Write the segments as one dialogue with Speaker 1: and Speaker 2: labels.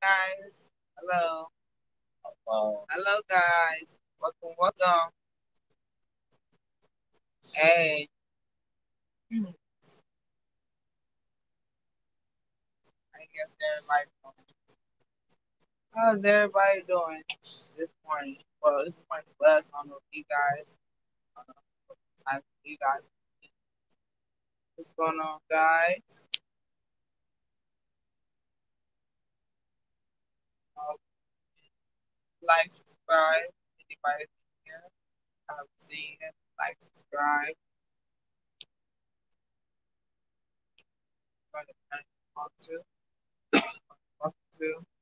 Speaker 1: guys. Hello.
Speaker 2: Wow.
Speaker 1: Hello, guys. Welcome, welcome. Hey. I guess everybody. How's everybody doing this morning? Well, this morning for us. I don't know if you guys, I don't know what time you guys. What's going on, guys? Uh, like, subscribe. Anybody here? Haven't seen it. Like, subscribe. Turn it to. To.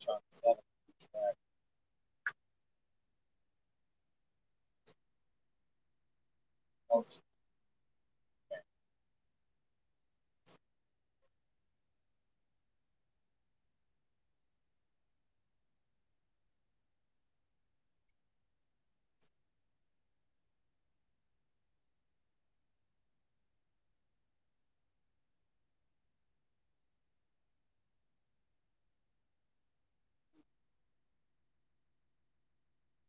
Speaker 2: Trying to set up the track.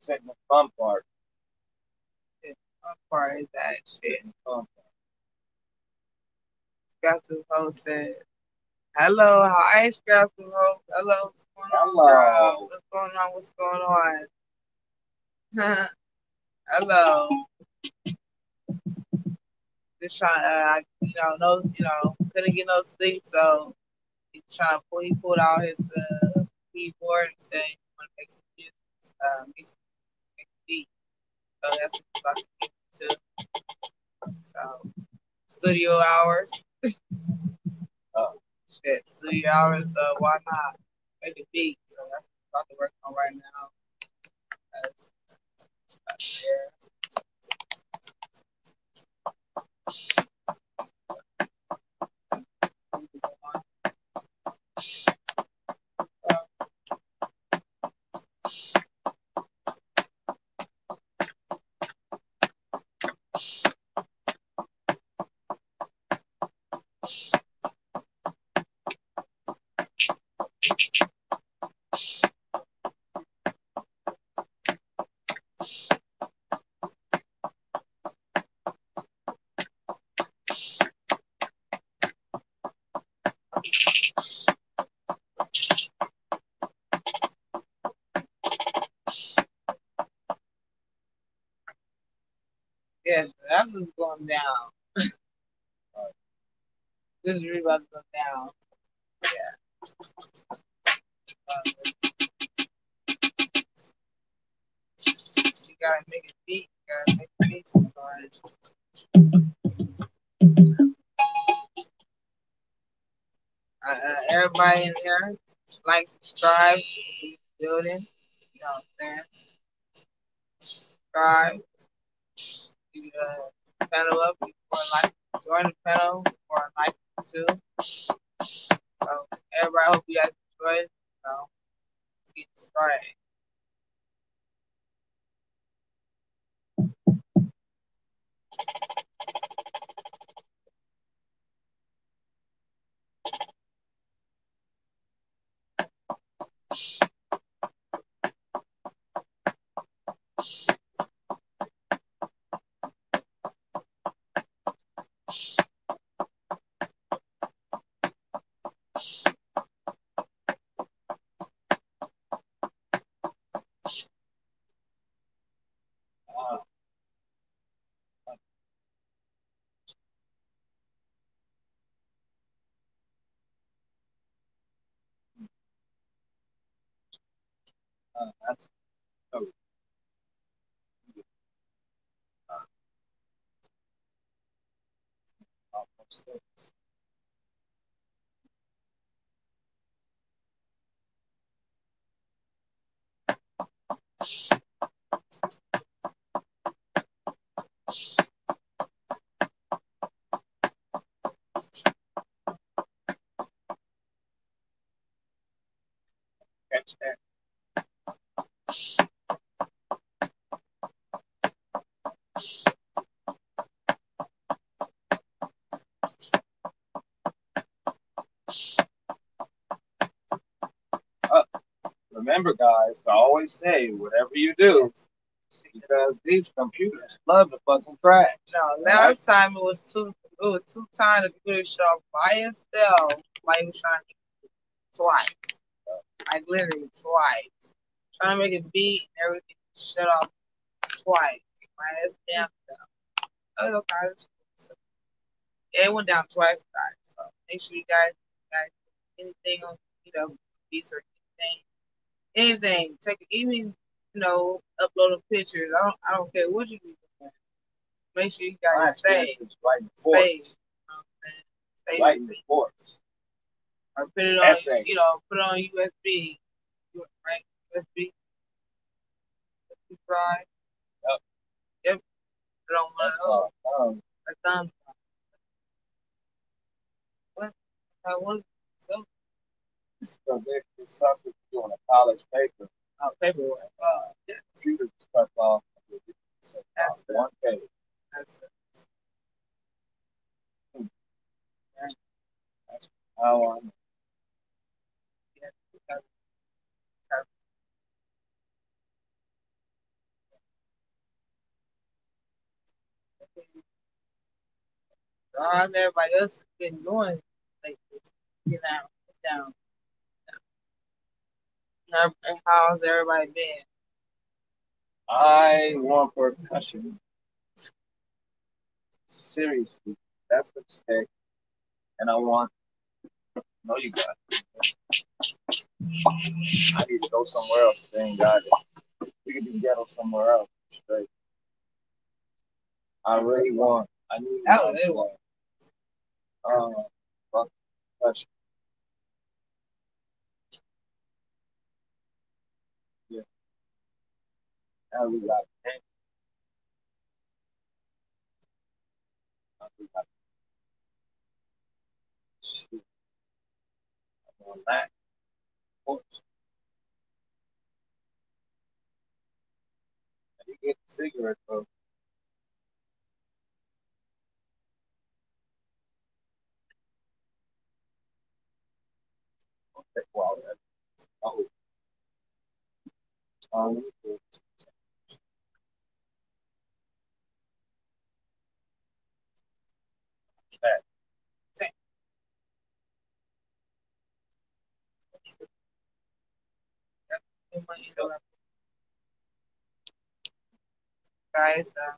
Speaker 2: Setting the fun part.
Speaker 1: How far is that shit?
Speaker 2: Fun part.
Speaker 1: Scrap to host said, Hello, hi Scrap to host. Hello, what's going on,
Speaker 2: Hello.
Speaker 1: girl? What's going on? What's going on? Hello. Just trying to, uh, you know, no, you know, couldn't get no sleep, so he's trying to pull. He pulled out his uh, keyboard and said, "You want to make some music, uh, make some beat." So that's what about to. So studio hours,
Speaker 2: Oh,
Speaker 1: shit, studio hours. So why not make a beat? So that's what I'm about to work on right now. That's Go down. Yeah. You gotta make it beat. You gotta make it beat sometimes. Uh, uh, everybody in there, like, subscribe, building. You know what I'm saying? Subscribe. Uh, panel up. Like, join the panel too.
Speaker 3: Say, whatever you do, because these computers love to fucking crash.
Speaker 1: No, last time it was two. It was two times the computer off by itself while he was trying to twice. Like literally twice. Trying to make it beat and everything shut off twice. My ass down. Oh, okay. So, yeah, it went down twice, guys. So make sure you guys, guys, anything on, you know, beats or anything. Take even, you know, uploading pictures. I don't, I don't care what you do. Make sure you
Speaker 3: got
Speaker 1: your
Speaker 3: experience
Speaker 1: save,
Speaker 3: is writing reports.
Speaker 1: You know what I'm saying? Save
Speaker 3: Writing
Speaker 1: it.
Speaker 3: reports.
Speaker 1: or put it on,
Speaker 3: Essay.
Speaker 1: you know, put it on USB, right? USB, USB drive.
Speaker 3: Yep.
Speaker 1: Yep. Put on one of
Speaker 3: Um,
Speaker 1: A thumb. What? I want
Speaker 3: there's something to on a college paper.
Speaker 1: uh, paperwork. Uh, yes.
Speaker 3: Computer just cuts off. So,
Speaker 1: That's
Speaker 3: one page.
Speaker 1: That's it.
Speaker 3: How I'm
Speaker 1: Yeah. Everybody else been doing lately? Get down, get down. And How's everybody been?
Speaker 3: I want percussion. Seriously, that's the mistake. And I want. No, you got. it. I need to go somewhere else. They ain't got it. We could be ghetto somewhere else. Straight. I really want. I need.
Speaker 1: Oh, they want.
Speaker 3: Um, percussion. I'm on that. You get cigarette, bro. Okay, wow, that's oh. Um, okay.
Speaker 1: Guys, uh,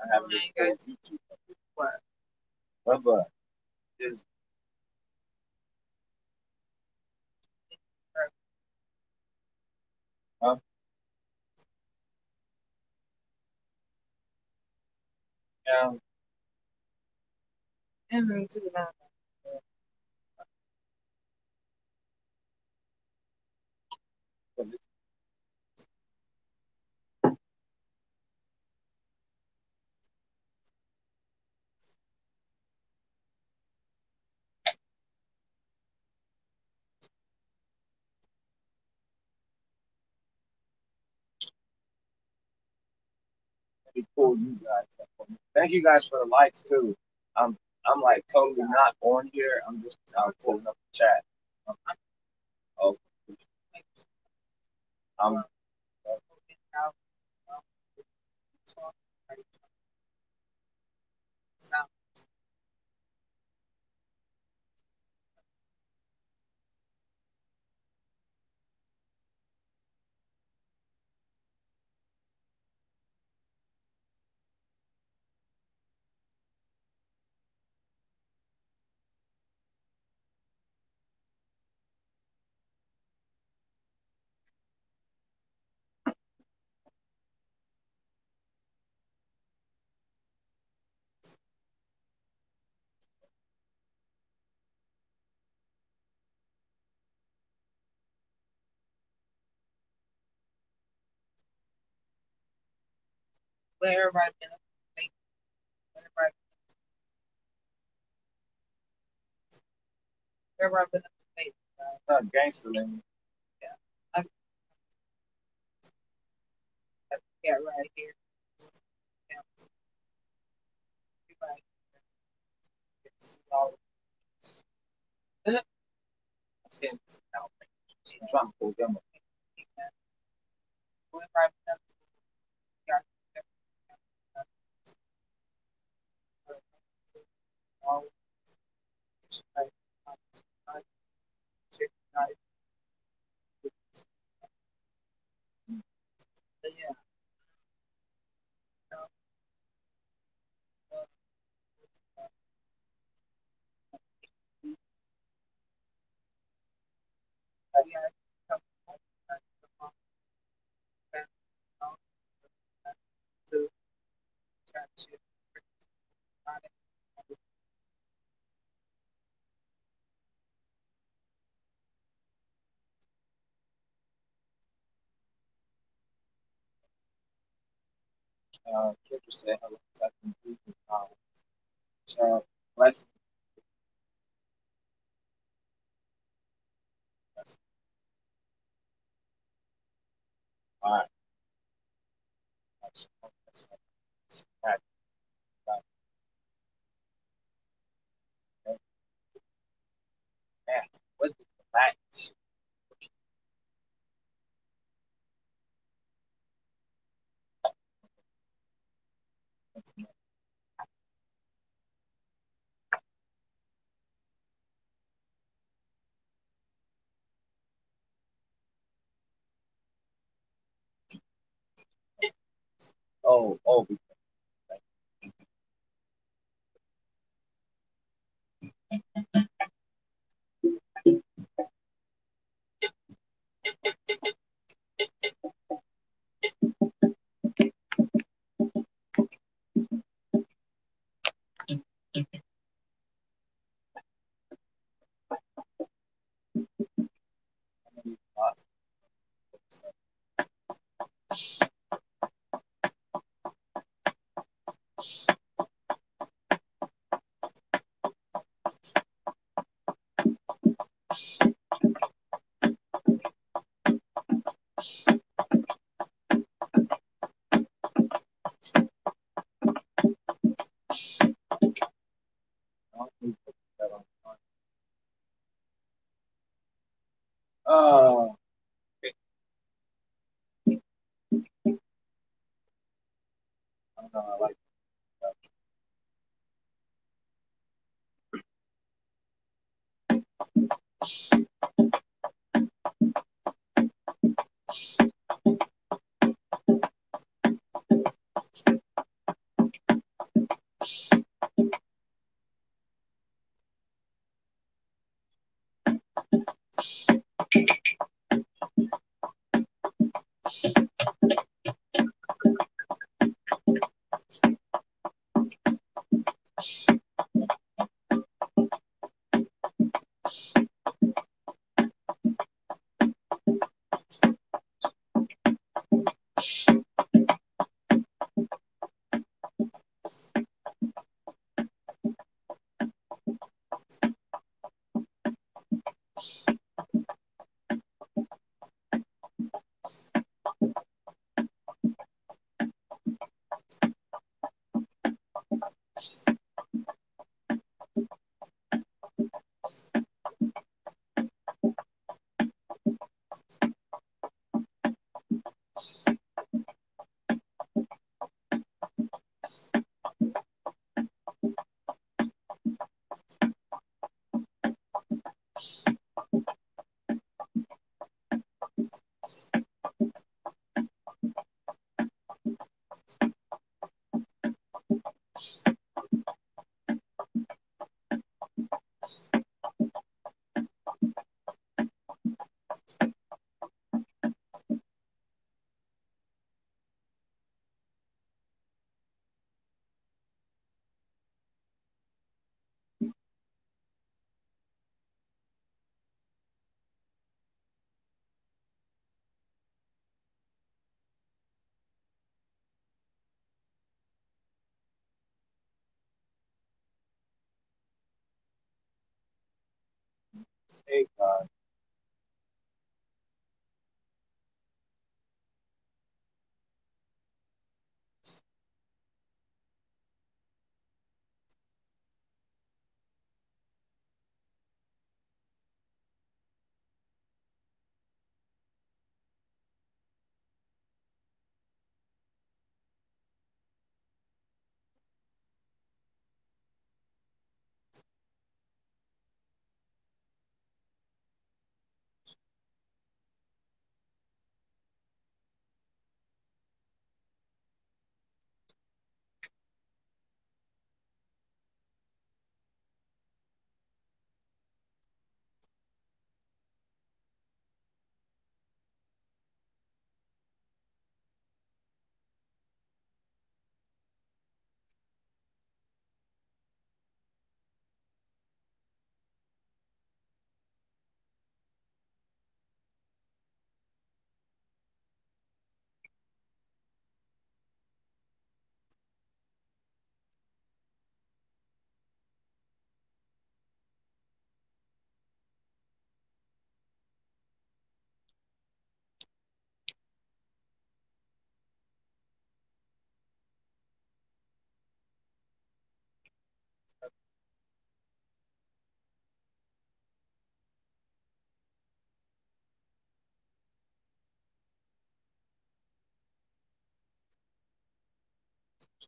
Speaker 3: I have
Speaker 1: Yeah, guys.
Speaker 3: YouTube.
Speaker 1: what?
Speaker 3: Bye bye. Is huh? Yeah.
Speaker 1: And too now.
Speaker 3: Be cool, you guys. Thank you guys for the likes too. I'm I'm like totally not on here. I'm just I'm pulling up the chat. Um, I'm
Speaker 1: Sound. Where everybody been up to date? Everybody, everybody been up to date. guys.
Speaker 3: not gangster man.
Speaker 1: Yeah, right here. Yeah. Everybody. It's all-
Speaker 3: sense. I'm trying to pull them up.
Speaker 1: We might be able to- yeah. Yeah.
Speaker 3: Uh, Kendra said, hello, second week of college. Chad, blessing. Blessing. All right. Man, what is the match? Oh, oh,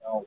Speaker 3: So,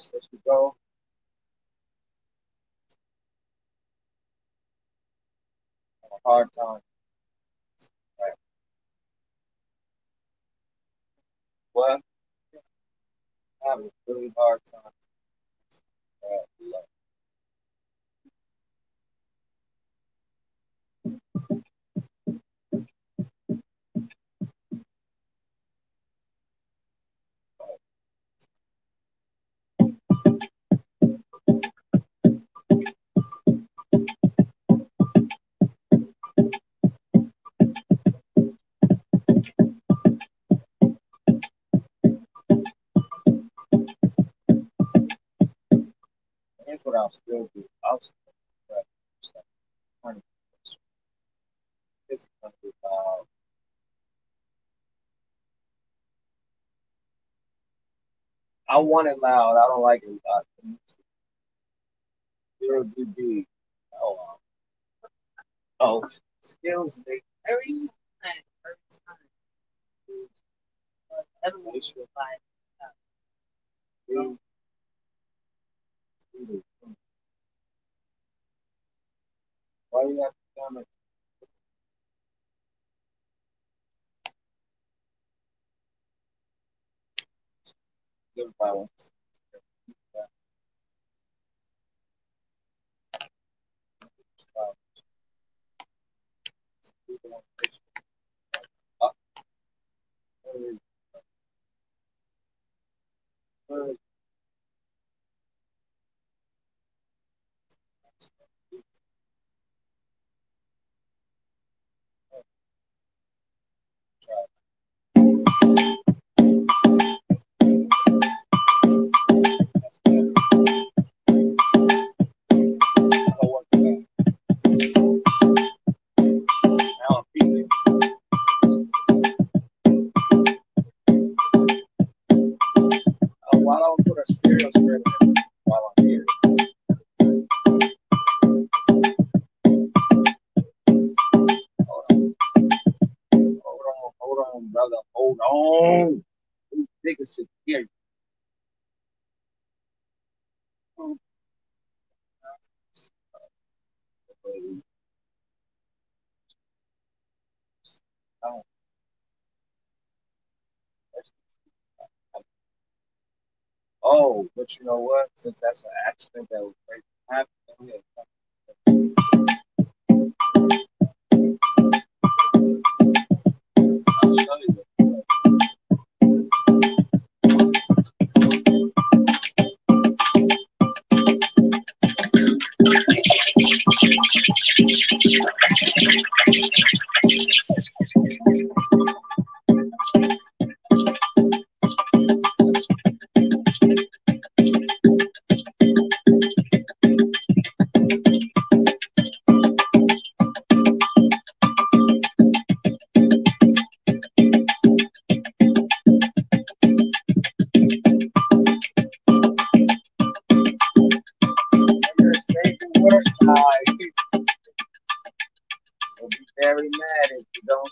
Speaker 3: press as you go. A hard time. Right. What? I have a really hard time. Here's what I'll still do. I'll still press just like 20 gonna be about I want it loud. I don't like it loud. Zero dB. Oh, oh, skills make
Speaker 1: Every time, every time. Why you have
Speaker 3: stomach? Live violence. Thank you. while I'm here. Hold on, hold on, brother. Hold on. Niggas here. Oh, but you know what? Since that's an accident that was great to happen, we had I'll show you.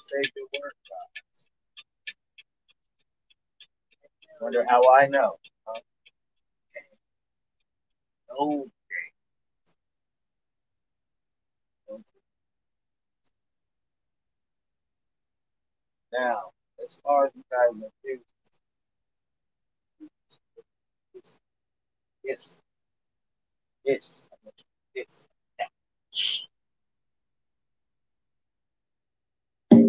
Speaker 3: Save your guys. Wonder how I know. Huh? Oh, now, as far as you guys are concerned, yes, yes, yes, yes.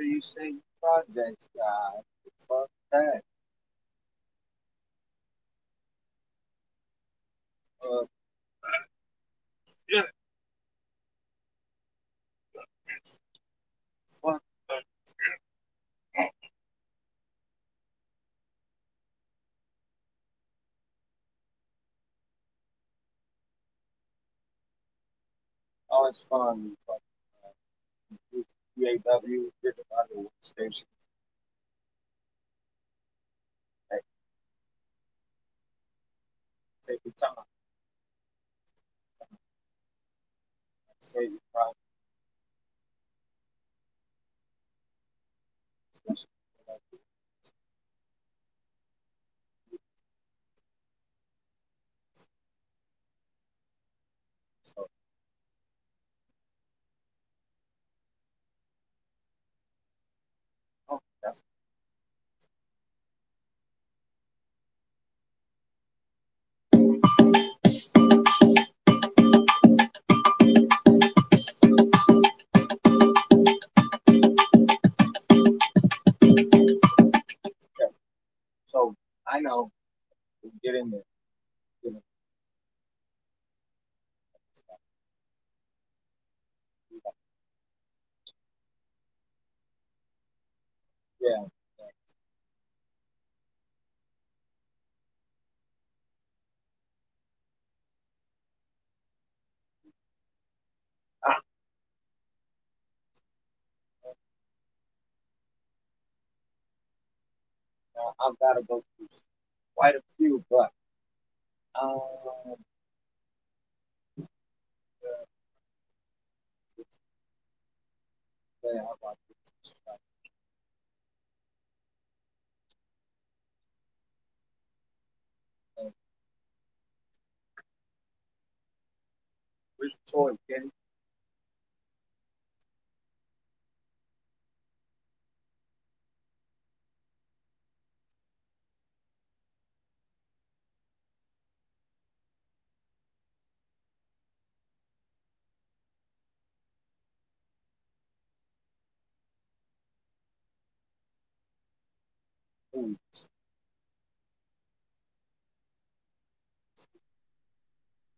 Speaker 3: I'm you say projects, guys. Fuck that. Uh, yeah. Fuck that. Oh, it's fun. Fuck, WAW, different station. Take your time. Save your problem. Especially that's. So I know. Get in there. Yeah. Ah, I've got to go through quite a few, but um, yeah, how about Where's the toy.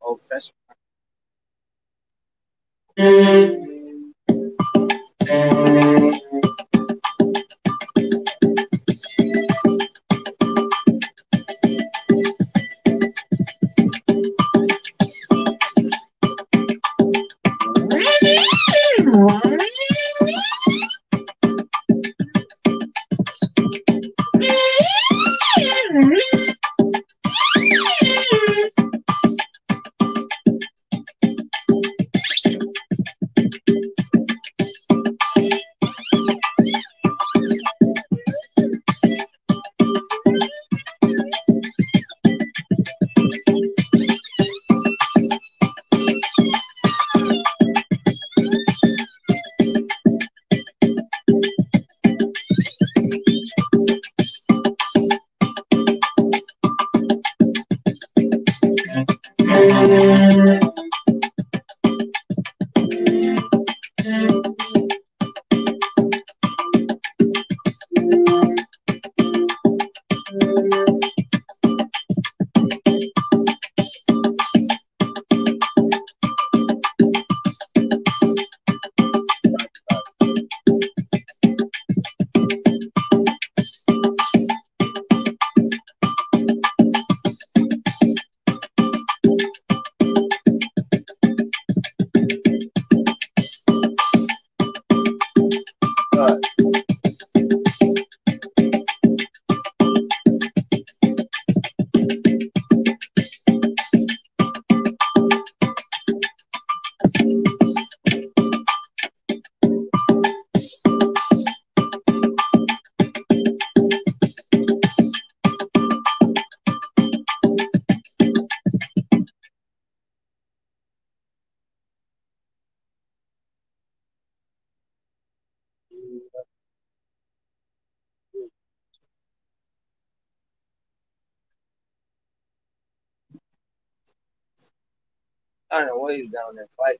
Speaker 3: Oh, session. But I don't know what he's down there fighting.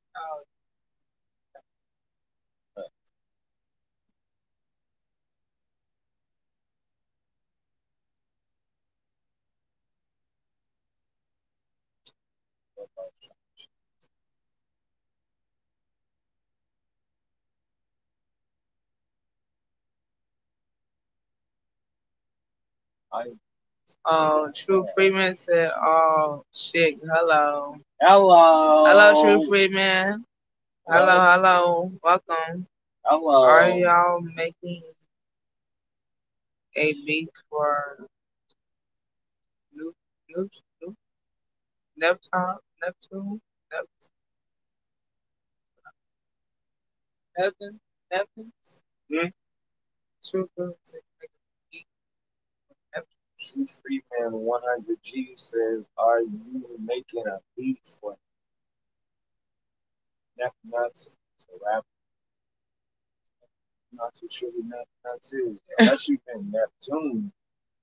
Speaker 1: Oh,
Speaker 3: I,
Speaker 1: oh, True Freeman said, "Oh shit, hello,
Speaker 3: hello.
Speaker 1: hello, True Freeman, hello, hello, welcome.
Speaker 3: Hello.
Speaker 1: Are y'all making a beat for new, new, new? Neptune, Neptune, Neptune, Neptune, Neptune.
Speaker 3: Hmm?
Speaker 1: True Freeman said,
Speaker 3: True Freeman 100G says, Are you making a beat for Neck Nuts to rap? Not too sure who Neck Nuts is. Unless you think Neptune.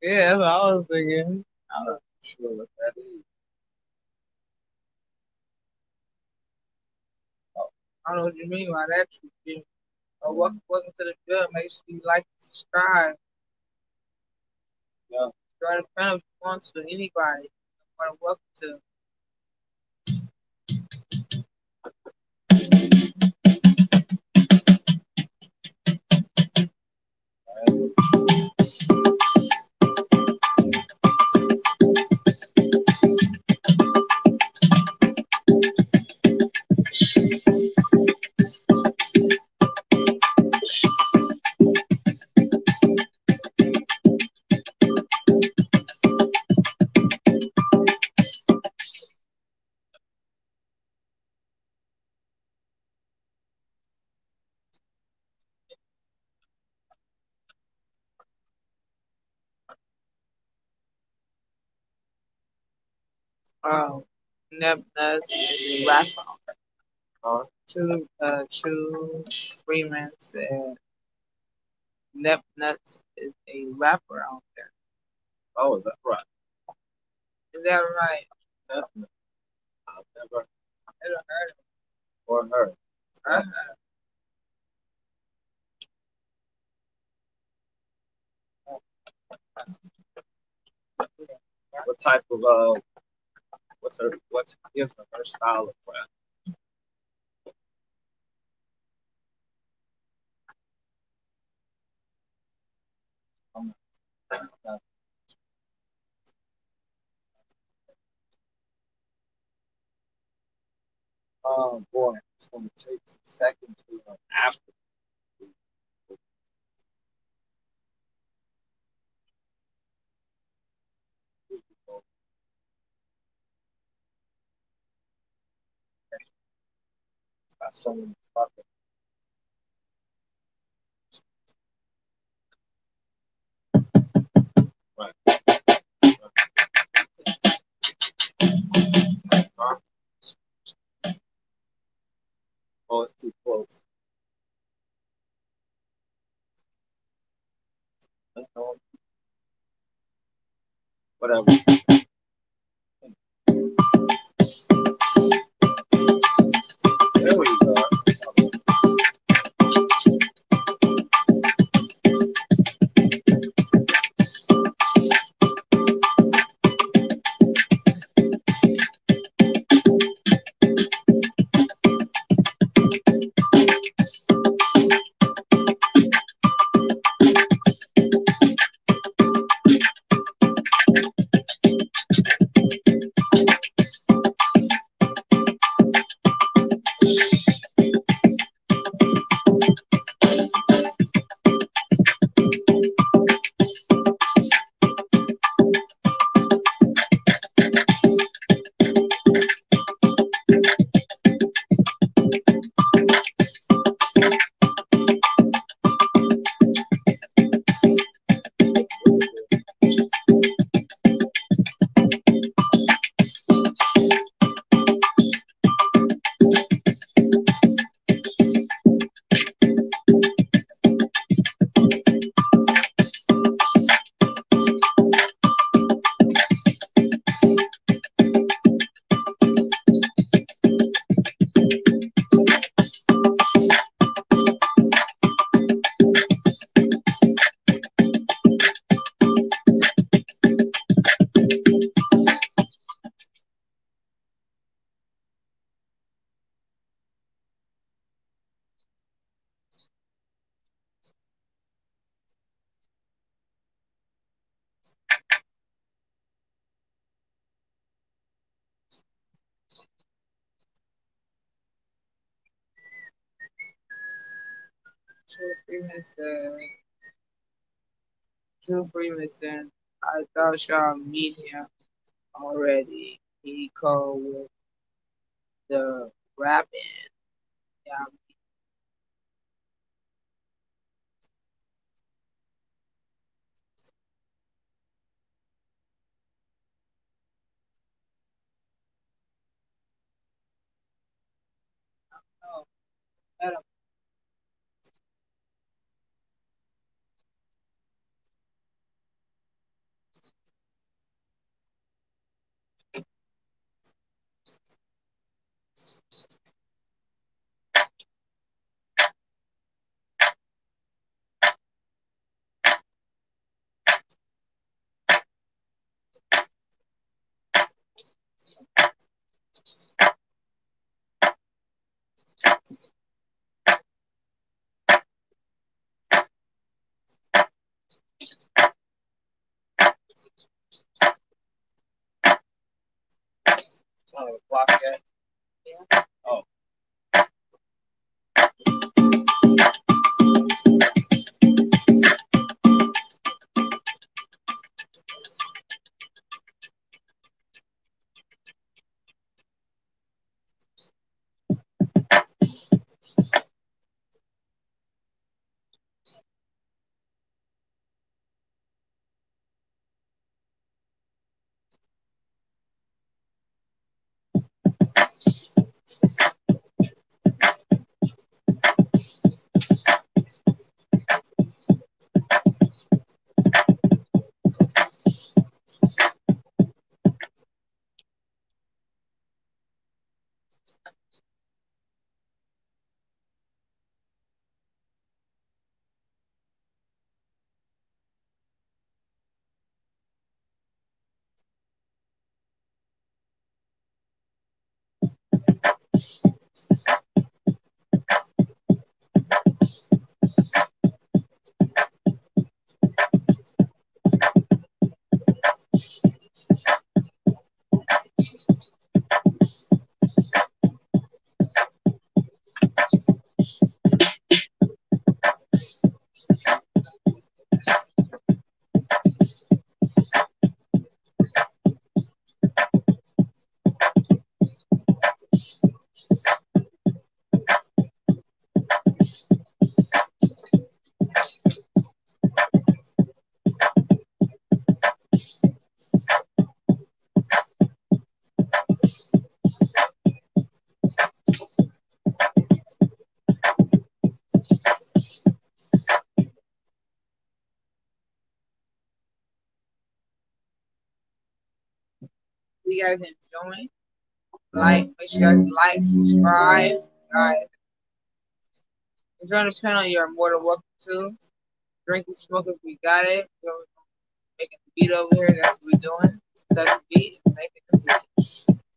Speaker 1: Yeah, that's what I was thinking.
Speaker 3: I'm not sure what that is.
Speaker 1: I don't know what you mean by that, True Freeman. Uh, welcome, welcome to the show. Make sure you like and subscribe.
Speaker 3: Yeah.
Speaker 1: Join a friend if you want to, anybody. You're welcome to. Um, Nep Nuts is a rapper. True, uh, True Freeman said Nep Nuts is a rapper out there.
Speaker 3: Oh, is that right?
Speaker 1: Is that right?
Speaker 3: Definitely. I've never
Speaker 1: heard of
Speaker 3: or heard.
Speaker 1: it. I heard.
Speaker 3: What type of uh what's her what's her style of rap? Oh boy, it's gonna take some seconds to after. Got so many fucking right. Oh, it's too close. Whatever. There we go.
Speaker 1: Freeman said, True I thought y'all meet him already. he called with the rapping. Yeah, oh, him.
Speaker 2: Oh, the clock yet?
Speaker 1: Yeah.
Speaker 2: Oh.
Speaker 1: guys are. Like, make sure you guys like, subscribe, guys. If you're on the channel. you're more than welcome to. Drink and smoke if we got it. We're making the beat over here. That's what we're doing. Set the beat, making the beat.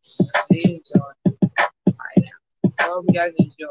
Speaker 1: See you enjoy. All right now. So I hope you guys enjoy.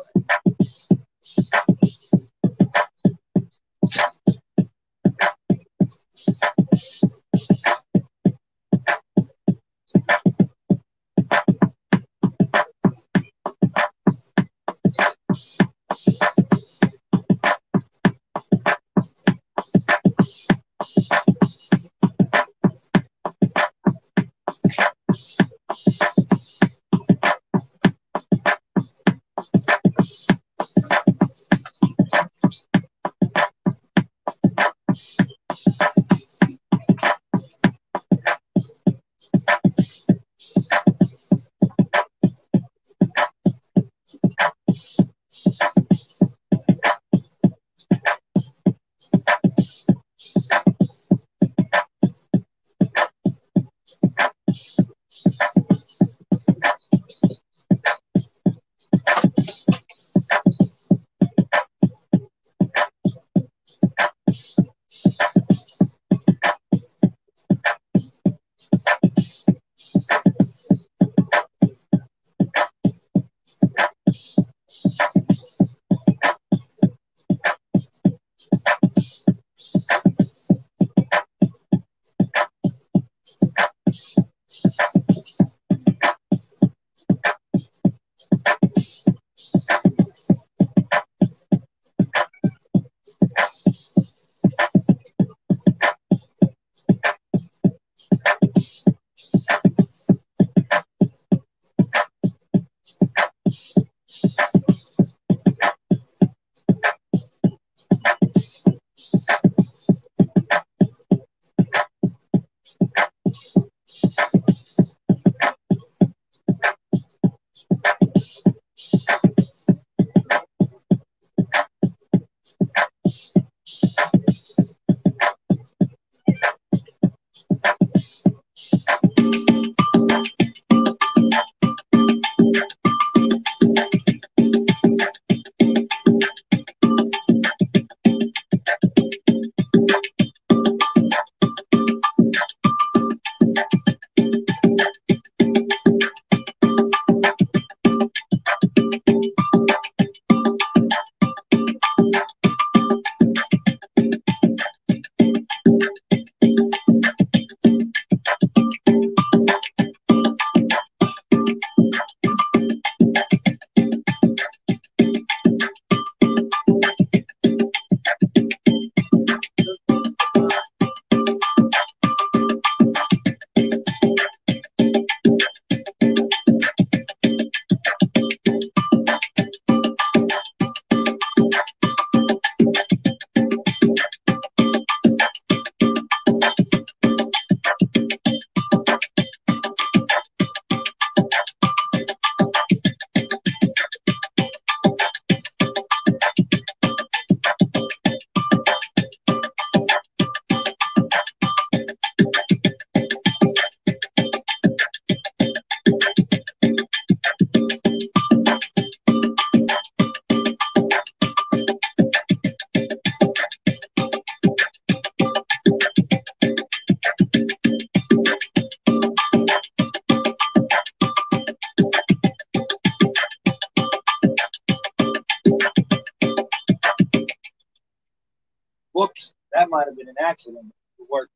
Speaker 3: An accident. It worked.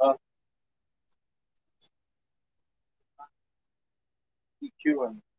Speaker 3: Uh, EQing. Okay,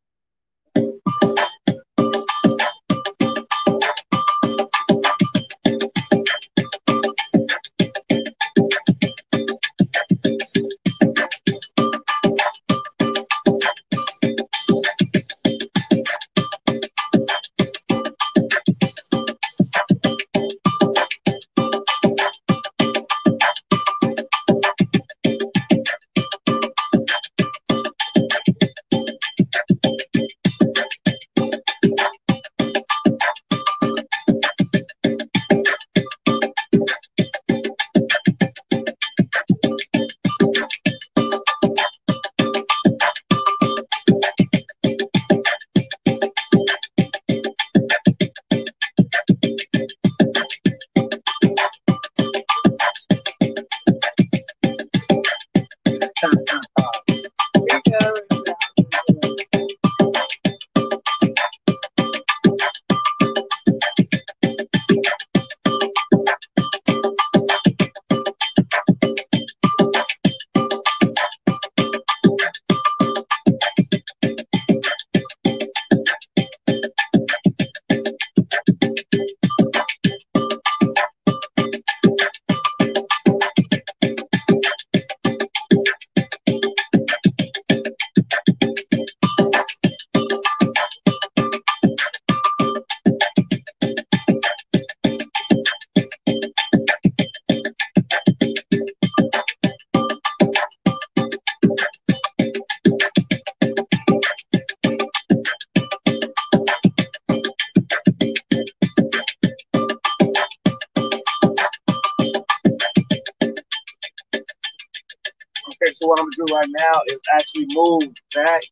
Speaker 3: so what I'm gonna do right now is actually move back,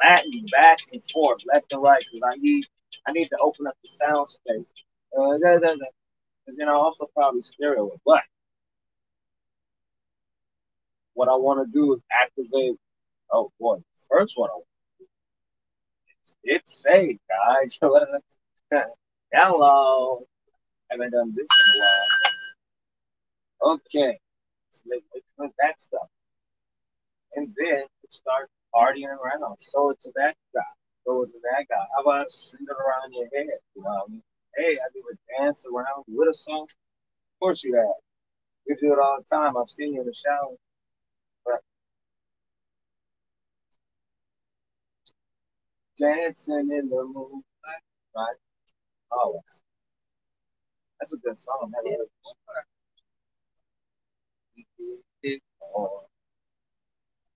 Speaker 3: back and back and forth, left and right, because I need I need to open up the sound space. Uh, da, da, da. And then I also probably stereo it. But what I want to do is activate. Oh boy, first one I want to do. It's, it's guys. Hello. Haven't done this in a while. Okay. Make, let's that stuff. And then start partying around. Show it to that guy. Go to that guy. How about sing it around your head? You know what I mean? Hey, I do a dance around with a song. Of course you have. We do it all the time. I've seen you in the shower. But dancing in the moonlight, right? Always. That's a good song. Never heard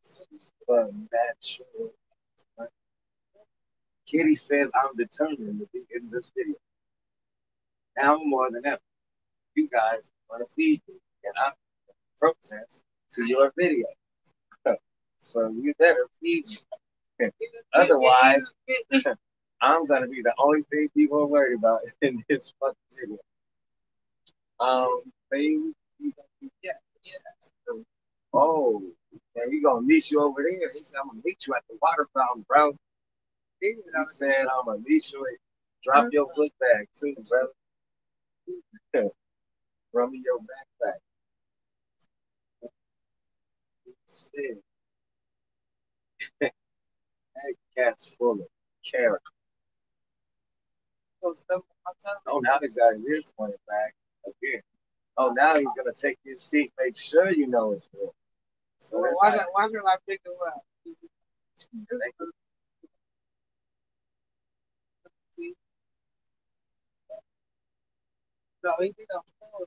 Speaker 3: Supernatural. Kitty says, I'm determined to be in this video. Now more than ever, you guys want to feed me, and I'm protest to your video. so you better feed me. Otherwise, I'm gonna be the only thing people are worried about in this fucking video. Um, baby, yeah, yeah. Oh, man, he gonna meet you over there. He said, I'm gonna meet you at the water fountain, bro. He said, I'm gonna meet you. At, drop your book bag too, bro. Throw me your backpack. Said, that cat's full of character. Oh, now he's got his ears pointed back again. Oh, now he's gonna take your seat. Make sure you know it's real. So
Speaker 1: Well, why, don't- why don't I pick him up? No, he did a phone.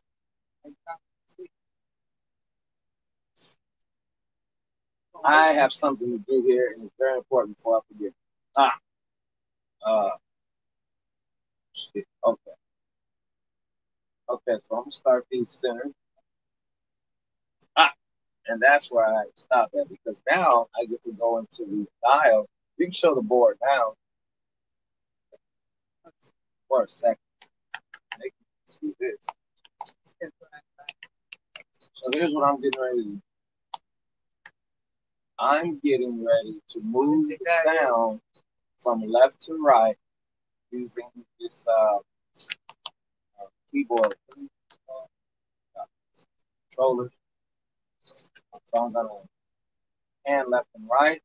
Speaker 3: I have something to do here, and it's very important before I forget. Ah, uh, shit. Okay, okay. So I'm gonna start these centered. Ah, and that's where I stop at because now I get to go into the dial. You can show the board now for a second. Make you see this. So here's what I'm getting ready to do. I'm getting ready to move the sound from left to right using this uh keyboard, controllers. So I'm gonna hand left and right,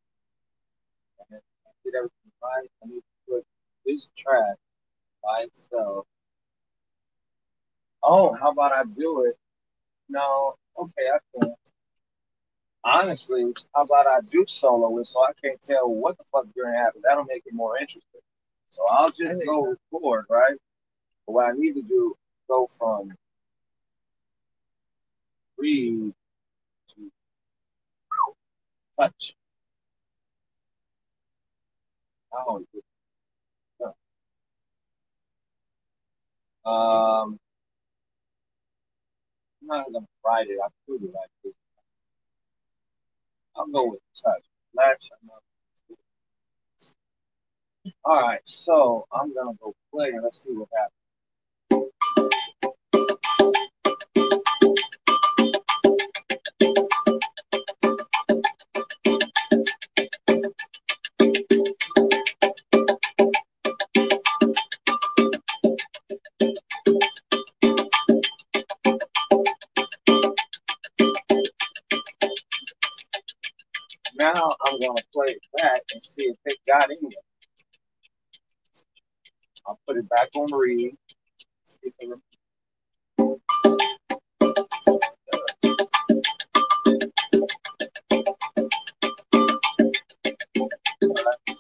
Speaker 3: and then get everything right. I need to put this track by itself. Oh, how about I do it? No, okay, I can. Honestly, how about I do solo it so I can't tell what the fuck's gonna happen? That'll make it more interesting. So I'll just go record, right? But what I need to do, go from read to touch. Oh, um, I'm not gonna write it. I put it like this. I'll go with touch. Latch. All right, so I'm gonna go play and let's see what happens. It back and see if it got in there. I'll put it back on read. See if it Now,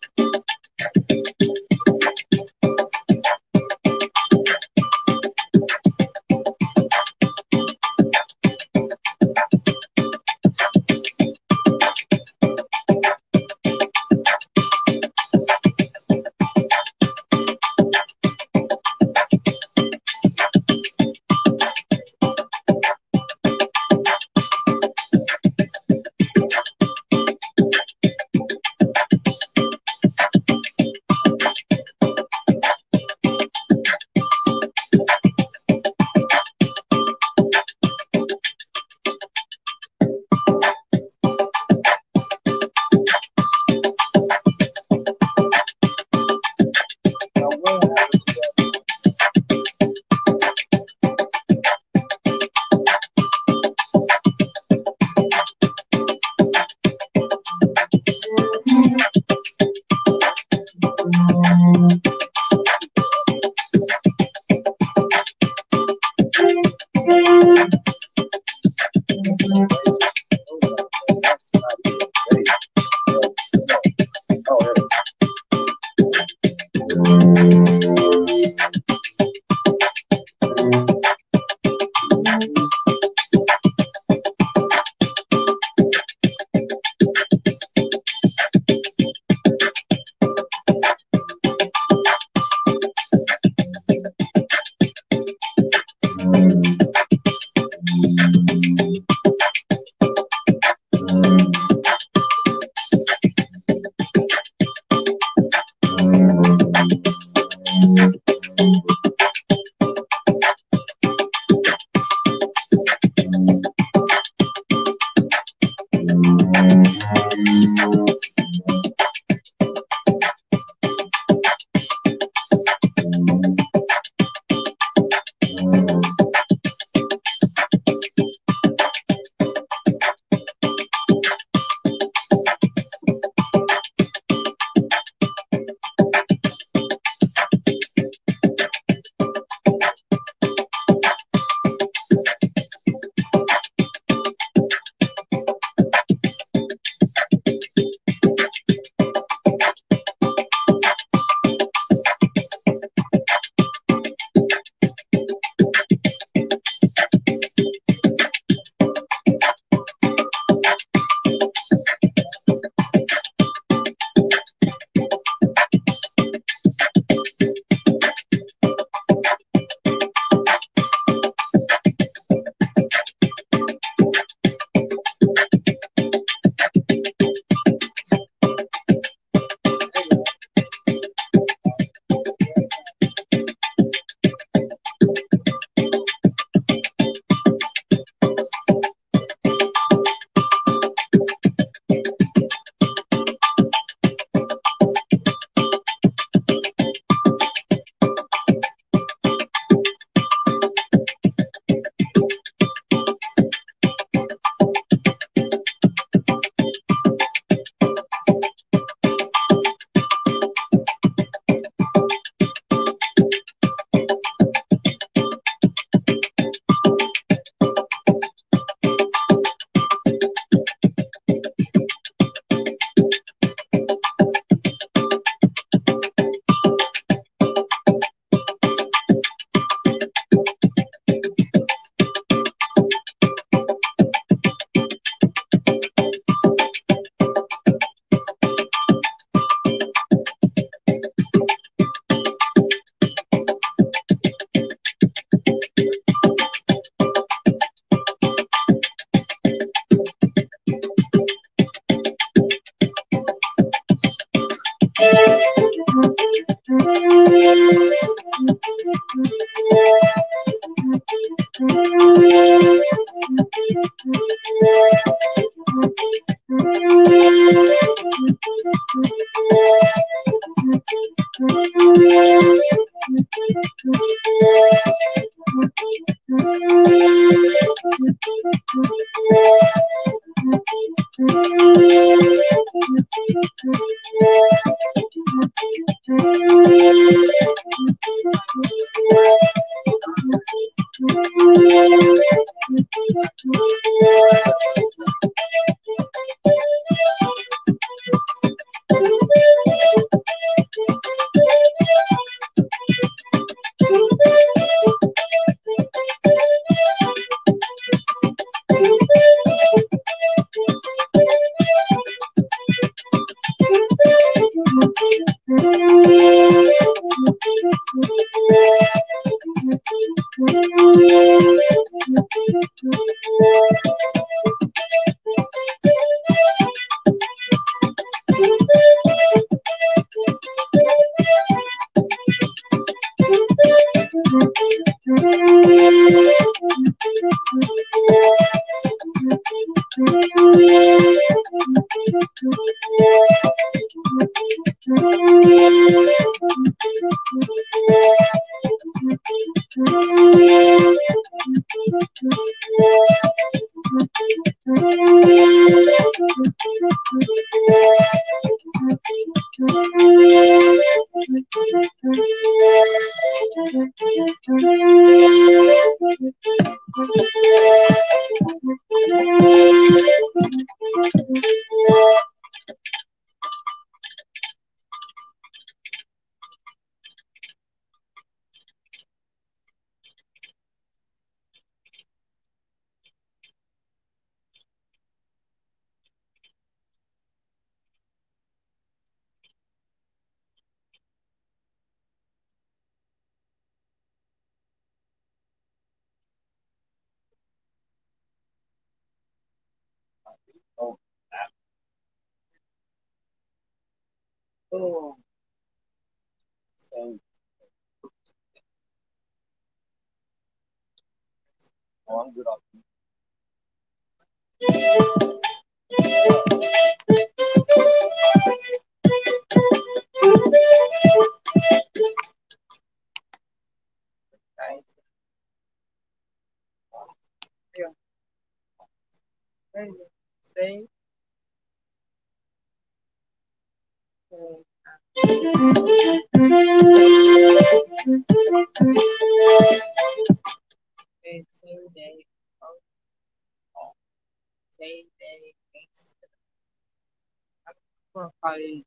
Speaker 1: gonna.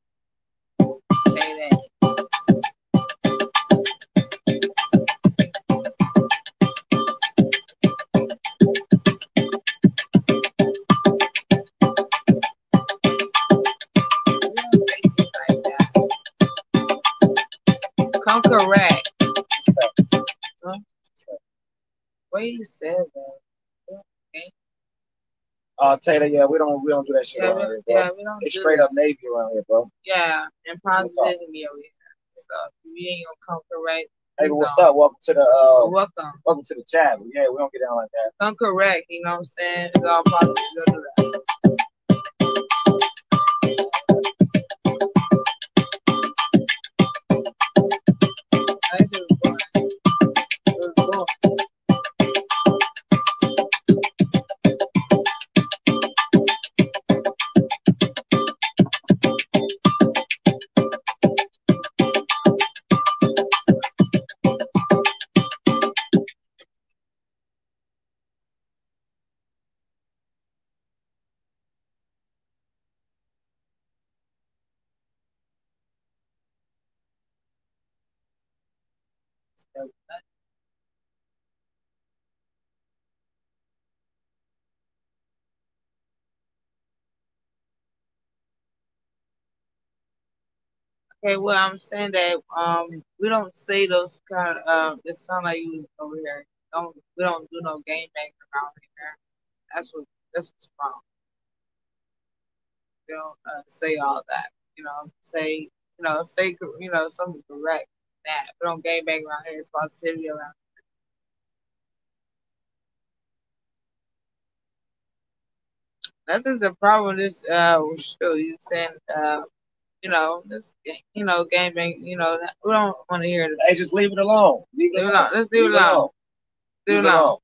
Speaker 1: Say that. Correct. Huh? Though. Okay.
Speaker 3: Uh, Taylor, yeah, we don't we don't do that shit
Speaker 1: Yeah,
Speaker 3: around
Speaker 1: we,
Speaker 3: here, bro.
Speaker 1: yeah, we don't
Speaker 3: It's
Speaker 1: do
Speaker 3: straight
Speaker 1: that.
Speaker 3: up Navy around here, bro.
Speaker 1: Yeah, and positivity over here. So you ain't gonna come correct,
Speaker 3: Hey, what's up? Welcome to the uh,
Speaker 1: welcome.
Speaker 3: welcome to the chat. Yeah, we don't get down like that.
Speaker 1: Come correct, you know what I'm saying? It's all positive. Okay, well, I'm saying that um we don't say those kind of uh it sound like you over here. Don't we don't do no game bang around here. That's what that's what's wrong. We don't uh, say all that. You know, say you know say you know something correct. that. We don't game bang around here. It's positivity around. Here. Nothing's a problem this uh show. You saying uh you know, this you know, game bang, you know, we don't want to hear it.
Speaker 3: Hey, just leave it alone. Leave it
Speaker 1: Leave
Speaker 3: alone.
Speaker 1: alone. Let's leave it alone. Leave it
Speaker 3: Leave it
Speaker 1: alone.
Speaker 3: alone.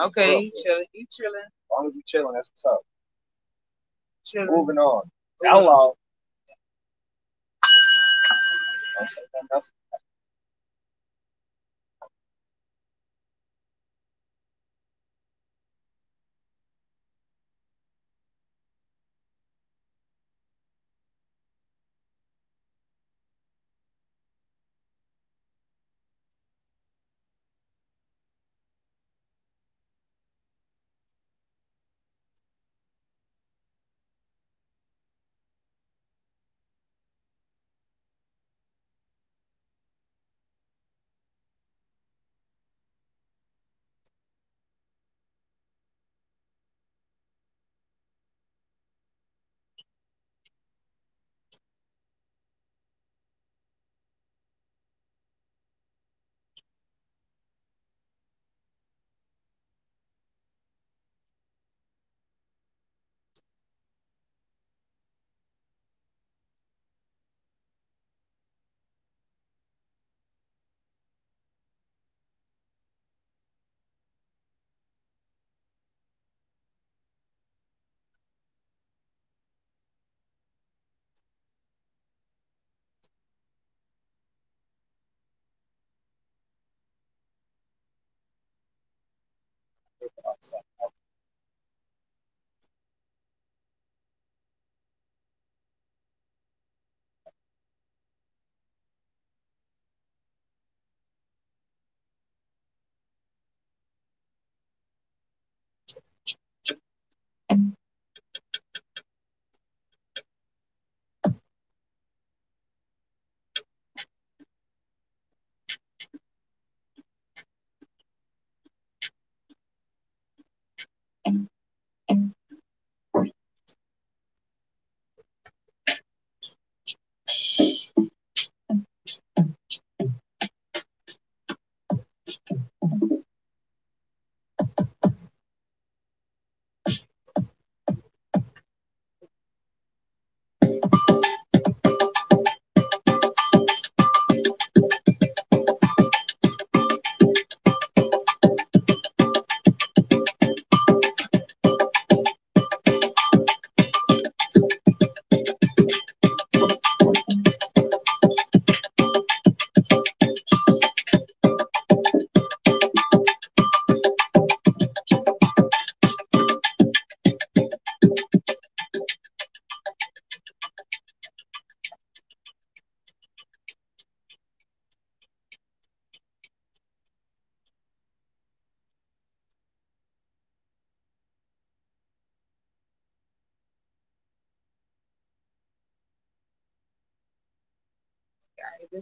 Speaker 1: Okay, you chilling, you chilling,
Speaker 3: As long as you chilling, that's what's up.
Speaker 1: chilling.
Speaker 3: Moving on.
Speaker 1: Moving on.
Speaker 3: Hello. Don't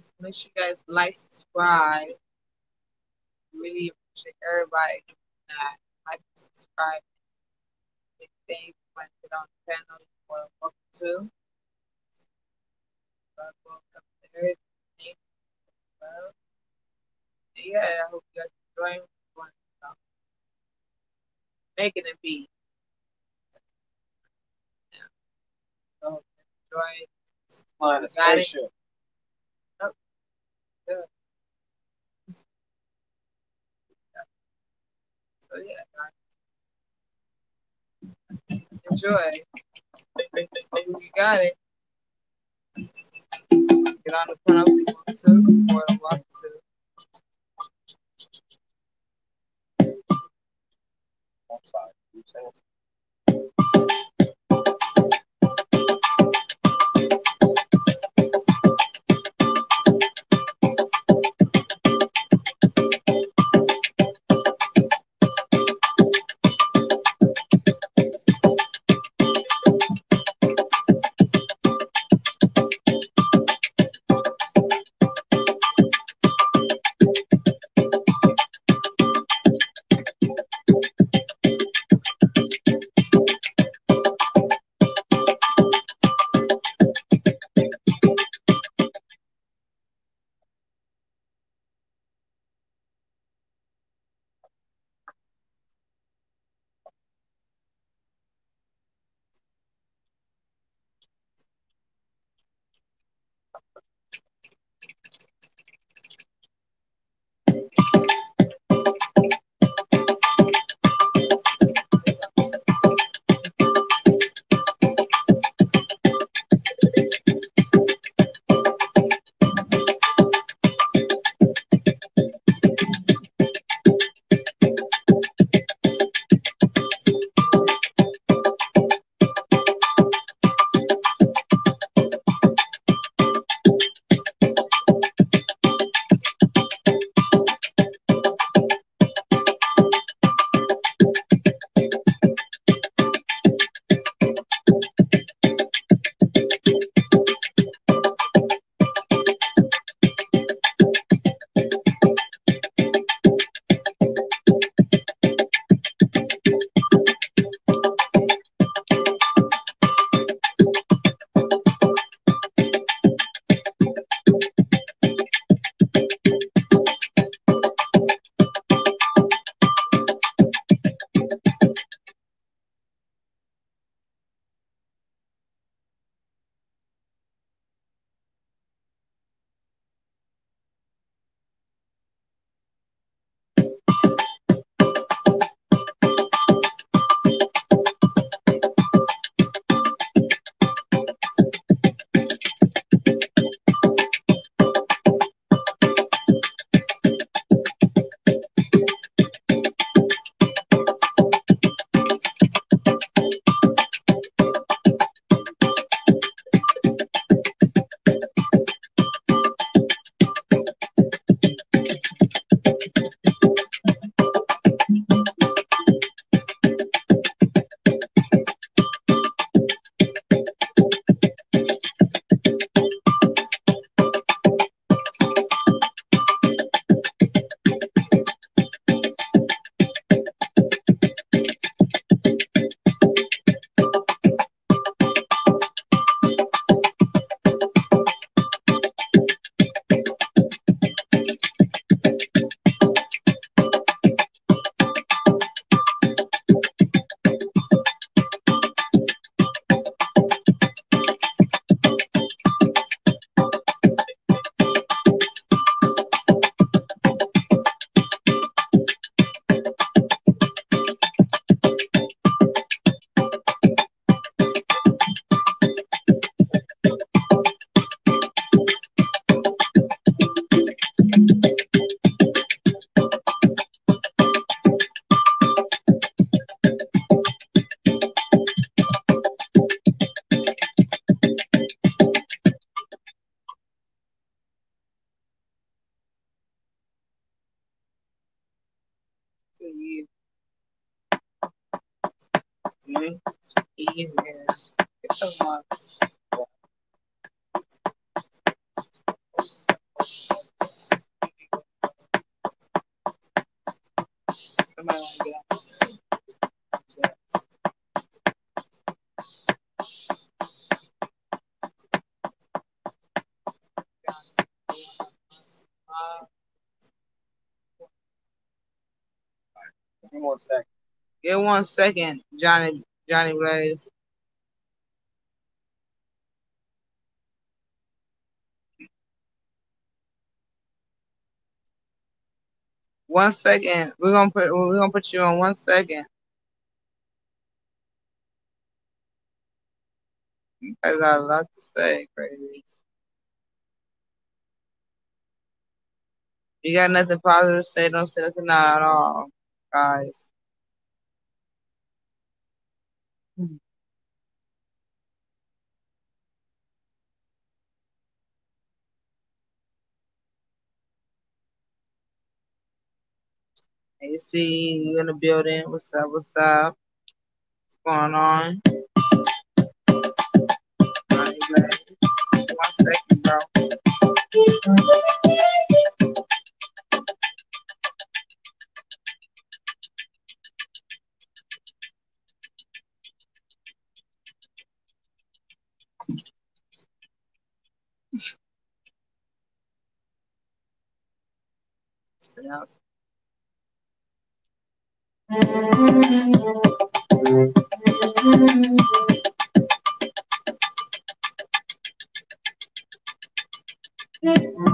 Speaker 3: say nothing else.
Speaker 1: guys. Just make sure you guys like, subscribe. Really appreciate everybody that like, subscribe. Big things want to on the channel. You're welcome to. But welcome to everything. Well, yeah, I hope you guys enjoy what I'm making it be. Yeah. So enjoy.
Speaker 3: Flying a
Speaker 1: Got it.
Speaker 3: spaceship.
Speaker 1: Yeah, enjoy. You got it. Get on the panel if you want to. More than welcome to.
Speaker 3: I'm sorry. You
Speaker 1: One
Speaker 2: second,
Speaker 1: Johnny Johnny Blaze. One second. We're gonna put we're gonna put you on one second. You guys got a lot to say, crazy. You got nothing positive to say, don't say nothing at all, guys. See you in the building. What's up? What's up? What's going on? One second, bro. Thank you.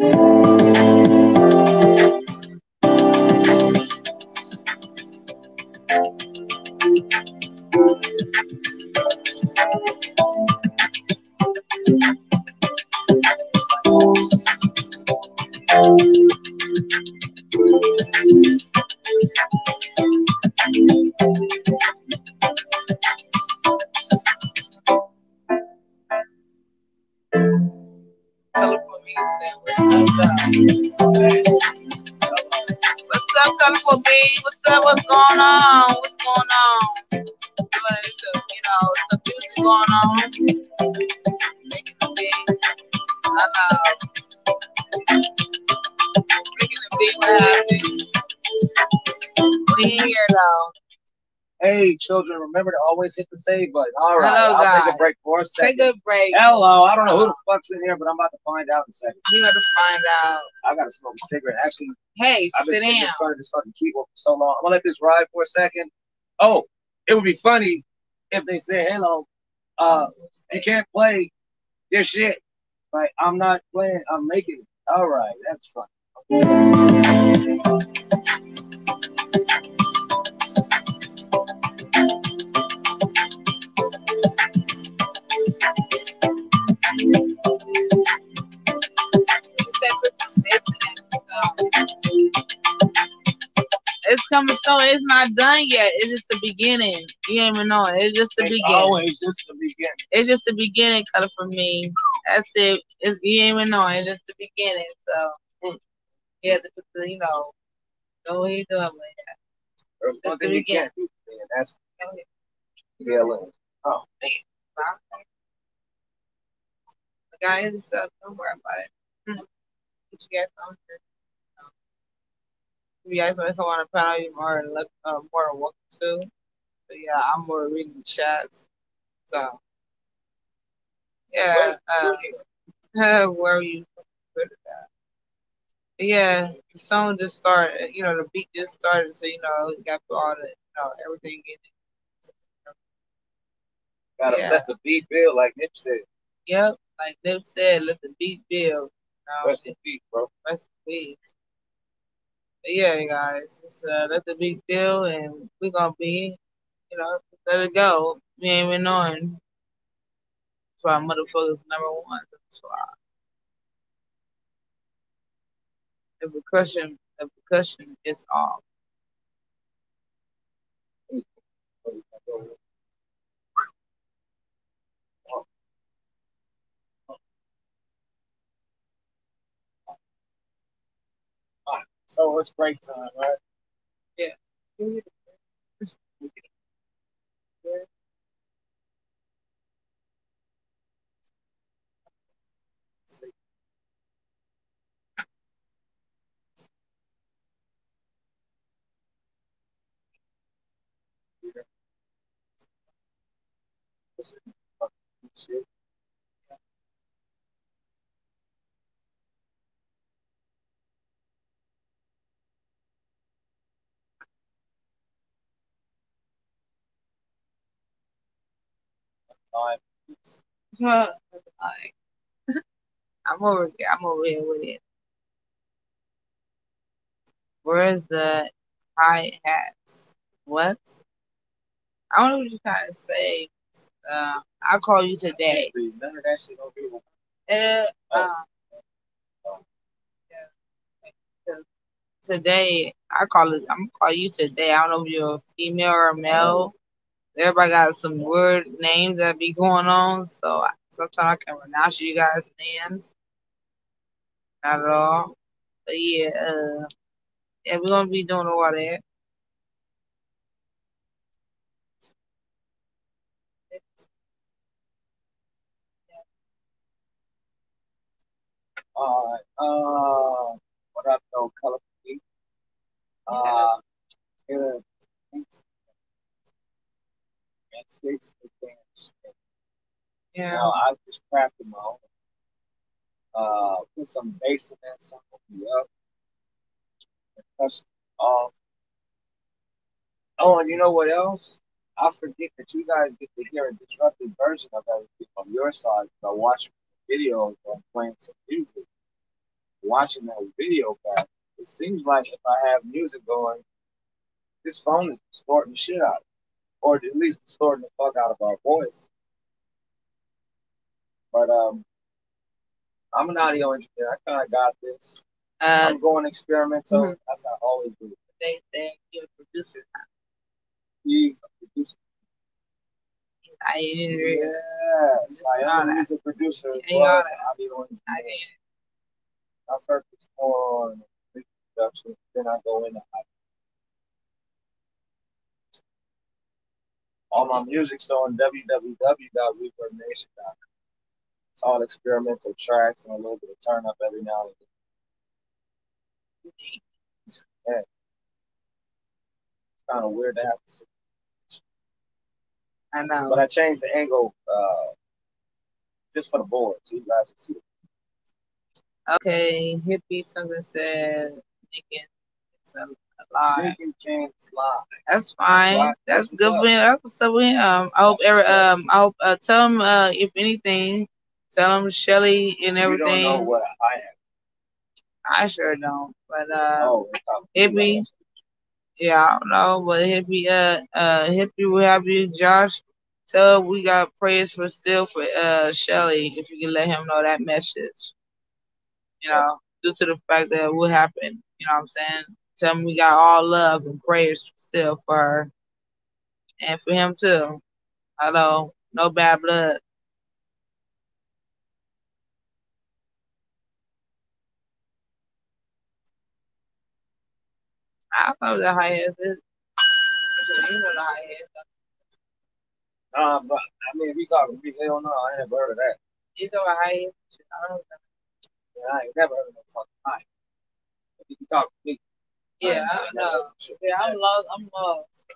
Speaker 1: Sounds- Colorful going on. Making the beat. I. Making the beat, what? We here, though.
Speaker 3: Hey, children, remember to always hit the save button. All right,
Speaker 1: Hello,
Speaker 3: I'll take a break for a second.
Speaker 1: Take a break.
Speaker 3: Hello, I don't know who the fuck's in here, but I'm about to find out in a second.
Speaker 1: You got to find out.
Speaker 3: I gotta smoke a cigarette. Actually,
Speaker 1: Hey,
Speaker 3: I've been
Speaker 1: sit
Speaker 3: sitting
Speaker 1: down.
Speaker 3: in front of this fucking keyboard for so long. I'm gonna let this ride for a second. Oh, it would be funny if they said, "Hello, uh, you can't play this shit." Like I'm not playing. I'm making it. All right, that's fun.
Speaker 1: coming soon. It's not done yet. It's just the beginning. You ain't even know it. It's just the
Speaker 3: It's
Speaker 1: beginning.
Speaker 3: always just the beginning.
Speaker 1: It's just the beginning color for me. That's it. It's, you ain't even know. It's just the beginning. So yeah, the, you know, know what he doing. But
Speaker 3: There's
Speaker 1: That's
Speaker 3: one
Speaker 1: the
Speaker 3: thing you
Speaker 1: beginning.
Speaker 3: can't do, man. That's
Speaker 1: yeah.
Speaker 3: yelling. Oh, man.
Speaker 1: The guy is stuff. Don't worry about it. Mhm. Get you guys on here. Um, you guys want to come on the panel, you're more look uh, more welcome to. But yeah, I'm more reading the chats. So yeah, uh, where you at. But yeah, the song just started. You know, the beat just started, so you know, you got all the, you know, everything in it.
Speaker 3: Gotta
Speaker 1: Yeah.
Speaker 3: let the beat build, like Nip said.
Speaker 1: Yep, like Nip said, let the beat build. You know,
Speaker 3: Rest in peace, bro.
Speaker 1: rest in peace. Yeah, guys, just uh, let the beat build, and we're gonna be, you know, let it go. We ain't even knowing. That's why motherfuckers number one. That's why the percussion, the percussion is off.
Speaker 3: So it's break time, right?
Speaker 1: Yeah. Like, I'm over here. I'm over here with it. Where's the hi hats? What? I don't know what you're trying to say. Uh, I'll call you today.
Speaker 3: None of that shit gonna be
Speaker 1: Today, I call it. I'm gonna call you today. I don't know if you're a female or a male. Everybody got some weird names that be going on, so I, sometimes I can pronounce you guys' names. Not at all. But yeah, uh, yeah, we're gonna be doing all that.
Speaker 3: Alright, uh, what up, though, color beat? Uh, yeah, thanks. And fix the damn shit.
Speaker 1: Yeah.
Speaker 3: Now, I just crafted my own. Uh, put some bass in there, some will be up. Percussion off. Oh, and you know what else? I forget that you guys get to hear a disrupted version of everything on your side. I watch videos on playing some music. Watching that video back, it seems like if I have music going, this phone is distorting shit out. Or at least distorting the fuck out of our voice. But um, I'm an audio engineer. I kind of got this.
Speaker 1: Uh,
Speaker 3: I'm going experimental.
Speaker 1: Mhm.
Speaker 3: That's I always do. it.
Speaker 1: they they you're a producer.
Speaker 3: He's a producer.
Speaker 1: I.
Speaker 3: Yes, I am
Speaker 1: all
Speaker 3: a producer as well as an audio
Speaker 1: I
Speaker 3: engineer.
Speaker 1: didn't.
Speaker 3: I focus more on production, then I go into audio. All my music's on www.reverbnation.com. It's all experimental tracks and a little bit of turn up every now and then. Yeah. It's kind of weird to have to say.
Speaker 1: I know.
Speaker 3: But I changed the angle uh, just for the board, so you guys can see it.
Speaker 1: Okay, hippie something said making a, a lie.
Speaker 3: Making James live.
Speaker 1: That's fine. That's good. That's what's up with him. Um, I hope every um I hope uh, tell him uh if anything, tell him Shelly and
Speaker 3: You don't know
Speaker 1: everything.
Speaker 3: what I am.
Speaker 1: I sure don't. But uh
Speaker 3: Oh,
Speaker 1: hippie, yeah, I don't know, but hippie uh uh hippie will have you Josh. Tell we got prayers for still for uh Shelly if you can let him know that message. You know, due to the fact that what happened, you know what I'm saying? Tell me we got all love and prayers still for her. And for him too. Hello. No bad blood. I know the high. You know the high head.
Speaker 3: Nah, but I mean, we talking big, hell no, I ain't never heard of that.
Speaker 1: You know what high head? I don't know.
Speaker 3: Yeah, I ain't never heard of no fucking high. If you talk big,
Speaker 1: Yeah, I know. Yeah, I'm lost. I'm lost.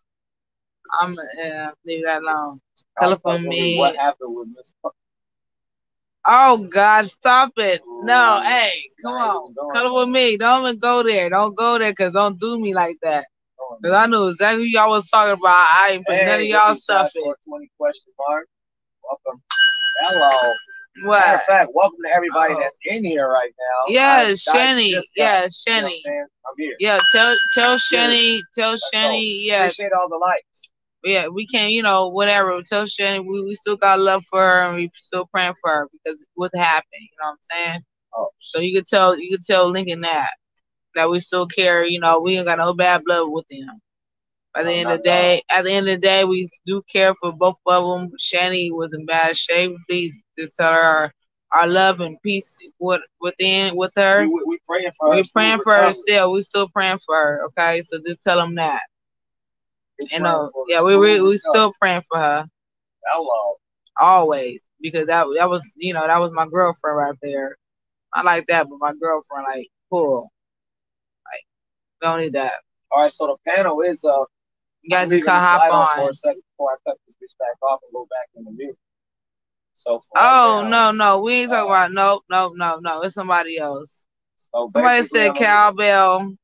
Speaker 1: I'm yeah, leave that alone. Telephone me.
Speaker 3: What happened with Miss?
Speaker 1: Oh God, stop it! No,
Speaker 3: Ooh,
Speaker 1: hey, come on,
Speaker 3: going
Speaker 1: cuddle with me. Don't even go there. Don't go there, cause don't do me like that.
Speaker 3: Oh,
Speaker 1: Cause I knew exactly who y'all was talking about. I ain't put none of y'all stuff in.
Speaker 3: 20 question mark. Welcome. Hello. Matter of fact, welcome to everybody
Speaker 1: Oh.
Speaker 3: that's in here right now.
Speaker 1: Yes,
Speaker 3: I-
Speaker 1: Shenny.
Speaker 3: got-
Speaker 1: Yeah,
Speaker 3: you know I'm I'm here.
Speaker 1: Yeah, tell tell Shenny, tell
Speaker 3: Let's go.
Speaker 1: Shenny. Yeah,
Speaker 3: Appreciate all the likes.
Speaker 1: yeah, we can't, you know, whatever. Tell Shannon we, we still got love for her and we still praying for her because what happened, you know what I'm saying?
Speaker 3: Oh.
Speaker 1: So you could tell you could tell Lincoln that that we still care, you know, we ain't got no bad blood with him. At the
Speaker 3: No,
Speaker 1: end of the day, at the end of the day, we do care for both of them. Shani was in bad shape. Please just tell her our, love and peace with within with her.
Speaker 3: We, we, praying for her.
Speaker 1: We're
Speaker 3: praying
Speaker 1: for her still. We still praying for her. Okay, so just tell them that. You know, yeah, we we, we still praying for her.
Speaker 3: Hello.
Speaker 1: always because that that was you know that was my girlfriend right there. I like that, but my girlfriend like cool. Like don't need that.
Speaker 3: All right, so the panel is uh
Speaker 1: You guys can hop
Speaker 3: on for a second before I cut this bitch back off and go back in the music. So
Speaker 1: Oh
Speaker 3: now,
Speaker 1: no no we ain't talking
Speaker 3: uh,
Speaker 1: about nope nope no no it's somebody else.
Speaker 3: so
Speaker 1: Somebody said cowbell,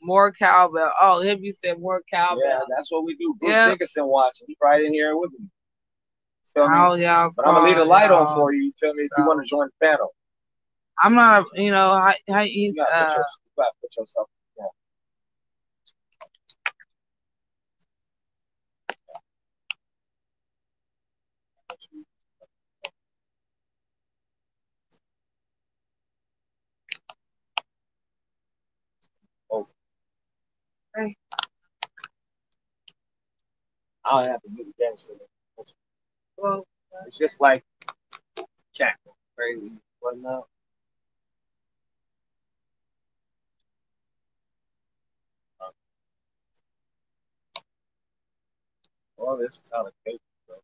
Speaker 1: more cowbell. Oh him you said more cowbell.
Speaker 3: Yeah, that's what we do. Bruce
Speaker 1: Yeah.
Speaker 3: Dickinson watching. He right in here with me. Feel me?
Speaker 1: How y'all
Speaker 3: But I'm gonna leave the
Speaker 1: call,
Speaker 3: light on for you. You feel me? If you want to join the panel,
Speaker 1: I'm not you know I how
Speaker 3: you gotta,
Speaker 1: uh
Speaker 3: your, you gotta put yourself. Yeah. Oh.
Speaker 1: Hey.
Speaker 3: I don't have to do the gangster.
Speaker 1: well
Speaker 3: It's just like Jack. Crazy. What now? Well, this is how the cake goes.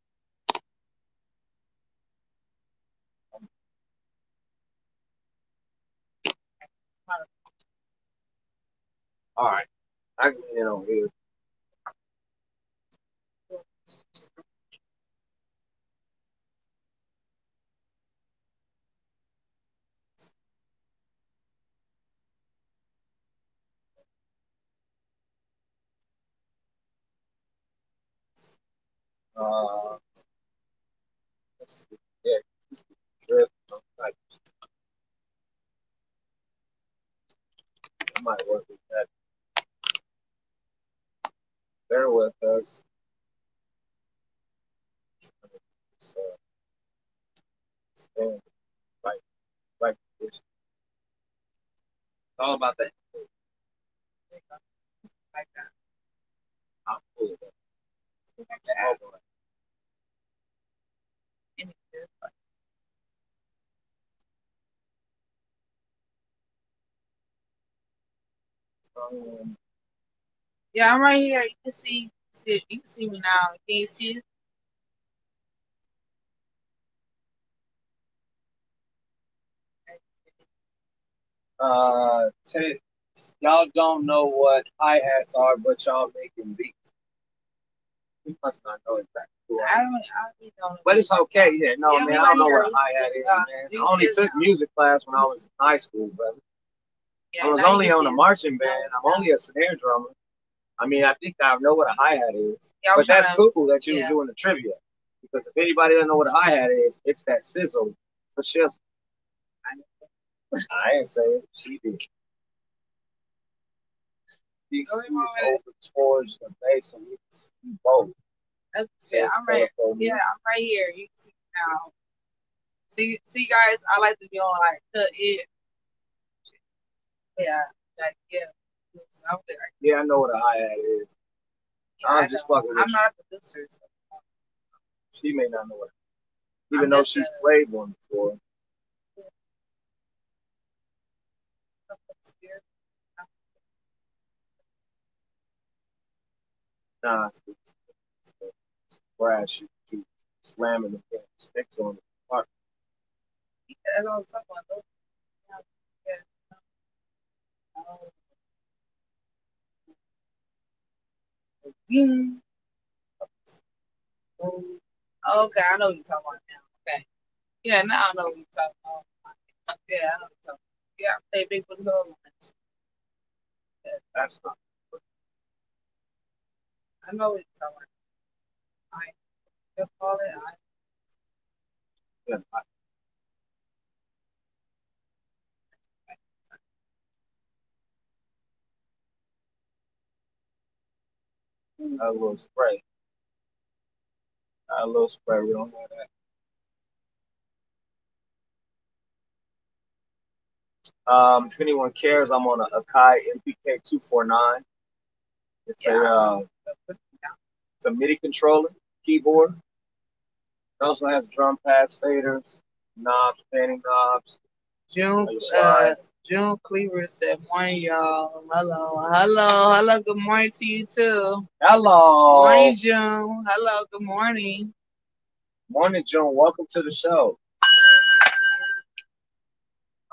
Speaker 3: All right. I can get on here. Uh, let's see. Yeah, drip. I might work with that. Bear with us. So, stand. It's all about that.
Speaker 1: like that.
Speaker 3: I'm full of that.
Speaker 1: That.
Speaker 3: Like- um,
Speaker 1: Yeah, I'm right here. You can see, see you can see me now. Can you see it?
Speaker 3: uh, y'all don't know what hi hats are, but y'all making beats. You must not know exactly. I
Speaker 1: don't I don't know.
Speaker 3: But it's okay. Yeah, no,
Speaker 1: Yeah,
Speaker 3: man, I don't know what a hi hat is,
Speaker 1: Uh,
Speaker 3: man. I only took music class when I was in high school, brother.
Speaker 1: Yeah,
Speaker 3: I was only on a marching band. I'm only a snare drummer. I mean, I think I know what a hi hat is.
Speaker 1: Yeah,
Speaker 3: but that's
Speaker 1: to-
Speaker 3: cool that you
Speaker 1: yeah.
Speaker 3: was doing the trivia. Because if anybody doesn't know what a hi hat is, it's that sizzle for shizzle. I ain't say it. She did. She scooped over towards the base and we can see both.
Speaker 1: That's,
Speaker 3: So
Speaker 1: yeah, I'm right. Yeah. I'm right here. You can see now. See, see, guys, I like to be on like cut it. Yeah, like yeah. there.
Speaker 3: Yeah, I know what a hi hat is.
Speaker 1: Yeah,
Speaker 3: I'm
Speaker 1: I
Speaker 3: just fucking with
Speaker 1: I'm not a producer. So.
Speaker 3: She may not know it. Even
Speaker 1: I'm
Speaker 3: though she's
Speaker 1: a-
Speaker 3: played one before. Nah, it's brass she, she slamming the fucking sticks on the part.
Speaker 1: That's what I'm talking about. Yeah. Okay, I know what you're talking about now. Okay. Yeah, now I know what you're talking about. Yeah, I know what you're talking about. Yeah, play big for the whole lunch.
Speaker 3: That's not.
Speaker 1: I know what you're talking about. I call it. I,
Speaker 3: I, a little spray. A little spray. We don't have that. Um, if anyone cares, I'm on a Akai MPK 249. It's a
Speaker 1: Yeah.
Speaker 3: uh, it's a MIDI controller, keyboard. It also has drum pads, faders, knobs, panning knobs.
Speaker 1: June, uh. June Cleaver said, "Morning, y'all. Hello, hello, hello. Good morning to you too.
Speaker 3: Hello.
Speaker 1: Morning, June. Hello, good morning.
Speaker 3: Morning, Joan. Welcome to the show.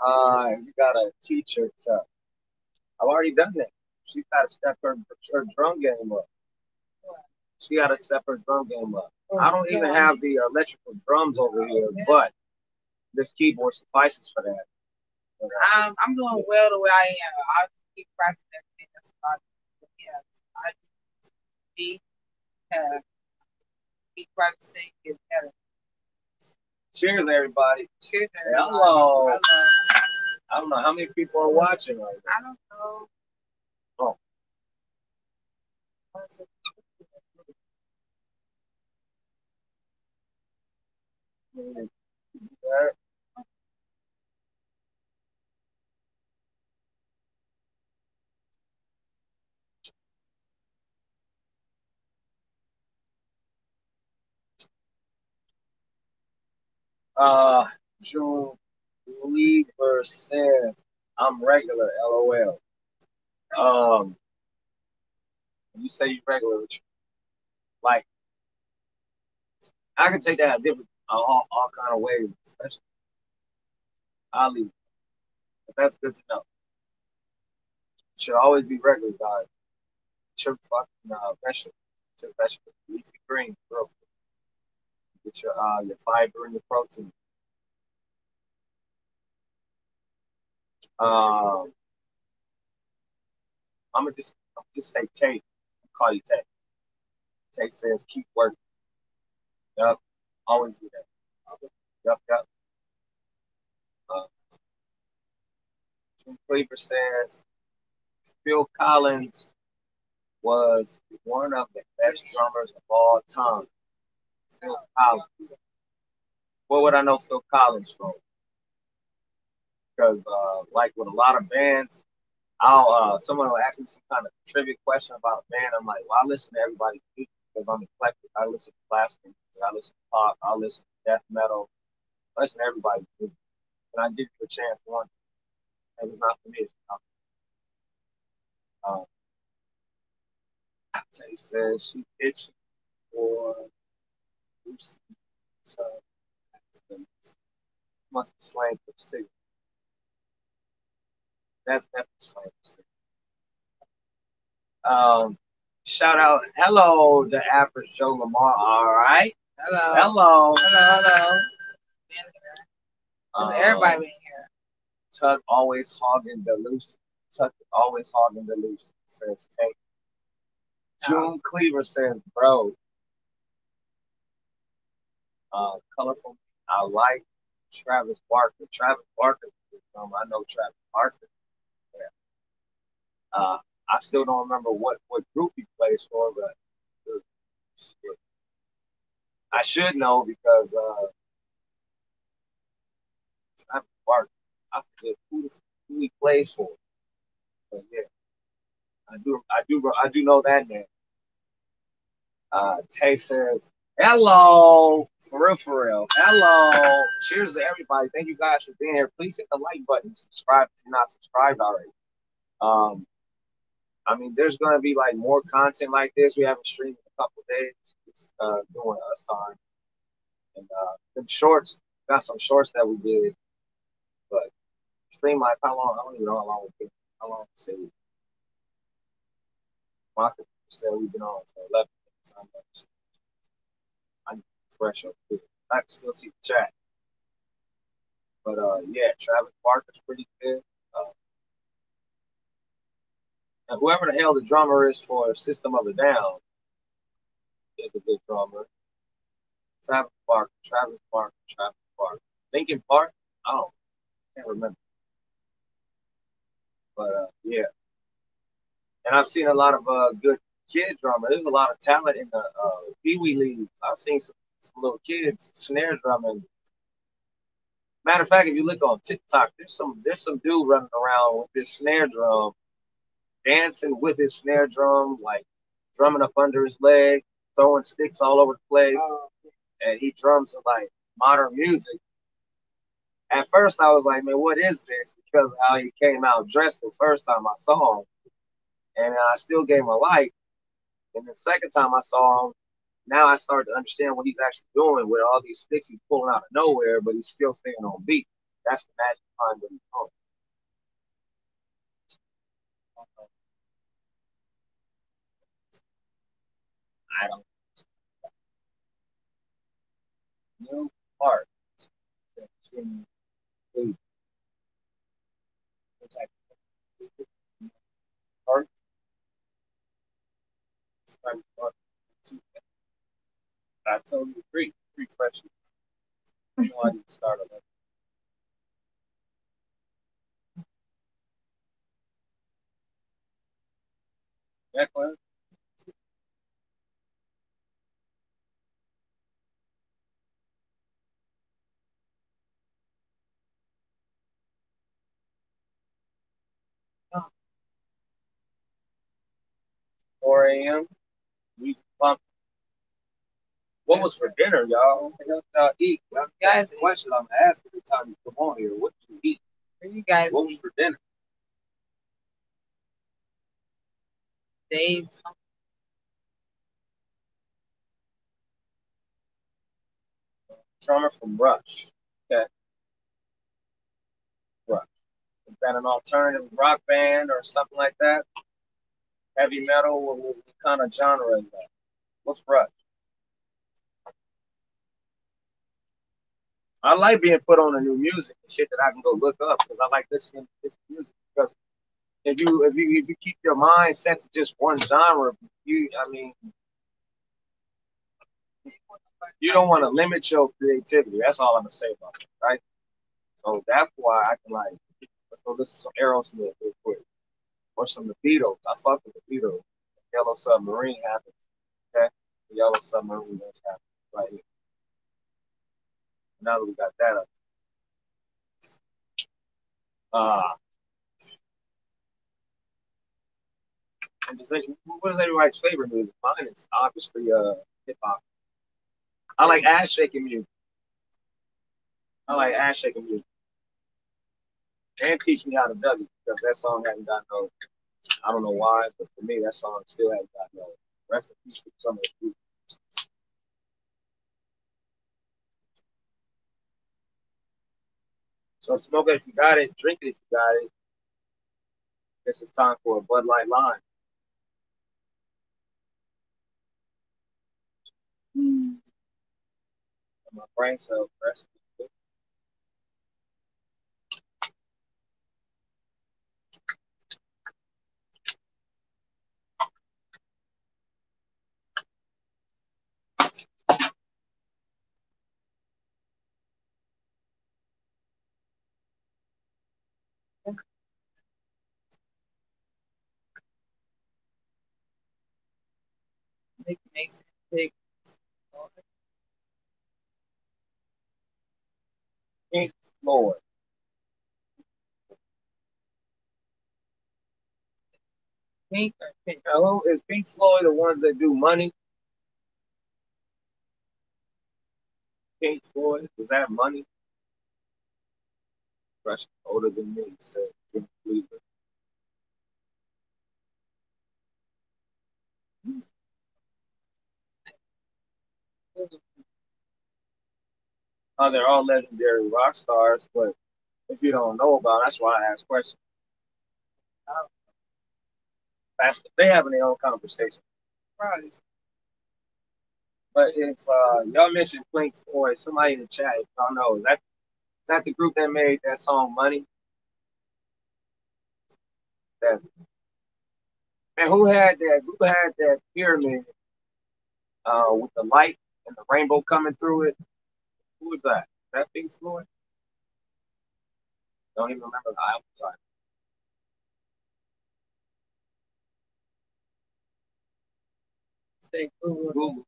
Speaker 3: Uh, you got a teacher. To, I've already done that. She's got to step her, her drum game up. She got step her drum game up. I don't even have the electrical drums over here, but this keyboard suffices for that.
Speaker 1: I'm, I'm doing well the way I am. I'll just keep practicing everything. That's what I do. Yeah, I just be uh, keep practicing, get better.
Speaker 3: Cheers, everybody.
Speaker 1: Cheers, everybody.
Speaker 3: Hello.
Speaker 1: Hello.
Speaker 3: I don't know how many people are watching right now.
Speaker 1: I don't know.
Speaker 3: Oh. Uh, June Cleaver says, I'm regular, lol. Um, you say you're regular, like, I can take that a different, all, all kind of ways, especially. I'll. But that's good to know. Should always be regular, guys. Your fucking uh, vegetables, get your vegetables, leafy greens, real food. Get your uh your fiber and your protein. Um, I'm gonna just I'm just say Tate. I'll call you Tate. Tate says keep working. Yep, always do that. Yep, yep. Uh, Jim Cleaver says Phil Collins was one of the best drummers of all time. Phil Collins. Where would I know Phil Collins from? Because, uh, like with a lot of bands, I'll uh, someone will ask me some kind of trivia question about a band. I'm like, well, I listen to everybody's music because I'm eclectic. I listen to classical I listen to pop, I listen to death metal. I listen to everybody's music. And I give you a chance once. If it's not for me, it's not. Um, Tay says she itching for Lucy to must be slang for sick. That's definitely slang for sick. Um, shout out, hello, the average Joe Lamar. All right,
Speaker 1: Hello.
Speaker 3: hello.
Speaker 1: Hello, hello. Been here.
Speaker 3: Um,
Speaker 1: Everybody been here.
Speaker 3: Tuck always hogging the loose. Tuck always hogging the loose. Says Tate. June Cleaver says, bro. Uh, colorful. I like Travis Barker. Travis Barker. Um, I know Travis Barker. Yeah. Uh, I still don't remember what what group he plays for, but uh, I should know because uh, Travis Barker. I forget who, who he plays for. But yeah. I do, I do, I do know that name. Uh, Tay says, "Hello, for real, for real. Hello, cheers to everybody. Thank you guys for being here. Please hit the like button, subscribe if you're not subscribed already. Um, I mean, there's gonna be like more content like this. We haven't streamed in a couple days. It's uh, doing us time, and uh, them shorts. Got some shorts that we did, but stream like how long? I don't even know how long we How long we say? Market said we've been on for 11 minutes. I'm fresh up here. I can still see the chat. But uh, yeah, Travis Barker's pretty good. Uh, and whoever the hell the drummer is for System of a Down is a good drummer. Travis Barker, Travis Barker, Travis Barker. Linkin Park? I don't can't remember. But uh, yeah. And I've seen a lot of uh, good kid drummer. There's a lot of talent in the uh, Pee Wee leagues. I've seen some, some little kids snare drumming. Matter of fact, if you look on TikTok, there's some there's some dude running around with this snare drum, dancing with his snare drum, like drumming up under his leg, throwing sticks all over the place, oh. and he drums like modern music. At first, I was like, "Man, what is this?" Because how he came out dressed the first time I saw him, and I still gave him a like. And the second time I saw him, now I start to understand what he's actually doing with all these sticks he's pulling out of nowhere, but he's still staying on beat. That's the magic behind what he's doing. I don't new part That's can part told you three, three freshmen. I didn't start on 4 a.m. We. What was for dinner, y'all? What the y'all eat? Y'all guys, the question I'm asking every time you come on here, what did you eat?
Speaker 1: What you guys
Speaker 3: What was for dinner?
Speaker 1: Dave something.
Speaker 3: Drummer from Rush. Okay. Rush. Is that an alternative rock band or something like that? Heavy metal? What, what kind of genre is that? What's Rush? I like being put on a new music and shit that I can go look up because I like listening to this music because if you if you if you keep your mind set to just one genre, you I mean you don't want to limit your creativity. That's all I'm gonna say about it, right? So that's why I can like let's go listen to some Aerosmith real quick. Or some the Beatles. I fuck with the Beatles. Yellow Submarine happens. Okay? The Yellow Submarine does happen right here. Now that we got that up. Uh, and does what is everybody's favorite music? Mine is obviously uh, hip hop. I like ass shaking music. I like ass shaking music. And teach me how to W because that song hasn't got no. I don't know why, but for me, that song still hasn't got no. Rest in peace to some of the people. So smoke it if you got it, drink it if you got it. This is time for a Bud Light Lime. Mm. My brain cells rest.
Speaker 1: Nick Mason pick
Speaker 3: Pink Floyd.
Speaker 1: Pink or Pink?
Speaker 3: Who is Pink Floyd the ones that do money? Pink Floyd, is that money? Fresh older than me, said Jim Cleveland. Oh, they're all legendary rock stars, but if you don't know about, that's why I ask questions. That's, they having their own conversation.
Speaker 1: Right.
Speaker 3: But if uh, y'all mentioned Pink Floyd, somebody in the chat, if y'all know, is that is that the group that made that song Money? That and who had that? Who had that pyramid uh, with the light and the rainbow coming through it? Who was that? That Pink Floyd? Don't even remember the album title.
Speaker 1: Say Google.
Speaker 3: Google.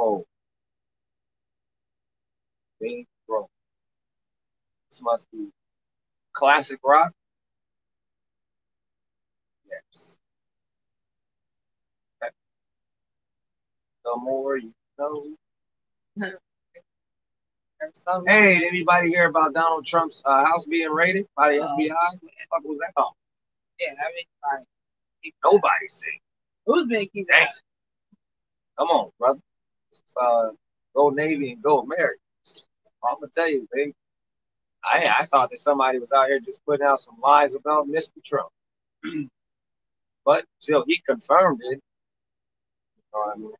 Speaker 3: That- I'll say. Dave Grohl. Dave Grohl. This must be classic rock. Yes. Okay. The more you know. Hey, did anybody hear about Donald Trump's uh, house being raided by the
Speaker 1: Oh,
Speaker 3: FBI? What
Speaker 1: shit.
Speaker 3: the fuck was that about?
Speaker 1: Yeah, I mean, like,
Speaker 3: Nobody said.
Speaker 1: who's been keeping.
Speaker 3: Come on, brother. Uh, go Navy and go America. I'm gonna tell you, babe. I I thought that somebody was out here just putting out some lies about Mr. Trump, but still, he confirmed it. You know I mean?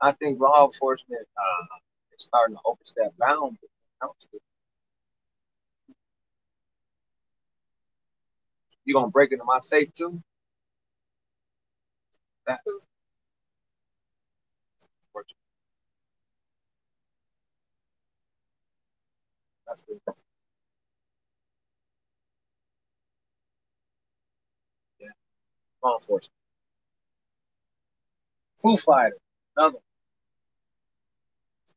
Speaker 3: I think law enforcement uh, is starting to overstep bounds. You gonna break into my safe too? Yeah. Law enforcement. Foo Fighter, another.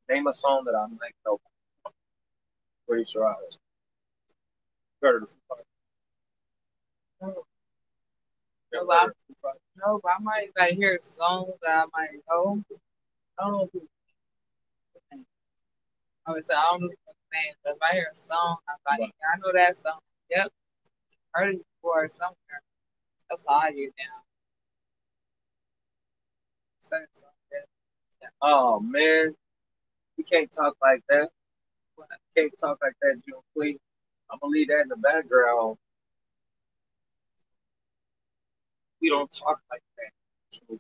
Speaker 3: Name a song that I might know. Pretty sure I was. The Foo?
Speaker 1: No, no, but I might like hear songs that I might know. I don't know. Oh, I would say I don't know the name, but if I hear a song, I'm like,
Speaker 3: Right.
Speaker 1: yeah, I know that song. Yep, heard it before somewhere. That's how I get down. Certain songs, yeah.
Speaker 3: Oh man, we can't talk like that.
Speaker 1: What?
Speaker 3: Can't talk like that, June Please. I'm gonna leave that in the background. We don't talk like that.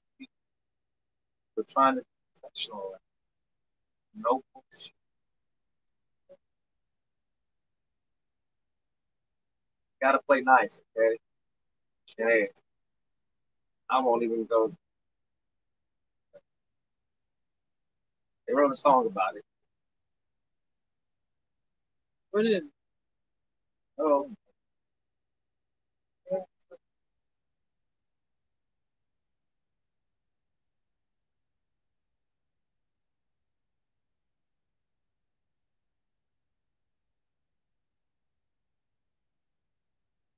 Speaker 3: We're trying to be professional. No bullshit. Gotta play nice, okay? Yeah. I won't even go. They wrote a song about it.
Speaker 1: What is it?
Speaker 3: Oh,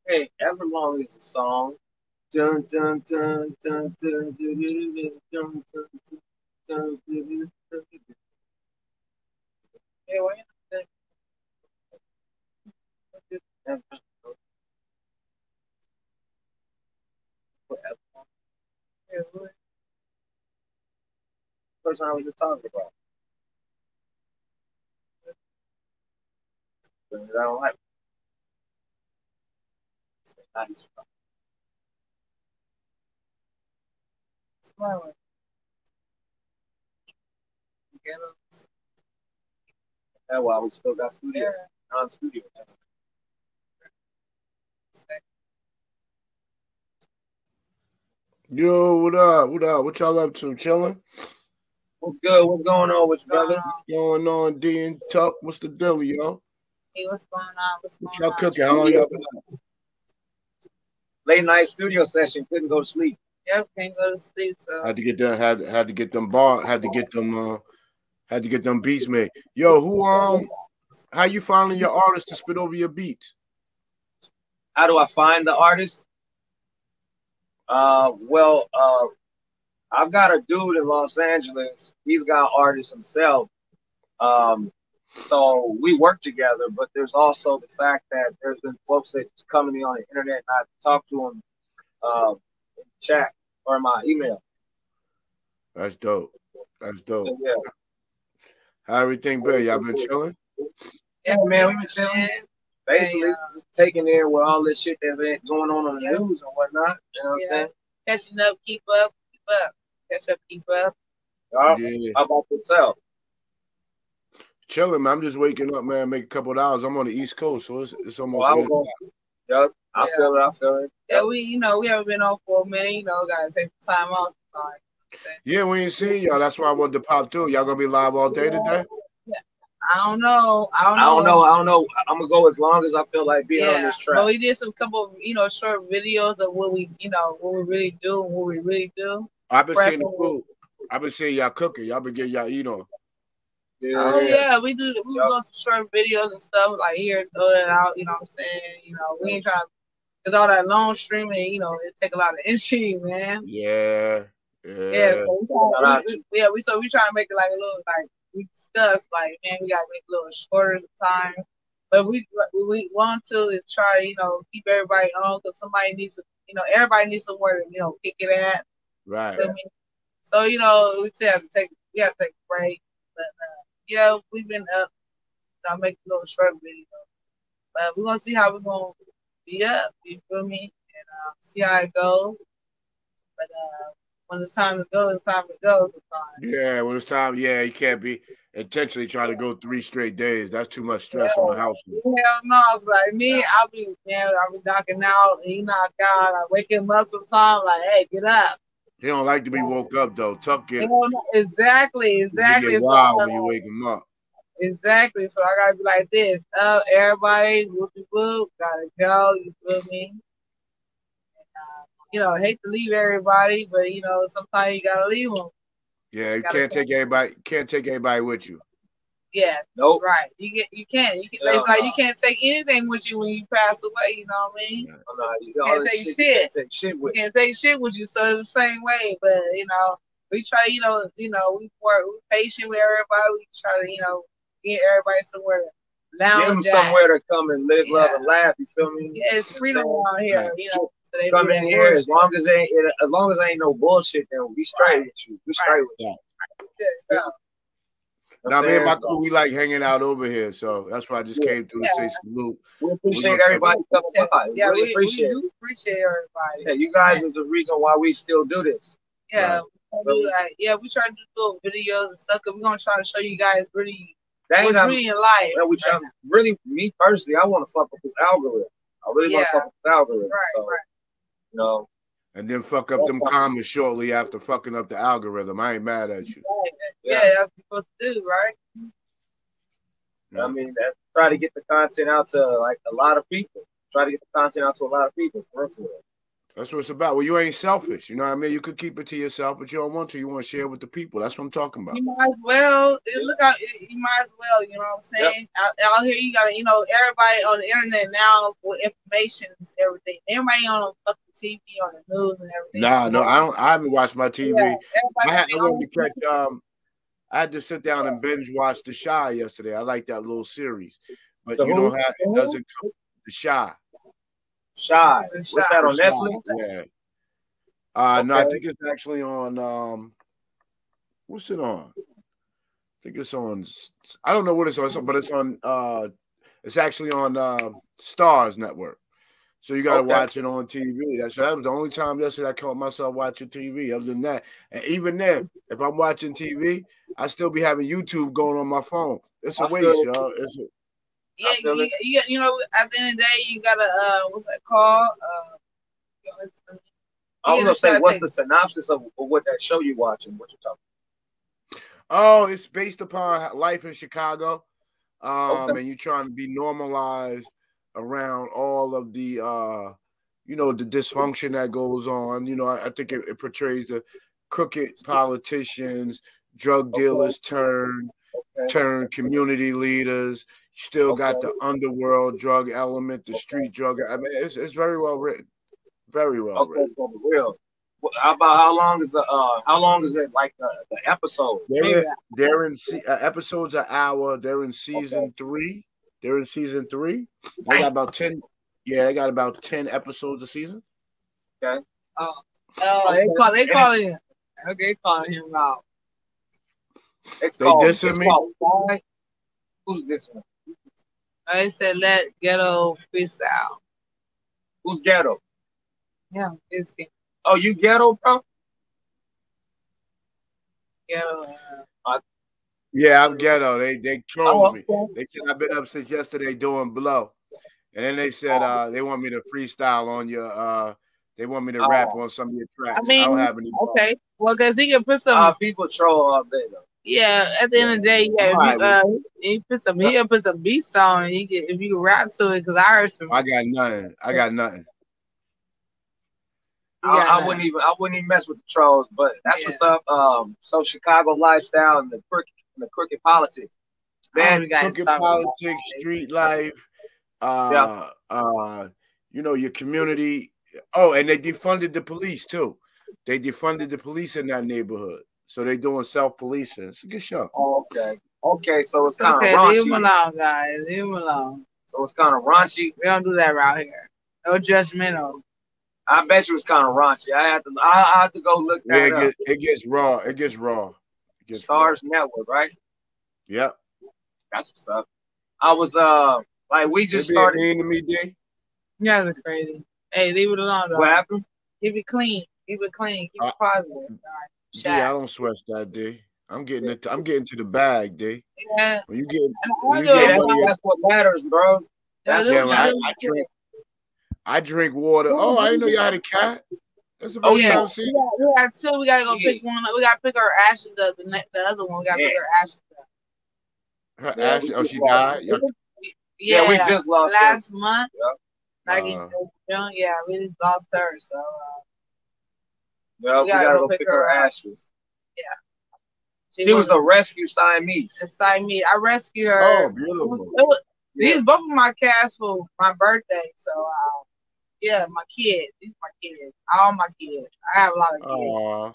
Speaker 3: hey, Everlong is a song. Dun dun dun dun dun dun dun dun dun dun dun
Speaker 1: what?
Speaker 3: Person I was just talking about. I don't like. It. Nice.
Speaker 1: Smart one. Ghetto.
Speaker 3: That's why we still got studio,
Speaker 1: Yeah.
Speaker 3: non-studio.
Speaker 4: Yo, what up? What up? What y'all up to? Chilling?
Speaker 3: What's good? What's going on with you,
Speaker 1: Going
Speaker 3: brother?
Speaker 1: on.
Speaker 4: Going on, D and Tuck? What's the deal, yo?
Speaker 1: Hey, what's going on? What's going
Speaker 4: What y'all
Speaker 1: on?
Speaker 4: cooking? How long y'all been up?
Speaker 3: Late night studio session. Couldn't go to sleep.
Speaker 1: Yep, can't go to sleep. So
Speaker 4: Had to get them had had to get them bar had to get them uh had to get them beats made. Yo, who um how you finding your artists to spit over your beats?
Speaker 3: How do I find the artist? Uh, well, uh, I've got a dude in Los Angeles. He's got artists himself. Um, so we work together. But there's also the fact that there's been folks that just come to me on the internet and I talk to them uh, in chat or my email.
Speaker 4: That's dope. That's dope.
Speaker 3: Yeah,
Speaker 4: How everything been? Y'all been chilling?
Speaker 3: yeah, man, we've been chilling. Basically,
Speaker 1: Hey, uh,
Speaker 3: just taking in with all this shit that's been going on on the
Speaker 1: Yes.
Speaker 3: news and whatnot. You know what
Speaker 1: Yeah.
Speaker 3: I'm saying?
Speaker 1: catching up, keep up, keep up, catch up, keep up.
Speaker 3: Y'all,
Speaker 4: Yeah.
Speaker 3: How about yourself?
Speaker 4: Chilling, man. I'm just waking up, man. Make a couple of hours. I'm on the East Coast, so it's it's almost
Speaker 3: Well, I
Speaker 4: eight
Speaker 3: was I
Speaker 1: Yeah.
Speaker 3: feel it. I feel it.
Speaker 1: Yeah, we you know we haven't been on for a minute. You know, gotta take some time off. Like,
Speaker 4: Yeah, we ain't seen y'all. That's why I wanted to pop through. Y'all gonna be live all day today?
Speaker 1: I don't know. I don't know.
Speaker 3: I
Speaker 1: know.
Speaker 3: don't know. I don't know. I'm gonna go as long as I feel like being on this
Speaker 1: but
Speaker 3: track.
Speaker 1: we did some couple, of, you know, short videos of what we, you know, what we really do, what we really do.
Speaker 4: I've been seeing the food. I've been seeing y'all cooking. Y'all been getting y'all eat on.
Speaker 1: Oh yeah, we do. We
Speaker 3: Yup.
Speaker 1: do some short videos and stuff like here, throw it out. You know what I'm saying? You know, we ain't trying because all that long streaming, you know, it take a lot of energy, man.
Speaker 4: Yeah. Yeah.
Speaker 1: Yeah, so we try, we, we- yeah, we so we try to make it like a little like we discussed, like man, we gotta make a little shorter time. But we we want to is try to you know keep everybody on because somebody needs to you know everybody needs somewhere to you know kick it at.
Speaker 4: Right.
Speaker 1: feel me? So you know we still have to take we have to take a break, but uh, yeah, we've been up. I'll make a little short video, but we're gonna see how we're gonna be up. You feel me? And uh, see how it goes. But uh, when it's time to go, it's time to go. Sometimes.
Speaker 4: Yeah, when it's time, yeah, you can't be intentionally trying to go three straight days. That's too much stress on the house.
Speaker 1: Hell no, like me, I'll be man, I'll be knocking out and he knock out. I wake him up sometime, like, hey, get up.
Speaker 4: He don't like to be woke up though. Tuck get,
Speaker 1: Hell no, Exactly,
Speaker 4: you
Speaker 1: exactly.
Speaker 4: get
Speaker 1: So,
Speaker 4: wild when you wake him up.
Speaker 1: Exactly. So I gotta be like this. Up, everybody, whoopie whoop, gotta go. You feel me? And, uh, you know, I hate to leave everybody, but you know, sometimes you gotta leave them.
Speaker 4: Yeah, you
Speaker 1: Gotta
Speaker 4: can't
Speaker 1: go.
Speaker 4: take everybody. Can't take everybody with you.
Speaker 1: Yeah,
Speaker 3: Nope.
Speaker 1: right. You get, you can't. You can,
Speaker 3: Hell
Speaker 1: it's like
Speaker 3: no.
Speaker 1: you can't take anything with you when you pass away. You know what I mean?
Speaker 3: I'm oh, not, you
Speaker 1: Can't take
Speaker 3: shit,
Speaker 1: shit.
Speaker 3: can't take shit with.
Speaker 1: You can't take shit with you. So it's the same way. But you know, we try. You know, you know, we work. We patient with everybody. We try to, you know, get everybody somewhere to
Speaker 3: Give them somewhere to come and live, love, and laugh. You feel me?
Speaker 1: Yeah, it's freedom
Speaker 3: So,
Speaker 1: around here,
Speaker 4: Right.
Speaker 1: you know. So they
Speaker 3: Come in here as long as ain't as long as ain't no bullshit. Then we straight
Speaker 1: Right.
Speaker 3: with you. We straight with you.
Speaker 1: Good stuff.
Speaker 3: You know
Speaker 4: Now me and my crew, we like hanging out over here, so that's why I just
Speaker 3: Yeah.
Speaker 4: came through to say salute.
Speaker 3: we
Speaker 4: We
Speaker 3: appreciate
Speaker 4: gonna-
Speaker 3: everybody coming
Speaker 1: Yeah,
Speaker 3: by. We
Speaker 1: yeah,
Speaker 3: really
Speaker 1: we,
Speaker 3: appreciate
Speaker 1: we do appreciate everybody.
Speaker 3: Yeah, you guys is the reason why we still do this.
Speaker 1: Yeah,
Speaker 4: Right.
Speaker 1: we do like, yeah, we try to do little videos and stuff because we're gonna try to show you guys really
Speaker 3: That ain't
Speaker 1: what's really in life.
Speaker 3: yeah, we try, really, me personally, I want to fuck with this algorithm. I really want to fuck with this algorithm.
Speaker 1: Right,
Speaker 3: so,
Speaker 1: right.
Speaker 3: you know,
Speaker 4: And then fuck up them comments shortly after fucking up the algorithm. I ain't mad at you.
Speaker 3: Yeah.
Speaker 1: Yeah, that's what you're supposed to do, right?
Speaker 3: I mean, that, try to get the content out to like a lot of people. Try to get the content out to a lot of people. For real.
Speaker 4: That's what it's about. Well, you ain't selfish. You know what I mean? You could keep it to yourself, but you don't want to. You want to share with the people. That's what I'm talking about.
Speaker 1: You might as well look out. You might as well. You know what I'm saying? Out, out here, you gotta. You know, everybody on the internet now with information and everything. Everybody on fucking TV, on the news and everything.
Speaker 4: Nah, no, I don't. I haven't watched my TV.
Speaker 1: Yeah,
Speaker 4: I had I wanted to catch. Um, I had to sit down and binge watch The Chi yesterday. I like that little series, but
Speaker 3: The
Speaker 4: you
Speaker 3: who?
Speaker 4: don't have it. Doesn't come. The
Speaker 3: Chi.
Speaker 1: Chi.
Speaker 3: What's that on
Speaker 4: The
Speaker 3: Netflix?
Speaker 4: Yeah. Uh, no, I think it's actually on. Um, what's it on? I think it's on. I don't know what it's on, but it's on. Uh, it's actually on uh, Starz Network. So you got to
Speaker 3: Okay.
Speaker 4: watch it on TV. That's that was the only time yesterday I caught myself watching TV. Other than that, and even then, if I'm watching TV, I still be having YouTube going on my phone. It's a
Speaker 3: I
Speaker 4: waste,
Speaker 3: feel-
Speaker 4: y'all. It's a,
Speaker 1: Yeah, you, you, you know, at the end of the day, you gotta uh, what's that called? Uh, you know,
Speaker 3: I was
Speaker 1: Yeah,
Speaker 3: gonna say, what's
Speaker 1: what
Speaker 3: the synopsis of, of what that show you're watching? What you talking?
Speaker 4: oh, it's based upon life in Chicago. um,
Speaker 3: Okay.
Speaker 4: and you're trying to be normalized around all of the uh, you know, the dysfunction that goes on. You know, I, I think it, it portrays the crooked politicians, drug
Speaker 3: Okay.
Speaker 4: dealers turn
Speaker 3: Okay.
Speaker 4: turn community leaders. You still got the underworld drug element, the street drug. I mean, it's it's very well written, very well
Speaker 3: Okay,
Speaker 4: written.
Speaker 3: for real. Well, How about how long is the uh how long is it like the, the episode?
Speaker 4: They're in, they're in se- uh, episodes an hour. They're in season three. They're in season three. They got about ten. Yeah, they got about ten episodes a season. Okay.
Speaker 1: Oh, oh, they call they calling him. Okay, calling him out.
Speaker 3: It's
Speaker 4: They
Speaker 3: called,
Speaker 4: dissing
Speaker 3: it's
Speaker 4: me?
Speaker 3: called Why? Who's this one?
Speaker 1: They said let ghetto freestyle.
Speaker 3: Who's ghetto?
Speaker 1: Yeah, it's
Speaker 3: Oh, you ghetto, bro?
Speaker 1: ghetto. Uh,
Speaker 4: Yeah, I'm ghetto. They they trolled
Speaker 3: Oh,
Speaker 4: me. They said I've been up since yesterday doing blow, and then they said uh they want me to freestyle on your uh they want me to rap
Speaker 3: Oh.
Speaker 4: on some of your tracks.
Speaker 1: I mean,
Speaker 4: don't have any.
Speaker 1: okay, well, cause he can put some.
Speaker 3: Uh, people troll all day though.
Speaker 1: Yeah, at the end of the day, yeah, if you, uh, he put some. He can put some beats on. He can if you can rap to it. Cause I heard some.
Speaker 4: I got nothing. I got nothing.
Speaker 3: I, I wouldn't even I wouldn't even mess with the trolls, but that's
Speaker 1: Yeah.
Speaker 3: what's up. Um, so Chicago lifestyle and the crooked and the crooked politics. Man,
Speaker 1: even got
Speaker 4: Crooked
Speaker 1: something.
Speaker 4: politics, street life, uh, uh, you know, your community. Oh, and they defunded the police too. They defunded the police in that neighborhood, so they doing self policing. It's a good show.
Speaker 3: oh, okay, okay, so it's
Speaker 1: It's
Speaker 3: kind of
Speaker 1: okay, leave him alone, guys. Leave him alone.
Speaker 3: So it's kind of raunchy.
Speaker 1: We don't do that around here. No judgmental.
Speaker 3: I bet you it's kind of raunchy. I have to I, I have to go look
Speaker 4: Yeah,
Speaker 3: that
Speaker 4: it,
Speaker 3: up.
Speaker 4: get, it gets raw. It gets raw. It gets raw.
Speaker 3: Starz Network, right?
Speaker 4: Yep.
Speaker 3: That's what's up. I was uh like we just
Speaker 4: They being
Speaker 3: started.
Speaker 4: mean to me, D.
Speaker 1: You guys are crazy. Hey, leave it alone, though.
Speaker 3: What happened?
Speaker 1: Keep it clean. Keep it clean. Keep
Speaker 4: Uh,
Speaker 1: it positive. All right.
Speaker 4: D, I don't sweat that, D. I'm getting it. I'm getting to the bag, D.
Speaker 1: Yeah.
Speaker 4: When you get, When you get money,
Speaker 3: that's what matters, bro. That's
Speaker 1: Yeah,
Speaker 4: yeah,
Speaker 1: them
Speaker 4: I, I drink, I drink water. Oh, I didn't know y'all had a cat. That's the
Speaker 3: Oh,
Speaker 1: yeah.
Speaker 4: time
Speaker 1: We
Speaker 4: seeing.
Speaker 1: got, we got two. We gotta go
Speaker 3: Yeah.
Speaker 1: pick one. We gotta pick her ashes up. The next, the other one. We gotta pick
Speaker 3: Yeah.
Speaker 1: her ashes up.
Speaker 4: Her
Speaker 3: Yeah,
Speaker 4: ass.
Speaker 3: we
Speaker 4: Oh, she died. Y'all-
Speaker 3: Yeah,
Speaker 1: Yeah,
Speaker 3: we just lost her.
Speaker 1: last month.
Speaker 3: Yeah.
Speaker 1: Like
Speaker 4: Uh.
Speaker 1: in June. Yeah, we just lost her. So uh,
Speaker 3: Yeah, we
Speaker 1: gotta
Speaker 3: gotta
Speaker 1: go
Speaker 3: go
Speaker 1: pick
Speaker 3: pick
Speaker 1: her
Speaker 3: her
Speaker 1: up.
Speaker 3: ashes.
Speaker 1: she,
Speaker 3: She was a rescue Siamese.
Speaker 1: beside me. I rescued her.
Speaker 4: Oh,
Speaker 1: It was-
Speaker 4: beautiful.
Speaker 1: it was- These both of my cats for my birthday. So uh, yeah, my kids. These my kids. All my kids. I have a lot of kids.
Speaker 4: Aw,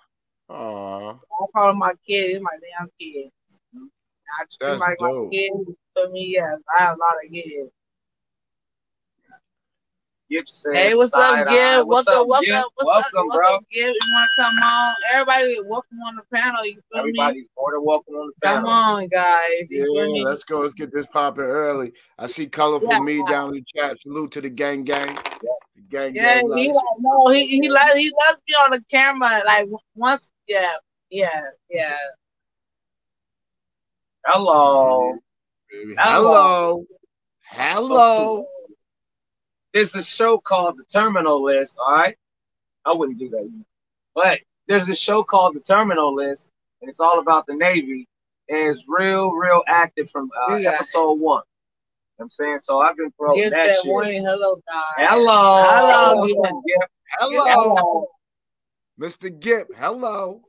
Speaker 4: aw.
Speaker 1: I call them my kids. These my damn kids. I treat
Speaker 4: That's
Speaker 1: like my
Speaker 4: dope.
Speaker 1: kids. For me, yes, I have a lot of kids.
Speaker 3: Gift says,
Speaker 1: Hey, what's up,
Speaker 3: side.
Speaker 1: Gib?
Speaker 3: What's
Speaker 1: Welcome,
Speaker 3: up,
Speaker 1: welcome,
Speaker 3: Gib?
Speaker 1: what's
Speaker 3: Welcome,
Speaker 1: up,
Speaker 3: bro.
Speaker 1: welcome, Gib? You want to come on? Everybody, welcome on the panel. You feel me?
Speaker 3: Everybody's more than welcome on the panel.
Speaker 1: Come on, guys. You feel
Speaker 4: Yeah,
Speaker 1: me?
Speaker 4: let's go. Let's get this popping early. I see colorful
Speaker 1: Yeah.
Speaker 4: me down in the chat. Salute to the gang gang. The gang
Speaker 1: Yeah,
Speaker 4: gang.
Speaker 1: he
Speaker 4: likes-
Speaker 1: like no, he he like he loves me on the camera. Like once, yeah, yeah, yeah.
Speaker 3: Hello.
Speaker 4: Baby.
Speaker 3: Hello.
Speaker 4: Hello. Hello.
Speaker 3: There's a show called The Terminal List, all right? I wouldn't do that. either. But there's a show called The Terminal List, and it's all about the Navy, and it's real, real active from uh,
Speaker 1: You got it.
Speaker 3: episode one. You know I'm saying? So I've been promoting
Speaker 1: Give
Speaker 3: that
Speaker 1: that
Speaker 3: shit.
Speaker 1: morning hello, guys.
Speaker 3: Hello.
Speaker 1: Hello,
Speaker 3: What's
Speaker 1: yeah.
Speaker 3: up, Gip?
Speaker 4: Hello.
Speaker 3: Hello.
Speaker 4: Mr. Gip. Hello.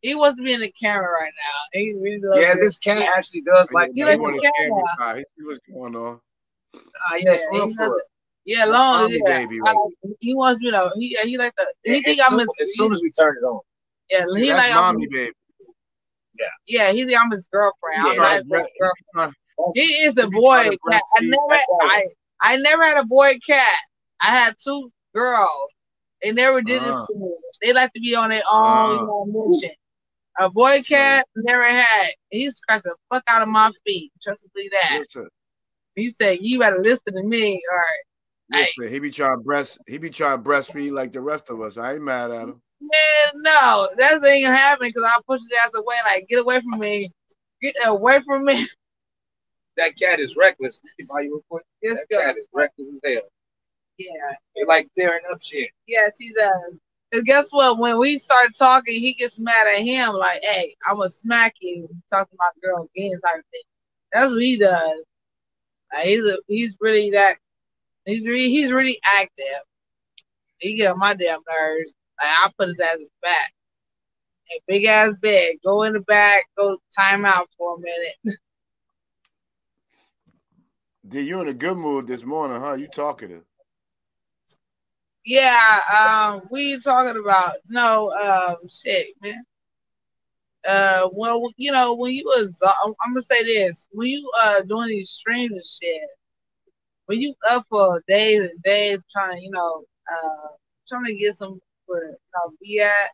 Speaker 1: He wants to be in the camera right now. He really loves
Speaker 3: Yeah, this cat actually does like
Speaker 1: he
Speaker 4: He
Speaker 1: like
Speaker 4: want
Speaker 1: the camera.
Speaker 4: camera. He see what's going on.
Speaker 3: Ah,
Speaker 1: Yeah,
Speaker 3: yes, real
Speaker 1: he
Speaker 3: for
Speaker 1: loves
Speaker 3: real.
Speaker 1: it. Yeah, long.
Speaker 4: Mommy
Speaker 1: Yeah,
Speaker 4: baby, right?
Speaker 1: like- he wants me to. He he like the. He
Speaker 3: Yeah,
Speaker 1: think I'm
Speaker 3: soon,
Speaker 1: his.
Speaker 3: as soon as we turn it on.
Speaker 1: yeah, he
Speaker 4: Yeah,
Speaker 1: like
Speaker 4: that's
Speaker 1: I'm.
Speaker 4: mommy, baby.
Speaker 1: Yeah, he think I'm his girlfriend.
Speaker 3: Yeah,
Speaker 1: I'm not his
Speaker 4: Trying to-
Speaker 1: girlfriend. He is a boy cat. I never, I, I never had a boy cat. I had two girls. They never did
Speaker 4: Uh.
Speaker 1: this to me. They like to be on their own,
Speaker 4: Uh.
Speaker 1: mission. A boy cat never had. He scratched the fuck out of my feet. Trust me that.
Speaker 4: Listen,
Speaker 1: He said, "You better listen to me." All right.
Speaker 4: listen, he be trying to breast. He be trying breastfeed like the rest of us. I ain't mad at him.
Speaker 1: Man, no, that ain't gonna happen because I push his ass away. Like, get away from me. Get away from me.
Speaker 3: That cat is reckless. Let me buy you a.
Speaker 1: Yes,
Speaker 3: That
Speaker 1: go.
Speaker 3: cat is reckless as hell.
Speaker 1: Yeah.
Speaker 3: They like tearing up shit.
Speaker 1: Yes, he does. Cause guess what? When we start talking, he gets mad at him. Like, "Hey, I'm gonna smack you." Talking to my girl again, type of thing. That's what he does. Like, he's a, he's really that he's really he's really active. He get on my damn nerves. Like I put his ass in the back. A big ass bed. Go in the back. Go time out for a minute.
Speaker 4: Did you in a good mood this morning, huh? You talkative.
Speaker 1: Yeah, um, we talking about no um shit, man. Uh, well, you know, when you was, I'm, I'm gonna say this: when you uh doing these streams and shit, when you up for days and days trying to, you know, uh, trying to get some for you know, be at,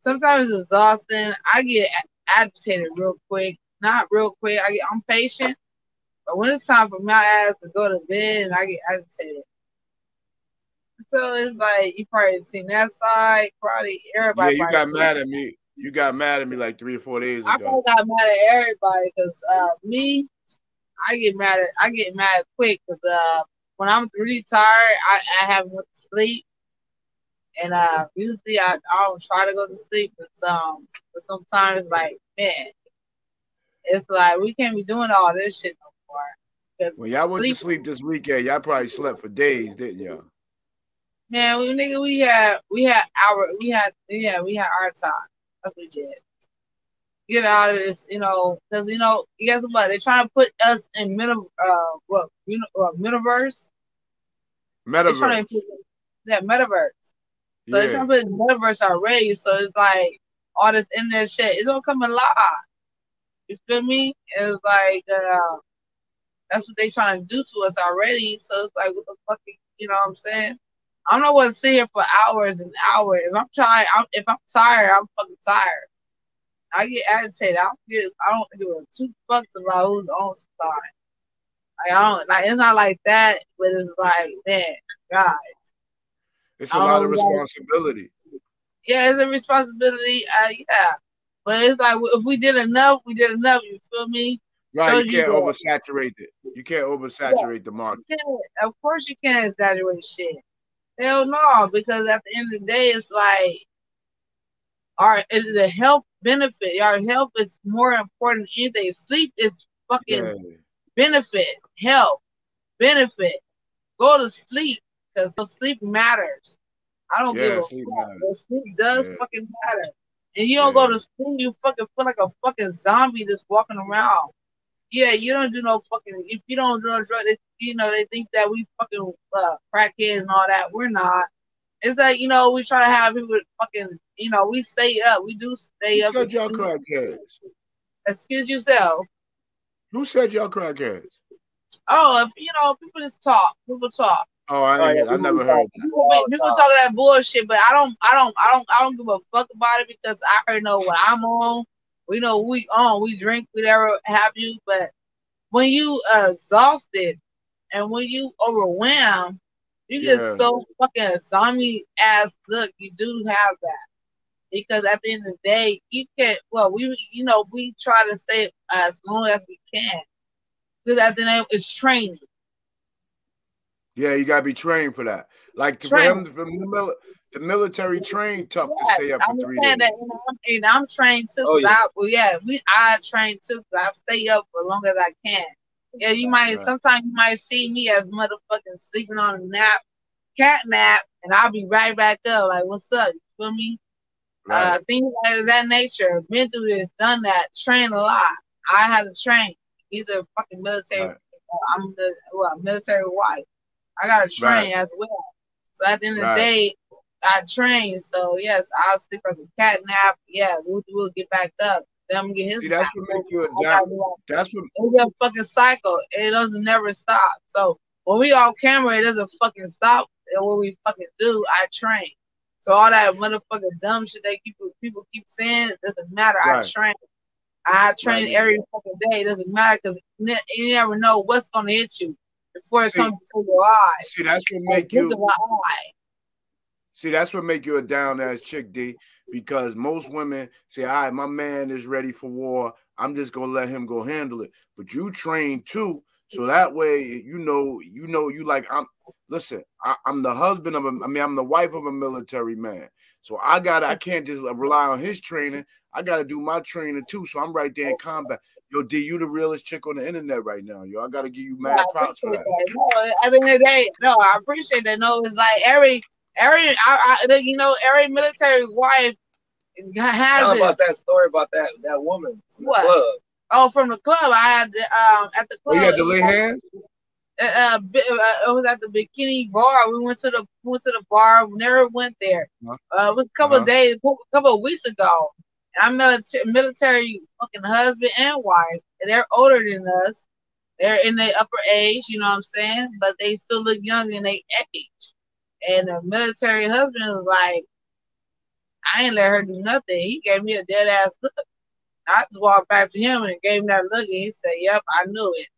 Speaker 1: sometimes it's exhausting. I get agitated real quick, not real quick. I get, I'm patient, but when it's time for my ass to go to bed, I get agitated. So it's like you probably seen that side. Probably everybody.
Speaker 4: Yeah, you got mad at me. You got mad at me like three or four days ago.
Speaker 1: I got mad at everybody because uh, me, I get mad at I get mad quick because uh, when I'm really tired, I, I haven't went to sleep, and uh, usually I, I don't try to go to sleep, but um, but sometimes like man, it's like we can't be doing all this shit no more.
Speaker 4: When y'all went to sleep this weekend, y'all probably slept for days, didn't y'all?
Speaker 1: Man, we nigga, we had we had our we had yeah we had our time. That's. Get out of this, you know, because you know, you guess what? They're trying to put us in meta, uh, what, you know, uh, metaverse.
Speaker 4: Metaverse.
Speaker 1: Put, yeah, metaverse. So yeah. they're trying to put metaverse already. So it's like all this internet shit. It's gonna come alive. You feel me? It's like uh, that's what they trying to do to us already. So it's like, what the fuck? You know what I'm saying? I'm not going to sit here for hours and hours. If I'm trying, I'm, if I'm tired, I'm fucking tired. I get agitated. I don't get. I don't give a two fucks about who's on side. Like I don't like. It's not like that, but it's like, man, guys.
Speaker 4: It's a lot of responsibility.
Speaker 1: Like, yeah, it's a responsibility. Uh, yeah, but it's like if we did enough, we did enough. You feel me?
Speaker 4: Right, you can't you oversaturate it. You can't oversaturate yeah. the market.
Speaker 1: Of course, you can't exaggerate shit. Hell no, because at the end of the day, it's like our the health benefit. Our health is more important than anything. Sleep is fucking yeah. benefit, health, benefit. Go to sleep because sleep matters. I don't yeah, give a sleep fuck. Sleep does yeah. fucking matter. And you don't go to sleep, you fucking feel like a fucking zombie just walking around yeah, you don't do no fucking. If you don't do no drug, they, you know they think that we fucking uh, crackheads and all that. We're not. It's like you know we try to have people fucking. You know we stay up. We do stay
Speaker 4: Who
Speaker 1: up.
Speaker 4: Said y'all crackheads.
Speaker 1: Excuse yourself.
Speaker 4: Who said y'all crackheads?
Speaker 1: Oh, you know people just talk. People talk.
Speaker 4: Oh, I, yeah, I never heard that.
Speaker 1: People, people talking that bullshit, but I don't, I don't, I don't, I don't give a fuck about it because I already know what I'm on we know we on, we drink, whatever have you. But when you exhausted and when you overwhelmed, you get yeah. so fucking zombie ass look. You do have that because at the end of the day, you can't. Well, we you know we try to stay as long as we can because at the end it's training.
Speaker 4: Yeah, you gotta be trained for that. Like for him, from the, the military trained tough to stay up for three days. That, you know,
Speaker 1: and I'm trained too. Oh, yeah. I, well, yeah, we I train too. I stay up for as long as I can. Yeah, you might right. sometimes you might see me as motherfucking sleeping on a nap, cat nap, and I'll be right back up. Like, what's up? You feel me? Right. Uh, things like that nature. Been through this, done that, trained a lot. I had to train. He's a fucking military. Right. I'm the well, military wife. I gotta train right. as well. So at the end of the day, I train. So yes, I'll sleep like a cat nap. Yeah, we'll, we'll get back up. Then I'm get his.
Speaker 4: See, that's what makes you adapt. Oh, that's what.
Speaker 1: It's a fucking cycle. It doesn't never stop. So when we off camera, it doesn't fucking stop. And what we fucking do, I train. So all that motherfucking dumb shit they keep people keep saying, it doesn't matter. Right. I train. I train right. every fucking day. It doesn't matter because you never know what's gonna hit you before it see, comes to your eyes.
Speaker 4: See, that's what make you. See, that's what make you a down ass chick, D. Because most women say, "All right, my man is ready for war. I'm just gonna let him go handle it." But you train too, so that way you know, you know, you like I'm. Listen, I, am the husband of a. I mean, I'm the wife of a military man. So I got. I can't just rely on his training. I gotta do my training too. So I'm right there in combat. Yo, D, you the realest chick on the internet right now. Yo, I gotta give you mad
Speaker 1: Yeah,
Speaker 4: props for that.
Speaker 1: that. No, at the end of the day, no, I appreciate that. No, it's like every every I, I you know every military wife has
Speaker 2: Tell
Speaker 1: this.
Speaker 2: about that story about that that woman from the
Speaker 1: What?
Speaker 2: club.
Speaker 1: Oh, from the club, I had um at the
Speaker 4: Oh,
Speaker 1: club.
Speaker 4: you had to lay hands?
Speaker 1: uh, uh, bi- uh, it was at the bikini bar. We went to the went to the bar. We never went there.
Speaker 4: Uh-huh.
Speaker 1: Uh, it was a couple
Speaker 4: Uh-huh.
Speaker 1: of days, a couple of weeks ago. And I'm military, military fucking husband and wife. And they're older than us. They're in their upper age, you know what I'm saying? But they still look young in their age. And the military husband was like, I ain't let her do nothing. He gave me a dead ass look. I just walked back to him and gave him that look, and he said, "Yep, I knew it."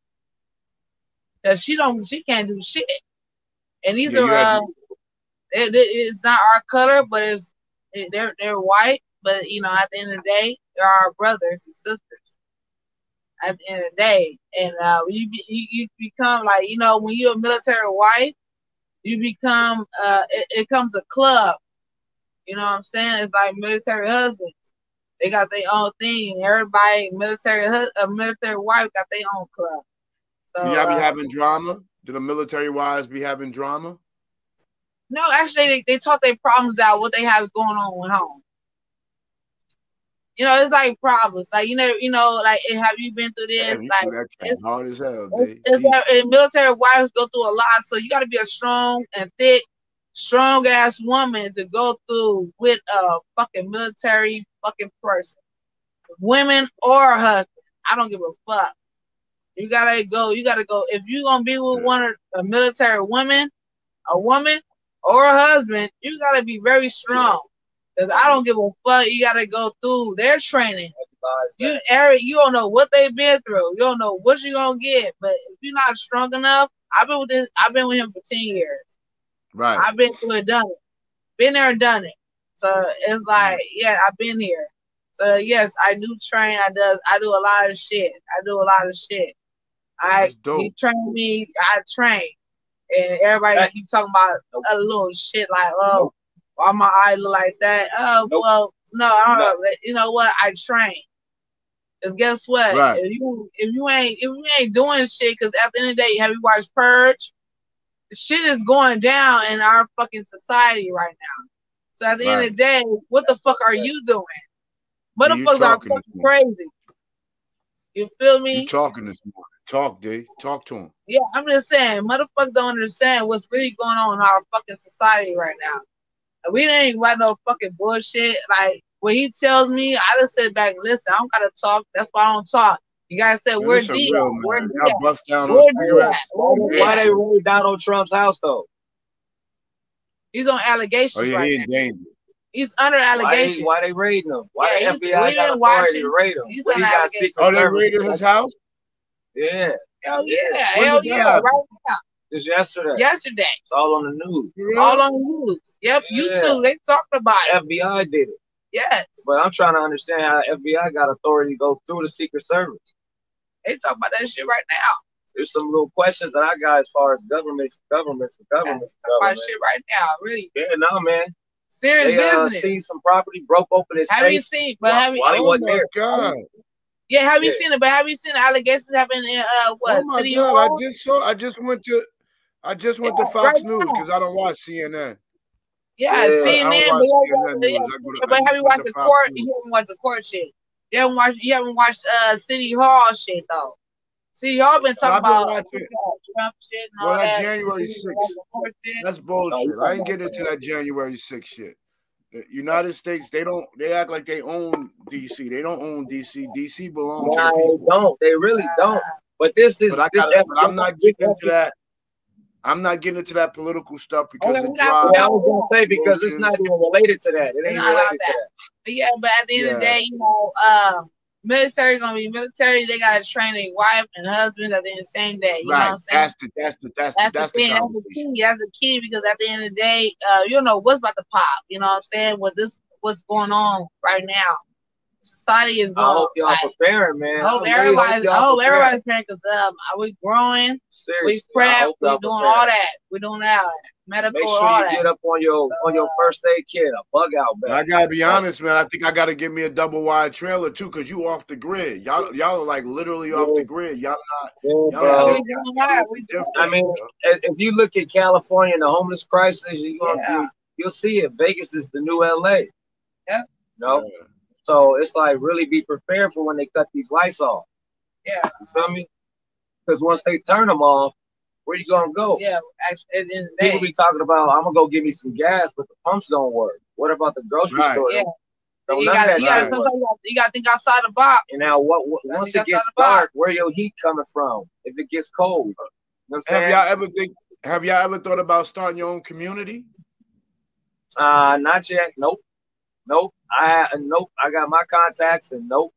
Speaker 1: Cause she don't, she can't do shit. And these
Speaker 4: Yeah,
Speaker 1: are, uh, it, it- it's not our color, but it's it, they're they're white. But you know, at the end of the day, they're our brothers and sisters. At the end of the day, and uh, you, you you become like you know when you're a military wife, you become uh, it, it comes a club. You know what I'm saying? It's like military husbands. They got their own thing. Everybody military a military wife got their own club. So
Speaker 4: Do y'all be
Speaker 1: uh,
Speaker 4: having drama? Do the military wives be having drama?
Speaker 1: no, actually they, they talk their problems out, what they have going on at home. You know, it's like problems. Like you know, you know, like have you been through this?
Speaker 4: Damn,
Speaker 1: like
Speaker 4: do that cat
Speaker 1: it's-
Speaker 4: hard as hell,
Speaker 1: It's, it's and military wives go through a lot, so you got to be a strong and thick, strong ass woman to go through with a fucking military fucking person, women or husband. I don't give a fuck. You gotta go. You gotta go. If you gonna be with
Speaker 4: Yeah.
Speaker 1: one of a military woman, a woman or a husband, you gotta be very strong. Cause I don't give a fuck. You gotta go through their training. You. Eric, you don't know what they've been through. You don't know what you're gonna get. But if you're not strong enough, I've been with this, I've been with him for 10 years.
Speaker 4: Right.
Speaker 1: I've been through it, done it. Been there and done it. So it's like, yeah, I've been here. So yes, I do train. I does I do a lot of shit. I do a lot of shit. I
Speaker 4: That's dope.
Speaker 1: he train me, I train. And everybody
Speaker 2: Right.
Speaker 1: keep talking about a little shit like, oh, why my eye look like that? Oh,
Speaker 2: Nope.
Speaker 1: well, no, I don't
Speaker 2: No.
Speaker 1: You know what? I train. Cause guess what?
Speaker 4: Right.
Speaker 1: If you if you ain't if you ain't doing shit, cause at the end of the day, have you watched Purge? Shit is going down in our fucking society right now. So at the end of the day, what the fuck are you doing? Motherfuckers are fucking crazy. You feel me?
Speaker 4: You talking this morning. Talk, D. Talk to him.
Speaker 1: Yeah, I'm just saying, motherfuckers don't understand what's really going on in our fucking society right now. And we ain't like no fucking bullshit. Like when he tells me, I just sit back and listen. I don't gotta talk. That's why I don't talk. You guys said
Speaker 4: Yo,
Speaker 1: we're deep.
Speaker 4: real
Speaker 1: We're
Speaker 4: man.
Speaker 1: D.
Speaker 4: Y'all bust down on
Speaker 1: Where D
Speaker 4: cigarettes.
Speaker 1: at?
Speaker 2: Why they raid Donald Trump's house though?
Speaker 1: He's on allegations
Speaker 4: Oh yeah,
Speaker 1: right
Speaker 4: he
Speaker 1: now.
Speaker 4: in danger.
Speaker 1: He's under
Speaker 2: Why
Speaker 1: allegations.
Speaker 2: why they raiding him? Why
Speaker 1: Yeah,
Speaker 2: the FBI
Speaker 1: we've
Speaker 2: got
Speaker 1: been
Speaker 2: authority
Speaker 1: watching-
Speaker 2: to raid him?
Speaker 1: he's
Speaker 2: What
Speaker 1: on
Speaker 2: he got secret
Speaker 4: Oh, they
Speaker 2: service?
Speaker 4: raided his house.
Speaker 2: Yeah, oh,
Speaker 1: Hell yeah,
Speaker 4: When
Speaker 1: hell yeah, right now.
Speaker 2: Just yesterday.
Speaker 1: Yesterday,
Speaker 2: It's all on the news.
Speaker 1: all on the news. Yep,
Speaker 2: Yeah.
Speaker 1: YouTube. They talked about it.
Speaker 2: FBI did it,
Speaker 1: Yes,
Speaker 2: but I'm trying to understand how FBI got authority to go through the Secret Service.
Speaker 1: they talk about that shit right now.
Speaker 2: There's some little questions that I got as far as government, government, government,
Speaker 1: Talk about
Speaker 2: government.
Speaker 1: shit right now. Really
Speaker 2: Yeah, no man.
Speaker 1: serious
Speaker 2: They uh,
Speaker 1: business.
Speaker 2: seized some property, broke open his
Speaker 1: have you seen? But
Speaker 2: Why-
Speaker 1: have you?
Speaker 2: why
Speaker 1: oh,
Speaker 4: my
Speaker 2: there?
Speaker 4: God.
Speaker 1: yeah, have you seen it? But have you seen the allegations happening in uh what
Speaker 4: oh my
Speaker 1: City
Speaker 4: God!
Speaker 1: Hall?
Speaker 4: I just saw. I just went to. I just went
Speaker 1: Yeah,
Speaker 4: to Fox
Speaker 1: right
Speaker 4: News because I don't watch CNN.
Speaker 1: Yeah,
Speaker 2: Yeah.
Speaker 1: CNN.
Speaker 4: I don't
Speaker 1: But,
Speaker 4: watch
Speaker 1: yeah,
Speaker 4: CNN
Speaker 1: yeah,
Speaker 4: news. I to-
Speaker 1: but
Speaker 4: just
Speaker 1: have you watched the court?
Speaker 4: News.
Speaker 1: You haven't watched the court shit. You haven't watched. You haven't watched uh City Hall shit though. See, y'all been talking
Speaker 4: been
Speaker 1: about
Speaker 4: watching-
Speaker 1: Trump shit and
Speaker 4: Well,
Speaker 1: all
Speaker 4: that
Speaker 1: that.
Speaker 4: January 6th.
Speaker 1: Hall court shit.
Speaker 4: That's bullshit.
Speaker 2: you
Speaker 4: I
Speaker 2: talking
Speaker 4: ain't getting into that January 6th shit. The United States, they don't. They act like they own DC. They don't own DC. DC belongs to
Speaker 2: Nah,
Speaker 4: the
Speaker 2: they
Speaker 4: people.
Speaker 2: don't. They really don't. But this is
Speaker 4: But I
Speaker 2: this.
Speaker 4: got. But I'm not getting into that. I'm not getting into that political stuff because
Speaker 1: Okay,
Speaker 4: it drives.
Speaker 2: I was gonna say because it's not even related to that. It ain't
Speaker 1: not about
Speaker 2: related to that.
Speaker 1: But yeah, but at the end of the day, you know, um, military gonna be military. They gotta train their wife and husband at the end of the same day. You know what
Speaker 4: Right.
Speaker 1: I'm saying?
Speaker 4: That's the. That's the. That's,
Speaker 1: That's,
Speaker 4: the. That's
Speaker 1: the
Speaker 4: the
Speaker 1: thing. That's the
Speaker 4: conversation.
Speaker 1: key. That's the key because at the end of the day, uh, you don't know what's about to pop. You know what I'm saying? What this, what's going on right now. Society is
Speaker 3: I hope y'all
Speaker 1: like,
Speaker 3: preparing, man.
Speaker 1: I hope
Speaker 3: really
Speaker 1: everybody's. I
Speaker 3: y'all
Speaker 1: hope
Speaker 3: preparing.
Speaker 1: everybody's preparing because um, we growing, we
Speaker 3: Seriously, I
Speaker 1: prep, we
Speaker 3: y'all
Speaker 1: doing
Speaker 3: preparing.
Speaker 1: all that. We doing that medical,
Speaker 3: Make sure you
Speaker 1: that.
Speaker 3: get up on your on your first aid kit, a bug out
Speaker 4: But I gotta be honest, man. I think I gotta give me a double wide trailer too, cause you off the grid. Y'all, y'all are like literally off the grid. Y'all not.
Speaker 3: Yeah,
Speaker 4: Y'all
Speaker 1: Yeah, we doing that. We doing
Speaker 4: different.
Speaker 3: I mean, if if you look at California and the homeless crisis, you gonna
Speaker 1: Yeah.
Speaker 3: you, you'll see it. Vegas is the new LA.
Speaker 1: Yeah.
Speaker 3: No, so it's like really be prepared for when they cut these lights off.
Speaker 1: Yeah.
Speaker 3: You feel me? Because once they turn them off, where you gonna go?
Speaker 1: Yeah, actually, at the end of the
Speaker 3: People be talking about I'm gonna go get me some gas, but the pumps don't work. What about the grocery
Speaker 4: Right.
Speaker 3: store?
Speaker 1: Yeah.
Speaker 3: Don't
Speaker 1: you got
Speaker 3: of that
Speaker 1: you got
Speaker 3: shit
Speaker 1: sometimes
Speaker 3: work.
Speaker 1: you got you got to think outside the box.
Speaker 3: And now, what, what once it gets
Speaker 1: outside box.
Speaker 3: dark, where your heat coming from? If it gets cold, you know what I'm saying?
Speaker 4: Have y'all ever think? Have y'all ever thought about starting your own community?
Speaker 3: Uh, not yet. Nope. Nope. I nope. I got my contacts and nope.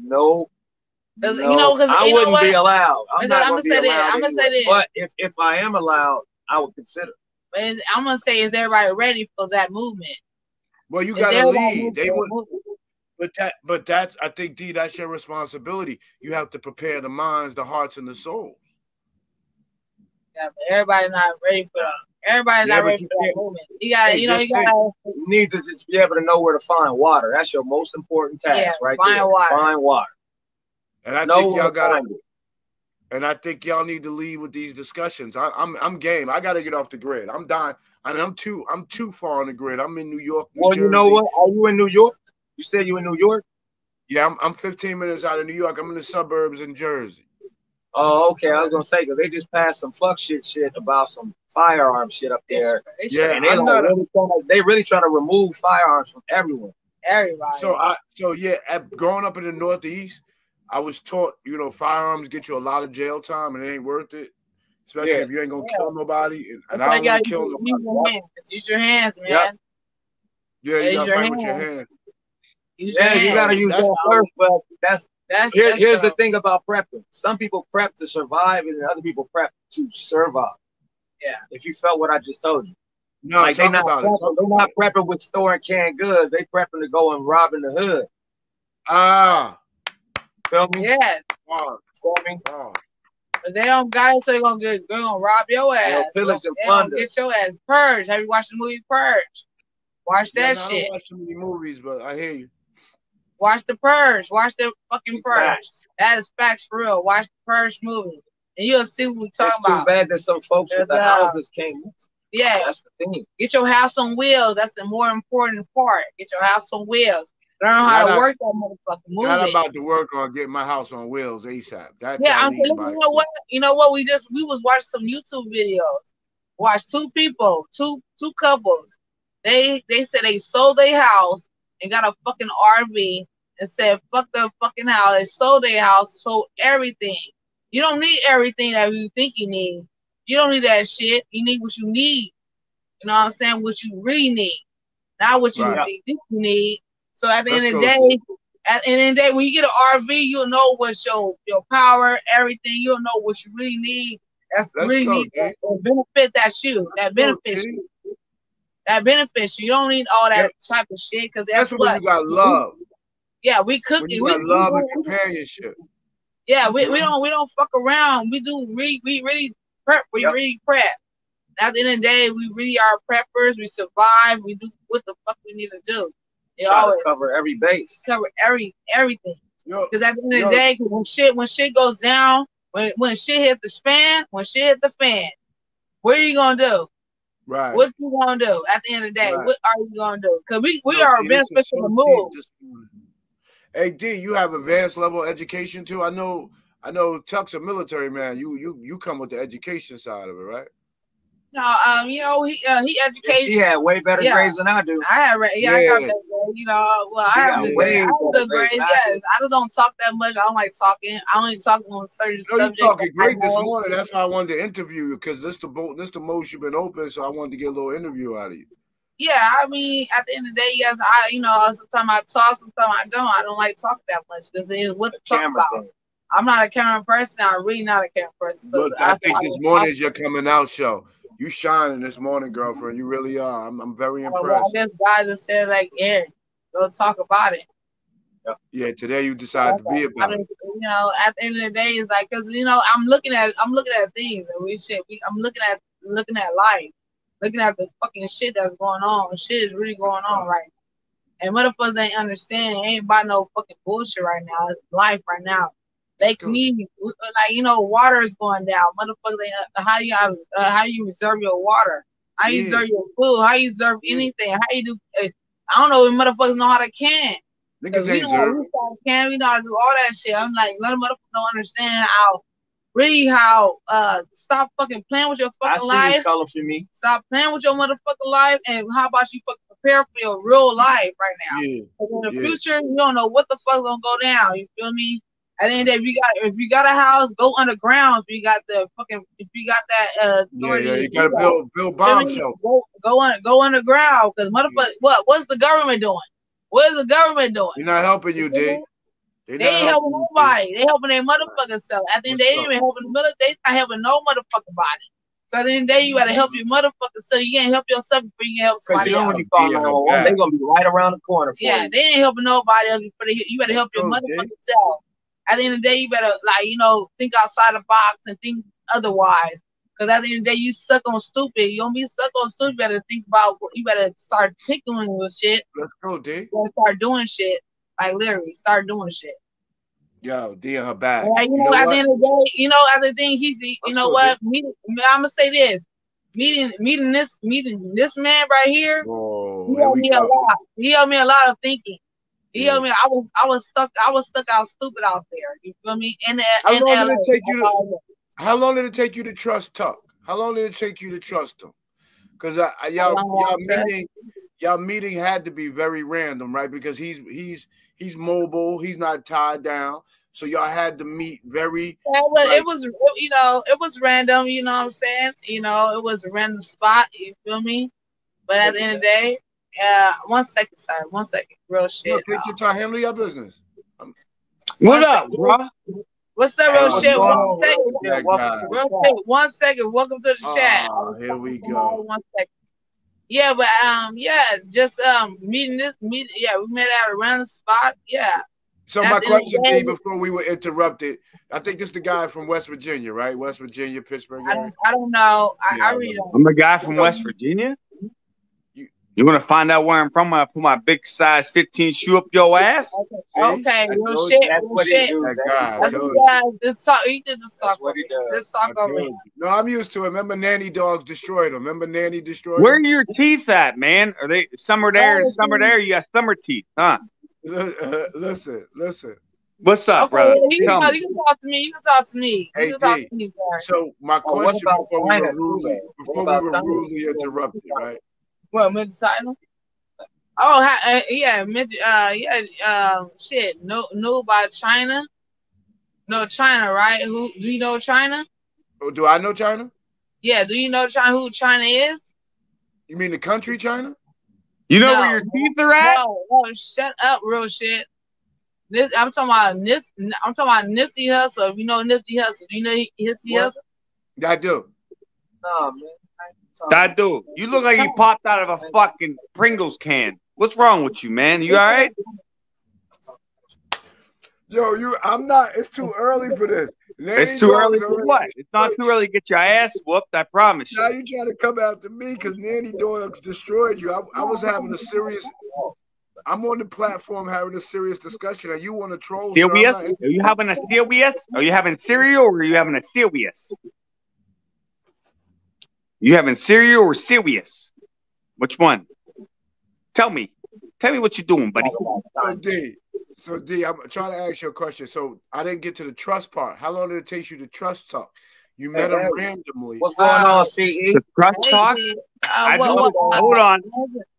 Speaker 3: nope. no.
Speaker 1: you know, 'cause
Speaker 3: I
Speaker 1: know
Speaker 3: wouldn't be allowed. I'm
Speaker 1: Because
Speaker 3: not
Speaker 1: I'ma
Speaker 3: gonna be
Speaker 1: say this,
Speaker 3: allowed
Speaker 1: I'ma say
Speaker 3: anyway.
Speaker 1: this.
Speaker 3: But if if I am allowed, I would consider.
Speaker 1: But is- I'm gonna say, is everybody ready for that movement?
Speaker 4: Well, you gotta
Speaker 1: everybody
Speaker 4: lead. They
Speaker 1: for
Speaker 4: would,
Speaker 1: that
Speaker 4: but that, but that's. I think D, that's your responsibility. You have to prepare the minds, the hearts, and the souls.
Speaker 1: Yeah, but everybody's not ready for everybody's
Speaker 4: Yeah,
Speaker 1: not ready
Speaker 4: you
Speaker 1: for that
Speaker 4: can't-
Speaker 1: You gotta,
Speaker 4: Hey,
Speaker 1: you know, you gotta.
Speaker 3: You need to just be able to know where to find water. That's your most important task,
Speaker 1: Yeah,
Speaker 3: right
Speaker 1: find
Speaker 3: there.
Speaker 1: water.
Speaker 3: Find water.
Speaker 4: And I
Speaker 3: know
Speaker 4: think y'all gotta. And I think y'all need to lead with these discussions. I, I'm I'm game. I gotta get off the grid. I'm dying. And I'm too I'm too far on the grid. I'm in New York. New
Speaker 3: Well, you know what? Are you in New York? You said you in New York?
Speaker 4: Yeah, I'm, I'm 15 minutes out of New York. I'm in the suburbs in Jersey.
Speaker 3: Oh, okay. I was gonna say because they just passed some fuck shit shit about some firearm shit up there,
Speaker 1: They
Speaker 4: Yeah,
Speaker 3: and they
Speaker 4: I'm
Speaker 3: like
Speaker 4: not
Speaker 3: really trying to, they really trying to remove firearms from everyone.
Speaker 1: everybody.
Speaker 4: So I so yeah, at, growing up in the Northeast, I was taught you know firearms get you a lot of jail time and it ain't worth it, especially
Speaker 3: Yeah.
Speaker 4: if you ain't gonna
Speaker 1: Yeah.
Speaker 4: kill nobody. And, and I don't want
Speaker 1: gotta
Speaker 4: kill
Speaker 1: use,
Speaker 4: nobody.
Speaker 1: use your hands. Use your hands, man.
Speaker 3: Yep.
Speaker 4: Yeah, you
Speaker 1: Use
Speaker 4: gotta
Speaker 1: your
Speaker 4: fight with your
Speaker 1: hands.
Speaker 4: Hand.
Speaker 1: Use
Speaker 3: Yeah, you gotta use
Speaker 4: That's
Speaker 3: that
Speaker 4: how-
Speaker 3: first, but that's
Speaker 1: That's,
Speaker 3: here,
Speaker 1: that's
Speaker 3: here's the thing about prepping. Some people prep to survive, and other people prep to survive.
Speaker 1: Yeah.
Speaker 3: If you felt what I just told you,
Speaker 4: No,
Speaker 3: like they
Speaker 4: talk
Speaker 3: not
Speaker 4: about it.
Speaker 3: prepping,
Speaker 4: Talk
Speaker 3: they're not prepping with storing canned goods. They prepping to go and rob in the hood.
Speaker 4: Ah,
Speaker 3: Feel me?
Speaker 1: Yeah,
Speaker 4: ah,
Speaker 3: Feel me?
Speaker 4: ah.
Speaker 1: but they don't got it, so they're gonna get, they're gonna rob your
Speaker 3: They'll
Speaker 1: ass.
Speaker 3: pillage and
Speaker 1: They gonna
Speaker 3: plunder.
Speaker 1: get your ass purged. Have you watched the movie Purge? Watch
Speaker 4: Yeah,
Speaker 1: that
Speaker 4: no, I
Speaker 1: shit.
Speaker 4: don't watch too many movies, but I hear you.
Speaker 1: Watch the Purge. Watch the fucking Purge.
Speaker 3: Facts.
Speaker 1: That is facts for real. Watch the Purge movie, and you'll see what we talking
Speaker 3: It's too
Speaker 1: about.
Speaker 3: bad that some folks with the
Speaker 1: There's, uh,
Speaker 3: houses can't.
Speaker 1: Yeah,
Speaker 3: That's the thing.
Speaker 1: get your house on wheels. That's the more important part. Get your house on wheels. Learn how
Speaker 4: Now
Speaker 1: to work that motherfucker. movie.
Speaker 4: I'm about to work on getting my house on wheels ASAP. That's
Speaker 1: Yeah, I'm
Speaker 4: I
Speaker 1: telling you, you know what? You know what? We just we was watching some YouTube videos. Watch two people, two two couples. They they said they sold their house and got a fucking RV and said fuck the fucking house. They sold their house, sold everything. You don't need everything that you think you need. You don't need that shit. You need what you need. You know what I'm saying? What you really need, not what you
Speaker 4: Right.
Speaker 1: think you need. So at the
Speaker 4: Let's
Speaker 1: end of the day, at the end of the day, when you get an RV, you'll know what's your your power, everything. You'll know what you really need. That's
Speaker 4: Let's
Speaker 1: really
Speaker 4: go,
Speaker 1: need that, that benefit that's you. That benefits you. That benefits you. You don't need all that type of shit because that's
Speaker 4: That's
Speaker 1: what.
Speaker 4: you got love.
Speaker 1: Yeah, we cooking.
Speaker 4: you
Speaker 1: We,
Speaker 4: got love
Speaker 1: we,
Speaker 4: and companionship.
Speaker 1: yeah, we, we don't we don't fuck around. We do we we really prep. We
Speaker 3: Yep.
Speaker 1: really prep. At the end of the day, we really are preppers. We survive. We do what the fuck we need to do. It
Speaker 3: Try
Speaker 1: always
Speaker 3: to cover every base.
Speaker 1: cover every everything. Because at the end of the day, when shit when shit goes down, when when shit hit the fan, when shit hit the fan, what are you gonna do?
Speaker 4: Right.
Speaker 1: What you gonna do at the end of the day?
Speaker 4: Right.
Speaker 1: What are you gonna do? Because we we
Speaker 4: Yo,
Speaker 1: are
Speaker 4: D, this is
Speaker 1: beneficial to move.
Speaker 4: Hey D, you have advanced level education too. I know. I know. Tuck's a military man. You you you come with the education side of it, right?
Speaker 1: No, um, you know he uh, he
Speaker 3: Yeah, she had way better
Speaker 1: Yeah.
Speaker 3: grades than I do.
Speaker 1: I have, re- yeah, I got
Speaker 4: Yeah.
Speaker 1: that grade. You know, well,
Speaker 3: She
Speaker 1: I have good
Speaker 4: way.
Speaker 1: I have
Speaker 3: better
Speaker 1: good grade.
Speaker 3: grades
Speaker 1: Yes,
Speaker 3: do.
Speaker 1: I just don't talk that much. I don't like talking. I only talk on certain
Speaker 4: No, you
Speaker 1: subjects.
Speaker 4: talking
Speaker 1: that I
Speaker 4: great this morning. That's why I wanted to interview you because this the bo- this the most you've been open. So I wanted to get a little interview out of you.
Speaker 1: Yeah, I mean, at the end of the day, yes, I, you know, sometimes I talk, sometimes I don't. I don't like talk that much because it is what to talk
Speaker 3: Camera
Speaker 1: about.
Speaker 3: thing.
Speaker 1: I'm not a camera person. I'm really not a camera person. So
Speaker 4: But I
Speaker 1: that's
Speaker 4: think
Speaker 1: why
Speaker 4: this
Speaker 1: don't
Speaker 4: morning is your coming out show. You shining this morning, girlfriend. You really are. I'm, I'm very
Speaker 1: Well, I
Speaker 4: impressed.
Speaker 1: guess God just said, like, go talk about it.
Speaker 4: Yeah, today you decided to be
Speaker 1: I
Speaker 4: about it.
Speaker 1: mean, you know, at the end of the day, it's like, cause you know, I'm looking at, I'm looking at things, and we shit. We, I'm looking at, looking at life, looking at the fucking shit that's going on. Shit is really going on right now, and motherfuckers ain't understand. It ain't about no fucking bullshit right now. It's life right now. They
Speaker 4: Good.
Speaker 1: need, like, you know, water is going down. Motherfucker, ain't- uh, how you, uh, how you reserve your water? How you
Speaker 4: Yeah.
Speaker 1: reserve your food? How you reserve anything? How you do? uh, I don't know if motherfuckers know how to can.
Speaker 4: Niggas
Speaker 1: we
Speaker 4: ain't
Speaker 1: know how to
Speaker 4: zero.
Speaker 1: do stuff, can we know how to do all that shit. I'm like, let motherfuckers don't understand how really how uh stop fucking playing with your
Speaker 2: I
Speaker 1: fucking
Speaker 2: see
Speaker 1: life.
Speaker 2: you color for me.
Speaker 1: Stop playing with your motherfucking life and how about you fucking prepare for your real life right now.
Speaker 4: Yeah.
Speaker 1: 'Cause in the
Speaker 4: Yeah.
Speaker 1: future, you don't know what the fuck gonna go down. You feel me? At the end of the day, if you got if you got a house, go underground. If you got the fucking if you got that uh
Speaker 4: Yeah, yeah,
Speaker 1: to
Speaker 4: you gotta
Speaker 1: that.
Speaker 4: build build
Speaker 1: Feel
Speaker 4: bomb
Speaker 1: me?
Speaker 4: shelter.
Speaker 1: Go go on go underground because motherfucker what what's the government doing? What is the government doing?
Speaker 4: You're not helping you, D. They
Speaker 1: They ain't helping nobody. They helping their motherfucking self. I think end of the they ain't even helping the military. They not helping no motherfucking body. So at the end of the day, you gotta help your motherfucker. self. You can't help yourself before you can help somebody
Speaker 2: you
Speaker 1: else.
Speaker 2: when
Speaker 4: Yeah,
Speaker 2: in one, they're gonna be right around the corner for
Speaker 1: Yeah,
Speaker 2: you.
Speaker 1: they ain't helping nobody else before they, you better help your
Speaker 4: Let's go,
Speaker 1: self. At the end of the day, you better like you know think outside the box and think otherwise. Because at the end of the day, you stuck on stupid. You don't be stuck on stupid. You better think about. You better start tickling with shit.
Speaker 4: Let's go, D.
Speaker 1: You better start doing shit. Like literally, start doing shit.
Speaker 4: Yo, D in her bag.
Speaker 1: Like, you,
Speaker 4: You
Speaker 1: know,
Speaker 4: know
Speaker 1: at
Speaker 4: what?
Speaker 1: the end of the day, you know, at the thing, he's the, you know
Speaker 4: go,
Speaker 1: what? Me, I'm gonna say this: meeting, meeting this, meeting this man right here.
Speaker 4: Whoa,
Speaker 1: He helped me a lot. He helped me a lot of thinking. He
Speaker 4: Yeah.
Speaker 1: helped me. I was, I was stuck. I was stuck out stupid out there. You feel me? In, uh,
Speaker 4: How
Speaker 1: in
Speaker 4: long
Speaker 1: LA.
Speaker 4: did it take you to-
Speaker 1: That's all it was.
Speaker 4: How long did it take you to trust Tuck? How long did it take you to trust him? Because I, I, y'all,
Speaker 1: uh,
Speaker 4: y'all meeting, y'all meeting had to be very random, right? Because he's he's he's mobile, he's not tied down, so y'all had to meet very.
Speaker 1: Yeah, it was,
Speaker 4: Like-
Speaker 1: it was, you know, it was random. You know what I'm saying? You know, it was a random spot. You feel me? But at the end of the day, uh, one second, sorry, one second, real shit.
Speaker 4: No, take your time, handle your business.
Speaker 5: What up, bro?
Speaker 1: What's that real shit?
Speaker 2: going
Speaker 1: One
Speaker 2: on,
Speaker 1: second,
Speaker 2: bro?
Speaker 4: That
Speaker 2: welcome
Speaker 4: guy.
Speaker 2: to the
Speaker 1: Real
Speaker 2: chat.
Speaker 1: quick, one second. Welcome to the chat.
Speaker 4: Oh, here we go.
Speaker 1: One second. Yeah, but um, yeah, just um, meeting this, meet, yeah, we met at a random spot. Yeah,
Speaker 4: So
Speaker 1: At
Speaker 4: my
Speaker 1: the end of the
Speaker 4: question,
Speaker 1: day-
Speaker 4: D, before we were interrupted, I think this the guy from West Virginia, right? West Virginia, Pittsburgh
Speaker 1: I don't, I don't know. I,
Speaker 4: yeah,
Speaker 1: I,
Speaker 4: I
Speaker 1: really don't.
Speaker 5: I'm the guy from West Virginia.
Speaker 4: You-
Speaker 5: You want to find out where I'm from? I put my big size 15 shoe up your ass.
Speaker 4: See?
Speaker 1: Okay,
Speaker 4: I
Speaker 1: real
Speaker 4: told
Speaker 1: shit,
Speaker 2: That's
Speaker 1: real
Speaker 2: what he
Speaker 1: shit.
Speaker 2: do. That's
Speaker 4: guy,
Speaker 2: what
Speaker 4: I
Speaker 2: he
Speaker 4: told
Speaker 2: do.
Speaker 4: you.
Speaker 1: yeah, this talk. You can just
Speaker 2: That's
Speaker 1: talk
Speaker 2: what he
Speaker 1: here.
Speaker 2: does.
Speaker 1: Just talk
Speaker 4: I
Speaker 1: over
Speaker 4: told
Speaker 1: here.
Speaker 4: you. No, I'm used to it. Remember, Nanny Dogs destroyed him. Remember, Nanny destroyed
Speaker 5: Where are your teeth at, man? Are they some are there and some are there? You got summer teeth, huh?
Speaker 4: Uh, listen, listen.
Speaker 5: What's up,
Speaker 1: Okay,
Speaker 5: brother?
Speaker 1: you can, talk, you can talk to me. You can talk to me. You
Speaker 4: Hey,
Speaker 1: can talk
Speaker 4: D.
Speaker 1: to me, sir.
Speaker 4: So my
Speaker 2: Oh, what
Speaker 4: question
Speaker 2: about
Speaker 4: before we
Speaker 2: China,
Speaker 4: were rudely before we were rudely interrupted, right?
Speaker 1: What, Mid China? Oh, ha, uh, yeah, mid, uh, yeah, um, shit. No, no, about China? No, China, right? Who do you know China?
Speaker 4: Oh, do I know China?
Speaker 1: Yeah, do you know China? Who China is?
Speaker 4: You mean the country China?
Speaker 5: You know
Speaker 1: No.
Speaker 5: where your teeth are at?
Speaker 1: No, no, shut up, real shit. This, I'm talking about Nip, I'm talking about Nipsey Hussle. If you know Nipsey Hussle, do you know Nipsey
Speaker 2: What?
Speaker 1: Hussle?
Speaker 4: Yeah, I do.
Speaker 2: No, man. I
Speaker 5: That dude. You look like you popped out of a fucking Pringles can. What's wrong with you, man? You all right?
Speaker 4: Yo, you. I'm not. It's too early for this. Nanny
Speaker 5: It's too
Speaker 4: Dogs
Speaker 5: early for
Speaker 4: already-
Speaker 5: what? It's not too early to get your ass whooped. I promise you.
Speaker 4: Now
Speaker 5: you.
Speaker 4: you trying to come after me because Nanny Dogs destroyed you. I, I was having a serious. I'm on the platform having a serious discussion, and you want to troll? so not-
Speaker 5: Are you having a COBS? Are you having cereal or are you having a COBS? You having cereal or serious? Which one? Tell me. Tell me what you're doing, buddy.
Speaker 4: So D, so D, I'm trying to ask you a question. So I didn't get to the trust part. How long did it take you to trust talk? You met
Speaker 2: Hey,
Speaker 4: him
Speaker 2: hey.
Speaker 4: randomly.
Speaker 2: What's going
Speaker 1: Uh,
Speaker 2: on, CE?
Speaker 5: The trust talk?
Speaker 1: Uh,
Speaker 5: I
Speaker 1: what,
Speaker 5: do.
Speaker 1: what,
Speaker 5: Hold on.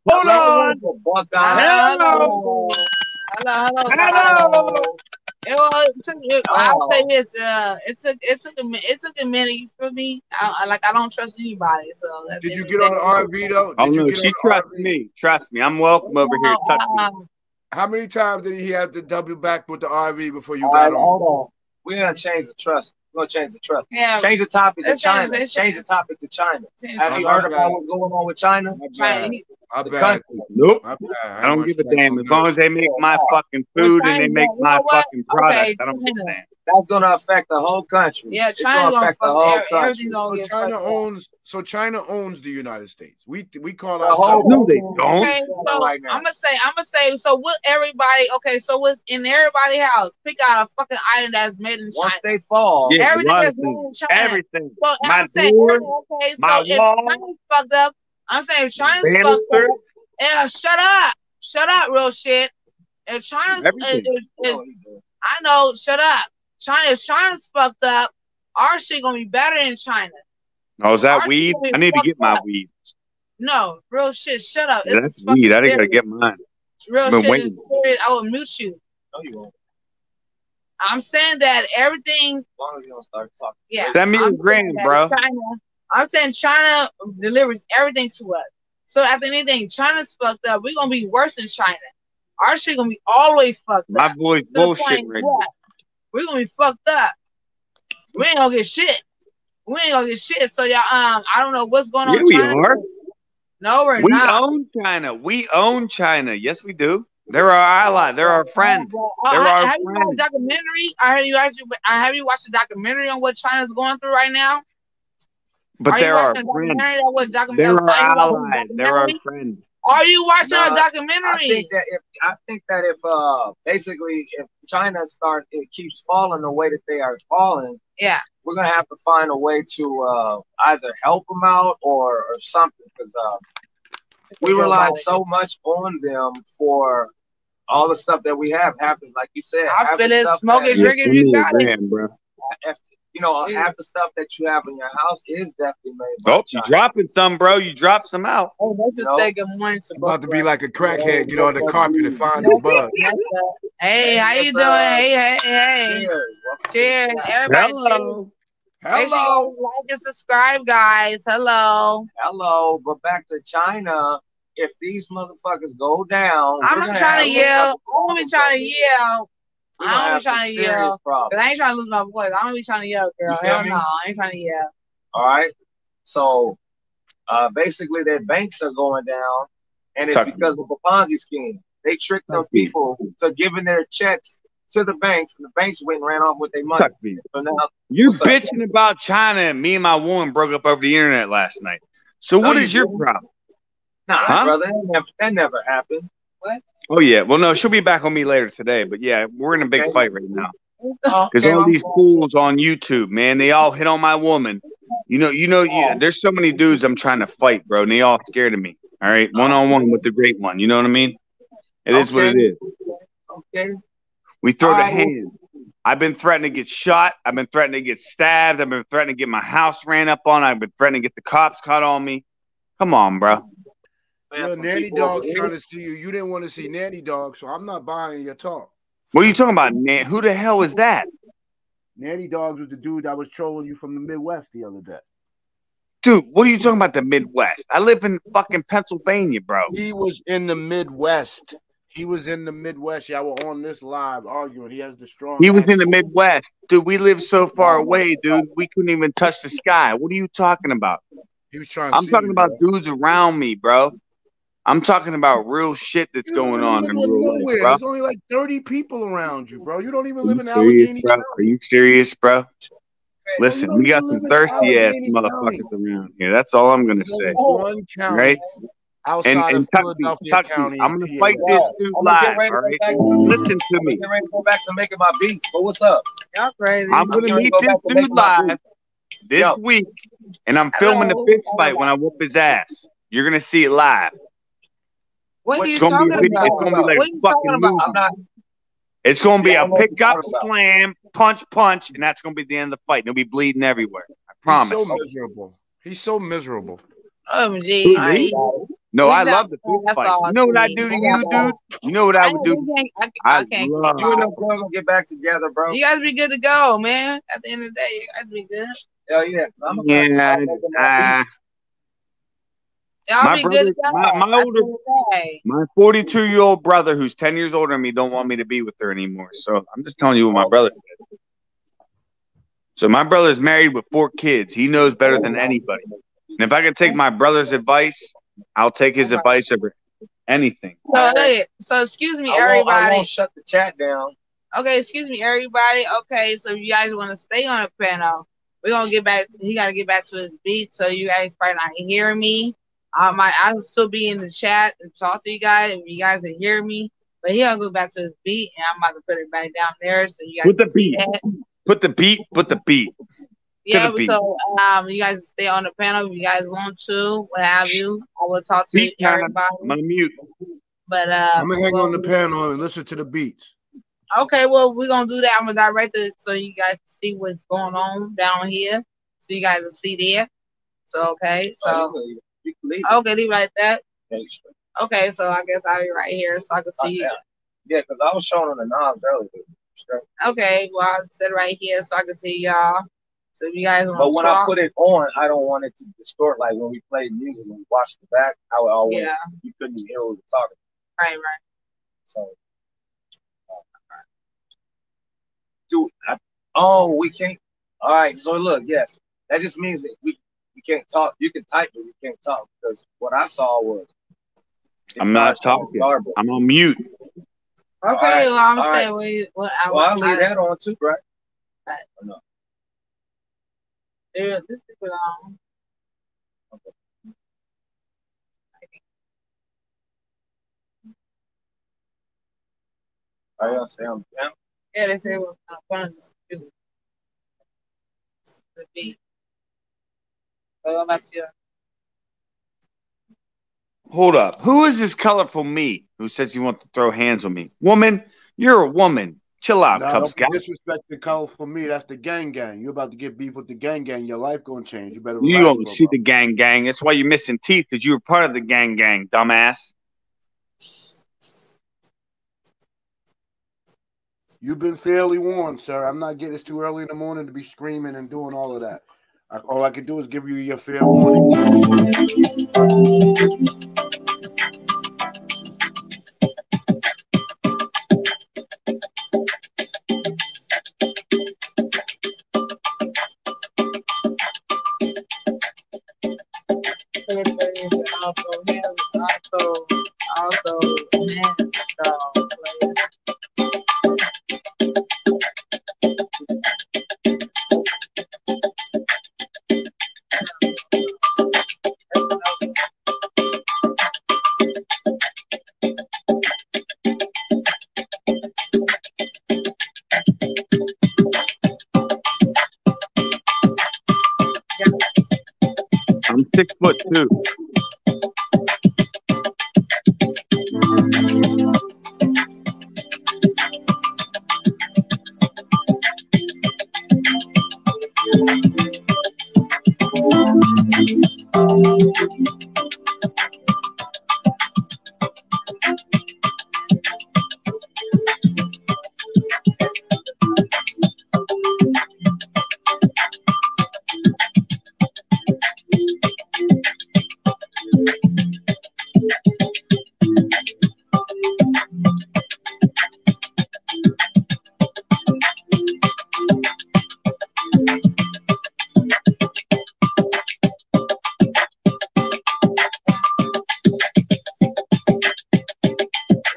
Speaker 5: Hold on.
Speaker 2: Buckeye.
Speaker 1: Hello. Hello, hello,
Speaker 5: Hello.
Speaker 1: It, was, it took, it, I'll
Speaker 2: Oh.
Speaker 1: say this. Uh, it took it took a it took a minute for me. I, I- like I don't trust anybody. So
Speaker 4: Did you get on the RV though? Did
Speaker 5: Oh
Speaker 4: you
Speaker 5: no,
Speaker 4: get
Speaker 5: she
Speaker 4: on the
Speaker 5: trusts me. Trust me. I'm welcome over here. Touch me.
Speaker 1: Um,
Speaker 4: How many times did he have to double back with the RV before you
Speaker 2: All
Speaker 4: got
Speaker 2: right,
Speaker 4: on?
Speaker 2: hold on. We're gonna change the trust. We're gonna change the trust.
Speaker 1: yeah,
Speaker 2: Change the topic to
Speaker 1: Let's change-
Speaker 2: China. Change the topic to China.
Speaker 1: change-
Speaker 2: Have
Speaker 4: Oh,
Speaker 2: you heard about what's going on with China?
Speaker 1: China,
Speaker 4: bad.
Speaker 1: he-
Speaker 4: My bad.
Speaker 3: country.
Speaker 5: Nope.
Speaker 4: My bad.
Speaker 5: I don't give a damn. As long as they make my fucking food and they make
Speaker 1: You
Speaker 5: my
Speaker 1: know
Speaker 5: fucking product,
Speaker 1: Okay,
Speaker 5: I don't give a damn.
Speaker 3: That's gonna affect the whole country.
Speaker 1: Yeah,
Speaker 3: it's
Speaker 1: China
Speaker 3: gonna
Speaker 1: gonna
Speaker 3: affect the whole
Speaker 1: every,
Speaker 3: country.
Speaker 4: So China
Speaker 1: fucked up.
Speaker 4: owns. So China owns the United States. We we call
Speaker 3: The whole-
Speaker 4: ourselves.
Speaker 5: No, they don't.
Speaker 1: Okay, so
Speaker 3: Right now.
Speaker 1: I'm gonna say, I'm gonna say, so what everybody, okay, so what's in everybody's house? Pick out a fucking item that's made in China.
Speaker 3: Once they fall,
Speaker 5: Yeah,
Speaker 1: Everything
Speaker 5: lot
Speaker 1: that's made in China.
Speaker 5: Everything.
Speaker 1: So
Speaker 5: My
Speaker 1: I'm saying, okay, so
Speaker 5: my
Speaker 1: if
Speaker 5: wall,
Speaker 1: fucked up, I'm saying China's fucked
Speaker 5: banister,
Speaker 1: up. Yeah, shut up, shut up, real shit. If China's,
Speaker 5: Everything.
Speaker 1: if, if, if, I know, shut up. China, if China's fucked up, our shit gonna be better than China.
Speaker 5: Oh, is that
Speaker 1: Our
Speaker 5: weed? I need to get my
Speaker 1: up.
Speaker 5: weed.
Speaker 1: No, real shit, shut up.
Speaker 5: Yeah, that's
Speaker 1: fucking
Speaker 5: weed. I
Speaker 1: serious.
Speaker 5: gotta get mine.
Speaker 1: Real
Speaker 5: I've
Speaker 1: shit is serious. I will mute you.
Speaker 3: no, you won't.
Speaker 1: I'm saying that everything,
Speaker 3: As long as you don't start talking.
Speaker 1: yeah.
Speaker 5: Send me a
Speaker 1: I'm saying
Speaker 5: grand, bro.
Speaker 1: China, I'm saying China delivers everything to us. So after anything, China's fucked up. We're gonna be worse than China. Our shit gonna be all the way fucked
Speaker 5: My
Speaker 1: up.
Speaker 5: boy's bullshit right now.
Speaker 1: We're gonna be fucked up. We ain't gonna get shit. We ain't gonna get shit. So y'all, um, I don't know what's going on.
Speaker 5: Yeah, we
Speaker 1: China.
Speaker 5: are.
Speaker 1: No, we're
Speaker 5: We
Speaker 1: not.
Speaker 5: own China. We own China. Yes, we do. They're our ally. They're our friend.
Speaker 1: Uh,
Speaker 5: They're
Speaker 1: ha-
Speaker 5: our
Speaker 1: have you watched a documentary? I heard you actually. I have you watched a documentary on what China's going through right now?
Speaker 5: But
Speaker 1: Are you
Speaker 5: they're our
Speaker 1: watching a
Speaker 5: friend.
Speaker 1: documentary on what documentary?
Speaker 5: They're our
Speaker 1: are you watching a
Speaker 5: our
Speaker 1: documentary?
Speaker 5: friend.
Speaker 1: Are you watching
Speaker 3: Nah,
Speaker 1: a
Speaker 3: I
Speaker 1: documentary?
Speaker 3: think that if I think that if uh basically if China start it keeps falling the way that they are falling,
Speaker 1: yeah.
Speaker 3: we're gonna have to find a way to uh either help them out or or something because uh we rely so much on them for all the stuff that we have happen. Like you said,
Speaker 1: I
Speaker 3: half
Speaker 1: feel
Speaker 3: the
Speaker 1: it.
Speaker 3: stuff
Speaker 1: Smoke
Speaker 3: that-
Speaker 1: it, drink it. You got it.
Speaker 5: Grand, bro.
Speaker 3: Half- you know,
Speaker 1: Yeah.
Speaker 3: half the stuff that you have in your house is definitely made by
Speaker 5: Oh, you dropping some, bro. You dropped some out.
Speaker 1: Oh, let's just
Speaker 3: No.
Speaker 1: say good morning to
Speaker 4: About to be like a crackhead, get on the carpet and find the bug.
Speaker 1: Hey, how you doing? Hey, hey, hey.
Speaker 3: Cheers. Welcome
Speaker 1: Cheers. Everybody, cheers.
Speaker 5: Hello.
Speaker 1: Make sure
Speaker 4: Hello.
Speaker 1: like and subscribe, guys. Hello.
Speaker 3: Hello, but back to China. If these motherfuckers go down,
Speaker 1: I'm not
Speaker 3: gonna
Speaker 1: trying to yell. I'm gonna be trying to yell.
Speaker 3: We're
Speaker 1: I
Speaker 3: gonna
Speaker 1: don't be trying to yell.
Speaker 3: problems.
Speaker 1: Cause I ain't trying to lose my voice. I don't be trying to yell, girl.
Speaker 3: You feel
Speaker 1: Hell
Speaker 3: me?
Speaker 1: no, I ain't trying to yell.
Speaker 3: All right. So uh, basically, their banks are going down, and it's
Speaker 5: Tuck me.
Speaker 3: because of the Ponzi scheme. They tricked them
Speaker 5: Tuck me.
Speaker 3: people to giving their checks to the banks, and the banks went and ran off with their money. So now,
Speaker 5: You're
Speaker 3: What's up?
Speaker 5: bitching about China, and me and my woman broke up over the internet last night. So
Speaker 3: No,
Speaker 5: what
Speaker 3: you
Speaker 5: is your problem?
Speaker 3: nah,
Speaker 5: Huh?
Speaker 3: brother, that never, that never happened.
Speaker 5: Oh yeah. Well, no, she'll be back on me later today. But yeah, we're in a big
Speaker 3: Okay.
Speaker 5: fight right now because
Speaker 3: okay,
Speaker 5: all
Speaker 3: I'm-
Speaker 5: these fools on YouTube, man, they all hit on my woman. You know, you know, yeah. There's so many dudes I'm trying to fight, bro, and they all scared of me. All right, one on one with the great one. You know what I mean? It is what it
Speaker 3: Okay.
Speaker 5: is.
Speaker 3: okay.
Speaker 5: We throw the
Speaker 3: All right.
Speaker 5: hand. I've been threatening to get shot. I've been threatening to get stabbed. I've been threatening to get my house ran up on. I've been threatening to get the cops caught on me. Come on, bro.
Speaker 3: Man,
Speaker 4: Your
Speaker 3: some
Speaker 4: nanny
Speaker 3: people-
Speaker 4: dog's trying to see you. You didn't want to see nanny dog, so I'm not buying your talk.
Speaker 5: What are you talking about, man? Who the hell is that?
Speaker 4: Nanny dogs was the dude that was trolling you from the Midwest the other day.
Speaker 5: Dude, what are you talking about the Midwest? I live in fucking Pennsylvania, bro.
Speaker 4: He was in the Midwest. He was in the Midwest. Y'all were on this live arguing. He has the strong.
Speaker 5: He was in the. Midwest. Dude, we live so far away, dude. We couldn't even touch the sky. What are you talking about?
Speaker 4: He was trying.
Speaker 5: I'm
Speaker 4: see
Speaker 5: talking
Speaker 4: you,
Speaker 5: about
Speaker 4: bro.
Speaker 5: dudes around me, bro. I'm talking about real shit that's
Speaker 4: You
Speaker 5: going on in
Speaker 4: middle of
Speaker 5: real life,
Speaker 4: nowhere.
Speaker 5: bro.
Speaker 4: There's only like 30 people around you, bro. You don't even
Speaker 5: Are
Speaker 4: live in
Speaker 5: serious,
Speaker 4: Allegheny
Speaker 5: bro?
Speaker 4: County.
Speaker 5: Are you serious, bro? Listen, we got some thirsty ass
Speaker 4: Allegheny
Speaker 5: motherfuckers around here. That's all I'm gonna say.
Speaker 4: one oh, county
Speaker 5: Right?
Speaker 4: outside
Speaker 5: And,
Speaker 4: of
Speaker 5: and Tucky,
Speaker 4: Philadelphia
Speaker 5: Tucky,
Speaker 4: County.
Speaker 5: I'm gonna
Speaker 4: PA.
Speaker 5: fight this dude
Speaker 3: I'm gonna get
Speaker 5: live,
Speaker 3: ready
Speaker 5: all
Speaker 3: to
Speaker 5: right?
Speaker 3: go back.
Speaker 5: Listen to
Speaker 3: I'm gonna get ready to go back to making my beat. But what's up?
Speaker 1: Y'all crazy.
Speaker 5: I'm gonna
Speaker 3: gonna
Speaker 5: meet
Speaker 3: go
Speaker 5: this
Speaker 3: back to make
Speaker 5: dude live this
Speaker 3: Yo.
Speaker 5: week, and I'm filming the
Speaker 1: Hello.
Speaker 5: fist fight when I whoop his ass. You're gonna see it live.
Speaker 1: What are you
Speaker 5: gonna
Speaker 1: talking
Speaker 5: a video. It's
Speaker 1: about?
Speaker 5: gonna be like
Speaker 1: What
Speaker 5: a fucking movie.
Speaker 3: I'm not.
Speaker 5: It's gonna be
Speaker 3: See, I
Speaker 5: a
Speaker 3: don't know what you're
Speaker 5: pickup slam, punch, punch, and that's gonna be the end of the fight. And He'll be bleeding everywhere. I
Speaker 4: He's
Speaker 5: promise.
Speaker 4: so miserable. He's so miserable.
Speaker 1: OMG.
Speaker 3: I ain't got.
Speaker 5: No,
Speaker 1: We
Speaker 5: I love the fist
Speaker 1: that's
Speaker 5: fight.
Speaker 1: all
Speaker 5: You know what I do to you, dude? You know what I would do?
Speaker 1: we can't- I,
Speaker 5: I
Speaker 1: I can't.
Speaker 5: love.
Speaker 3: You and them girls gonna get back together, bro.
Speaker 1: You guys be good to go, man. At the end of the day, you guys be good.
Speaker 3: Hell yeah. I'm
Speaker 5: Yeah,
Speaker 3: making my beat.
Speaker 1: Y'all
Speaker 5: My
Speaker 1: be
Speaker 5: brother-
Speaker 1: go.
Speaker 5: my- my older-
Speaker 1: end of the day.
Speaker 5: my 42 year old brother, who's 10 years older than me, don't want me to be with her anymore. So I'm just telling you what my oh. brother said. So my brother's married with four kids. He knows better than anybody. And if I could take my brother's advice, I'll take his advice over anything.
Speaker 1: So, look, so excuse me,
Speaker 2: I won't, I
Speaker 1: everybody.
Speaker 2: won't shut the chat down.
Speaker 1: Okay, excuse me, everybody. Okay, so if you guys want to stay on the panel, we're gonna get back. He got to get back to his beat, so you guys probably not hearing me. I might, I'll still be in the chat and talk to you guys if you guys can hear me. But he gonna go back to his beat, and I'm about to put it back down there so you guys
Speaker 5: With the
Speaker 1: can
Speaker 5: beat.
Speaker 1: that.
Speaker 5: Put the beat, put the beat.
Speaker 1: Yeah,
Speaker 5: the beat.
Speaker 1: so um, you guys stay on the panel if you guys want to, what have you. I will talk to
Speaker 5: Beat time.
Speaker 1: everybody.
Speaker 5: I'm gonna mute.
Speaker 1: But uh,
Speaker 4: I'm gonna hang
Speaker 1: well,
Speaker 4: on the panel and listen to the beats.
Speaker 1: Okay, well, we're gonna do that. I'm gonna direct it so you guys see what's going on down here. So you guys will see there. So okay,
Speaker 2: Oh,
Speaker 1: so
Speaker 2: you can- you can leave it.
Speaker 1: okay, leave like that.
Speaker 2: Yeah, you straight.
Speaker 1: Okay, so I guess I'll be right here so I can see you.
Speaker 2: Yeah, because I was showing on the knobs earlier.
Speaker 1: Okay, well I'll sit right here so I can see y'all. So if you guys want
Speaker 2: But
Speaker 1: to
Speaker 2: when I put it on, I don't want it to distort. Like when we played music, when we watched the back, I it always
Speaker 1: yeah,
Speaker 2: you couldn't hear what we were talking.
Speaker 1: right, right.
Speaker 2: So, uh, do I, oh we can't. All right, so look, yes, that just means that we can't talk. You can type, but you can't talk because what I saw was.
Speaker 5: I'm not talking.
Speaker 2: garble.
Speaker 5: I'm on mute.
Speaker 1: Okay,
Speaker 2: right,
Speaker 1: well I'm
Speaker 2: all
Speaker 1: saying we, well, I,
Speaker 2: Well, I'll leave that on too, right?
Speaker 1: There, this is it on.
Speaker 2: I understand. Yeah.
Speaker 1: Yeah, they say it was not fun to do. The beat. So I'm about to.
Speaker 5: Hold up. Who is this colorful me who says he wants to throw hands on me? Woman, you're a woman. Chill out,
Speaker 4: Nah,
Speaker 5: Cub
Speaker 4: don't
Speaker 5: Scout.
Speaker 4: disrespect the color for me. That's the gang gang. You're about to get beef with the gang gang. Your life gonna change. You better.
Speaker 5: You
Speaker 4: relax,
Speaker 5: don't see
Speaker 4: bro.
Speaker 5: the gang gang. That's why you're missing teeth because you were part of the gang gang, dumbass.
Speaker 4: You've been fairly warned, sir. I'm not getting. It's too early in the morning to be screaming and doing all of that. All I can do is give you your fair warning.
Speaker 5: Foot two.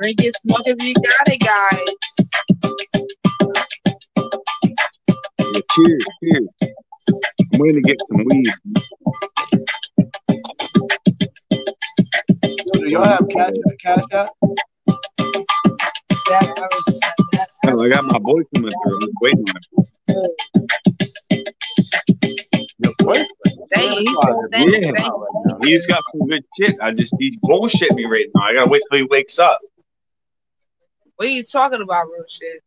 Speaker 1: Drink it, smoke if you got it, guys.
Speaker 5: Yeah, cheers, cheers. I'm waiting to get some weed.
Speaker 4: Do y'all have cash cash app?
Speaker 1: That, I was, that,
Speaker 5: Oh, I got my boy coming through. I'm waiting on him.
Speaker 4: Your boyfriend?
Speaker 1: Dang, he
Speaker 4: That's
Speaker 1: said
Speaker 4: fine.
Speaker 1: that.
Speaker 5: Yeah.
Speaker 1: Thank
Speaker 5: He's got some good shit. I just he's bullshit me right now. I gotta wait till he wakes up
Speaker 1: What are you talking about, real shit?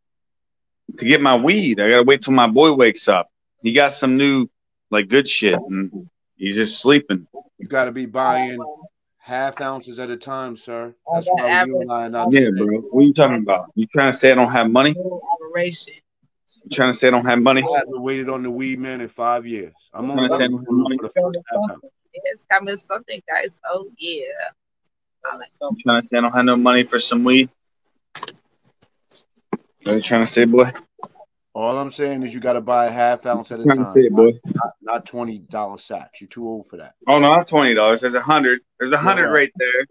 Speaker 5: to get my weed. I gotta wait till my boy wakes up. He got some new like good shit and he's just sleeping.
Speaker 4: You got to be buying oh. half ounces at a time, sir. That's
Speaker 1: Oh, that
Speaker 4: why you and I are not
Speaker 5: Yeah, bro. What are you talking about? You trying to say I don't have money?
Speaker 1: Little operation.
Speaker 5: You trying to say I don't have money?
Speaker 4: I haven't waited on the weed man in five years. I'm on
Speaker 5: Understand
Speaker 4: I'm on for the first.
Speaker 1: It's coming something, guys. Oh yeah.
Speaker 5: I'm trying to say I don't have no money for some weed? What are you trying to say, boy?
Speaker 4: All I'm saying is you got to buy a half ounce at a time,
Speaker 5: see it, boy.
Speaker 4: not, not twenty dollar sacks. You're too old for that.
Speaker 5: Oh no, not twenty dollars. There's a hundred. There's a hundred
Speaker 4: Yeah.
Speaker 5: right there,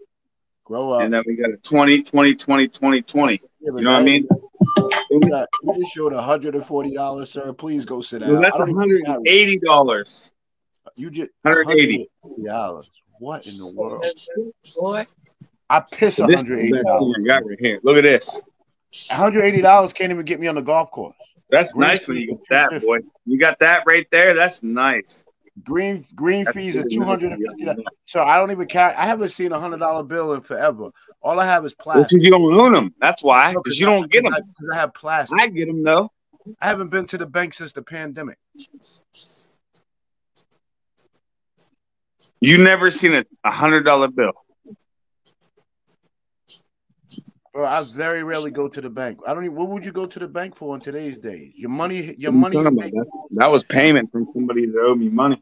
Speaker 4: Grow up.
Speaker 5: and then we got a 20, 20, 20, 20, 20.
Speaker 4: Yeah,
Speaker 5: you know what I mean?
Speaker 4: ain't- that- You just showed hundred and forty dollars, sir. Please go sit down.
Speaker 5: Well, that's
Speaker 4: I don't even
Speaker 5: hundred
Speaker 4: have-
Speaker 5: and eighty dollars.
Speaker 4: You just
Speaker 5: 180.
Speaker 4: dollars. What in the world?
Speaker 1: Boy,
Speaker 4: I piss
Speaker 5: So this is
Speaker 4: hundred
Speaker 5: the
Speaker 4: eighty
Speaker 5: best
Speaker 4: dollars.
Speaker 5: got right here. Look at this.
Speaker 4: Hundred eighty dollars can't even get me on the golf course.
Speaker 5: That's
Speaker 4: Green
Speaker 5: nice when you get that, boy. You got that right there. That's nice.
Speaker 4: Green green
Speaker 5: That's
Speaker 4: fees are two hundred and fifty. So I don't even carry. I haven't seen a hundred dollar bill in forever. All I have is
Speaker 5: Because
Speaker 4: plastic.
Speaker 5: you don't own them. That's why. Because you don't get them.
Speaker 4: I, 'cause I have plastic.
Speaker 5: I get them though.
Speaker 4: I haven't been to the bank since the pandemic.
Speaker 5: You never seen a, a hundred dollar bill.
Speaker 4: Bro, I very rarely go to the bank. I don't even. What would you go to the bank for in today's days? Your money, your
Speaker 5: What are you
Speaker 4: money.
Speaker 5: That, that was payment from somebody that owed me money.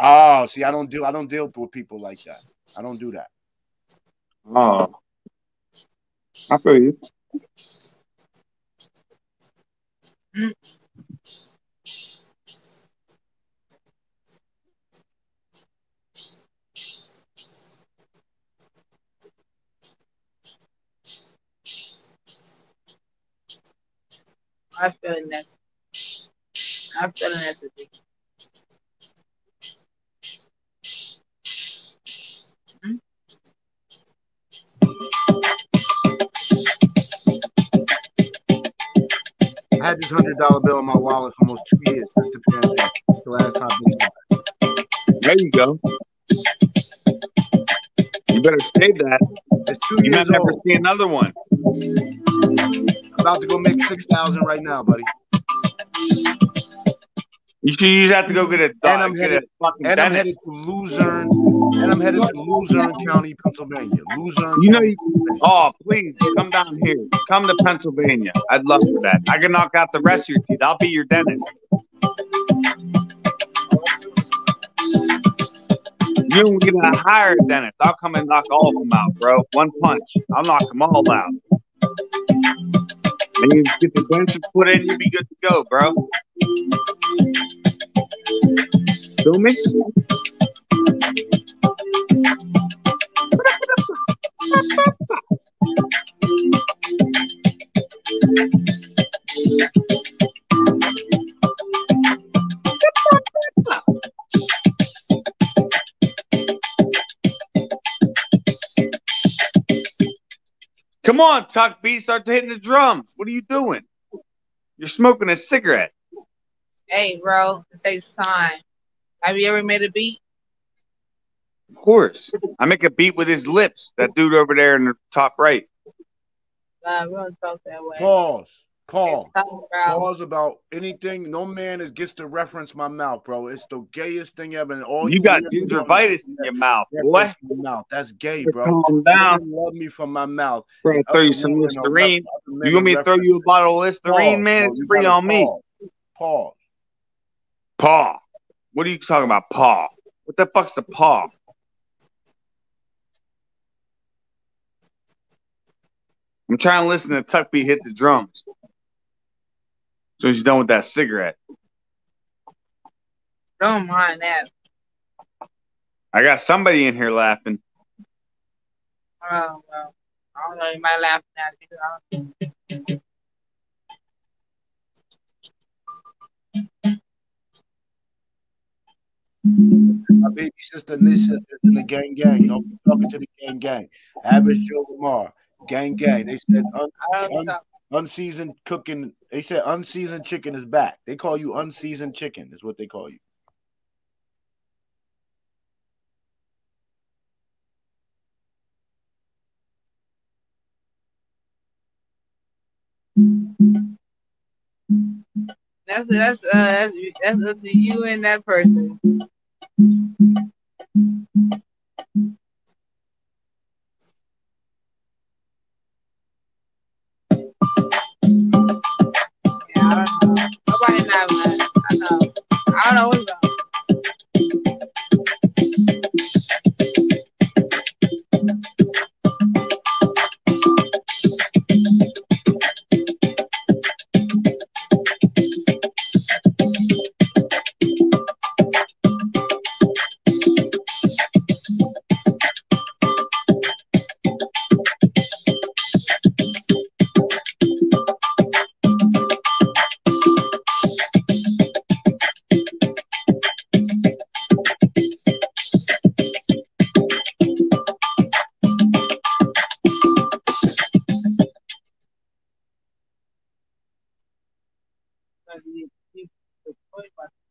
Speaker 4: Oh, see, I don't deal. I don't deal with people like that. I don't do that.
Speaker 5: Oh, I feel you. Mm.
Speaker 1: I'm feeling that. I'm feeling that today. Hmm?
Speaker 4: I had this hundred dollar bill in my wallet for almost two years since the pandemic. That's the last time. They
Speaker 5: There you go. You better save that.
Speaker 4: It's two
Speaker 5: You
Speaker 4: years
Speaker 5: might never see another one.
Speaker 4: About to go make six thousand right now, buddy.
Speaker 5: You should you have to go get a
Speaker 4: And I'm headed- And I'm headed to Luzerne. And I'm headed to Luzerne County, Pennsylvania. Luzerne.
Speaker 5: You know, you, oh please come down here. Come to Pennsylvania. I'd love for that. I can knock out the rest of your teeth. I'll be your dentist. You don't get to hire a dentist. I'll come and knock all of them out, bro. One punch. I'll knock them all out. And you get the dentures put in, you'll be good to go, bro. Feel me? Come on, Tuck B, start hitting the drums. What are you doing? You're smoking a cigarette.
Speaker 1: Hey, bro, it takes time. Have you ever made a beat?
Speaker 5: Of course. I make a beat with his lips. That dude over there in the top right.
Speaker 1: God, we don't talk that way.
Speaker 4: Pause. Pause.
Speaker 1: It's tough, bro.
Speaker 4: Pause about anything. No man is gets to reference my mouth, bro. It's the gayest thing ever. And all
Speaker 5: You got
Speaker 4: hear me
Speaker 5: gingivitis in your mouth, boy.
Speaker 4: reference my mouth. That's gay, bro.
Speaker 5: Calm down.
Speaker 4: Women love me from my mouth.
Speaker 5: Bro, throw you some Listerine. You want me to throw you a bottle of Listerine, man? It's free on me.
Speaker 4: Pause.
Speaker 5: Paul. What are you talking about, Paul? What the fuck's the paw? I'm trying to listen to Tuck B hit the drums. So he's done with that cigarette.
Speaker 1: Don't mind that.
Speaker 5: I got somebody in here laughing.
Speaker 1: Oh, well. I don't know. You might laugh at it.
Speaker 4: My baby sister Nisha is in the gang gang. Don't be talking to the gang gang. Average Joe Lamar. Gang gang. They said un-
Speaker 1: I
Speaker 4: un- unseasoned cooking. They said unseasoned chicken is back. They call you unseasoned chicken, is what they call you.
Speaker 1: That's that's uh that's that's up to you and that person. Know. Nobody not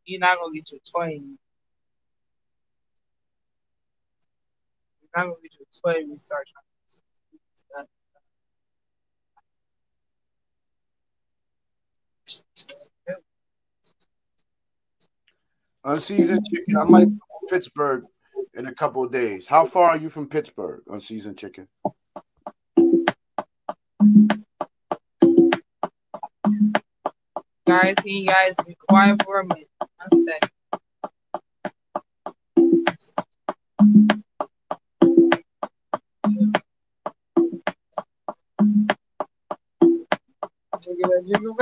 Speaker 1: you're not gonna get your toy. You're not gonna get your toy you start trying to do stuff.
Speaker 4: Unseasoned chicken. I might be in Pittsburgh in a couple of days. How far are you from Pittsburgh? Unseasoned chicken.
Speaker 1: Guys, can you guys be quiet for a minute? One second. Jiggle that jiggle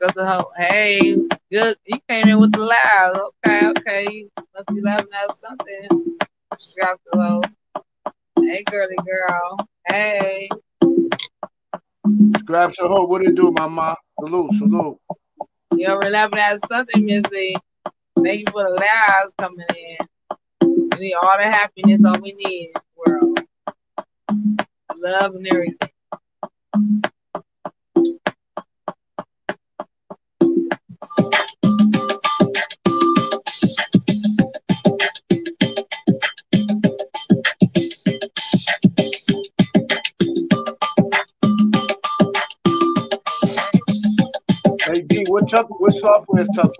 Speaker 1: Go to her. Hey, good. You came in with the loud. Okay, okay. You must be laughing at something. Got the low. Hey, girly girl. Hey.
Speaker 4: Grab some hoe. What it do, mama? Salute, salute.
Speaker 1: You over laughing at something, Missy. Thank you for the laughs coming in. We need all the happiness, all we need in the world. Love and everything.
Speaker 4: What software is Tuck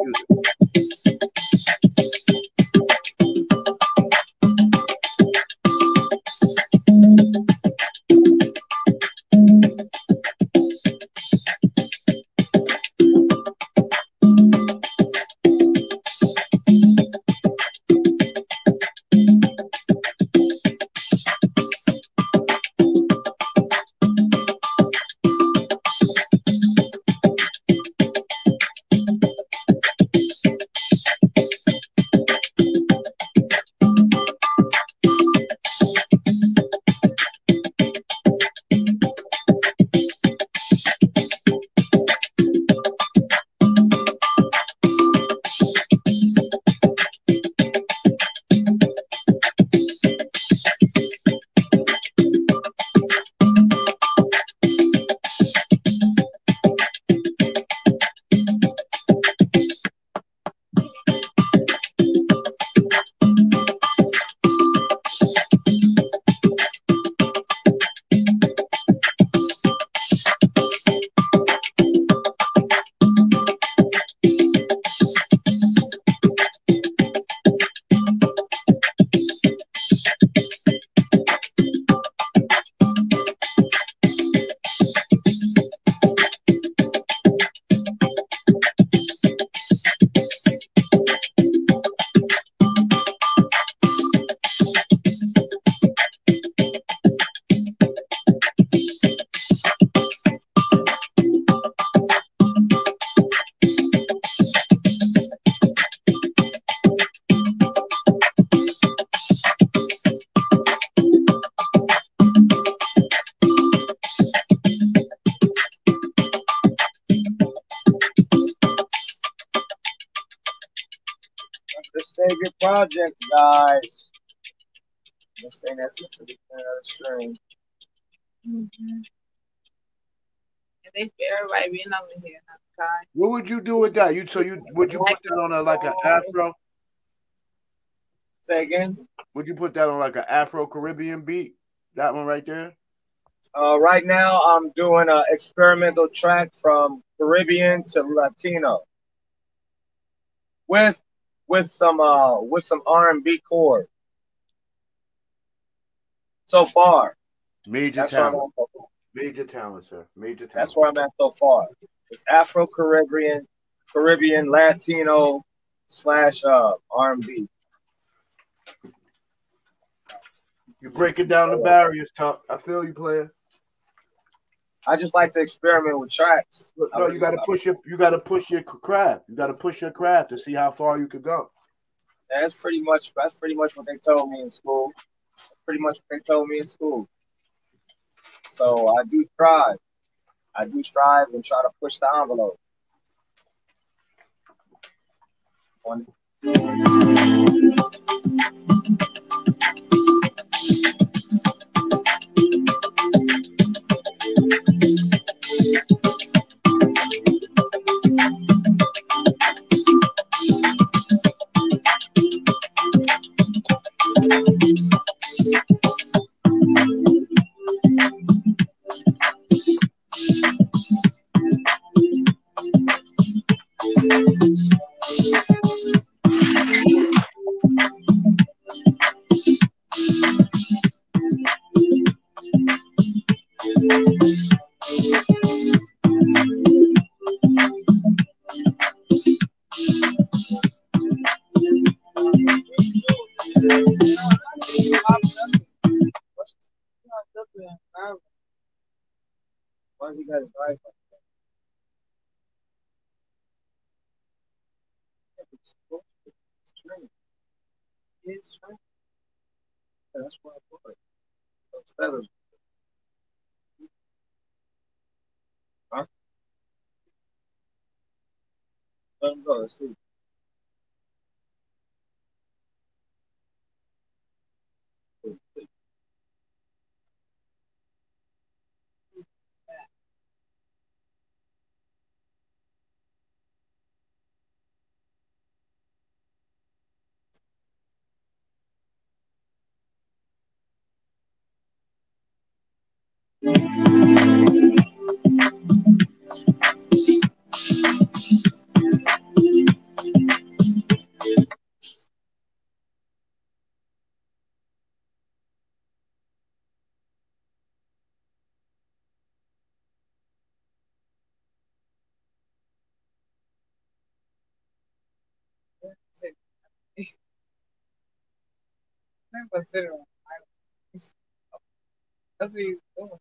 Speaker 3: Project, guys. This ain't that's it for the stream.
Speaker 1: Mm-hmm. And they for everybody being over here. huh,
Speaker 4: What would you do with that? You so you would you put that on a like an Afro?
Speaker 3: Say again.
Speaker 4: Would you put that on like an Afro Caribbean beat? That one right there.
Speaker 3: Uh, right now, I'm doing an experimental track from Caribbean to Latino with with some uh with some R&B chord. So far,
Speaker 4: Major
Speaker 3: that's
Speaker 4: talent. Major talent, sir. Major talent.
Speaker 3: that's where I'm at so far. It's Afro Caribbean, Caribbean Latino slash uh R&B.
Speaker 4: You're breaking down the barriers, Tuck. I feel you, player.
Speaker 3: I just like to experiment with tracks.
Speaker 4: Look, No, you got to push your you got to push your craft. You got to push your craft to see how far you could go.
Speaker 3: That's pretty much that's pretty much what they told me in school. Pretty much what they told me in school. So I do try. I do strive and try to push the envelope. On Why is he got his wife like that? It's true. It's true. That's why I put it. Those feathers. Huh? Let him go. Let's see.
Speaker 1: Consider him. That's what he's
Speaker 5: oh.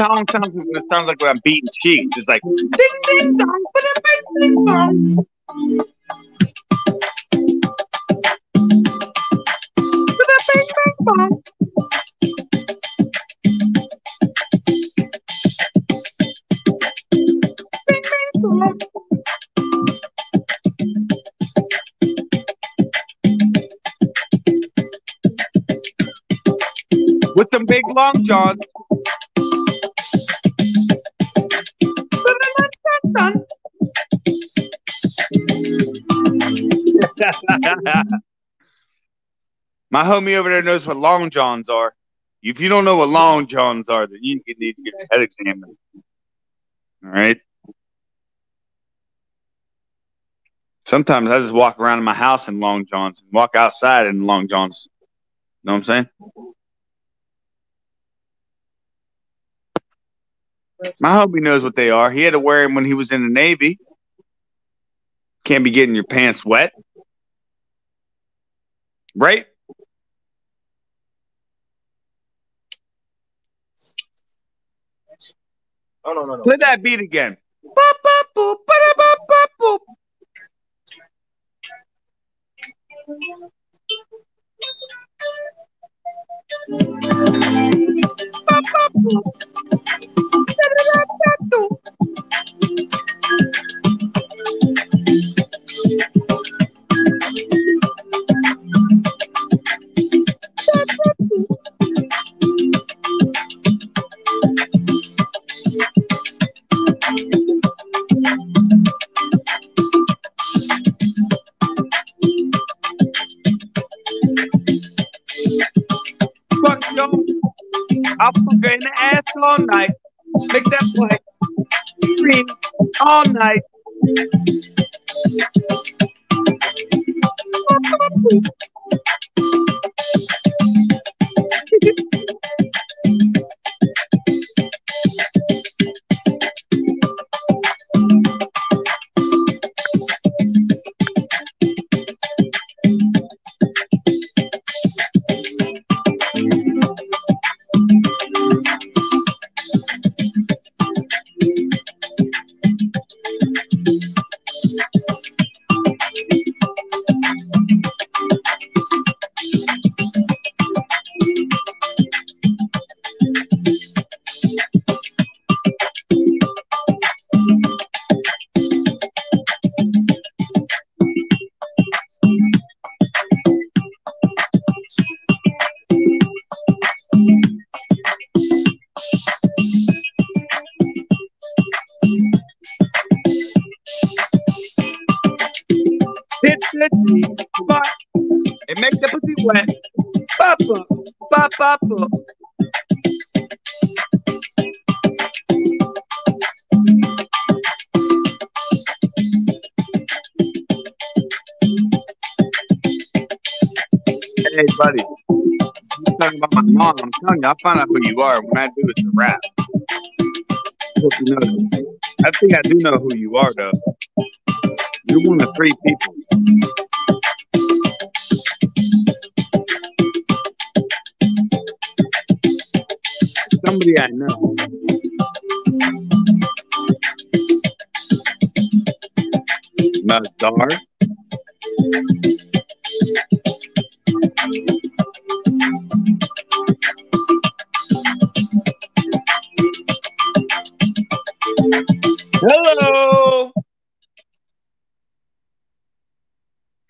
Speaker 5: Song sounds it sounds like when I'm beating cheeks. It's like ding ding dong, ba-da-bing, ding dong. Ba-da-bing, ding dong. Ding, ding, dong. With some big long johns. My homie over there knows what long johns are. If you don't know what long johns are, then you need to get your head examined. All right. Sometimes I just walk around in my house in long johns and walk outside in long johns. You Know what I'm saying? My homie knows what they are. He had to wear them when he was in the Navy. Can't be getting your pants wet. Right?
Speaker 2: Oh no no no.
Speaker 5: Play that beat again. Fuck. I'll fuck in the ass all night. Make that play. Scream all night. Hit wet. Papa, papa, papa. Hey, buddy. You talking about my mom? I'm telling you, I found out who you are when I do it's a rap. I think I do know who you are, though. You're one of three people. Somebody I know. Mazdar. Hello.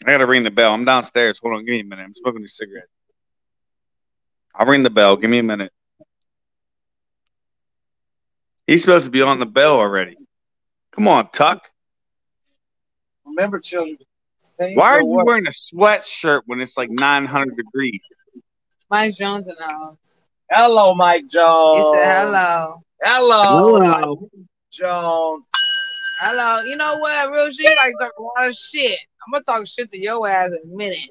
Speaker 5: I gotta ring the bell. I'm downstairs. Hold on, give me a minute. I'm smoking a cigarette. I'll ring the bell. Give me a minute. He's supposed to be on the bell already. Come on, Tuck.
Speaker 2: Remember, children.
Speaker 5: Why are you
Speaker 2: what?
Speaker 5: wearing a sweatshirt when it's like 900 degrees?
Speaker 1: Mike Jones in the house.
Speaker 2: Hello, Mike Jones.
Speaker 1: He said hello.
Speaker 2: Hello, Mike Jones.
Speaker 1: Hello. You know what? Real shit, like talk a lot of shit. I'm gonna talk shit to your ass in a minute.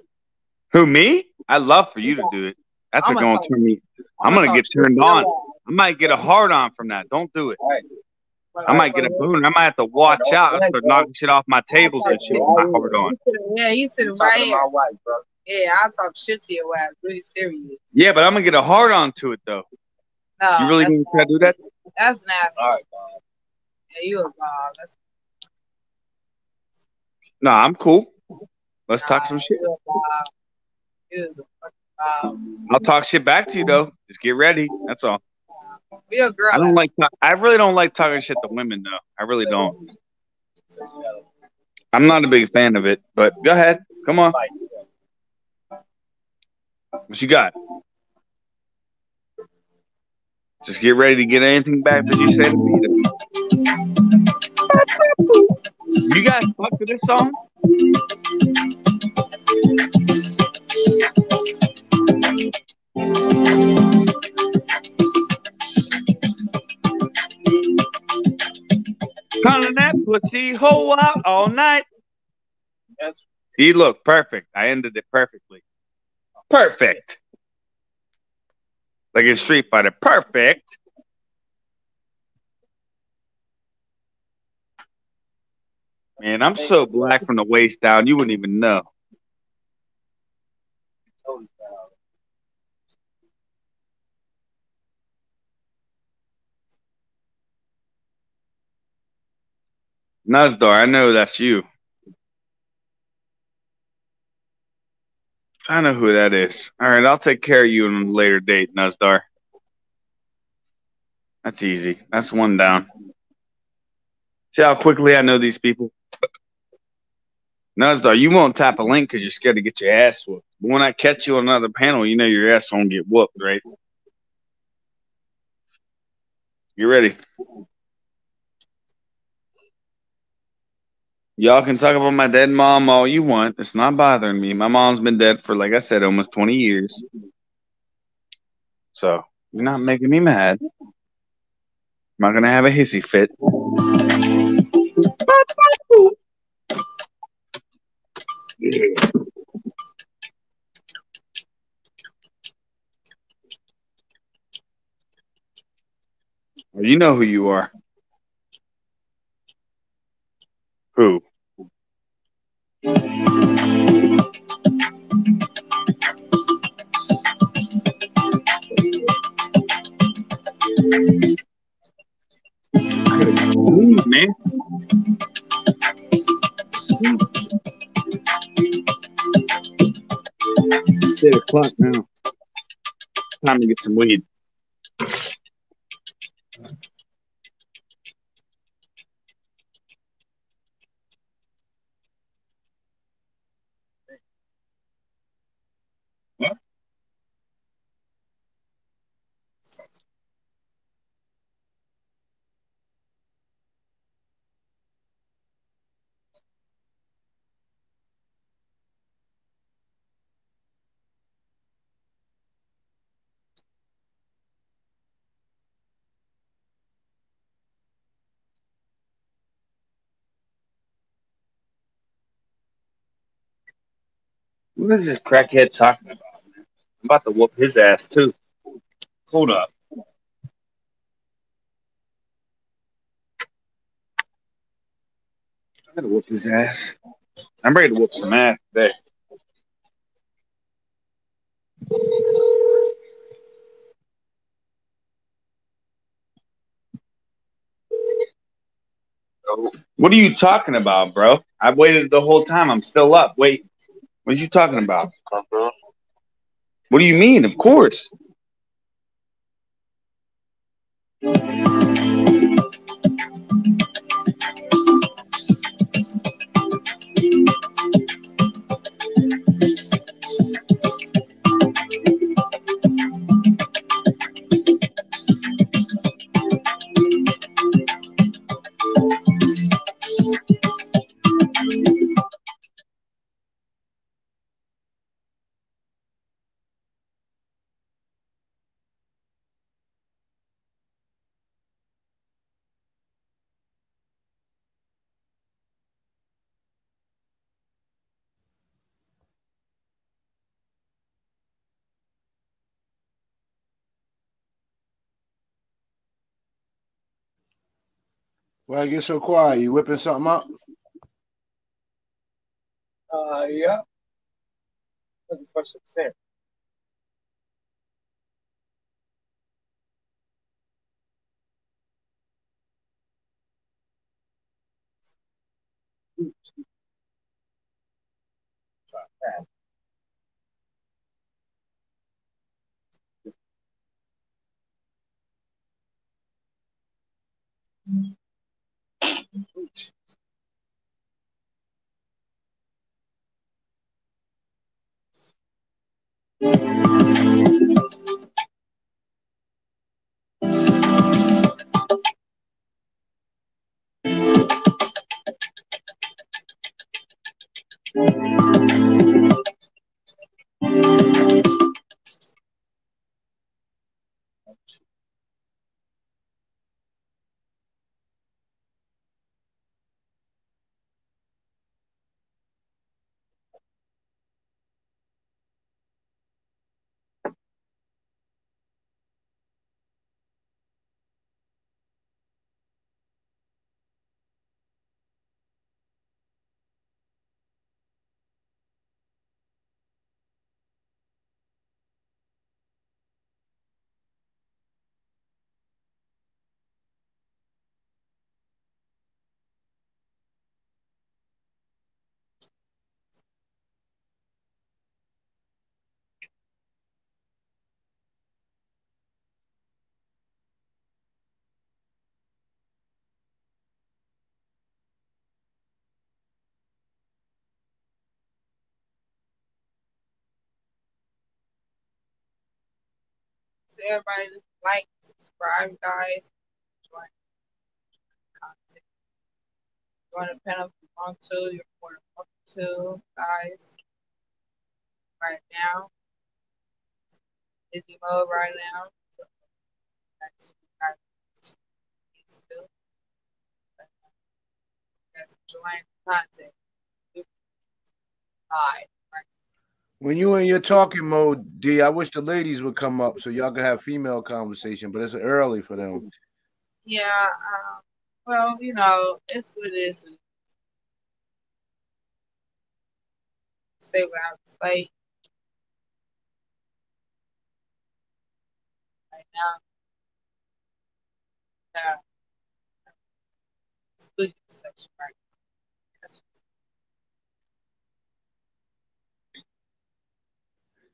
Speaker 5: Who me? I love for you to do it. That's
Speaker 1: I'm gonna
Speaker 5: gonna turn me. I'm
Speaker 1: I'ma
Speaker 5: gonna get turned
Speaker 1: your
Speaker 5: on.
Speaker 1: Ass.
Speaker 5: I might get a hard on from that. Don't do it.
Speaker 1: Like,
Speaker 5: I might get a
Speaker 1: like,
Speaker 5: boon. I might have to watch out and start knocking shit off my tables and shit with my hard on.
Speaker 1: Yeah, he's sitting right
Speaker 2: talking
Speaker 1: here.
Speaker 2: wife.
Speaker 1: Yeah, I'll talk shit to your ass. Really serious.
Speaker 5: Yeah, but I'm gonna get a hard on to it though.
Speaker 1: No,
Speaker 5: You really
Speaker 1: that's,
Speaker 5: gonna try to do that?
Speaker 1: that's nasty.
Speaker 2: All right, Bob.
Speaker 1: Yeah, you a Bob. That's
Speaker 5: Nah, I'm cool. Let's talk some shit.
Speaker 1: You a Bob. You the fucking Bob.
Speaker 5: I'll talk shit back to you though. Just get ready. That's all.
Speaker 1: We a girl.
Speaker 5: I don't like. I really don't like talking shit to women though. I really don't. I'm not a big fan of it. But go ahead. Come on. What you got? Just get ready to get anything back that you say to me. You guys fuck to this song? Calling that pussy hole out all night.
Speaker 2: Yes.
Speaker 5: See, look, perfect. I ended it perfectly. Perfect. Like a Street Fighter. Perfect. Man, I'm so black from the waist down, you wouldn't even know. Nuzdar, I know that's you. I know who that is. All right, I'll take care of you on a later date, Nuzdar. That's easy. That's one down. See how quickly I know these people? Nuzdar, you won't tap a link because you're scared to get your ass whooped. But when I catch you on another panel, you know your ass won't get whooped, right? You ready? Y'all can talk about my dead mom all you want. It's not bothering me. My mom's been dead for, like I said, almost 20 years. So you're not making me mad. I'm not gonna have a hissy fit. You know who you are. Who? Man. It's eight o'clock now. Time to get some weed. What is this crackhead talking about? I'm about to whoop his ass too. Hold up. I gotta whoop his ass. I'm ready to whoop some ass today. What are you talking about, bro? I've waited the whole time. I'm still up. Wait. What are you talking about? What do you mean? Of course.
Speaker 4: Why you get so quiet? You whipping something up?
Speaker 2: Uh, yeah. Looking for some sand. Try. Mm -hmm. Jesus.
Speaker 1: Thank So everybody just like, subscribe, guys. Join content. Join the panel if you want to. You're more than welcome to, guys. Right now. Busy mode right now. So that's guys to. Uh, guys join content. Live.
Speaker 4: When you in your talking mode, D, I wish the ladies would come up so y'all could have female conversation, but it's early for them.
Speaker 1: Yeah, um, well, you know, it's what it is. Say what I was like. Right now. Yeah. Studio section right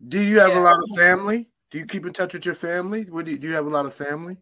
Speaker 4: Do you have
Speaker 1: Yeah.
Speaker 4: a lot of family? Do you keep in touch with your family? What do you, do you have a lot of family?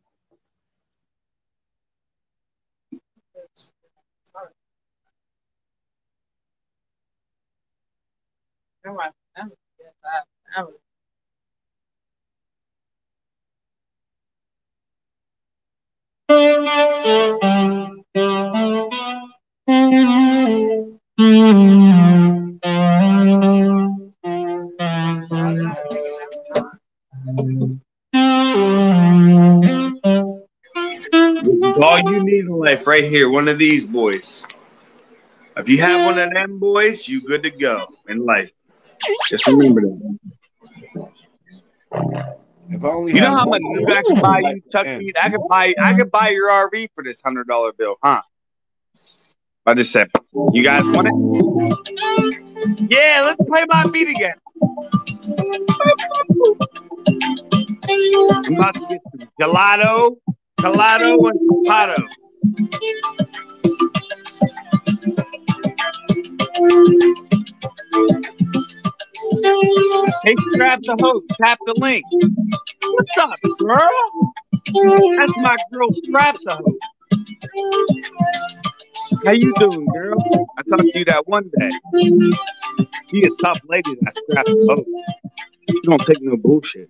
Speaker 5: Life, right here, one of these boys. If you have one of them boys, you good to go in life. Just remember that.
Speaker 4: If I only
Speaker 5: You know how much
Speaker 4: of
Speaker 5: food I could buy you, Chuck
Speaker 4: ten.
Speaker 5: I could buy I could buy your RV for this hundred dollar bill, huh? I just said, you guys want it? Yeah, let's play my beat again. I'm about to get some gelato, gelato, and pato. Hey, grab the host, tap the link. What's up, girl? That's my girl, Strap the host. How you doing, girl? I talked to you that one day. You a top lady that Strap the host. You don't take no bullshit.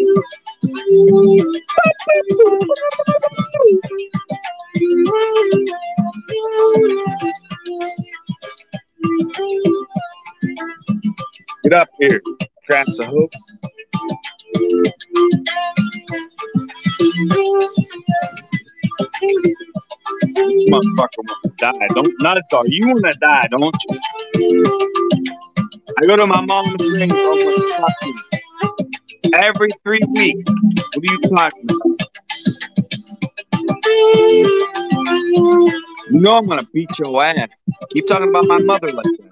Speaker 5: Get up here, Strap the hook. Motherfucker want to die. Don't not dog. You want to die, don't you? I go to my grave almost fucking every three weeks. What are you talking about? You know I'm gonna beat your ass. Keep talking about my mother like that.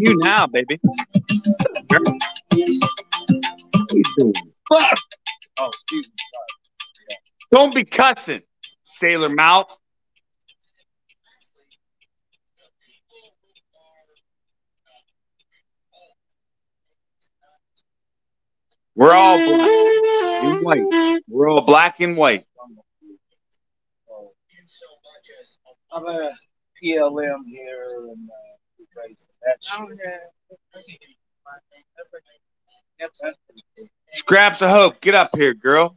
Speaker 5: Me you now, baby. What you doing? Fuck.
Speaker 2: Oh, excuse me.
Speaker 5: Don't be cussing, sailor mouth. We're all black and white. We're all black and white.
Speaker 2: I'm a PLM here and uh, That's.
Speaker 5: Scraps of Hope, get up here, girl.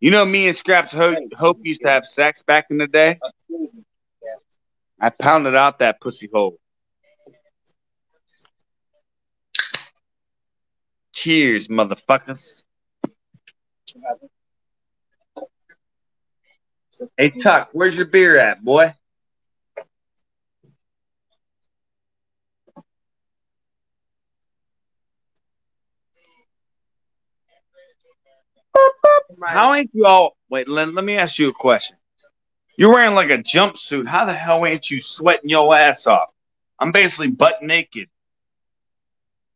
Speaker 5: You know me and Scraps of Hope, Hope used to have sex back in the day. I pounded out that pussy hole. Cheers, motherfuckers. Hey Tuck, where's your beer at, boy? How ain't you all? Wait, let, let me ask you a question. You're wearing like a jumpsuit. How the hell ain't you sweating your ass off? I'm basically butt naked.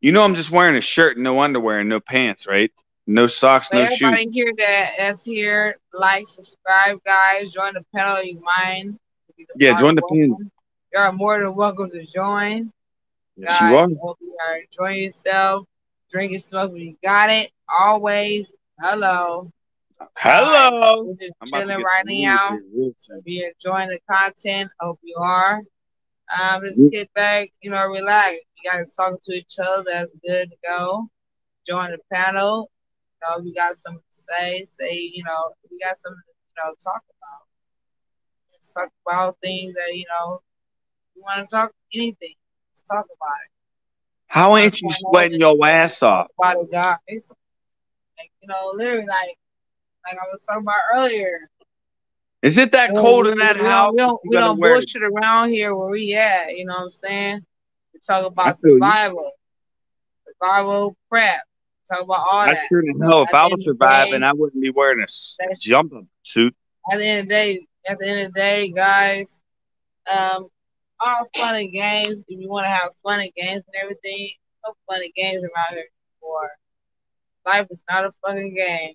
Speaker 5: You know, I'm just wearing a shirt and no underwear and no pants, right? No socks,
Speaker 1: For
Speaker 5: no
Speaker 1: everybody
Speaker 5: shoes.
Speaker 1: here that that's here, like, subscribe, guys. Join the panel. You mind?
Speaker 5: Yeah, join the panel.
Speaker 1: You are more than welcome to join.
Speaker 5: Yes,
Speaker 1: guys,
Speaker 5: you are.
Speaker 1: hope you are enjoying yourself. Drinking smoke when you got it. Always. Hello.
Speaker 5: Hello.
Speaker 1: We're just chilling right now.
Speaker 5: weed here real soon.
Speaker 1: Be enjoying the content. Hope you are. Um, just get back, you know, relax. You guys talking to each other. That's good to go. Join the panel. You know, if you got something to say, say, you know, if you got something to, you know, talk about. Let's talk about things that, you know, you want to talk anything. Let's talk about it.
Speaker 5: How ain't you sweating your ass off?
Speaker 1: About it, guys. Like, you know, literally like like I was talking about earlier.
Speaker 5: Is it that
Speaker 1: Yeah,
Speaker 5: cold in that
Speaker 1: we don't-
Speaker 5: house?
Speaker 1: We don't, we don't bullshit around here where we at. You know what I'm saying? We talk about
Speaker 5: feel you.
Speaker 1: survival, survival prep. Talk about all
Speaker 5: I
Speaker 1: that.
Speaker 5: sure
Speaker 1: You
Speaker 5: to
Speaker 1: know,
Speaker 5: know if I was
Speaker 1: end of the
Speaker 5: surviving,
Speaker 1: day-
Speaker 5: I wouldn't be wearing a jumping suit.
Speaker 1: At the end of the day, at the end of the day, guys, um, all fun and games. If you want to have fun and games and everything, no fun and games around here anymore. Life is not a fucking game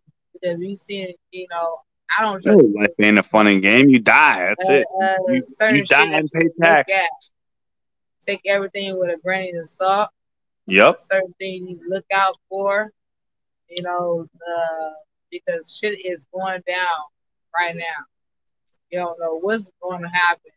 Speaker 1: see, you know, I don't
Speaker 5: No,
Speaker 1: trust
Speaker 5: life ain't a fun and game. You die. That's
Speaker 1: uh,
Speaker 5: it.
Speaker 1: uh,
Speaker 5: You, you die and pay tax.
Speaker 1: at. Take everything with a grain of salt.
Speaker 5: Yep.
Speaker 1: Certain things you look out for, you know, uh, because shit is going down right now. You don't know what's going to happen.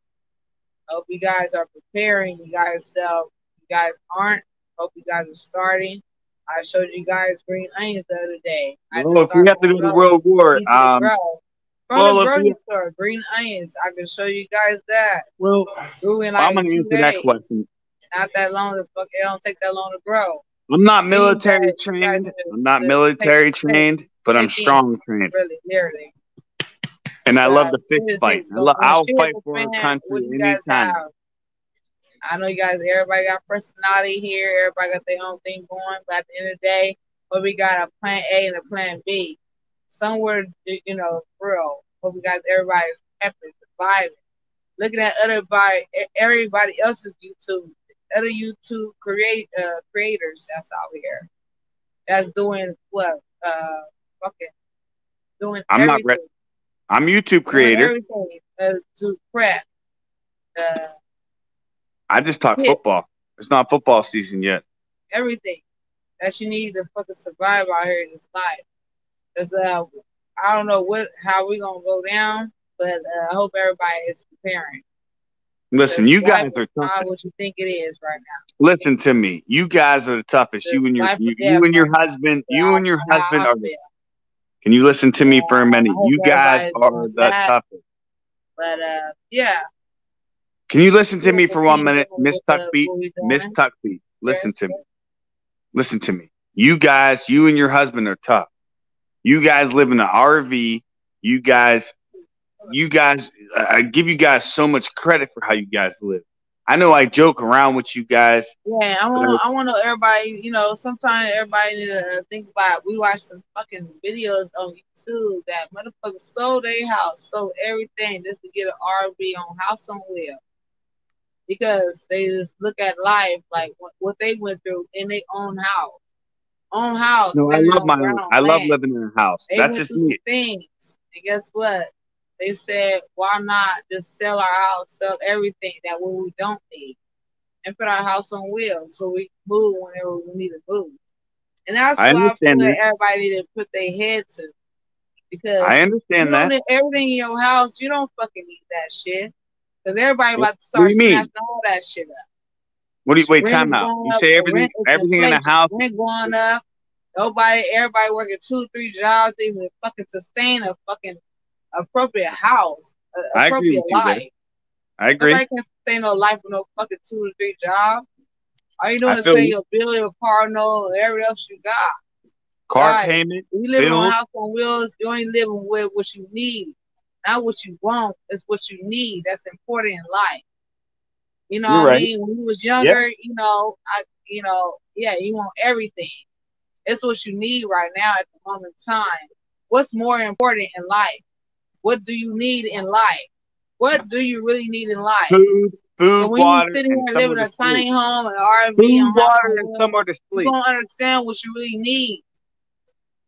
Speaker 1: Hope you guys are preparing. You guys self. You guys aren't. Hope you guys are starting. I showed you guys green onions the other day. I
Speaker 5: Well, if we have to go to World War, um,
Speaker 1: From
Speaker 5: well,
Speaker 1: the grocery store, green onions. I can show you guys that.
Speaker 5: well,
Speaker 1: Grew in like
Speaker 5: I'm gonna answer that question.
Speaker 1: Not that long to fuck. It don't take that long to grow.
Speaker 5: I'm not military
Speaker 1: guys- you guys
Speaker 5: trained. I'm not military trained, but I'm strong trained,
Speaker 1: Really, literally.
Speaker 5: and I love the fist fight. I
Speaker 1: love,
Speaker 5: I'll fight for
Speaker 1: fans
Speaker 5: country anytime.
Speaker 1: I know you guys, everybody got personality here. Everybody got their own thing going. But at the end of the day, what we got a plan A and a plan B. Somewhere, you know, real. Hope you guys, everybody's happy, surviving. Looking at other by everybody else's YouTube, other YouTube create uh, creators that's out here, that's doing what, uh, fucking doing
Speaker 5: I'm not
Speaker 1: everything
Speaker 5: re- I'm YouTube creator.
Speaker 1: everything uh, to prep. Uh,
Speaker 5: I just talk
Speaker 1: Yeah.
Speaker 5: football. It's not football season yet.
Speaker 1: everything that you need to fucking survive out here in this life. Cause uh, I don't know what how we gonna go down, but uh, I hope everybody is preparing.
Speaker 5: Listen, you guys are
Speaker 1: not what you think it is right now.
Speaker 5: Listen to me. You guys are the toughest. You and your you, you and your husband. You and your husband are. Can you listen to me for a minute? You guys are the
Speaker 1: that.
Speaker 5: toughest.
Speaker 1: But uh, yeah.
Speaker 5: Can you listen to me for one minute, Miss
Speaker 1: uh,
Speaker 5: Tuckbeat? Miss. Tuckbeat, listen to me. Listen to me. You guys, you and your husband are tough. You guys live in an RV. You guys, you guys, I I give you guys so much credit for how you guys live. I know I joke around with you guys.
Speaker 1: Yeah, I want I want to know everybody. You know, sometimes everybody need to think about. We watch some fucking videos on YouTube that motherfuckers sold their house, sold everything just to get an RV on house on wheel, because they just look at life like what, they went through in their own house, own house.
Speaker 5: No, I love my, I love living in a house.
Speaker 1: They
Speaker 5: That's just me.
Speaker 1: things, and guess what? They said, why not just sell our house, sell everything that what we don't need, and put our house on wheels so we move whenever we need to move. And that's
Speaker 5: I
Speaker 1: what I feel that everybody need to put their head to, because
Speaker 5: I understand that.
Speaker 1: everything in your house. You don't fucking need that shit, because everybody
Speaker 5: What-
Speaker 1: about to start
Speaker 5: what do you mean?
Speaker 1: snatching all that shit up.
Speaker 5: What do you wait?
Speaker 1: Rent
Speaker 5: Time out. You
Speaker 1: up,
Speaker 5: say everything, everything in the house.
Speaker 1: Rent going up. Nobody, everybody working two, three jobs to even fucking sustain a fucking appropriate house, a
Speaker 5: I agree
Speaker 1: appropriate
Speaker 5: you
Speaker 1: life.
Speaker 5: I agree.
Speaker 1: Nobody can sustain no life with no fucking two or three jobs. All you doing
Speaker 5: I
Speaker 1: is pay your bill, your car note, and everything else you got.
Speaker 5: Car
Speaker 1: Right.
Speaker 5: payment.
Speaker 1: You living on a house on wheels, you only living with what you need, not what you want. It's what you need. That's important in life. You know
Speaker 5: You're
Speaker 1: what I mean? When you was younger, you know, I, you know, yeah, you want everything. It's what you need right now at the moment in time. What's more important in life? What do you need in life? What do you really need in life?
Speaker 5: Food, food,
Speaker 1: And when
Speaker 5: water,
Speaker 1: you sitting
Speaker 5: and
Speaker 1: here living a tiny
Speaker 5: sleep.
Speaker 1: home, an RV,
Speaker 5: Food,
Speaker 1: and house
Speaker 5: water,
Speaker 1: on
Speaker 5: and somewhere to
Speaker 1: you don't understand what you really need.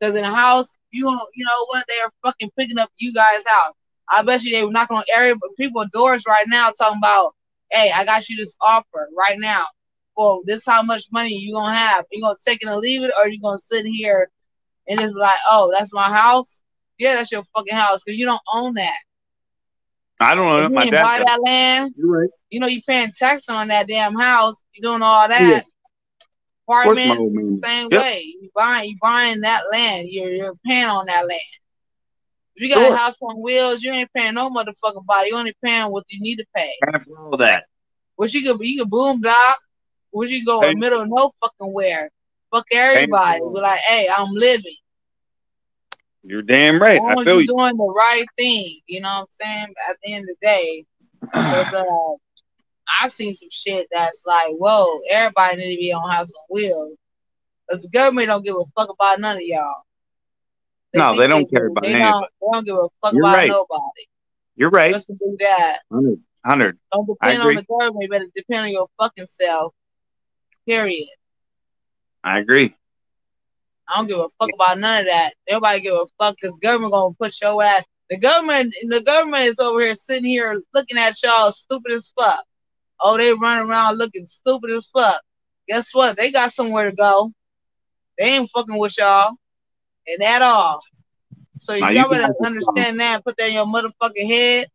Speaker 1: Because in a house, you don't, you know what? They are fucking picking up you guys' house. I bet you they were knocking on every people doors right now, talking about, "Hey, I got you this offer right now. Well, this how much money you gonna have? You gonna take it and leave it, or you gonna sit here and just be like, oh, that's my house? Yeah, that's your fucking house because you don't own that.
Speaker 5: I don't know.
Speaker 1: If you
Speaker 5: My
Speaker 1: ain't
Speaker 5: dad
Speaker 1: buy
Speaker 5: does.
Speaker 1: that land,
Speaker 5: You're right.
Speaker 1: you know you paying tax on that damn house. You doing all that.
Speaker 5: Yeah. Of course, my
Speaker 1: Apartments,
Speaker 5: old man.
Speaker 1: same
Speaker 5: Yep.
Speaker 1: way. You buying you buying that land. You're you're paying on that land. If you got
Speaker 5: Sure.
Speaker 1: a house on wheels, you ain't paying no motherfucking body. You only paying what you need to pay.
Speaker 5: After all that,
Speaker 1: What you could you could boondock. What you go in the middle of no fucking where. Fuck everybody. Be like, hey, I'm living.
Speaker 5: you're damn right. I feel
Speaker 1: you're
Speaker 5: you.
Speaker 1: doing the right thing. You know what I'm saying? At the end of the day, uh, I seen some shit that's like, whoa, everybody need to be on house on wheels. Cause the government don't give a fuck about none of y'all.
Speaker 5: No, they don't care
Speaker 1: do.
Speaker 5: about
Speaker 1: they
Speaker 5: any
Speaker 1: don't, They don't give a fuck
Speaker 5: You're
Speaker 1: about
Speaker 5: right.
Speaker 1: nobody.
Speaker 5: You're right.
Speaker 1: Just to do that.
Speaker 5: 100. 100.
Speaker 1: Don't
Speaker 5: I
Speaker 1: depend on
Speaker 5: agree.
Speaker 1: the government, better depend on your fucking self. Period.
Speaker 5: I agree.
Speaker 1: I don't give a fuck about none of that. Nobody give a fuck because government gonna put your ass. The government, the government is over here sitting here looking at y'all stupid as fuck. Oh, they run around looking stupid as fuck. Guess what? They got somewhere to go. They ain't fucking with y'all, and at all. So
Speaker 5: Now,
Speaker 1: y'all better understand that. Put that in your motherfucking head.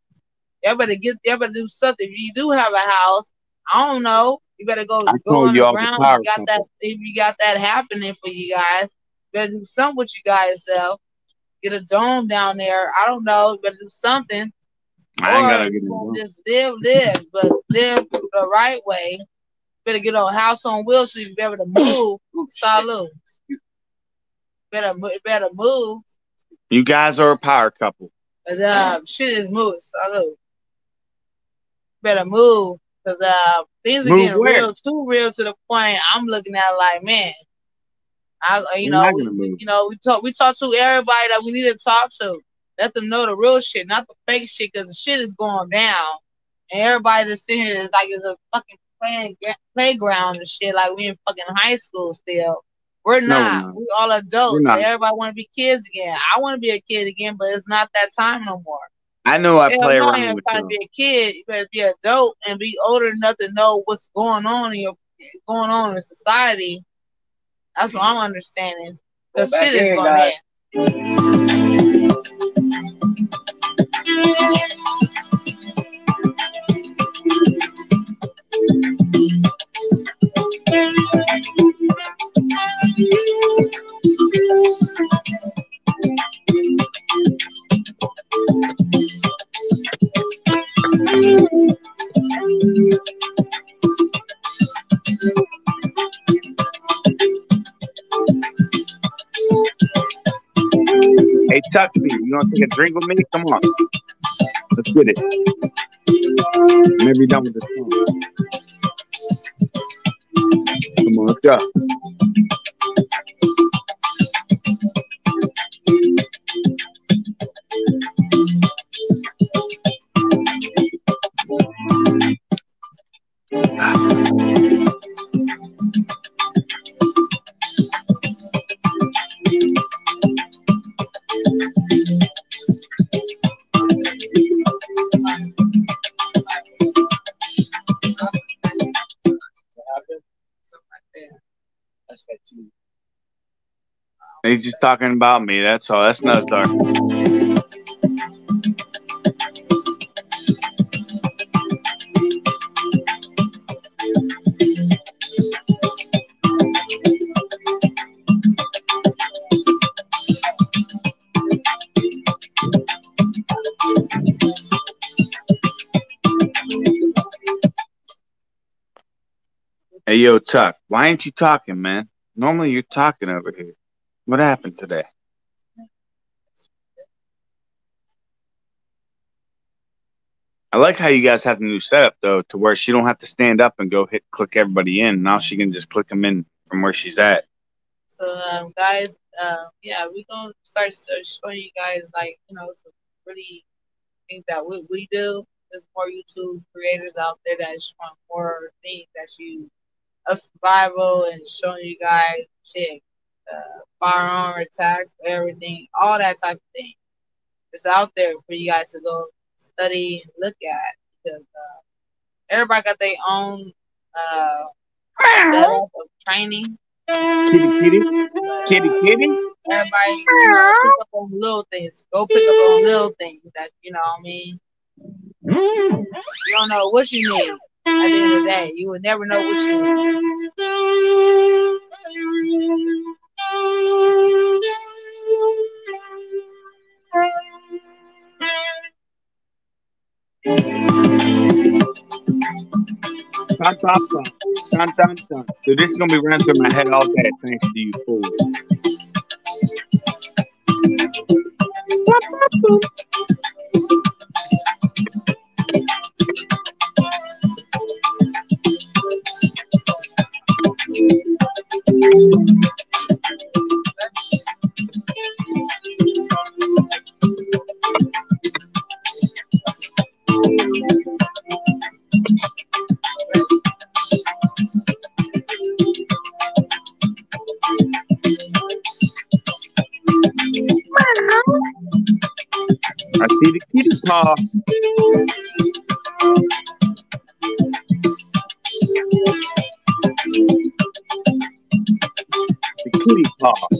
Speaker 1: Y'all better get. Y'all better do something. If you do have a house, I don't know. You better go
Speaker 5: I
Speaker 1: go on
Speaker 5: you
Speaker 1: the ground. You got that if you got that happening for you guys. Better do something with you guys self. Get a dome down there. I don't know. You better do something.
Speaker 5: I ain't gotta get
Speaker 1: gonna just live, live, but live the right way. Better get a house on wheels so you can be able to move. Salute. Better better move.
Speaker 5: You guys are a power couple.
Speaker 1: Cause uh, shit is moving. Salute. Better move. Cause uh, things are
Speaker 5: Move
Speaker 1: getting
Speaker 5: where?
Speaker 1: real, too real to the point. I'm looking at like, man, I, you
Speaker 5: You're
Speaker 1: know, we, you know, we talk, we talk to everybody that we need to talk to. Let them know the real shit, not the fake shit, because the shit is going down, and everybody that's sitting here is like it's a fucking playing playground and shit, like we in fucking high school still. We're
Speaker 5: No, we're
Speaker 1: not.
Speaker 5: not.
Speaker 1: We all adults.
Speaker 5: We're not.
Speaker 1: Everybody want to be kids again. I want to be a kid again, but it's not that time no more.
Speaker 5: I know I
Speaker 1: Hell
Speaker 5: play
Speaker 1: no, you
Speaker 5: around
Speaker 1: ain't
Speaker 5: with
Speaker 1: trying to
Speaker 5: you.
Speaker 1: be a kid. You better be an adult and be older enough to know what's going on in your going on in society. That's what I'm understanding.
Speaker 2: Well,
Speaker 1: Because
Speaker 2: back
Speaker 1: shit is going
Speaker 2: guys,
Speaker 5: Hey, Tuck me. You want to take a drink with me? Come on. Let's get it. Maybe done with this song. Come on, let's go.
Speaker 2: What
Speaker 5: He's just talking about me. That's all. That's no dark. Hey, yo, Tuck. Why ain't you talking, man? Normally you're talking over here. What happened today? I like how you guys have the new setup though, to where she don't have to stand up and go hit click everybody in. Now she can just click them in from where she's at.
Speaker 1: So, um, guys, uh, yeah, we're gonna start showing you guys like you know some really things that we, we do. There's more YouTube creators out there that is showing more things that you of survival and showing you guys shit, uh, firearm attacks, everything, all that type of thing. It's out there for you guys to go study and look at because uh, everybody got their own uh, setup of training.
Speaker 5: Kitty, kitty, kitty, kitty.
Speaker 1: Everybody you know, pick up on little things. Go pick up on little things that you know. what I mean, you don't know what you need. At the end of the day, you would never know what you need.
Speaker 5: Dun, dun. So this is gonna be running through my head all day, thanks to you fools. I see the kitty paw. The kitty paw.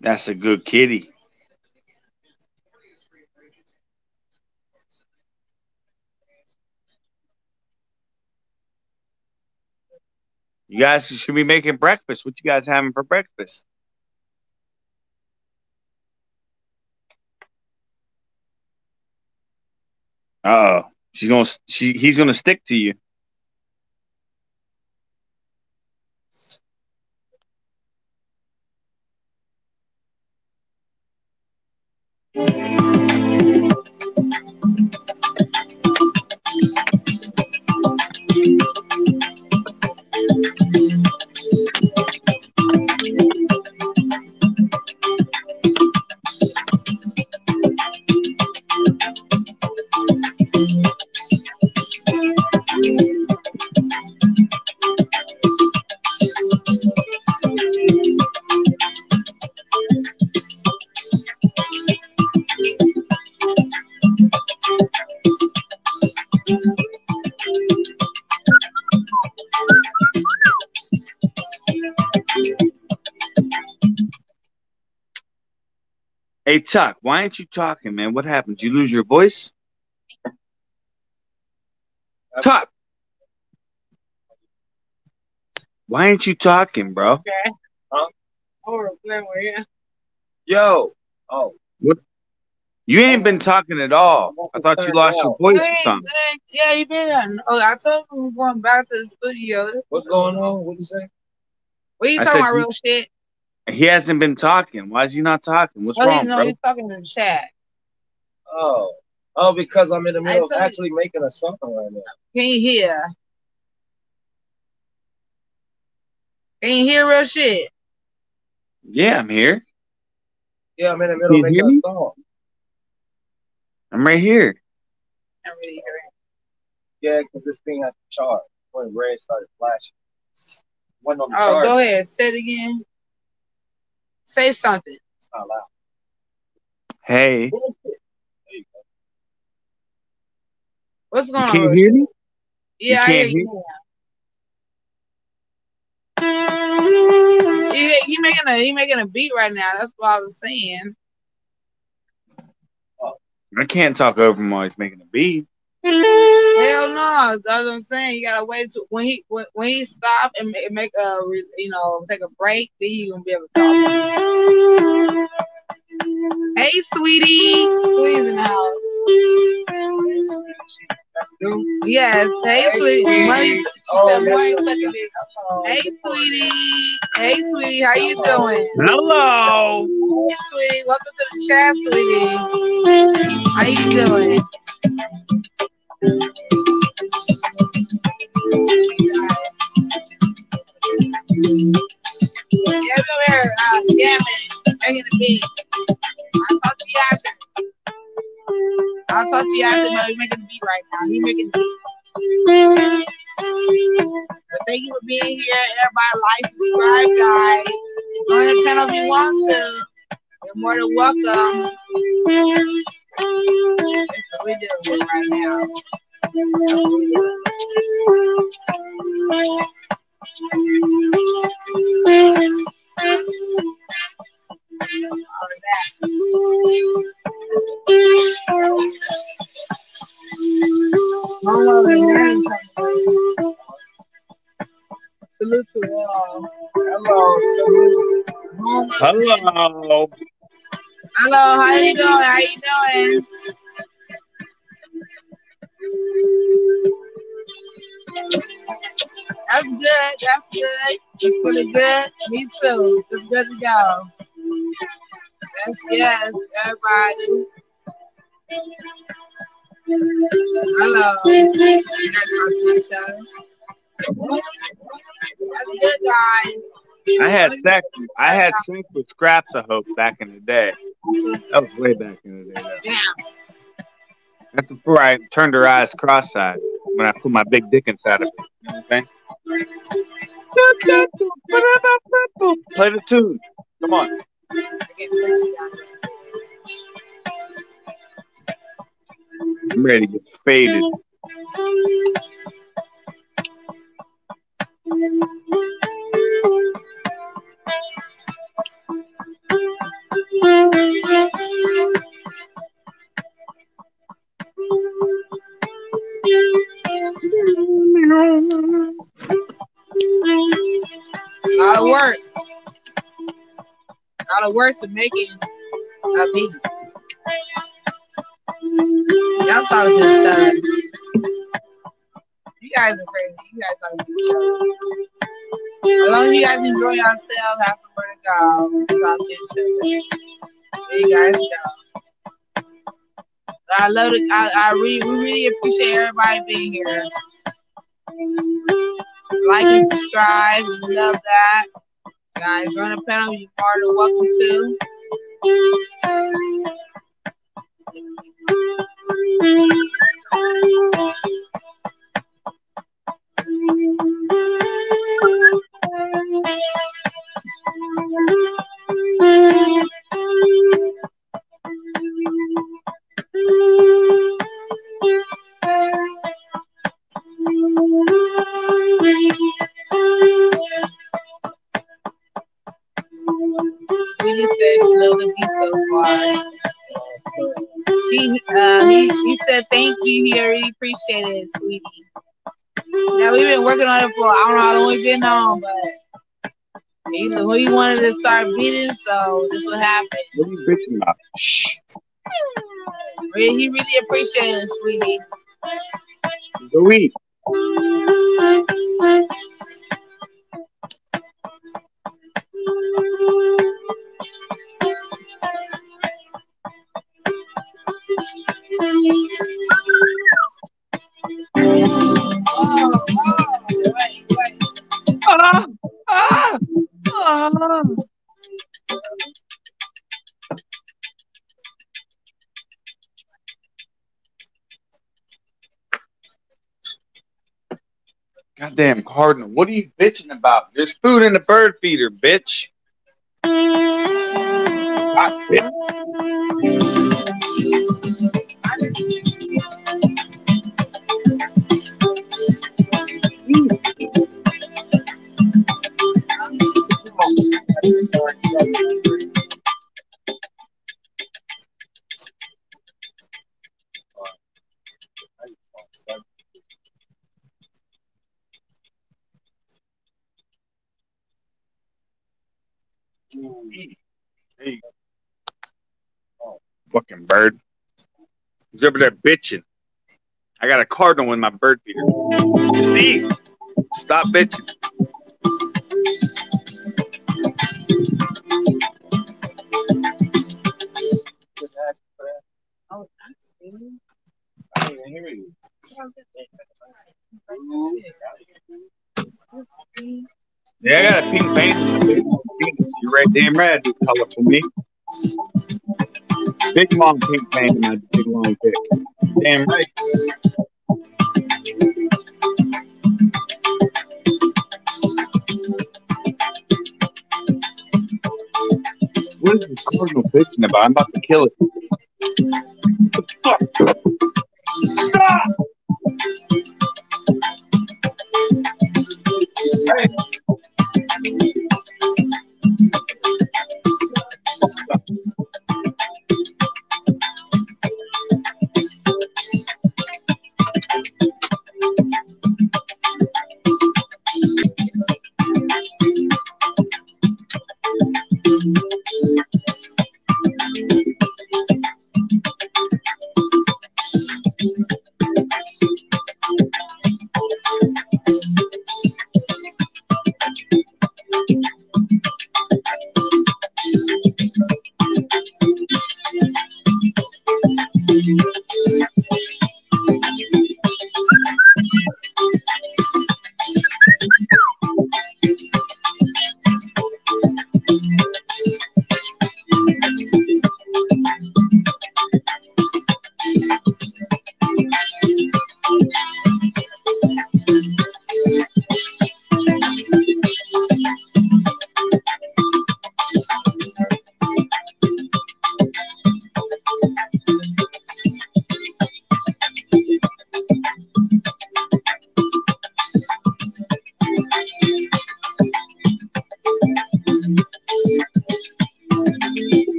Speaker 5: That's a good kitty. You guys should be making breakfast. What you guys having for breakfast? Oh, she's gonna she he's gonna stick to you. Hey Tuck, why aren't you talking, man? What happened? Did you lose your voice? Tuck. Why aren't you talking, bro?
Speaker 1: Okay.
Speaker 2: Huh?
Speaker 1: Oh, where you?
Speaker 2: Yo. Oh.
Speaker 5: You ain't been talking at all. I thought you lost your voice or something.
Speaker 1: Yeah, you been. Oh, I told him we're going back to the studio.
Speaker 2: What's going on? What you say?
Speaker 1: What you
Speaker 5: I
Speaker 1: talking about,
Speaker 5: you-
Speaker 1: real shit?
Speaker 5: He hasn't been talking. Why is he not talking? What's
Speaker 1: Oh,
Speaker 5: wrong,
Speaker 1: he's, no,
Speaker 5: bro?
Speaker 1: he's talking in the chat.
Speaker 2: Oh. Oh, because I'm in the middle of
Speaker 1: told you.
Speaker 2: actually making a song right now.
Speaker 1: Can you hear? Can you hear real shit?
Speaker 5: Yeah, I'm here.
Speaker 2: Yeah, I'm in the middle of making a song.
Speaker 5: I'm right here.
Speaker 1: I'm really hear it.
Speaker 2: Yeah, because this thing has to charge. When red started flashing. Wasn't on the
Speaker 1: Oh,
Speaker 2: charge.
Speaker 1: go ahead. Say it again. Say something.
Speaker 2: It's not loud.
Speaker 5: Hey,
Speaker 2: you.
Speaker 1: What's
Speaker 5: you
Speaker 1: going on?
Speaker 5: can't
Speaker 1: real
Speaker 5: hear me?
Speaker 1: Yeah, I
Speaker 5: can't
Speaker 1: hear
Speaker 5: hear-
Speaker 1: you. He, he making a he making a beat right now. That's what I was saying.
Speaker 5: I can't talk over him while he's making a beat.
Speaker 1: Hell no, that's what I'm saying. You gotta wait to when he when, when he stop and make, make a you know take a break, then you gonna be able to talk. Hey, sweetie, sweetie's in the house. Yes, hey,
Speaker 2: Hey,
Speaker 1: sweetie.
Speaker 2: sweetie.
Speaker 1: Money, she
Speaker 2: Oh,
Speaker 1: money
Speaker 2: so
Speaker 1: suck a
Speaker 2: cute.
Speaker 1: dick.
Speaker 2: Oh,
Speaker 1: Hey, sweetie. Hey, sweetie, how you doing?
Speaker 5: Hello.
Speaker 1: Hey, sweetie, welcome to the chat, sweetie. How you doing? Making the beat. I'll talk to. I'll talk to he's making the beat right now. He's making the beat. Thank you for being here. Everybody like, subscribe, guys. Join the channel if you want to. You're more than welcome. That's what we're doing right now. We're doing. That. Salute to all.
Speaker 2: Hello, salute.
Speaker 5: Hello.
Speaker 1: Hello, how you doing? How you doing? That's good. That's good. You feeling good? Me too. It's good to go. That's yes, everybody. Hello.
Speaker 5: I had sex. I had sex with scraps of hope back in the day. That was way back in the day.
Speaker 1: Damn.
Speaker 5: That's before I turned her eyes cross-eyed when I put my big dick inside of her. You know? Play the tune. Come on. I'm ready to get faded.
Speaker 1: Lot of work. A lot of work to make it a beat. Y'all talking to each other. You guys are crazy. You guys are each. As long as you guys enjoy yourself, have somewhere to go, talk to you guys go. I love it. I, I really, we really appreciate everybody being here. Like and subscribe. We love that. Guys, join the panel. You're more than welcome to. Sweetie said Thank you. He already appreciated it, sweetie. Now we've been working on it for I don't know how long we've been on, but he, he wanted to start beating, so this will happen.
Speaker 5: What are you bitching about?
Speaker 1: Really, he really appreciated it, sweetie.
Speaker 5: Louis. Ah, ah. Goddamn Cardinal, what are you bitching about? There's food in the bird feeder, bitch. God, bitch. Oh, fucking bird. He's over there bitching. I got a cardinal in my bird feeder. Steve, stop bitching.
Speaker 1: I.
Speaker 2: I.
Speaker 5: Yeah, I got a pink paint. You're right damn right. It's color for me. Big long pink paint in my big long pick. Damn right. What is this cardinal bitching about? I'm about to kill it. Stop!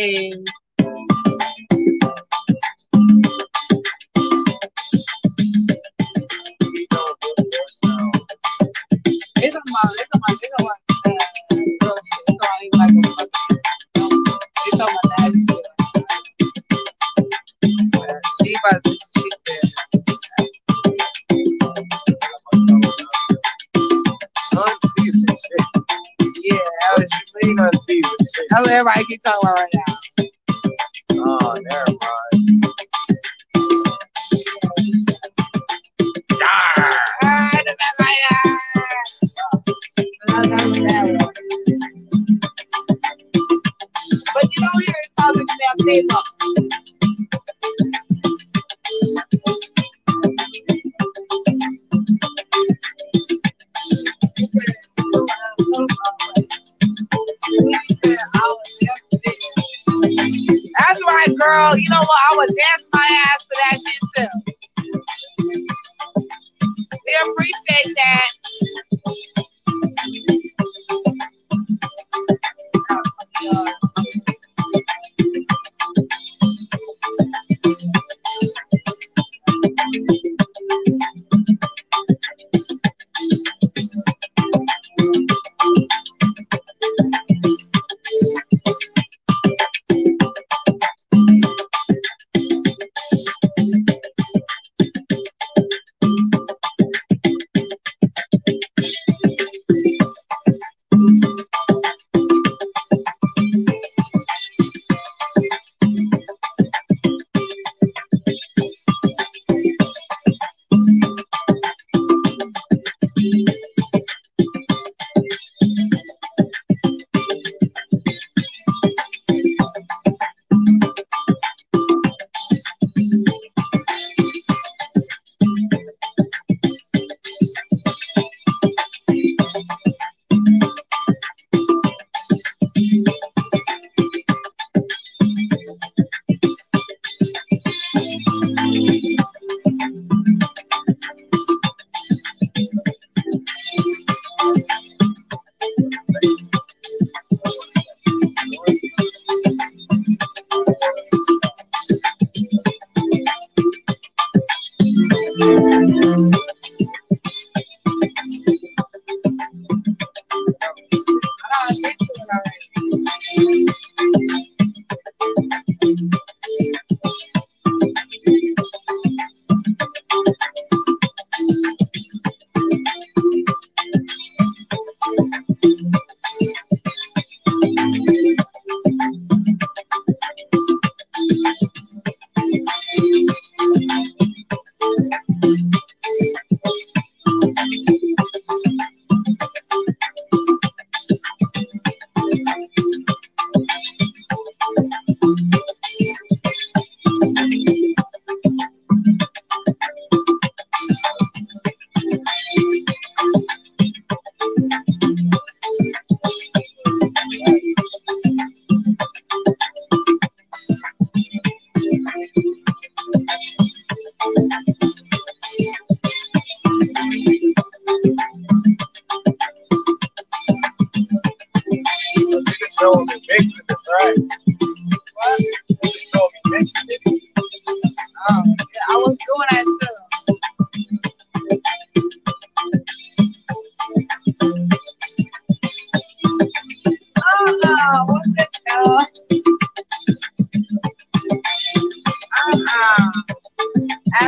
Speaker 1: Same. It's uh, my. Uh, She about she she shit. Everybody keep talking about right now.
Speaker 2: Oh, never mind.
Speaker 1: The But you don't hear it talking about That's right, girl. You know what? I would dance my ass to that shit too. We appreciate that. Oh, show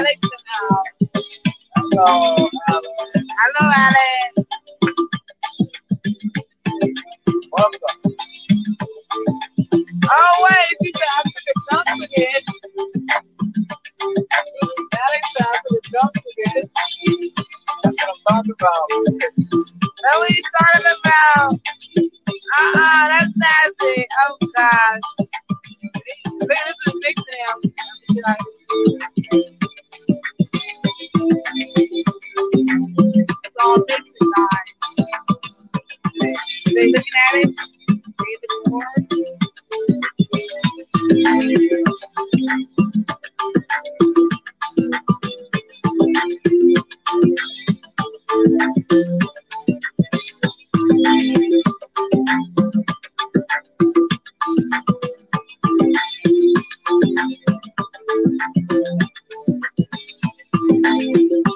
Speaker 1: Alex.
Speaker 2: Hello.
Speaker 1: Hello, Alex.
Speaker 2: Welcome.
Speaker 1: Oh wait, you said I took a dump again. Alex said I took a dump again.
Speaker 2: That's what I'm talking about.
Speaker 1: That's what you talking about. Uh-uh, that's nasty. Oh gosh. Look, this is big Sam. Oh, all exercise. They looking at it, breathing more. Thank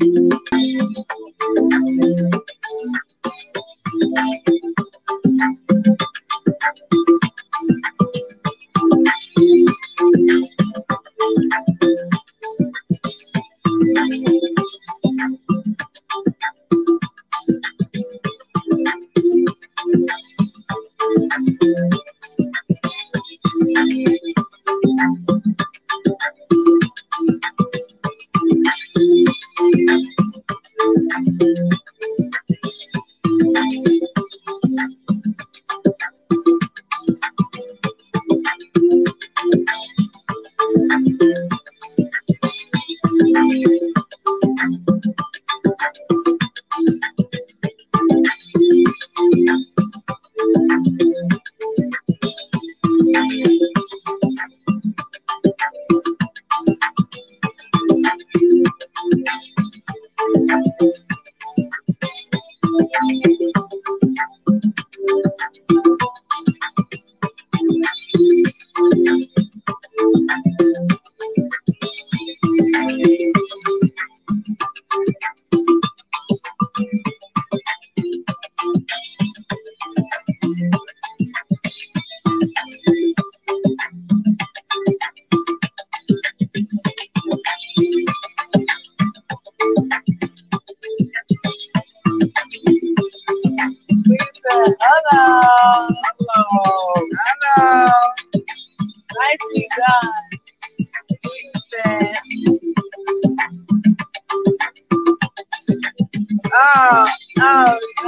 Speaker 1: Thank you.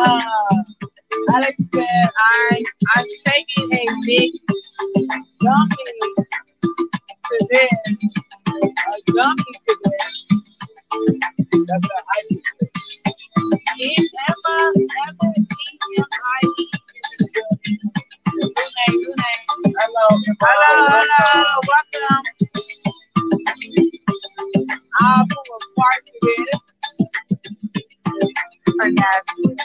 Speaker 1: Oh. Alex uh, said, I, I'm taking a big dummy to this. A dummy to this. That's what I. Emma, Emma, building. Good name, good name. Hello, hello, hello, welcome. Put a part to this. Her nasty.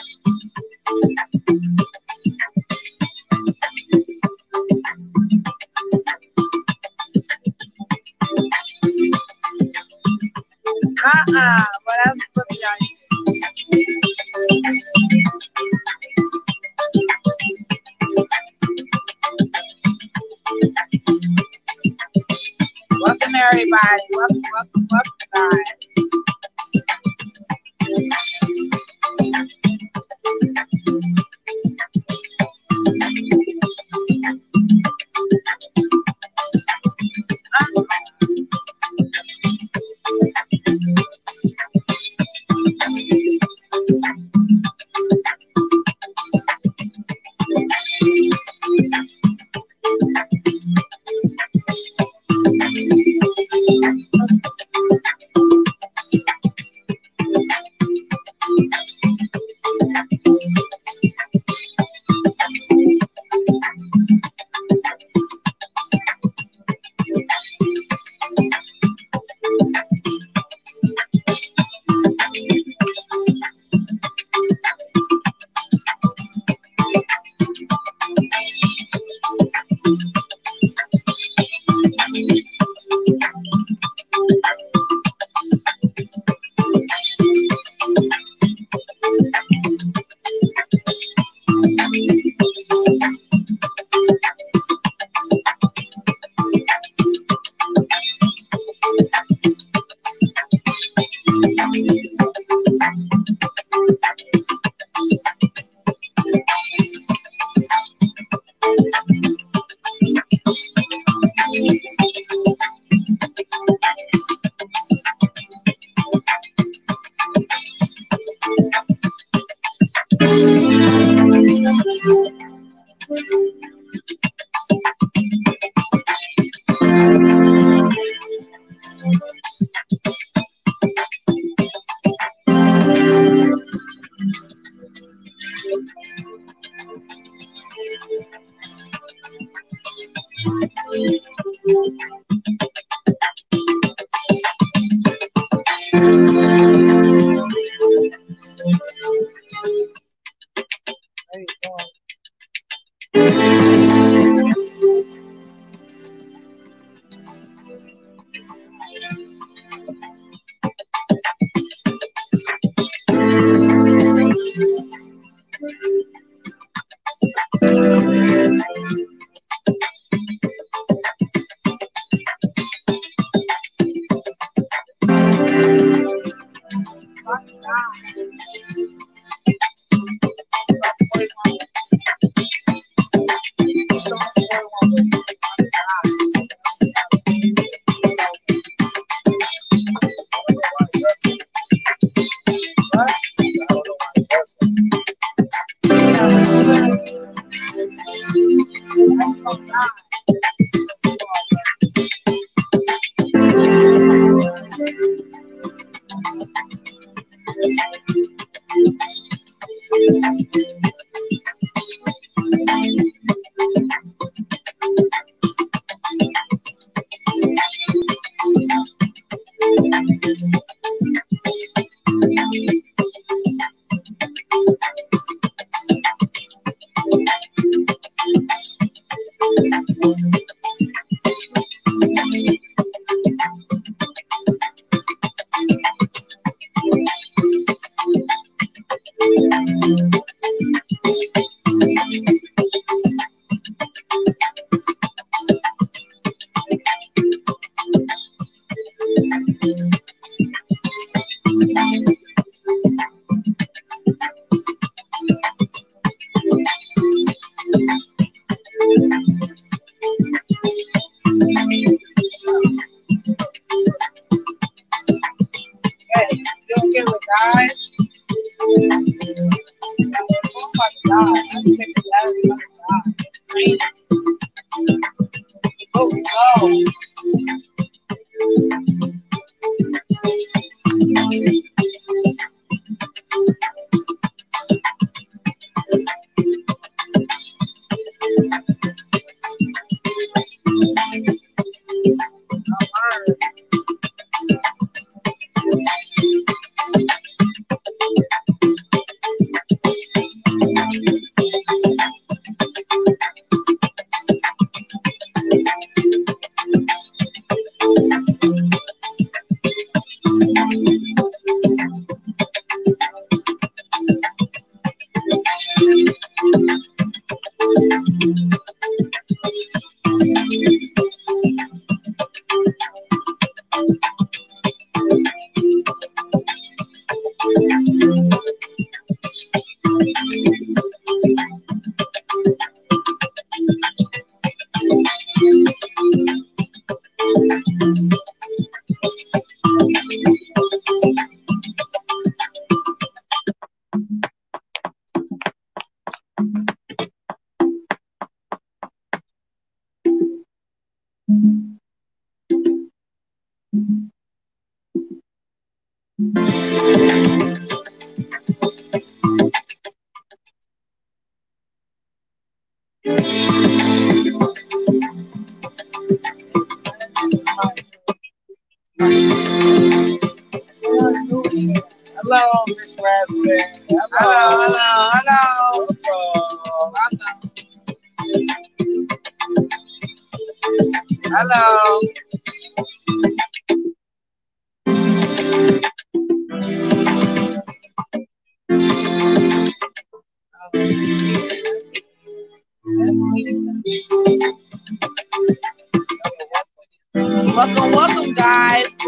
Speaker 1: Uh-uh, but that's what we are. Welcome everybody. Welcome, welcome, welcome, guys. You okay with guys? Oh my god,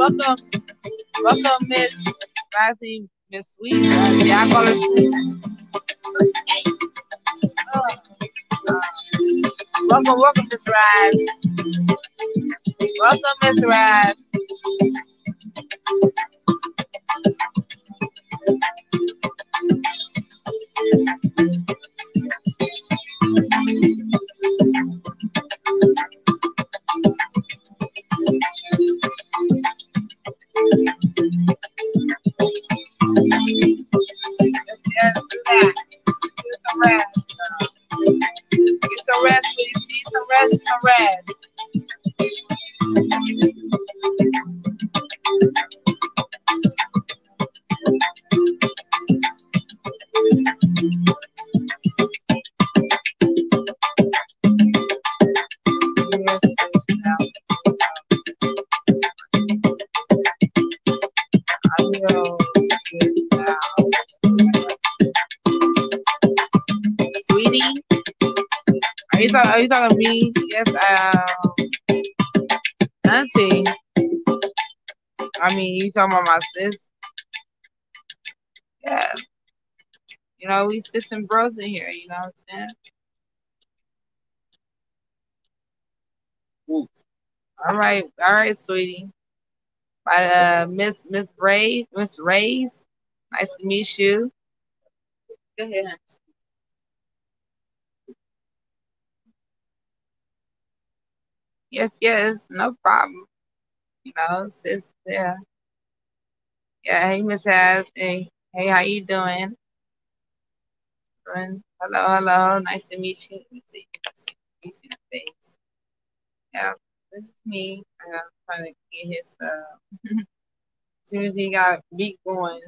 Speaker 1: Welcome, welcome, Miss Spicy, Miss Sweet. Uh, yeah, I call her Sweet. Uh, uh, welcome, welcome, Miss Raz. Welcome, Miss Raz. Yes, that. Get some rest. Get some rest, please. Need some rest, some rest. Are you talking? Are you talking to me? Yes, um, auntie. I mean, you talking about my sis? Yeah, you know, we sis and bros in here. You know what I'm saying?
Speaker 2: Ooh,
Speaker 1: All right, all right, sweetie. By uh, Miss Miss Ray, Miss Rays. Nice to meet you. Go ahead. Yes, yes, no problem. You know, sis. Yeah, yeah. Hey, Miss Has. Hey, hey, how you doing? Hello, hello. Nice to meet you. Let me see. Let me see, your face. Yeah, this is me. I'm trying to get his. Uh, as soon as he got beat going,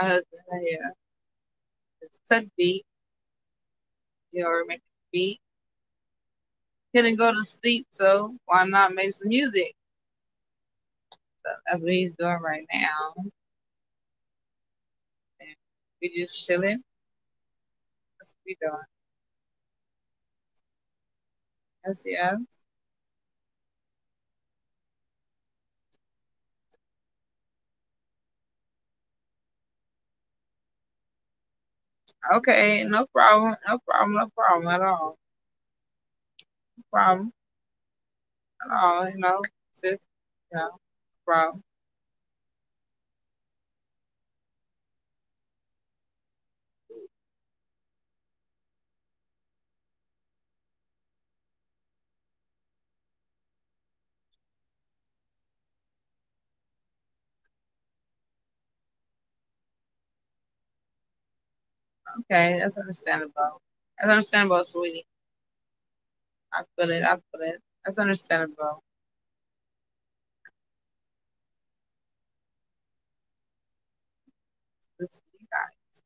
Speaker 1: my husband. Yeah, it's tuck beat. You know, make beat. Couldn't go to sleep, so why not make some music? So that's what he's doing right now. And we just chilling. That's what we doing. Yes, yes. Okay, no problem, no problem, no problem at all. Problem at all, you know, sis, you know, no problem. Okay, that's understandable. That's understandable, sweetie. I feel it, I feel it. That's understandable. Listen, you guys.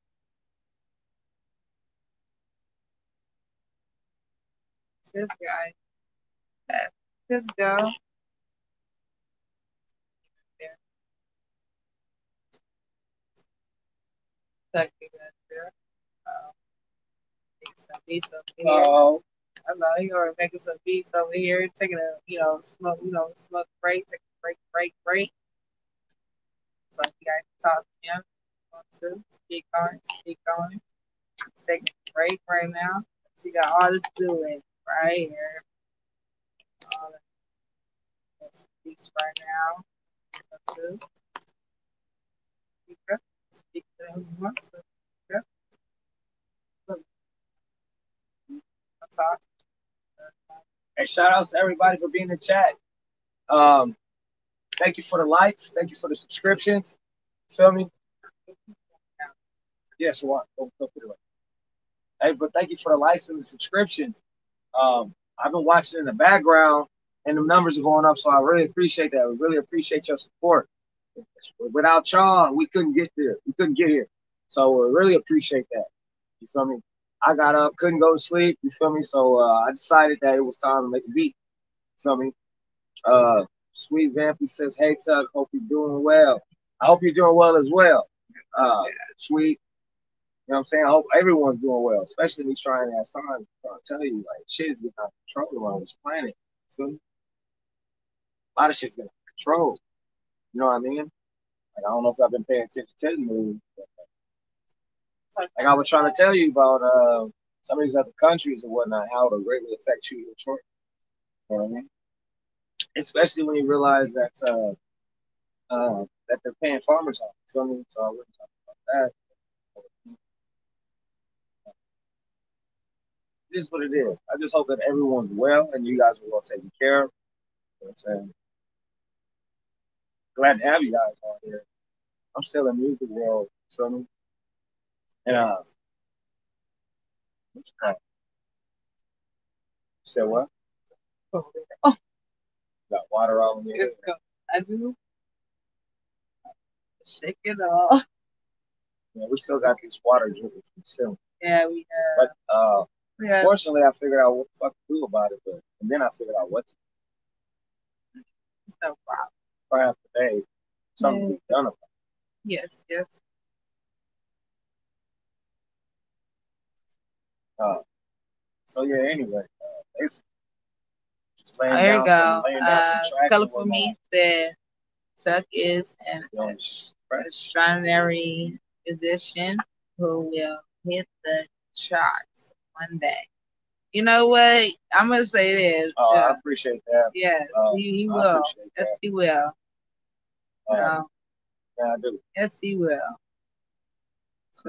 Speaker 1: This guy. Right there. Uh, make some beats over here.
Speaker 3: Oh,
Speaker 1: Hello, you are making some beats over here, taking a you know smoke, you know smoke break, take a break, break, break. So you guys can talk to him. Want to speak on, speak on. He's taking a break right now. So you got all this doing right here. All the beats right now. Want to speak up, speak to him. He wants speak up.
Speaker 3: Hey, shout out to everybody for being in the chat. Um, thank you for the likes. Thank you for the subscriptions. Feel me? Yes, what? Go, go put it away. Hey, but thank you for the likes and the subscriptions. Um, I've been watching in the background, and the numbers are going up, so I really appreciate that. We really appreciate your support. Without y'all, we couldn't get there. We couldn't get here. So we really appreciate that. You feel me? I got up, couldn't go to sleep. You feel me? So uh, I decided that it was time to make a beat. You feel me? Uh, Sweet Vampy says, "Hey Tuck, hope you're doing well. I hope you're doing well as well. Uh, Sweet, you know what I'm saying? I hope everyone's doing well, especially these trying ass times. I'm tell you, like shit is getting out of control around this planet. You feel me? A lot of shit's getting out of control. You know what I mean? Like I don't know if I've been paying attention to the news. But, like I was trying to tell you about uh, some of these other countries and whatnot, how it'll greatly affect you in Detroit. You know what I mean? Especially when you realize that uh, uh, that they're paying farmers off. You feel me? So I wouldn't talk about that. It is what it is. I just hope that everyone's well and you guys are well taken care of. You know I'm saying? Glad to have you guys on here. I'm still in music world, me? And uh, what's that? You said what?
Speaker 1: Oh,
Speaker 3: Got water all in your
Speaker 1: let's go. I do. Shake it off.
Speaker 3: Yeah, we still got this water dripping from the ceiling.
Speaker 1: Yeah, we uh,
Speaker 3: But uh,
Speaker 1: we have
Speaker 3: fortunately, I figured out what the fuck to do about it. But and then I figured out what to
Speaker 1: no problem.
Speaker 3: try out today. Something to be done about.
Speaker 1: It. Yes,
Speaker 3: yes. Uh, so yeah. Anyway, uh, basically, just laying
Speaker 1: There you go.
Speaker 3: some, laying down some
Speaker 1: Uh,
Speaker 3: tracks
Speaker 1: Color for me said Tuck is an extraordinary musician who will hit the charts one day. You know what? I'm gonna say this.
Speaker 3: Oh, I
Speaker 1: Uh,
Speaker 3: appreciate that.
Speaker 1: yes,
Speaker 3: um,
Speaker 1: he, he will. Yes,
Speaker 3: that.
Speaker 1: he will.
Speaker 3: Um,
Speaker 1: No,
Speaker 3: yeah, I do.
Speaker 1: yes, he will.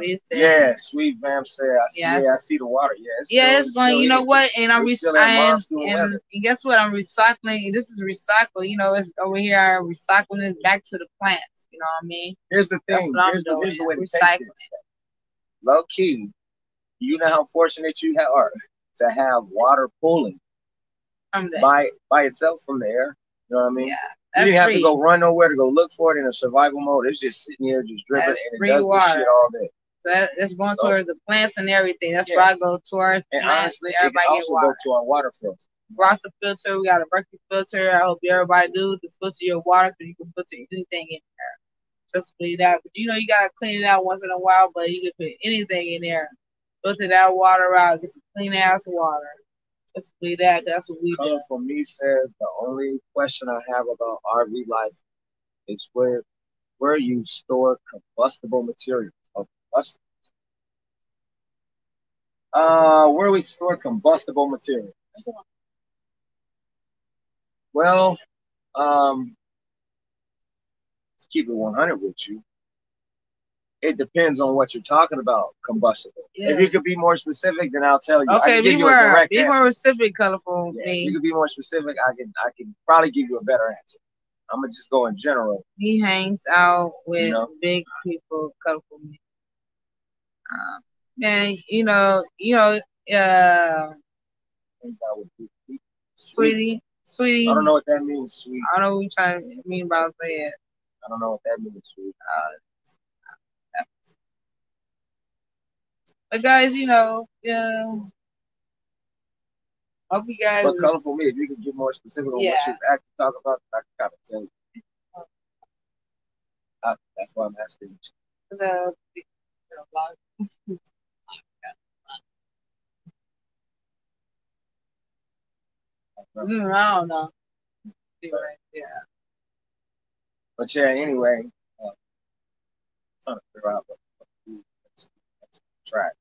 Speaker 1: He said,
Speaker 3: Yeah, sweet Vamp said, I see,
Speaker 1: Yeah, I
Speaker 3: see the water. Yeah, it's
Speaker 1: Yeah,
Speaker 3: still,
Speaker 1: it's going. You know
Speaker 3: here.
Speaker 1: what? And I'm
Speaker 3: We
Speaker 1: re-
Speaker 3: still at
Speaker 1: and, and, guess what? I'm recycling. This is recycling. You know, it's over here. I'm recycling it back to the plants. You know what I mean?
Speaker 3: Here's the thing. Here's the, here's the way to
Speaker 1: Recycling.
Speaker 3: take this. Low key, you know how fortunate you are to have water pooling
Speaker 1: From
Speaker 3: by by itself from the air. You know what I mean?
Speaker 1: Yeah,
Speaker 3: you
Speaker 1: that's
Speaker 3: didn't have
Speaker 1: free.
Speaker 3: to go run nowhere to go look for it in a survival mode. It's just sitting here, just dripping,
Speaker 1: That's
Speaker 3: and it does this shit all day.
Speaker 1: So that, that's going
Speaker 3: So-
Speaker 1: towards the plants and everything. That's
Speaker 3: Yeah.
Speaker 1: where I go towards
Speaker 3: And
Speaker 1: plants.
Speaker 3: honestly, it can
Speaker 1: Everybody
Speaker 3: also
Speaker 1: water.
Speaker 3: go to our water filter.
Speaker 1: Water filter. We got a Berkey filter. I hope everybody do to filter your water because you can filter anything in there. Just believe that. But you know you gotta clean it out once in a while, but you can put anything in there. filter that water out, get some clean ass water. Be that. That's what we do.
Speaker 3: For me says the only question I have about RV life is where where you store combustible materials or combustibles. Uh, where we store combustible materials. Well, um, let's keep it 100 with you. It depends on what you're talking about, combustible. If you could be more specific, then I'll tell you. I
Speaker 1: Okay,
Speaker 3: can
Speaker 1: be
Speaker 3: give you a
Speaker 1: more
Speaker 3: direct
Speaker 1: be
Speaker 3: answer.
Speaker 1: more specific, colorful
Speaker 3: Yeah, if you could be more specific, I can I can probably give you a better answer. I'm gonna just go in general.
Speaker 1: He hangs out with
Speaker 3: know?
Speaker 1: big people, colorful me. Um, man, you know, you know, uh,
Speaker 3: Things I would do. Sweet.
Speaker 1: sweetie, sweetie.
Speaker 3: I don't know what that means, sweetie.
Speaker 1: I don't know what you trying to mean by that.
Speaker 3: I don't know what that means, sweetie.
Speaker 1: Uh, but guys, you know, yeah. Hope you guys.
Speaker 3: But colorful me, if you could get more specific on what
Speaker 1: Yeah.
Speaker 3: you actually talk about, I can kind of tell you. Uh, that's why I'm asking.
Speaker 1: the, the, the. Mm, I don't know. Anyway, yeah.
Speaker 3: But yeah, anyway, uh, trying to figure out what, what to do next, next track.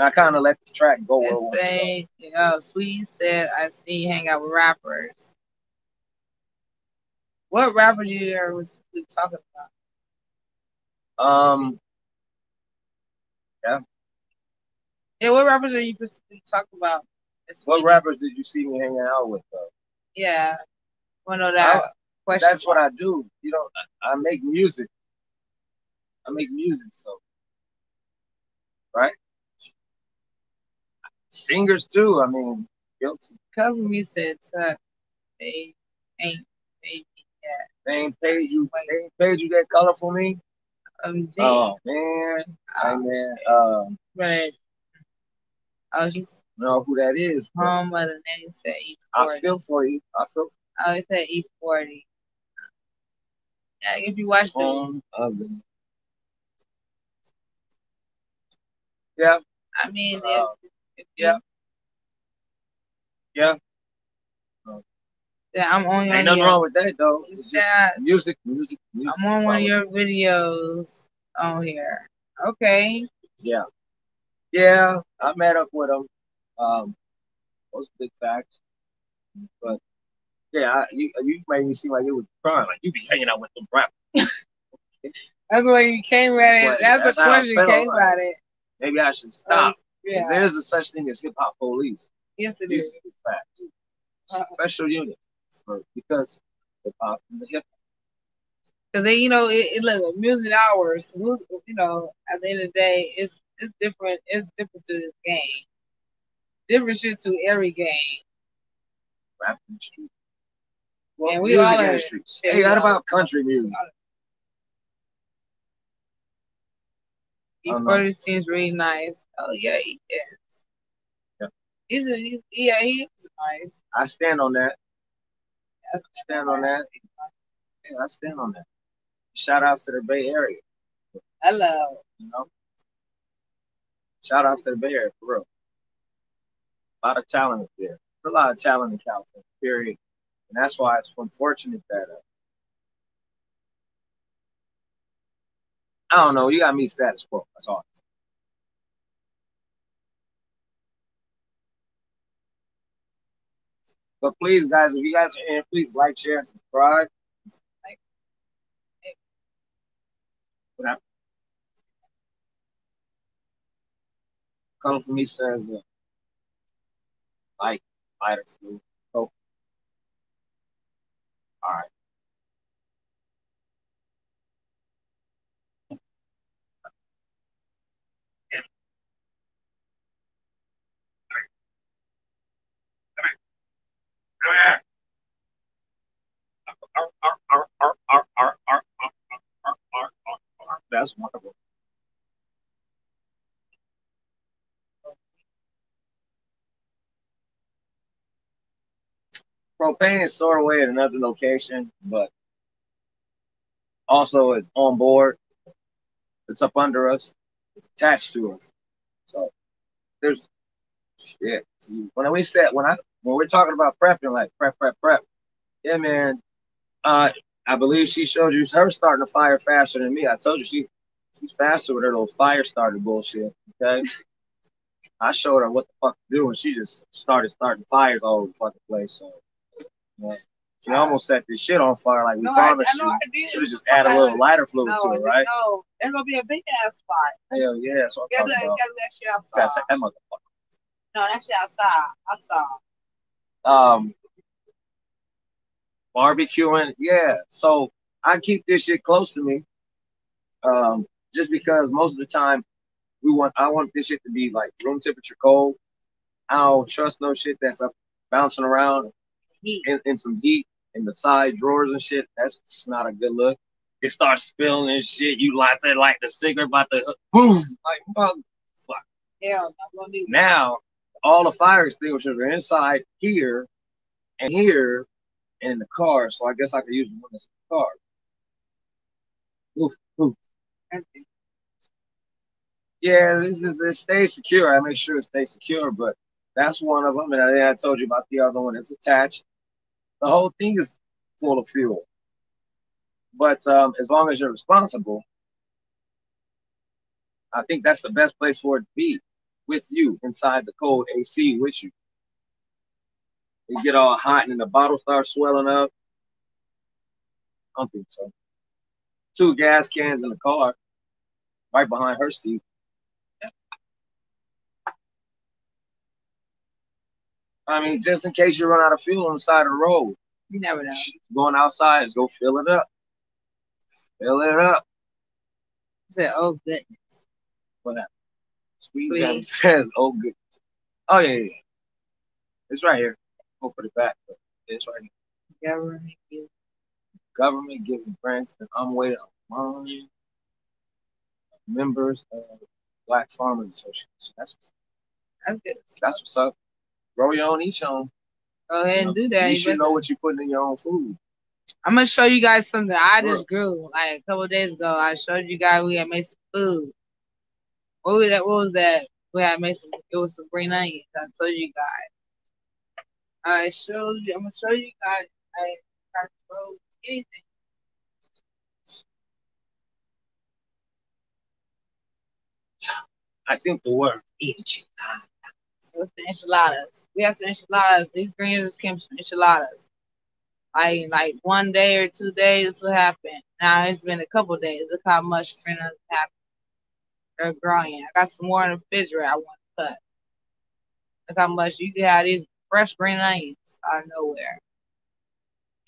Speaker 3: And I kind of let the track go where it
Speaker 1: It
Speaker 3: wants
Speaker 1: say, you know, Sweet said, I see you hang out with rappers. What rapper do you ever was we talking about?
Speaker 3: Um,
Speaker 1: Yeah, Yeah, what rappers are you specifically talking about?
Speaker 3: What rappers did you see me hanging out with? Though?
Speaker 1: Yeah. Wanna know that
Speaker 3: I-
Speaker 1: question?
Speaker 3: That's what I do. You know, I, I make music. I make music, so right. Singers too. I mean, guilty.
Speaker 1: Cover me said They ain't baby yet.
Speaker 3: They ain't paid you. They ain't paid you that color for me.
Speaker 1: Um, G.
Speaker 3: Oh man,
Speaker 1: Oh,
Speaker 3: man. Um,
Speaker 1: But I was just
Speaker 3: know who that is.
Speaker 1: home, but then he said
Speaker 3: I
Speaker 1: E-40.
Speaker 3: I feel for you. I feel
Speaker 1: Oh, he said E-40. Yeah, if you watch the
Speaker 3: of the. Yeah,
Speaker 1: I mean,
Speaker 3: Uh,
Speaker 1: if
Speaker 3: yeah. yeah.
Speaker 1: yeah, I'm on
Speaker 3: Ain't nothing wrong with that though. It's just music, music, music.
Speaker 1: I'm on one of your videos on here. Okay.
Speaker 3: Yeah. Yeah, I met up with him. Um, those big facts. But yeah, I, you you made me seem like it was crime. Like you be hanging out with them rappers.
Speaker 1: That's why you came at it. That's, the question
Speaker 3: felt,
Speaker 1: came at it.
Speaker 3: Maybe I should stop.
Speaker 1: Yeah.
Speaker 3: 'Cause There is a such thing as hip hop police.
Speaker 1: Yes, it is.
Speaker 3: facts.
Speaker 1: Uh-uh.
Speaker 3: Special unit for because hip hop and the hip
Speaker 1: Because then, you know, it, it look music hours. You know, at the end of the day, it's it's different. It's different to this game. Different shit to every game.
Speaker 3: rap industry.
Speaker 1: And we
Speaker 3: music
Speaker 1: all
Speaker 3: industry.
Speaker 1: shit,
Speaker 3: Hey, what about country music? I don't know.
Speaker 1: Seems really nice. Oh yeah, he is.
Speaker 3: Yeah.
Speaker 1: He's a he's, yeah, he is nice.
Speaker 3: I stand on that.
Speaker 1: That's
Speaker 3: Stand on that. Yeah, I stand on that. Shout outs to the Bay Area.
Speaker 1: Hello.
Speaker 3: You know, shout outs to the Bay Area for real. A lot of talent there. There's a lot of talent in California. Period. And that's why it's unfortunate that. Uh, I don't know. You got me status quo. That's all. But please, guys, if you guys are in, please like, share, and subscribe. What? Come for me says, uh, like, lighter flu. Oh. All right. That's wonderful. Propane is stored away at another location, but also it's on board. It's up under us. It's attached to us. So there's shit. When we said when I when we're talking about prepping, like prep, prep, prep, yeah, man. Uh, I believe she showed you her starting to fire faster than me. I told you she she's faster with her little fire starter bullshit. Okay. I showed her what the fuck to do, and she just started starting fires all over the fucking place. So, yeah. She almost set this shit on fire like we
Speaker 1: No,
Speaker 3: promised
Speaker 1: I I
Speaker 3: you. Should have just add a little lighter fluid
Speaker 1: no,
Speaker 3: to it, right?
Speaker 1: No, it's gonna be a big ass spot.
Speaker 3: Hell yeah, that's what I'm
Speaker 1: gotta,
Speaker 3: talking
Speaker 1: you
Speaker 3: about.
Speaker 1: gotta that shit outside.
Speaker 3: set that motherfucker.
Speaker 1: No, that shit outside. saw.
Speaker 3: um barbecuing yeah so i keep this shit close to me um just because most of the time we want i want this shit to be like room temperature cold. I don't trust no shit that's up bouncing around
Speaker 1: Heat.
Speaker 3: in, in some heat in the side drawers and shit. That's just not a good look. It starts spilling and shit. You light that like the cigarette about to boom! Like mother-
Speaker 1: Hell, no, we don't need.
Speaker 3: Now all the fire extinguishers are inside here and here and in the car. So I guess I could use the one that's in the car. Oof, oof. Yeah, this is it stays secure. I make sure it stays secure, but that's one of them. And I, I told you about the other one. It's attached. The whole thing is full of fuel. But um, as long as you're responsible, I think that's the best place for it to be with you inside the cold AC with you. It get all hot and the bottle starts swelling up. I don't think so. Two gas cans in the car, right behind her seat. I mean, just in case you run out of fuel on the side of the road,
Speaker 1: You never know.
Speaker 3: going outside is go fill it up. Fill it up.
Speaker 1: I said, oh goodness.
Speaker 3: What happened? Sweet
Speaker 1: Sweet.
Speaker 3: Says, oh good. Oh yeah, yeah, yeah. It's right here. We'll put it back. But it's right here.
Speaker 1: Government you.
Speaker 3: Government giving grants and I'm waiting on. Members of Black Farmers Association. That's
Speaker 1: That's good.
Speaker 3: that's what's up. Grow your own, eat your own.
Speaker 1: Go ahead and do that.
Speaker 3: You
Speaker 1: You
Speaker 3: should know what you're putting in your own food.
Speaker 1: I'm gonna show you guys something I just grew like a couple of days ago. I showed you guys we had made some food. What was that? What was that? We had made some. It was some green onions. I told you guys. I showed you. I'm gonna show you guys. I I showed anything.
Speaker 3: I think the word.
Speaker 1: It was the enchiladas. We had some enchiladas. These green onions came from enchiladas. I like one day or two days, what happened? Now it's been a couple days. Look how much green onions happened. They're growing. I got some more in the refrigerator. I want to cut. Look how much you can have these fresh green onions out of nowhere.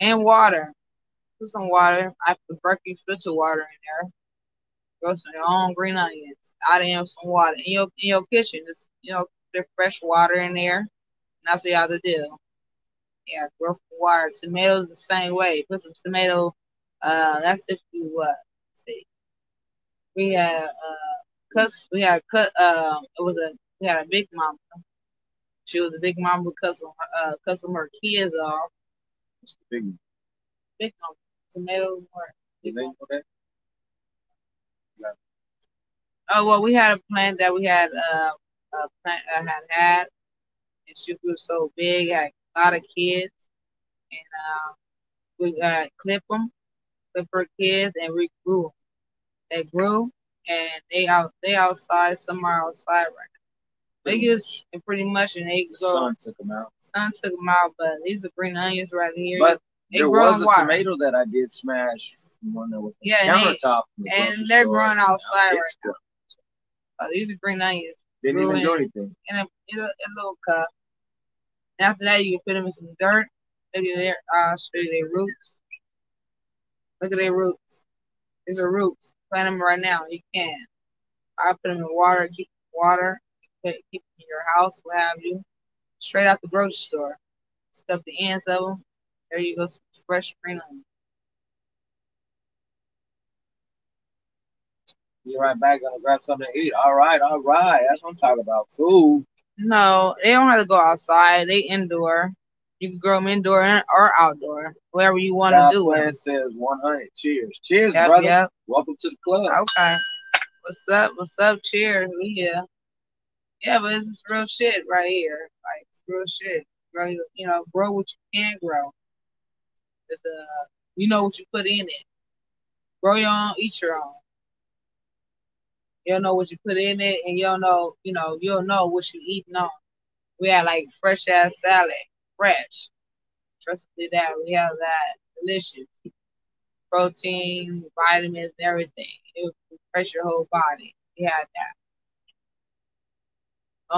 Speaker 1: And water. Put some water. I put Berkey filter water in there. Grow some your own green onions. Out in some water. In your in your kitchen. Just you know, put fresh water in there. And that's what have to do. Yeah, grow some water. Tomatoes the same way. Put some tomato uh that's if you what let's see. We have uh cuts we had cut um it was a we had a big mama. She was a big mama who cut uh of her kids off.
Speaker 3: It's the big
Speaker 1: Big mama. Were
Speaker 3: you know that?
Speaker 1: Oh well, we had a plant that we had uh, a plant I had had, and she grew so big, had a lot of kids, and uh, we uh, clip them, clip her kids, and we grew. They grew, and they out they outside. Some are outside right now. They and pretty much, and they
Speaker 3: The
Speaker 1: go.
Speaker 3: sun took them out.
Speaker 1: Sun took them out, but these are green onions right here.
Speaker 3: But
Speaker 1: they
Speaker 3: there
Speaker 1: grow
Speaker 3: was a tomato that I did smash one that was
Speaker 1: Yeah, and They,
Speaker 3: the
Speaker 1: and they're growing outside right
Speaker 3: grown.
Speaker 1: Uh, these are green onions.
Speaker 3: Didn't even do anything.
Speaker 1: in a, in a, a little cup. And after that, you can put them in some dirt. Look at their, uh, show you their roots. Look at their roots. These are roots. Plant them right now. You can. I put them in water. Keep water. Keep them in your house. What have you? Straight out the grocery store. Stuff the ends of them. There you go. Some fresh green onions.
Speaker 3: Be right back. Gonna grab something to eat. All right, all right. That's what I'm talking about. Food.
Speaker 1: No, they don't have to go outside. They indoor. You can grow them indoor or outdoor, whatever you want to do. it.
Speaker 3: Says 100. Cheers. Cheers,
Speaker 1: Yep,
Speaker 3: brother.
Speaker 1: yep.
Speaker 3: Welcome to the club.
Speaker 1: Okay. What's up? What's up? Cheers. We here. Yeah, but it's just real shit right here. Like it's real shit. Grow, you know, grow what you can grow. It's, uh, you know what you put in it. Grow your own, eat your own. You don't know what you put in it, and you don't know, you know, you don't know what you eating on. We had like fresh ass salad, fresh. Trust me, that we have that delicious protein, vitamins, and everything. It will refresh your whole body. We had that.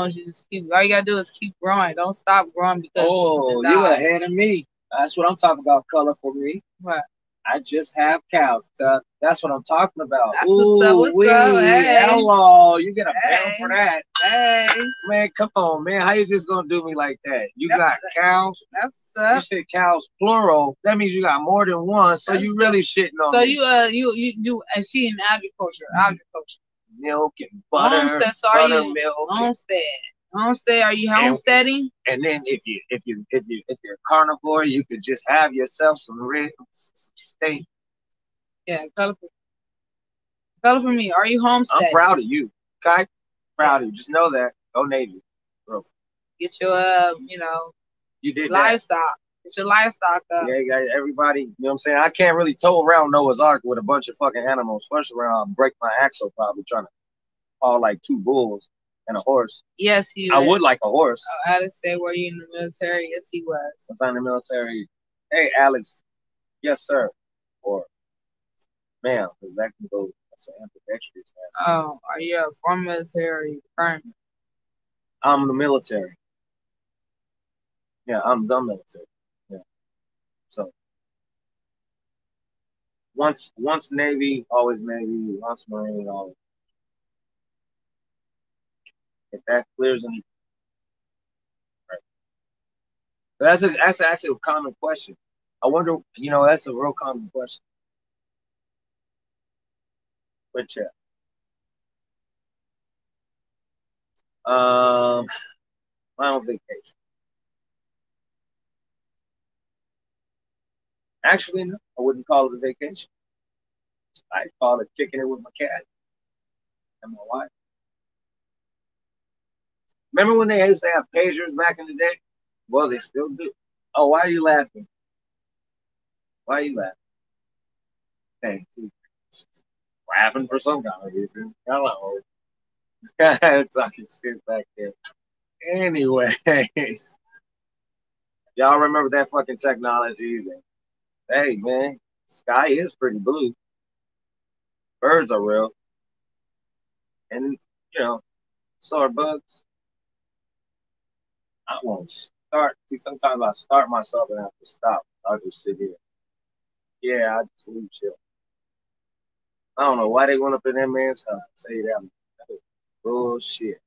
Speaker 1: As you just keep, all you gotta do is keep growing. Don't stop growing because
Speaker 3: Oh, you ahead of me. That's what I'm talking about. Color for me.
Speaker 1: What?
Speaker 3: I just have cows. Tuck. Uh, that's what I'm talking about.
Speaker 1: That's what's up, what's up, hey.
Speaker 3: Hello, you get a pound
Speaker 1: Hey.
Speaker 3: for that,
Speaker 1: Hey,
Speaker 3: man. Come on, man. How you just gonna do me like that? You
Speaker 1: That's
Speaker 3: got cows.
Speaker 1: that's
Speaker 3: You
Speaker 1: what's up.
Speaker 3: said cows plural. That means you got more than one. So you
Speaker 1: That's
Speaker 3: really shitting on
Speaker 1: So
Speaker 3: me.
Speaker 1: you uh you you you and she in agriculture, agriculture,
Speaker 3: milk and butter,
Speaker 1: Homestead, sorry,
Speaker 3: buttermilk, and-
Speaker 1: homestead, homestead. Are you homesteading?
Speaker 3: and then if you if you if you if you're a carnivore, you could just have yourself some ribs, some steak.
Speaker 1: Yeah, color for, color for me. Are you homesteading?
Speaker 3: I'm proud of you, okay? Proud of you. Just know that. Go Navy, bro.
Speaker 1: Get your um, you know,
Speaker 3: You did that.
Speaker 1: livestock. Get your livestock up.
Speaker 3: Yeah, you got everybody. You know what I'm saying? I can't really tow around Noah's Ark with a bunch of fucking animals. First around, I'll break my axle probably trying to haul like two bulls and a horse.
Speaker 1: Yes, he.
Speaker 3: I
Speaker 1: was.
Speaker 3: would like a horse.
Speaker 1: Oh, Alex said, "Were you in the military?" Yes, he was.
Speaker 3: Since I'm in the military. Hey, Alex. Yes, sir. Or ma'am, because that can go. That's an ambidextrous.
Speaker 1: Oh, are you a former military? Current?
Speaker 3: I'm in the military. Yeah, I'm the military. Yeah. So once once Navy, always Navy, once Marine, always. If that clears any right. That's a that's actually a common question. I wonder, you know, that's a real common question. But yeah. Um, my own vacation. Actually, no, I wouldn't call it a vacation. I'd call it kicking it with my cat and my wife. Remember when they used to have pagers back in the day? Well, they still do. Oh, why are you laughing? Why are you laughing? Thank you. Laughing for some kind of reason. I don't Hello. Talking shit back there. Anyways, y'all remember that fucking technology? Hey, man, sky is pretty blue. Birds are real. And, you know, so are bugs. I won't start. See, sometimes I start myself and I have to stop. I'll just sit here. Yeah, I just leave chill. I don't know why they went up in that man's house i tell you that. Bullshit.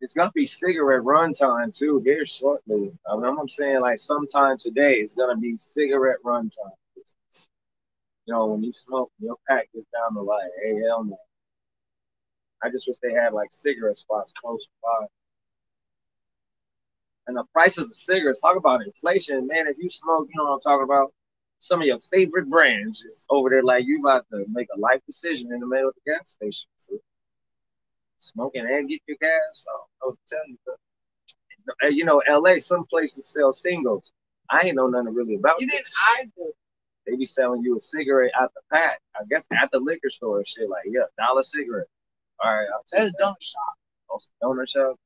Speaker 3: It's gonna be cigarette run time too here shortly. I mean, I'm saying like sometime today it's gonna be cigarette run time. You know, when you smoke, your pack gets down to like, hey, hell no. I just wish they had like cigarette spots close by. And the prices of cigarettes, talk about inflation, man. If you smoke, you know what I'm talking about. Some of your favorite brands is over there, like you about to make a life decision in the middle of the gas station. Smoking and get your gas. I don't know what to tell you. But, you know, LA, some places sell singles. I ain't know nothing really about
Speaker 1: You
Speaker 3: this.
Speaker 1: I do?
Speaker 3: They be selling you a cigarette out the pack. I guess at the liquor store and shit. Like, yeah, dollar cigarette. All right, I'll
Speaker 1: At a
Speaker 3: take that.
Speaker 1: donut shop.
Speaker 3: Oh, Donut shop.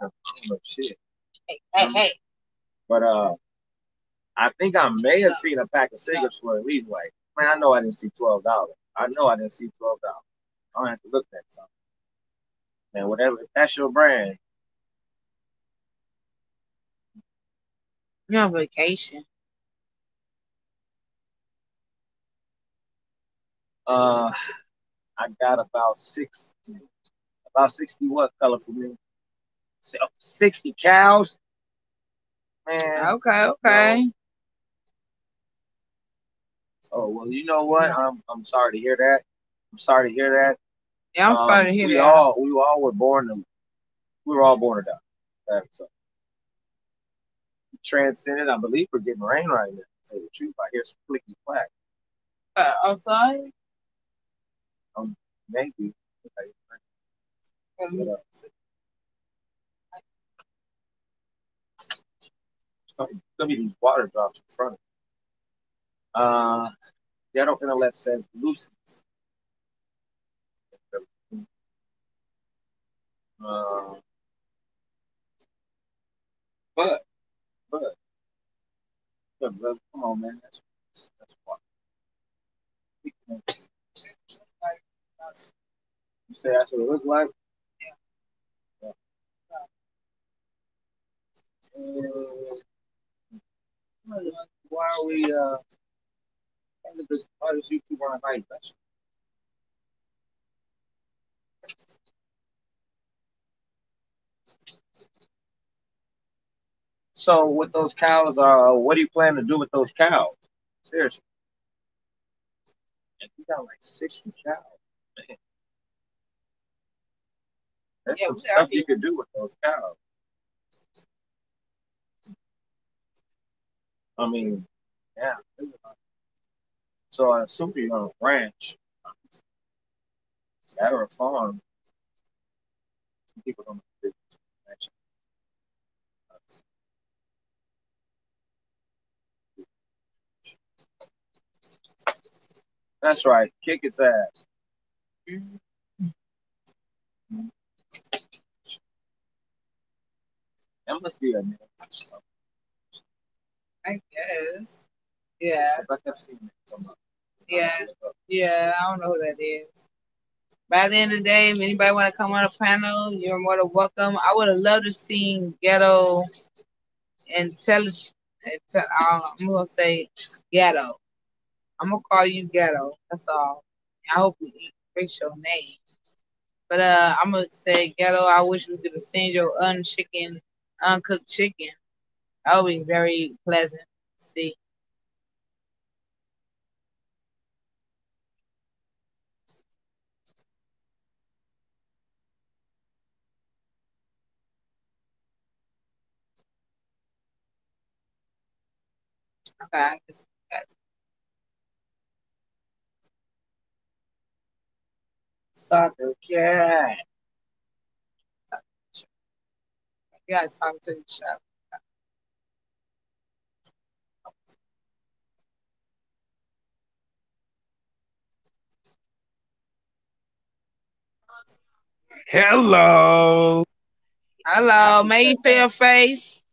Speaker 3: I don't know shit.
Speaker 1: Hey, hey, hey.
Speaker 3: But uh, I think I may have seen a pack of cigarettes for at least like, man, I know I didn't see twelve dollars. I know I didn't see twelve dollars. I don't have to look that something. Man, whatever. If that's your brand,
Speaker 1: You're on vacation.
Speaker 3: uh, I got about sixty, about sixty what color for me? Sixty cows. Man.
Speaker 1: Okay, okay.
Speaker 3: Oh well, you know what? I'm I'm sorry to hear that. I'm sorry to hear that.
Speaker 1: Yeah, I'm
Speaker 3: Um,
Speaker 1: sorry to hear
Speaker 3: we
Speaker 1: that.
Speaker 3: all we all were born to we were all born to die. That's so transcended. I believe we're getting rain right now. To tell you the truth, I hear some clicky clack.
Speaker 1: Uh, I'm sorry.
Speaker 3: Maybe.
Speaker 1: Um,
Speaker 3: What else? Some some of these water drops in front of me. Uh, Ghetto Intellect says loosies. Uh, but, but, but, but, come on, man. That's that's why. You say that's what it look like? Yeah. Uh, why are we, uh, why does this, why does YouTube want to hide that? So with those cows, uh, what do you plan to do with those cows? Seriously. You got like 60 cows. Man. There's
Speaker 1: Yeah,
Speaker 3: some stuff you could do with those cows. I mean, yeah. So I assume you're on a ranch. That or a farm. Some people don't know the difference between ranch That's right. Kick its ass. That must be a name.
Speaker 1: I guess. Yeah,
Speaker 3: I kept seeing it come up.
Speaker 1: Yeah, yeah. I don't know who that is. By the end of the day, if anybody want to come on a panel, you're more than welcome. I would have loved to see ghetto intelligence. I'm gonna say ghetto. I'm gonna call you ghetto. That's all. I hope you fix your name. But uh, I'm gonna say ghetto. I wish we could have seen your unchicken, uncooked chicken. That would be very pleasant to see. Okay,
Speaker 3: Soccer cat.
Speaker 1: guys talk to other.
Speaker 6: Hello.
Speaker 1: Hello, feel face.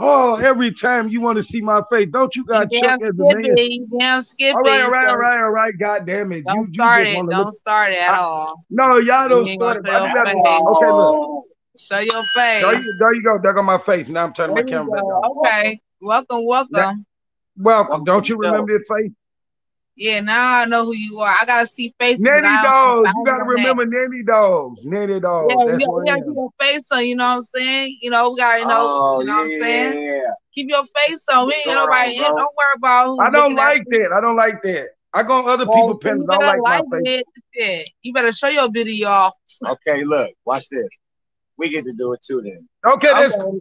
Speaker 6: Oh, every time you want to see my face, don't you
Speaker 1: You
Speaker 6: got Chuck as a man?
Speaker 1: you damn skippy.
Speaker 6: All right, all right,
Speaker 1: so
Speaker 6: all right, all right. God damn it.
Speaker 1: Don't
Speaker 6: you
Speaker 1: start it. Don't
Speaker 6: look.
Speaker 1: start it at
Speaker 6: I-
Speaker 1: all.
Speaker 6: No, y'all don't start it.
Speaker 1: gonna
Speaker 6: I
Speaker 1: feel
Speaker 6: just
Speaker 1: face.
Speaker 6: gotta- Okay, look.
Speaker 1: Show your face.
Speaker 6: There you, there you go. There go my face. Now I'm turning
Speaker 1: There
Speaker 6: my
Speaker 1: you
Speaker 6: camera back on.
Speaker 1: Okay. Welcome, welcome.
Speaker 6: Welcome. Don't you remember this face?
Speaker 1: Yeah, now I know who you are. I gotta see faces.
Speaker 6: Nanny dogs. You gotta
Speaker 1: know
Speaker 6: remember nanny dogs. Nanny dogs.
Speaker 1: Yeah,
Speaker 6: That's
Speaker 1: we
Speaker 6: what
Speaker 1: gotta, we gotta
Speaker 6: am.
Speaker 1: keep your face on, you know what I'm saying? You know, we gotta know,
Speaker 3: Oh,
Speaker 1: you know what I'm saying? Keep your face on. We
Speaker 3: What's
Speaker 1: ain't get
Speaker 3: going on,
Speaker 1: nobody,
Speaker 3: bro?
Speaker 1: don't worry about who
Speaker 6: I don't like that. I don't like that. I go on other
Speaker 1: Well,
Speaker 6: people's pins.
Speaker 1: you
Speaker 6: I don't
Speaker 1: better
Speaker 6: like
Speaker 1: like
Speaker 6: my face.
Speaker 1: it. Yeah. You better show your video off.
Speaker 3: Okay, look, watch this. We get to do it too then.
Speaker 6: Okay, that's
Speaker 1: Okay.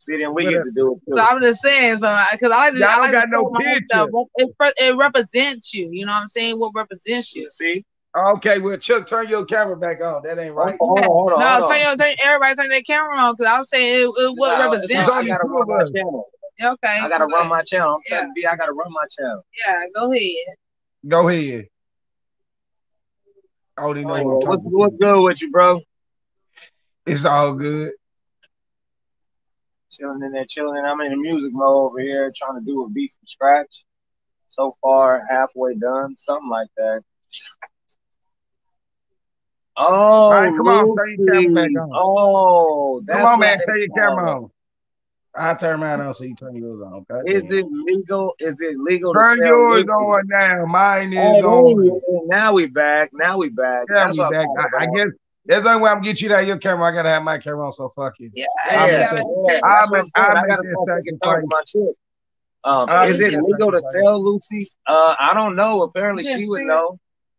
Speaker 3: See, then we get to do it too.
Speaker 1: So I'm just saying, so because I like
Speaker 6: Y'all
Speaker 1: I like
Speaker 6: got
Speaker 1: to
Speaker 6: no
Speaker 1: show
Speaker 6: picture.
Speaker 1: stuff. It, it represents you. You know what I'm saying? What represents you?
Speaker 3: You see?
Speaker 6: okay. Well, Chuck, turn your camera back on. That ain't right.
Speaker 3: on, hold on, hold on.
Speaker 1: no,
Speaker 3: hold on.
Speaker 1: turn your turn, everybody turn their camera on because I was saying it, it what
Speaker 3: all-
Speaker 1: represents
Speaker 3: all- I
Speaker 1: you.
Speaker 3: gotta
Speaker 6: Two
Speaker 3: run my
Speaker 6: us.
Speaker 3: channel.
Speaker 1: Okay.
Speaker 3: I gotta
Speaker 1: okay.
Speaker 3: run my channel. I'm
Speaker 1: Yeah.
Speaker 3: telling B, I gotta run my channel.
Speaker 1: Yeah, go ahead.
Speaker 6: Go ahead. I already know
Speaker 3: Oh,
Speaker 6: what I'm
Speaker 3: what's, what's good with you, bro?
Speaker 6: It's all good.
Speaker 3: Chilling in there, chilling. I'm in the music mode over here, trying to do a beat from scratch. So far, halfway done, something like that. Oh,
Speaker 6: right, come on, turn your camera back on.
Speaker 3: Oh, that's
Speaker 6: Come on, man. Turn your camera on. I turn mine on so you turn yours on. Okay.
Speaker 3: Is it legal? Is it legal to
Speaker 6: Turn
Speaker 3: sell
Speaker 6: yours
Speaker 3: liquor?
Speaker 6: on now. Mine is
Speaker 3: Oh,
Speaker 6: on.
Speaker 3: Now we back. Now we back.
Speaker 6: Yeah,
Speaker 3: That's
Speaker 6: we back. I, I guess that's the only way I'm get you that your camera. I gotta have my camera on, so fuck it.
Speaker 1: Yeah,
Speaker 3: Yeah,
Speaker 1: you
Speaker 3: yeah,
Speaker 1: gotta-
Speaker 6: I'm
Speaker 3: what I'm
Speaker 6: in-
Speaker 3: saying.
Speaker 6: I'm
Speaker 3: I
Speaker 6: in
Speaker 3: gotta
Speaker 6: this
Speaker 3: start taking
Speaker 6: sacrifice.
Speaker 3: time for my shit. Um,
Speaker 1: Oh,
Speaker 3: is it
Speaker 1: yeah.
Speaker 3: legal to tell loosies? Uh, I don't know. Apparently, she would know.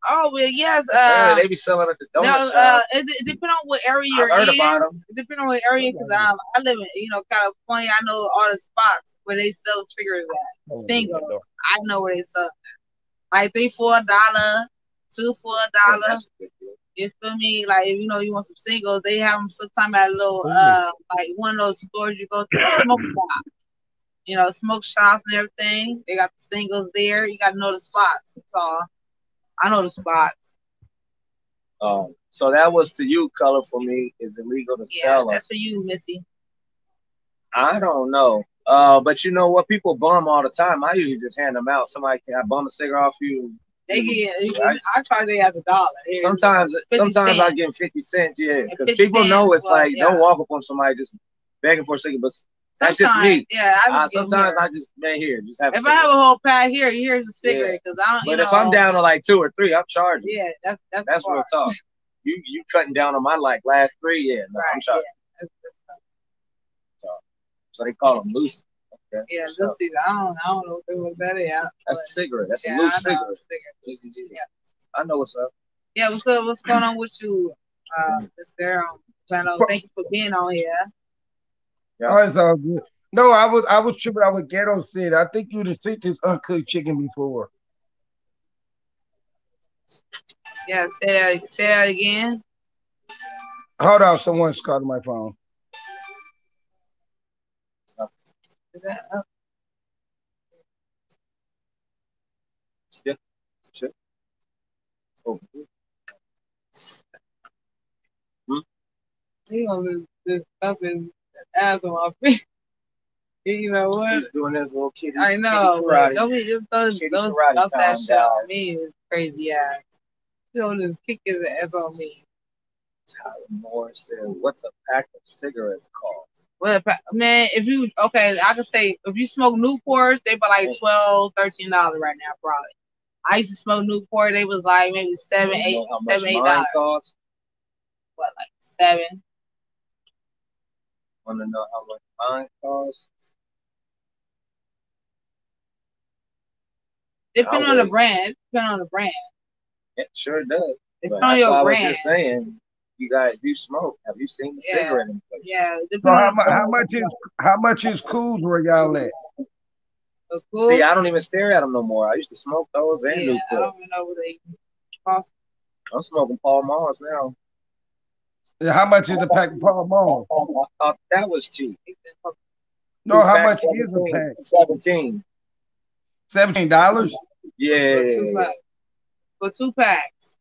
Speaker 1: Oh well, yes.
Speaker 3: Apparently,
Speaker 1: Uh,
Speaker 3: they be selling at the donut
Speaker 1: no,
Speaker 3: shop.
Speaker 1: uh, it, it depends on what area you're
Speaker 3: heard
Speaker 1: in.
Speaker 3: about them.
Speaker 1: It depends on what area, because um, I live in you know California. I know all the spots where they sell figures at. Singles, I know where they sell. Like three, four dollar, two for a
Speaker 3: Yeah,
Speaker 1: dollar.
Speaker 3: A.
Speaker 1: You feel me? Like if you know you want some singles, they have them sometime at a little uh like one of those stores you go to the smoke shop. You know, smoke shops and everything. They got the singles there. You gotta know the spots. That's all. I know the spots.
Speaker 3: Um, so that was to you, color for me is illegal to
Speaker 1: Yeah,
Speaker 3: sell them.
Speaker 1: that's for you, Missy.
Speaker 3: I don't know. Uh, but you know what? People bum all the time. I usually just hand them out. Somebody can I bum a cigarette off you.
Speaker 1: They get.
Speaker 3: Right.
Speaker 1: I try they have a dollar.
Speaker 3: Sometimes,
Speaker 1: 50
Speaker 3: sometimes I get 50 cents. Yeah, because
Speaker 1: 50
Speaker 3: people know it's
Speaker 1: well,
Speaker 3: like
Speaker 1: yeah.
Speaker 3: don't walk up on somebody just begging for a cigarette. But that's just me.
Speaker 1: Yeah, I
Speaker 3: Uh,
Speaker 1: just give 'em
Speaker 3: sometimes. I just man here, just have.
Speaker 1: If I have a whole pack here, here's a cigarette because I don't.
Speaker 3: but
Speaker 1: you
Speaker 3: if I'm down to like two or three, I'm charging.
Speaker 1: yeah, that's that's
Speaker 3: That's real talk. You you cutting down on my like last three, yeah, no, I'm charging.
Speaker 1: yeah.
Speaker 3: So they call them loose. Okay.
Speaker 1: Yeah,
Speaker 3: so
Speaker 1: let's see. I don't, I don't know what, the- what that is.
Speaker 3: that's a cigarette. That's
Speaker 1: yeah,
Speaker 3: a loose
Speaker 1: I know,
Speaker 3: cigarette.
Speaker 1: cigarette. Yeah.
Speaker 3: I know what's up.
Speaker 1: yeah, what's up? What's going on with you, uh, Mr. Um, Plano? Thank you for being on here.
Speaker 3: Yeah.
Speaker 6: Oh, it's all good. No, I was I was tripping out with Ghetto City. I think you'd have seen this uncooked chicken before.
Speaker 1: Yeah, say that. Say that again.
Speaker 6: Hold on, someone's calling my phone.
Speaker 1: That up?
Speaker 3: Oh,
Speaker 1: He gonna be this his ass on my feet. You know what?
Speaker 3: he's doing his little kitty.
Speaker 1: I know.
Speaker 3: kitty.
Speaker 1: Don't be just those
Speaker 3: Kitty
Speaker 1: those stuff that shit on me is crazy ass. You don't just kick his ass on me.
Speaker 3: Tyler Moore said, "What's a pack of cigarettes cost?"
Speaker 1: Well, man, if you okay, I can say if you smoke Newports, they about like twelve, thirteen dollars right now, probably. I used to smoke Newport, they was like maybe seven,
Speaker 3: You
Speaker 1: eight,
Speaker 3: know how much
Speaker 1: seven, eight
Speaker 3: mine
Speaker 1: dollars. What, like seven?
Speaker 3: Want to know how much mine costs?
Speaker 1: Depending on the brand, depending on the brand.
Speaker 3: It sure does.
Speaker 1: Depending on your
Speaker 3: I was
Speaker 1: brand.
Speaker 3: just saying, you guys do smoke. Have you seen the
Speaker 1: Yeah.
Speaker 3: cigarette in?
Speaker 1: Yeah,
Speaker 6: So how,
Speaker 1: on
Speaker 6: mu-
Speaker 1: the
Speaker 6: how much is how much is Kools where y'all at?
Speaker 1: Cool.
Speaker 3: See, I don't even stare at them no more. I used to smoke those and
Speaker 1: yeah, I
Speaker 3: Newport.
Speaker 1: don't even know what they cost.
Speaker 3: I'm smoking Pall Malls now.
Speaker 6: How much is a pack of Pall Mall?
Speaker 3: I thought that was cheap.
Speaker 6: No,
Speaker 3: Two
Speaker 6: how much is a
Speaker 3: 17.
Speaker 6: pack?
Speaker 3: Seventeen.
Speaker 6: Seventeen dollars.
Speaker 3: Yeah.
Speaker 1: For two packs. For two packs.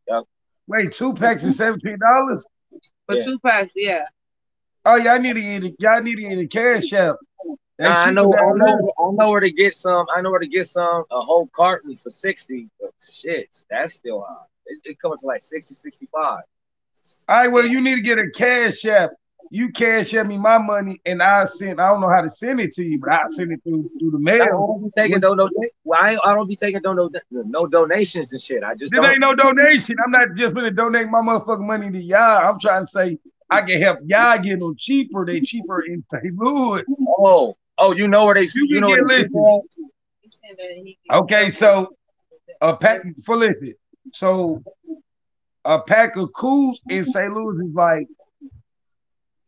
Speaker 6: Wait, two packs is seventeen dollars.
Speaker 1: For
Speaker 3: Yeah.
Speaker 1: two packs, yeah.
Speaker 6: Oh, y'all need to get a, y'all need to get a cash app.
Speaker 3: Nah, I know, I know, I know where to get some. I know where to get some. A whole carton for sixty, but shit, that's still high. It, it comes to like 60, 65.
Speaker 6: All right, well, you need to get a cash app. You cash app me my money, and I send. I don't know how to send it to you, but I send it through through the mail.
Speaker 3: I don't be taking no, no, well, I, I don't be taking no, no, no donations and shit. I just
Speaker 6: This
Speaker 3: don't.
Speaker 6: ain't no donation. I'm not just gonna donate my motherfucking money to y'all. I'm trying to say I can help y'all get them cheaper. They cheaper in St. Louis.
Speaker 3: Oh, oh, you know where they,
Speaker 6: You
Speaker 3: you, know where they
Speaker 6: listed.
Speaker 1: He said that he could-
Speaker 6: Okay, so a pack for listen. So a pack of Kools in St. Louis is like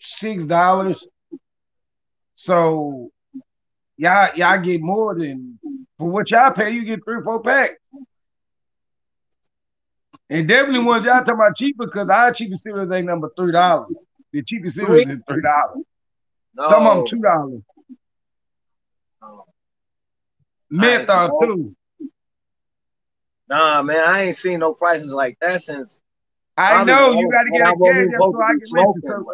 Speaker 6: six dollars. So y'all y'all get more than for what y'all pay. You get three or four packs. And definitely ones y'all talking about cheaper because our cheapest cereals ain't number three dollars. The cheapest cereals is three dollars.
Speaker 3: No,
Speaker 6: Some of them two dollars.
Speaker 3: no.
Speaker 6: Menthol
Speaker 3: know.
Speaker 6: too.
Speaker 3: Nah, man, I ain't seen no prices like that since
Speaker 6: I know you got to get a cash app so I can
Speaker 3: smoking.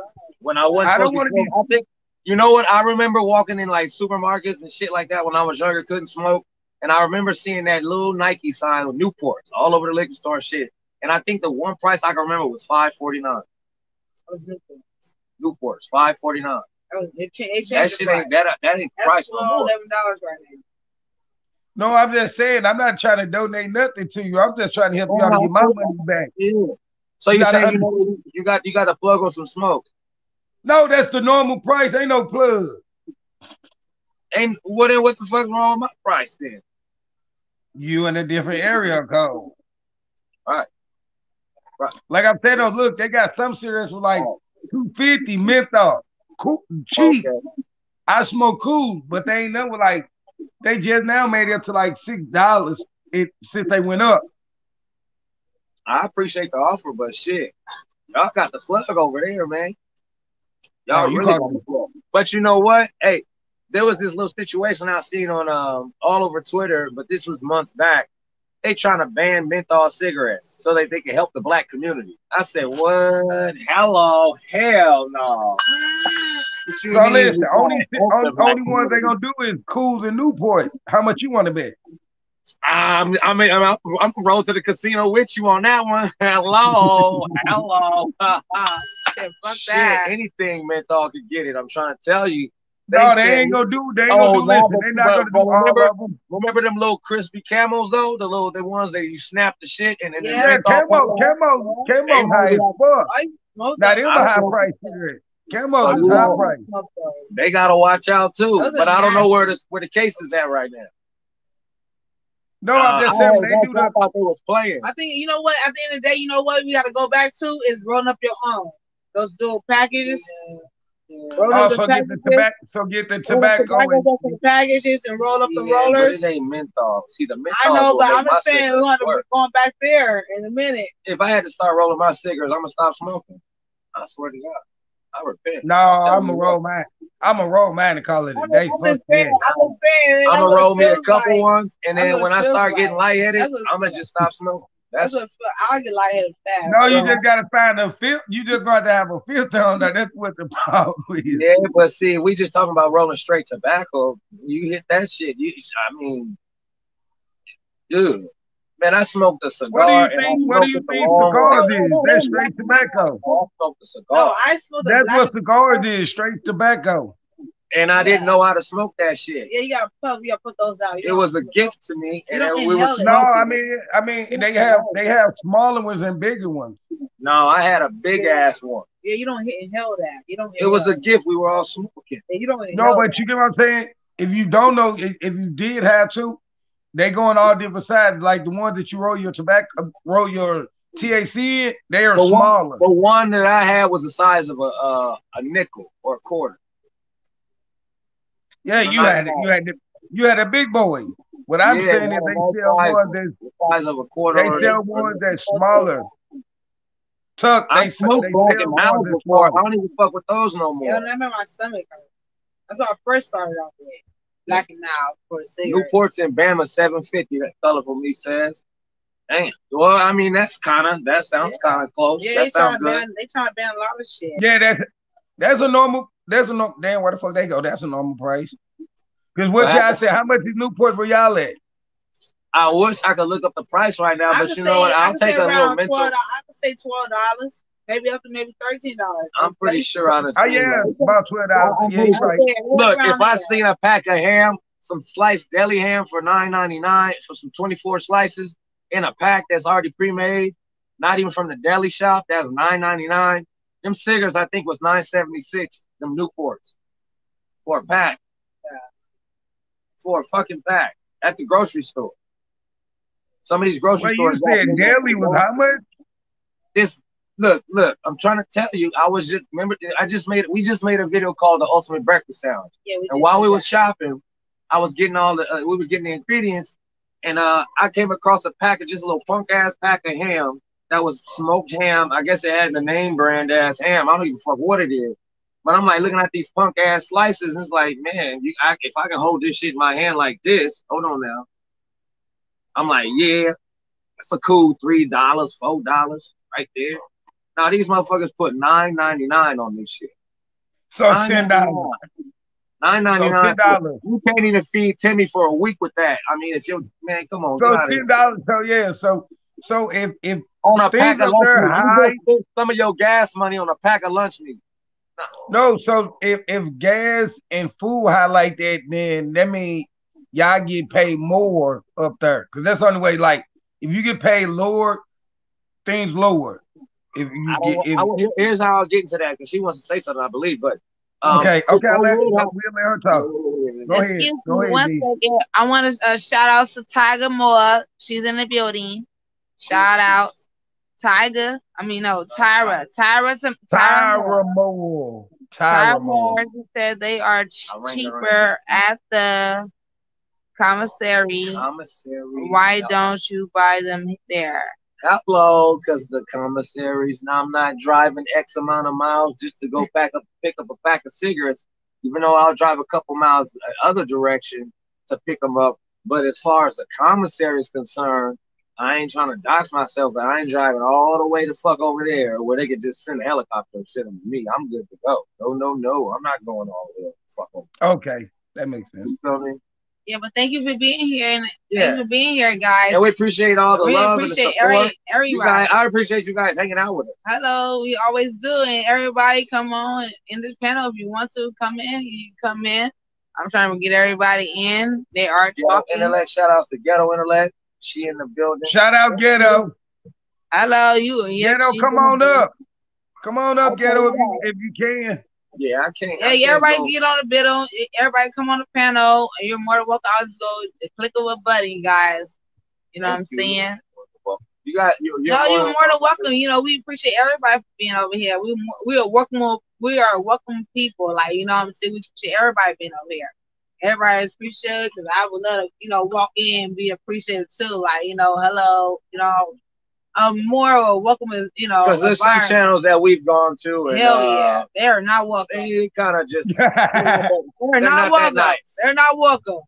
Speaker 6: So
Speaker 3: when I wasn't
Speaker 6: I don't
Speaker 3: to
Speaker 6: wanna be-
Speaker 3: I think you know what? I remember walking in like supermarkets and shit like that when I was younger, couldn't smoke. And I remember seeing that little Nike sign with Newports all over the liquor store and shit. And I think the one price I can remember was five forty nine. Newports, five forty nine.
Speaker 1: Oh, that was- it cha- changed
Speaker 3: That shit ain't that that ain't the
Speaker 1: That's
Speaker 3: price no more.
Speaker 1: eleven dollars right now.
Speaker 6: No, I'm just saying, I'm not trying to donate nothing to you. I'm just trying to help y'all oh, to get my money back.
Speaker 3: Yeah. So
Speaker 6: You
Speaker 3: you
Speaker 6: gotta
Speaker 3: saying you, know, you got you got to plug on some smoke?
Speaker 6: No, that's the normal price. Ain't no plug.
Speaker 3: And what then? What the fuck's wrong with my price then?
Speaker 6: You in a different area code.
Speaker 3: Right. Right.
Speaker 6: Like I'm saying, though, look, they got some cereals for like 250 menthol. Cool, cheap.
Speaker 3: Okay.
Speaker 6: I smoke Kool, but they ain't never like they just now made it up to like six dollars it since they went up.
Speaker 3: I appreciate the offer, but shit, y'all got the plug over there, man. Y'all
Speaker 6: you
Speaker 3: really
Speaker 6: got
Speaker 3: got the plug. But you know what? Hey, there was this little situation I seen on um all over Twitter, but this was months back. They trying to ban menthol cigarettes so that they can help the black community. I said, what? Hello, hell no.
Speaker 6: So listen, only only,
Speaker 3: the
Speaker 6: only ones they gonna do is Kools and Newport. How much you want to bet?
Speaker 3: I'm, I mean, I'm, I'm gonna roll to the casino with you on that one. Hello, hello.
Speaker 1: Shit, fuck
Speaker 3: Shit,
Speaker 1: that.
Speaker 3: anything menthol could get it. I'm trying to tell you. They
Speaker 6: no, they
Speaker 3: said-
Speaker 6: ain't gonna do. They ain't
Speaker 3: Oh,
Speaker 6: gonna do.
Speaker 3: no,
Speaker 6: Listen,
Speaker 3: but-
Speaker 6: they not gonna
Speaker 3: but
Speaker 6: do all
Speaker 3: remember-
Speaker 6: of them.
Speaker 3: Remember them little crispy camels though? The little the ones that you snap the shit and then the
Speaker 1: Yeah,
Speaker 6: Yeah, Camo. Camo, Camo
Speaker 3: Camo,
Speaker 6: high as fuck. Now
Speaker 1: them.
Speaker 6: them high price cigarette.
Speaker 3: So
Speaker 6: Camo
Speaker 3: you
Speaker 6: high
Speaker 3: know-
Speaker 6: price.
Speaker 3: They gotta watch out too.
Speaker 1: Those
Speaker 3: But I don't know where this where the case is at right now.
Speaker 6: No, I'm just
Speaker 3: Uh,
Speaker 6: saying
Speaker 3: oh,
Speaker 6: they do
Speaker 3: what I thought they was playing.
Speaker 1: I think you know what. At the end of the day, you know what we got to go back to is rolling up your own. Those dual packages. Roll
Speaker 6: Oh,
Speaker 1: up the
Speaker 6: so get the
Speaker 1: packages.
Speaker 6: tobacco. So get the
Speaker 1: roll up
Speaker 6: tobacco.
Speaker 1: tobacco
Speaker 6: And,
Speaker 1: the packages and roll up the
Speaker 3: Yeah,
Speaker 1: rollers.
Speaker 3: it ain't menthol. See the menthol.
Speaker 1: I know, but I'm just saying we're going to be going back there in a minute.
Speaker 3: If I had to start rolling my cigarettes, I'm gonna stop smoking. I swear to God. I repent.
Speaker 6: no,
Speaker 3: I'm telling
Speaker 6: I'm a roll man. I'm a roll man and call it a
Speaker 1: I'm,
Speaker 6: day.
Speaker 1: I'm
Speaker 6: Fuck
Speaker 1: just saying.
Speaker 6: that.
Speaker 1: I'm just saying.
Speaker 3: I'm
Speaker 1: that's
Speaker 3: gonna roll me a couple
Speaker 1: like.
Speaker 3: ones, and then when I start
Speaker 1: like.
Speaker 3: getting lightheaded,
Speaker 1: That's what it
Speaker 3: I'm gonna just stop smoking.
Speaker 1: That's
Speaker 3: That's
Speaker 1: what it feel- I get lightheaded fast.
Speaker 6: No, you
Speaker 1: So,
Speaker 6: just gotta find a filter. You just got to have a filter on that. That's what the problem is.
Speaker 3: yeah. But see, we just talking about rolling straight tobacco. You hit that shit. You, I mean, dude, man, I smoked a cigar.
Speaker 6: What do you think? What do you think
Speaker 3: long
Speaker 6: cigars
Speaker 3: one.
Speaker 1: No, no,
Speaker 6: is?
Speaker 1: no,
Speaker 6: That's
Speaker 1: no,
Speaker 6: straight tobacco.
Speaker 3: I smoked a cigar,
Speaker 1: no, I smoked the
Speaker 6: That's
Speaker 1: black.
Speaker 6: what cigars is. Straight tobacco.
Speaker 3: And I didn't know how to smoke that shit.
Speaker 1: Yeah, you gotta puff. You gotta put those out. You
Speaker 3: It was a gift to me, and
Speaker 1: don't
Speaker 3: we were
Speaker 1: inhale it.
Speaker 6: No,
Speaker 3: smoking.
Speaker 6: I mean, I mean, they have they have smaller ones and bigger ones.
Speaker 3: no, I had a big ass one.
Speaker 1: Yeah, you don't hit inhale that. You don't.
Speaker 3: It was a gift. We were all smoking.
Speaker 1: Yeah, you don't. Inhale
Speaker 6: No, but
Speaker 1: that.
Speaker 6: you get what I'm saying. If you don't know, if, if you did have to, they go on all different sides. Like the one that you roll your tobacco, roll your THC in, they are
Speaker 3: The one-
Speaker 6: smaller.
Speaker 3: The one that I had was the size of a uh, a nickel or a quarter.
Speaker 6: Yeah, you had it. You had the, you had a big boy. What I'm
Speaker 3: Yeah,
Speaker 6: saying is they
Speaker 3: that
Speaker 6: sell
Speaker 3: size.
Speaker 6: ones that
Speaker 3: The size of a quarter.
Speaker 6: they
Speaker 3: or
Speaker 6: sell
Speaker 3: a-
Speaker 6: ones that's smaller. Tuck,
Speaker 3: I
Speaker 6: they,
Speaker 3: smoked
Speaker 6: they
Speaker 3: black
Speaker 6: sell
Speaker 3: and
Speaker 6: ones
Speaker 3: mountains
Speaker 6: that's
Speaker 3: before. I don't even fuck with those no more.
Speaker 1: Yeah, that made my stomach hurt. That's what I first started off with. Black and now for a cigarette.
Speaker 3: Newport's in Bama, seven fifty. That fella from me says. Damn. Well, I mean, that's kind of that sounds kind of close.
Speaker 1: Yeah,
Speaker 3: that
Speaker 1: trying
Speaker 3: sounds good.
Speaker 1: ban. They trying to ban a lot of shit.
Speaker 6: Yeah, that's that's a normal. That's a no. Damn, where the fuck they go? That's a normal price. Because what
Speaker 3: What
Speaker 6: y'all
Speaker 3: happened?
Speaker 6: say? How much is Newport for y'all at?
Speaker 3: I wish I could look up the price right now,
Speaker 1: I
Speaker 3: but
Speaker 1: could
Speaker 3: you
Speaker 1: say,
Speaker 3: know what?
Speaker 1: I
Speaker 3: I'll take a little
Speaker 1: around
Speaker 3: mental.
Speaker 1: twelve. I could say twelve dollars, maybe up to maybe thirteen dollars.
Speaker 3: I'm pretty sure I'd have
Speaker 6: Oh yeah, about twelve dollars.
Speaker 3: I'm
Speaker 6: Yeah,
Speaker 3: pretty
Speaker 6: you're
Speaker 3: sure-
Speaker 6: right.
Speaker 3: Look, if I seen a pack of ham, some sliced deli ham for nine ninety nine for some twenty four slices in a pack that's already pre made, not even from the deli shop, that's nine ninety nine. Them cigars, I think was nine seventy six. Them Newports for a pack, for a fucking pack at the grocery store. Some of these grocery
Speaker 6: Well, you
Speaker 3: stores. got
Speaker 6: said
Speaker 3: them-
Speaker 6: daily was how much?
Speaker 3: this look, look, I'm trying to tell you, I was just remember I just made we just made a video called the Ultimate Breakfast Sound.
Speaker 1: Yeah, we
Speaker 3: And while we
Speaker 1: that.
Speaker 3: was shopping, I was getting all the uh, we was getting the ingredients, and uh I came across a pack of just a little punk ass pack of ham that was smoked ham. I guess it had the name brand ass ham. I don't even fuck what it is. But I'm like looking at these punk ass slices, and it's like, man, you, I, if I can hold this shit in my hand like this, hold on now. I'm like, yeah, it's a cool three dollars, four dollars right there. Now these motherfuckers put nine ninety nine on this shit.
Speaker 6: So ten dollars.
Speaker 3: Nine ninety nine. You can't even feed Timmy for a week with that. I mean, if you man, come on,
Speaker 6: So ten dollars. So yeah. So so if if
Speaker 3: on a pack of lunch
Speaker 6: high-
Speaker 3: some of your gas money on a pack of lunch meat. No.
Speaker 6: so if if gas and food high like that, then that mean y'all get paid more up there. Cause that's the only way. Like if you get paid lower, things lower. If you
Speaker 3: I
Speaker 6: get if,
Speaker 3: I, here's how I'll get into that because she wants to say something, I believe. But um,
Speaker 6: okay, okay, I'll let,
Speaker 3: oh,
Speaker 6: we'll let her talk. Go ahead.
Speaker 1: Excuse
Speaker 6: Go
Speaker 1: me
Speaker 6: ahead,
Speaker 1: one second. I want to uh, shout out to Tiger Moore. She's in the building. Shout out Tiger. I mean, no, Tyra. Tyra. Some Tyra. Moore.
Speaker 6: Tyra Moore.
Speaker 1: Tyra
Speaker 6: Tyra Moore.
Speaker 1: Moore said they are ch-
Speaker 3: I rang her
Speaker 1: cheaper at the commissary.
Speaker 3: commissary.
Speaker 1: Why don't you buy them there?
Speaker 3: Hello, because the commissaries. Now I'm not driving X amount of miles just to go back up, pick up a pack of cigarettes. Even though I'll drive a couple miles the other direction to pick them up. But as far as the commissary is concerned, I ain't trying to dox myself, but I ain't driving all the way the fuck over there where they could just send a helicopter and send them to me. I'm good to go. No, no, no. I'm not going all the way. Fuck them.
Speaker 6: Okay, that makes sense.
Speaker 3: You feel me?
Speaker 1: Yeah, but thank you for being here and
Speaker 3: Yeah.
Speaker 1: thanks for being here, guys.
Speaker 3: And we appreciate all the
Speaker 1: we
Speaker 3: love and the
Speaker 1: appreciate
Speaker 3: support.
Speaker 1: every everybody.
Speaker 3: you guys, I appreciate you guys hanging out with us.
Speaker 1: Hello, we always do, and everybody come on in this panel if you want to come in. You come in. I'm trying to get everybody in. They are
Speaker 3: Ghetto
Speaker 1: talking.
Speaker 3: Intellect, shout outs to Ghetto Intellect. She in the building.
Speaker 6: Shout out Ghetto.
Speaker 1: Hello, you. Yep,
Speaker 6: Ghetto, come on up. Come on up, Ghetto, if you, if you can.
Speaker 3: Yeah, I can't.
Speaker 1: Yeah, yeah,
Speaker 3: can't
Speaker 1: everybody
Speaker 3: go.
Speaker 1: get on the biddle. Everybody come on the panel. You're more than welcome. I'll just go click of a button, guys. You know what I'm
Speaker 3: you.
Speaker 1: saying?
Speaker 3: You got you. You're
Speaker 1: no, you're
Speaker 3: more
Speaker 1: more than welcome. You know, we appreciate everybody for being over here. We we are welcome. We are welcome people. Like you know, what I'm saying we appreciate everybody being over here. Everybody is appreciated because I would love to, you know, walk in and be appreciated too. Like you know, hello, you know, I'm more of a welcome, you know,
Speaker 3: because there's some channels that we've gone to and
Speaker 1: Hell
Speaker 3: uh,
Speaker 1: yeah, they are not welcome.
Speaker 3: they kind of just
Speaker 1: They're,
Speaker 3: they're
Speaker 1: not,
Speaker 3: not
Speaker 1: welcome.
Speaker 3: nice.
Speaker 1: They're not welcome.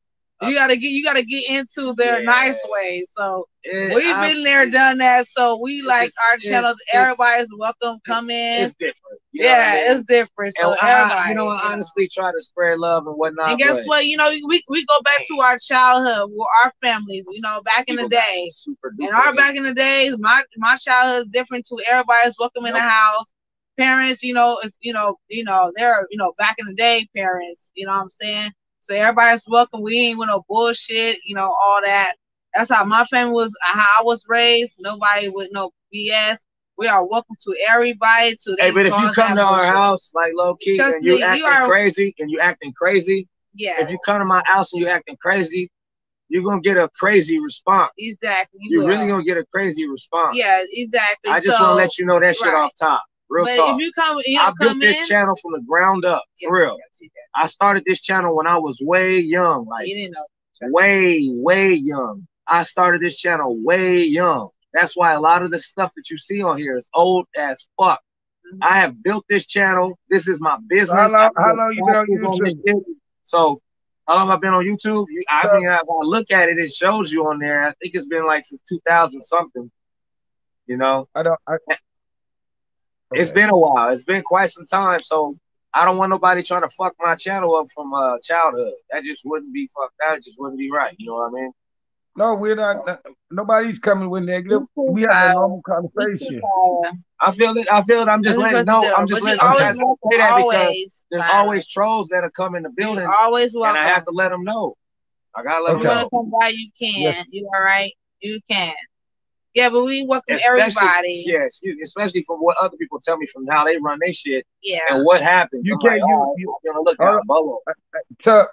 Speaker 1: You gotta get you gotta get into their
Speaker 3: Yeah.
Speaker 1: nice way. So
Speaker 3: it-
Speaker 1: we've
Speaker 3: I-
Speaker 1: been there, done that. So we like our channels. Everybody's welcome. Come in.
Speaker 3: It's different. You know I
Speaker 1: yeah,
Speaker 3: mean?
Speaker 1: it's different. So
Speaker 3: and I,
Speaker 1: everybody,
Speaker 3: you know, I
Speaker 1: you know.
Speaker 3: honestly try to spread love and whatnot.
Speaker 1: and guess what? You know, we we go back to our childhood, with our families. You know, back in the day.
Speaker 3: super
Speaker 1: And our back in the days, my my childhood is different to Everybody's welcome in the house. Parents, you know, it's you know, you know, they're you know back in the day, parents. You know what I'm saying? So everybody's welcome. We ain't with no bullshit. You know all that. That's how my family was. Uh, how I was raised. Nobody with no BS. We are welcome to everybody. To
Speaker 3: Hey, but if you come to our house like low key
Speaker 1: Trust
Speaker 3: and you
Speaker 1: me, you
Speaker 3: acting
Speaker 1: are-
Speaker 3: crazy and you acting crazy,
Speaker 1: yeah,
Speaker 3: if you come to my house and you acting crazy, you're gonna get a crazy response.
Speaker 1: exactly.
Speaker 3: You're
Speaker 1: will.
Speaker 3: really gonna get a crazy response.
Speaker 1: yeah, exactly.
Speaker 3: I just
Speaker 1: so,
Speaker 3: want to let you know that shit
Speaker 1: right.
Speaker 3: off top. Real
Speaker 1: But
Speaker 3: talk.
Speaker 1: if you come, you
Speaker 3: I built this
Speaker 1: in.
Speaker 3: channel from the ground up. For real.
Speaker 1: Yes, you did.
Speaker 3: I started this channel when I was way young, like
Speaker 1: You didn't know.
Speaker 3: Way, way young. I started this channel way young. That's why a lot of the stuff that you see on here is old as fuck.
Speaker 1: Mhm.
Speaker 3: I have built this channel. This is my
Speaker 6: How
Speaker 3: business.
Speaker 6: long, how
Speaker 3: built
Speaker 6: long you been on YouTube?
Speaker 3: shit. So, how long have I been on YouTube? You- I mean, I, when I look at it, it shows you on there. I think it's been like since 2000 something. You know,
Speaker 6: I don't. I,
Speaker 3: it's
Speaker 6: Okay.
Speaker 3: been a while. It's been quite some time. So, I don't want nobody trying to fuck my channel up from uh, childhood. That just wouldn't be fucked. That just wouldn't be right. You know what I mean?
Speaker 6: No, we're not. not- Nobody's coming with negative. We have a normal conversation.
Speaker 3: I feel it. I feel it. I'm just
Speaker 1: That's
Speaker 3: letting
Speaker 1: what
Speaker 3: know. I'm just
Speaker 1: But you
Speaker 3: letting. I'm
Speaker 1: always
Speaker 3: just
Speaker 1: welcome,
Speaker 3: say that because there's
Speaker 1: Tyler.
Speaker 3: always trolls that are coming in the building,
Speaker 1: You always
Speaker 3: and. I have to let them know. I gotta let
Speaker 1: If
Speaker 6: Okay.
Speaker 1: you
Speaker 3: them
Speaker 1: want
Speaker 3: know.
Speaker 1: to come by, you can.
Speaker 6: Yes.
Speaker 1: You all right? You can. Yeah, but we welcome
Speaker 3: Especially,
Speaker 1: everybody.
Speaker 3: yeah, excuse me, especially from what other people tell me from how they run their shit
Speaker 1: Yeah.
Speaker 3: and what happens.
Speaker 6: You
Speaker 3: I'm
Speaker 6: can't-
Speaker 3: like,
Speaker 6: you-
Speaker 3: oh,
Speaker 6: you-
Speaker 3: I'm gonna look
Speaker 6: uh,
Speaker 3: out, Bolo.
Speaker 6: So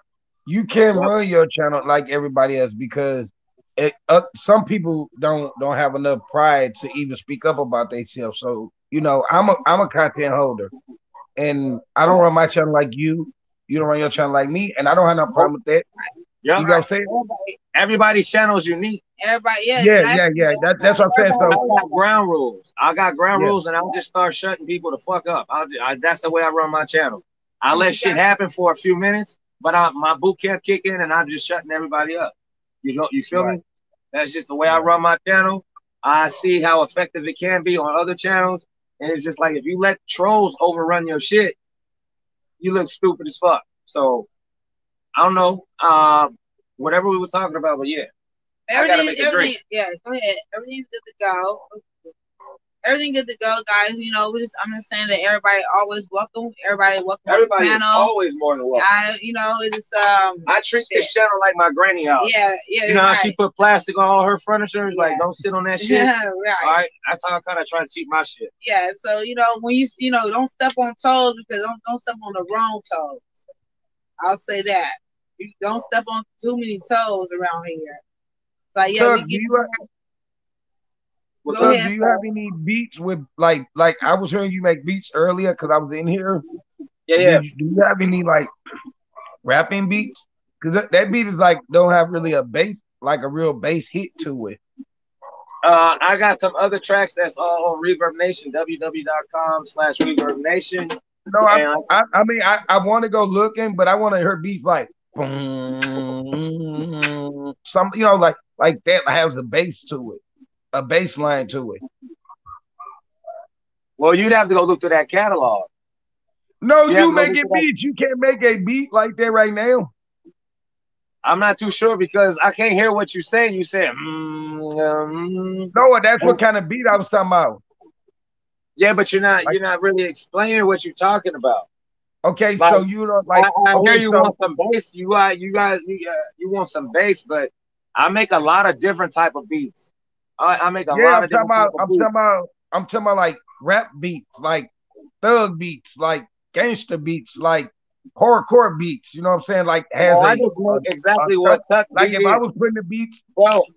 Speaker 6: you can't run your channel like everybody else because it, uh, some people don't don't have enough pride to even speak up about themselves. So you know, I'm a I'm a content holder, and I don't run my channel like you. You don't run your channel like me, and I don't have no problem with that.
Speaker 3: Yeah,
Speaker 6: You know what I'm saying?
Speaker 1: Everybody,
Speaker 3: everybody's channel is unique.
Speaker 1: everybody yeah.
Speaker 6: Yeah, yeah, yeah. That, that's what I'm saying.
Speaker 3: I
Speaker 6: So
Speaker 3: got ground rules. I got ground
Speaker 6: Yeah.
Speaker 3: rules, and I'll just start shutting people the fuck up. I'll, I, that's the way I run my channel. I let shit happen for a few minutes, but I, my boot camp kick in, and I'm just shutting everybody up. You know, you feel me? That's just the way I run my channel. I see how effective it can be on other channels, and it's just like if you let trolls overrun your shit, you look stupid as fuck. So I don't know. Uh, whatever we were talking about, but yeah.
Speaker 1: Everything,
Speaker 3: make a
Speaker 1: everything,
Speaker 3: drink.
Speaker 1: yeah, go ahead. Everything's good to go. Everything good to go, guys. You know, we just I'm just saying that everybody always welcome. Everybody welcome
Speaker 3: Everybody is always more than welcome.
Speaker 1: I, you know, it's um.
Speaker 3: I treat this channel like my granny house.
Speaker 1: Yeah, yeah.
Speaker 3: You know how
Speaker 1: right.
Speaker 3: she put plastic on all her furniture? It's Like, don't sit on that shit.
Speaker 1: Yeah, right.
Speaker 3: All
Speaker 1: right.
Speaker 3: right, that's how I kind of try to treat my shit.
Speaker 1: Yeah. So you know, when you you know, don't step on toes because don't don't step on the wrong toes. I'll say that. You don't step on too many toes around here. So yeah,
Speaker 6: Tuck,
Speaker 1: we
Speaker 6: do
Speaker 1: get
Speaker 6: you
Speaker 3: What's
Speaker 1: Go
Speaker 6: Tuck,
Speaker 1: ahead,
Speaker 6: do you
Speaker 1: sir.
Speaker 6: have any beats with like like I was hearing you make beats earlier because I was in here.
Speaker 3: Yeah, yeah.
Speaker 6: Do you, do you have any like rapping beats? Because that, that beat is like don't have really a bass, like a real bass hit to it.
Speaker 3: Uh, I got some other tracks that's all on ReverbNation, www.com slash Reverb Nation.
Speaker 6: No, I, I, I mean, I, I want to go looking, but I want to hear beats like boom, some, you know, like like that has a bass to it, a bass line to it.
Speaker 3: well, you'd have to go look through that catalog.
Speaker 6: No, you
Speaker 3: look at that-
Speaker 6: beats. You can't make a beat like that right now.
Speaker 3: I'm not too sure because I can't hear what you're saying. You said, mm, um,
Speaker 6: No, that's what kind of beat I was talking about.
Speaker 3: yeah, but you're not
Speaker 6: Like-
Speaker 3: you're not really explaining what you're talking about.
Speaker 6: Okay,
Speaker 3: Like,
Speaker 6: so you know, like,
Speaker 3: I, I hear you
Speaker 6: so-
Speaker 3: want some bass. You got you got you, uh, you want some bass, but I make a lot of different type of beats. I, I make a
Speaker 6: yeah,
Speaker 3: lot
Speaker 6: I'm
Speaker 3: of
Speaker 6: talking
Speaker 3: different
Speaker 6: about,
Speaker 3: type of
Speaker 6: I'm
Speaker 3: beats.
Speaker 6: talking about, I'm talking about like rap beats, like thug beats, like gangster beats, like hardcore beats. You know what I'm saying? Like has
Speaker 3: I
Speaker 6: a,
Speaker 3: just make exactly
Speaker 6: a-
Speaker 3: what Tuck
Speaker 6: like
Speaker 3: beat
Speaker 6: if I
Speaker 3: is.
Speaker 6: was putting the beats,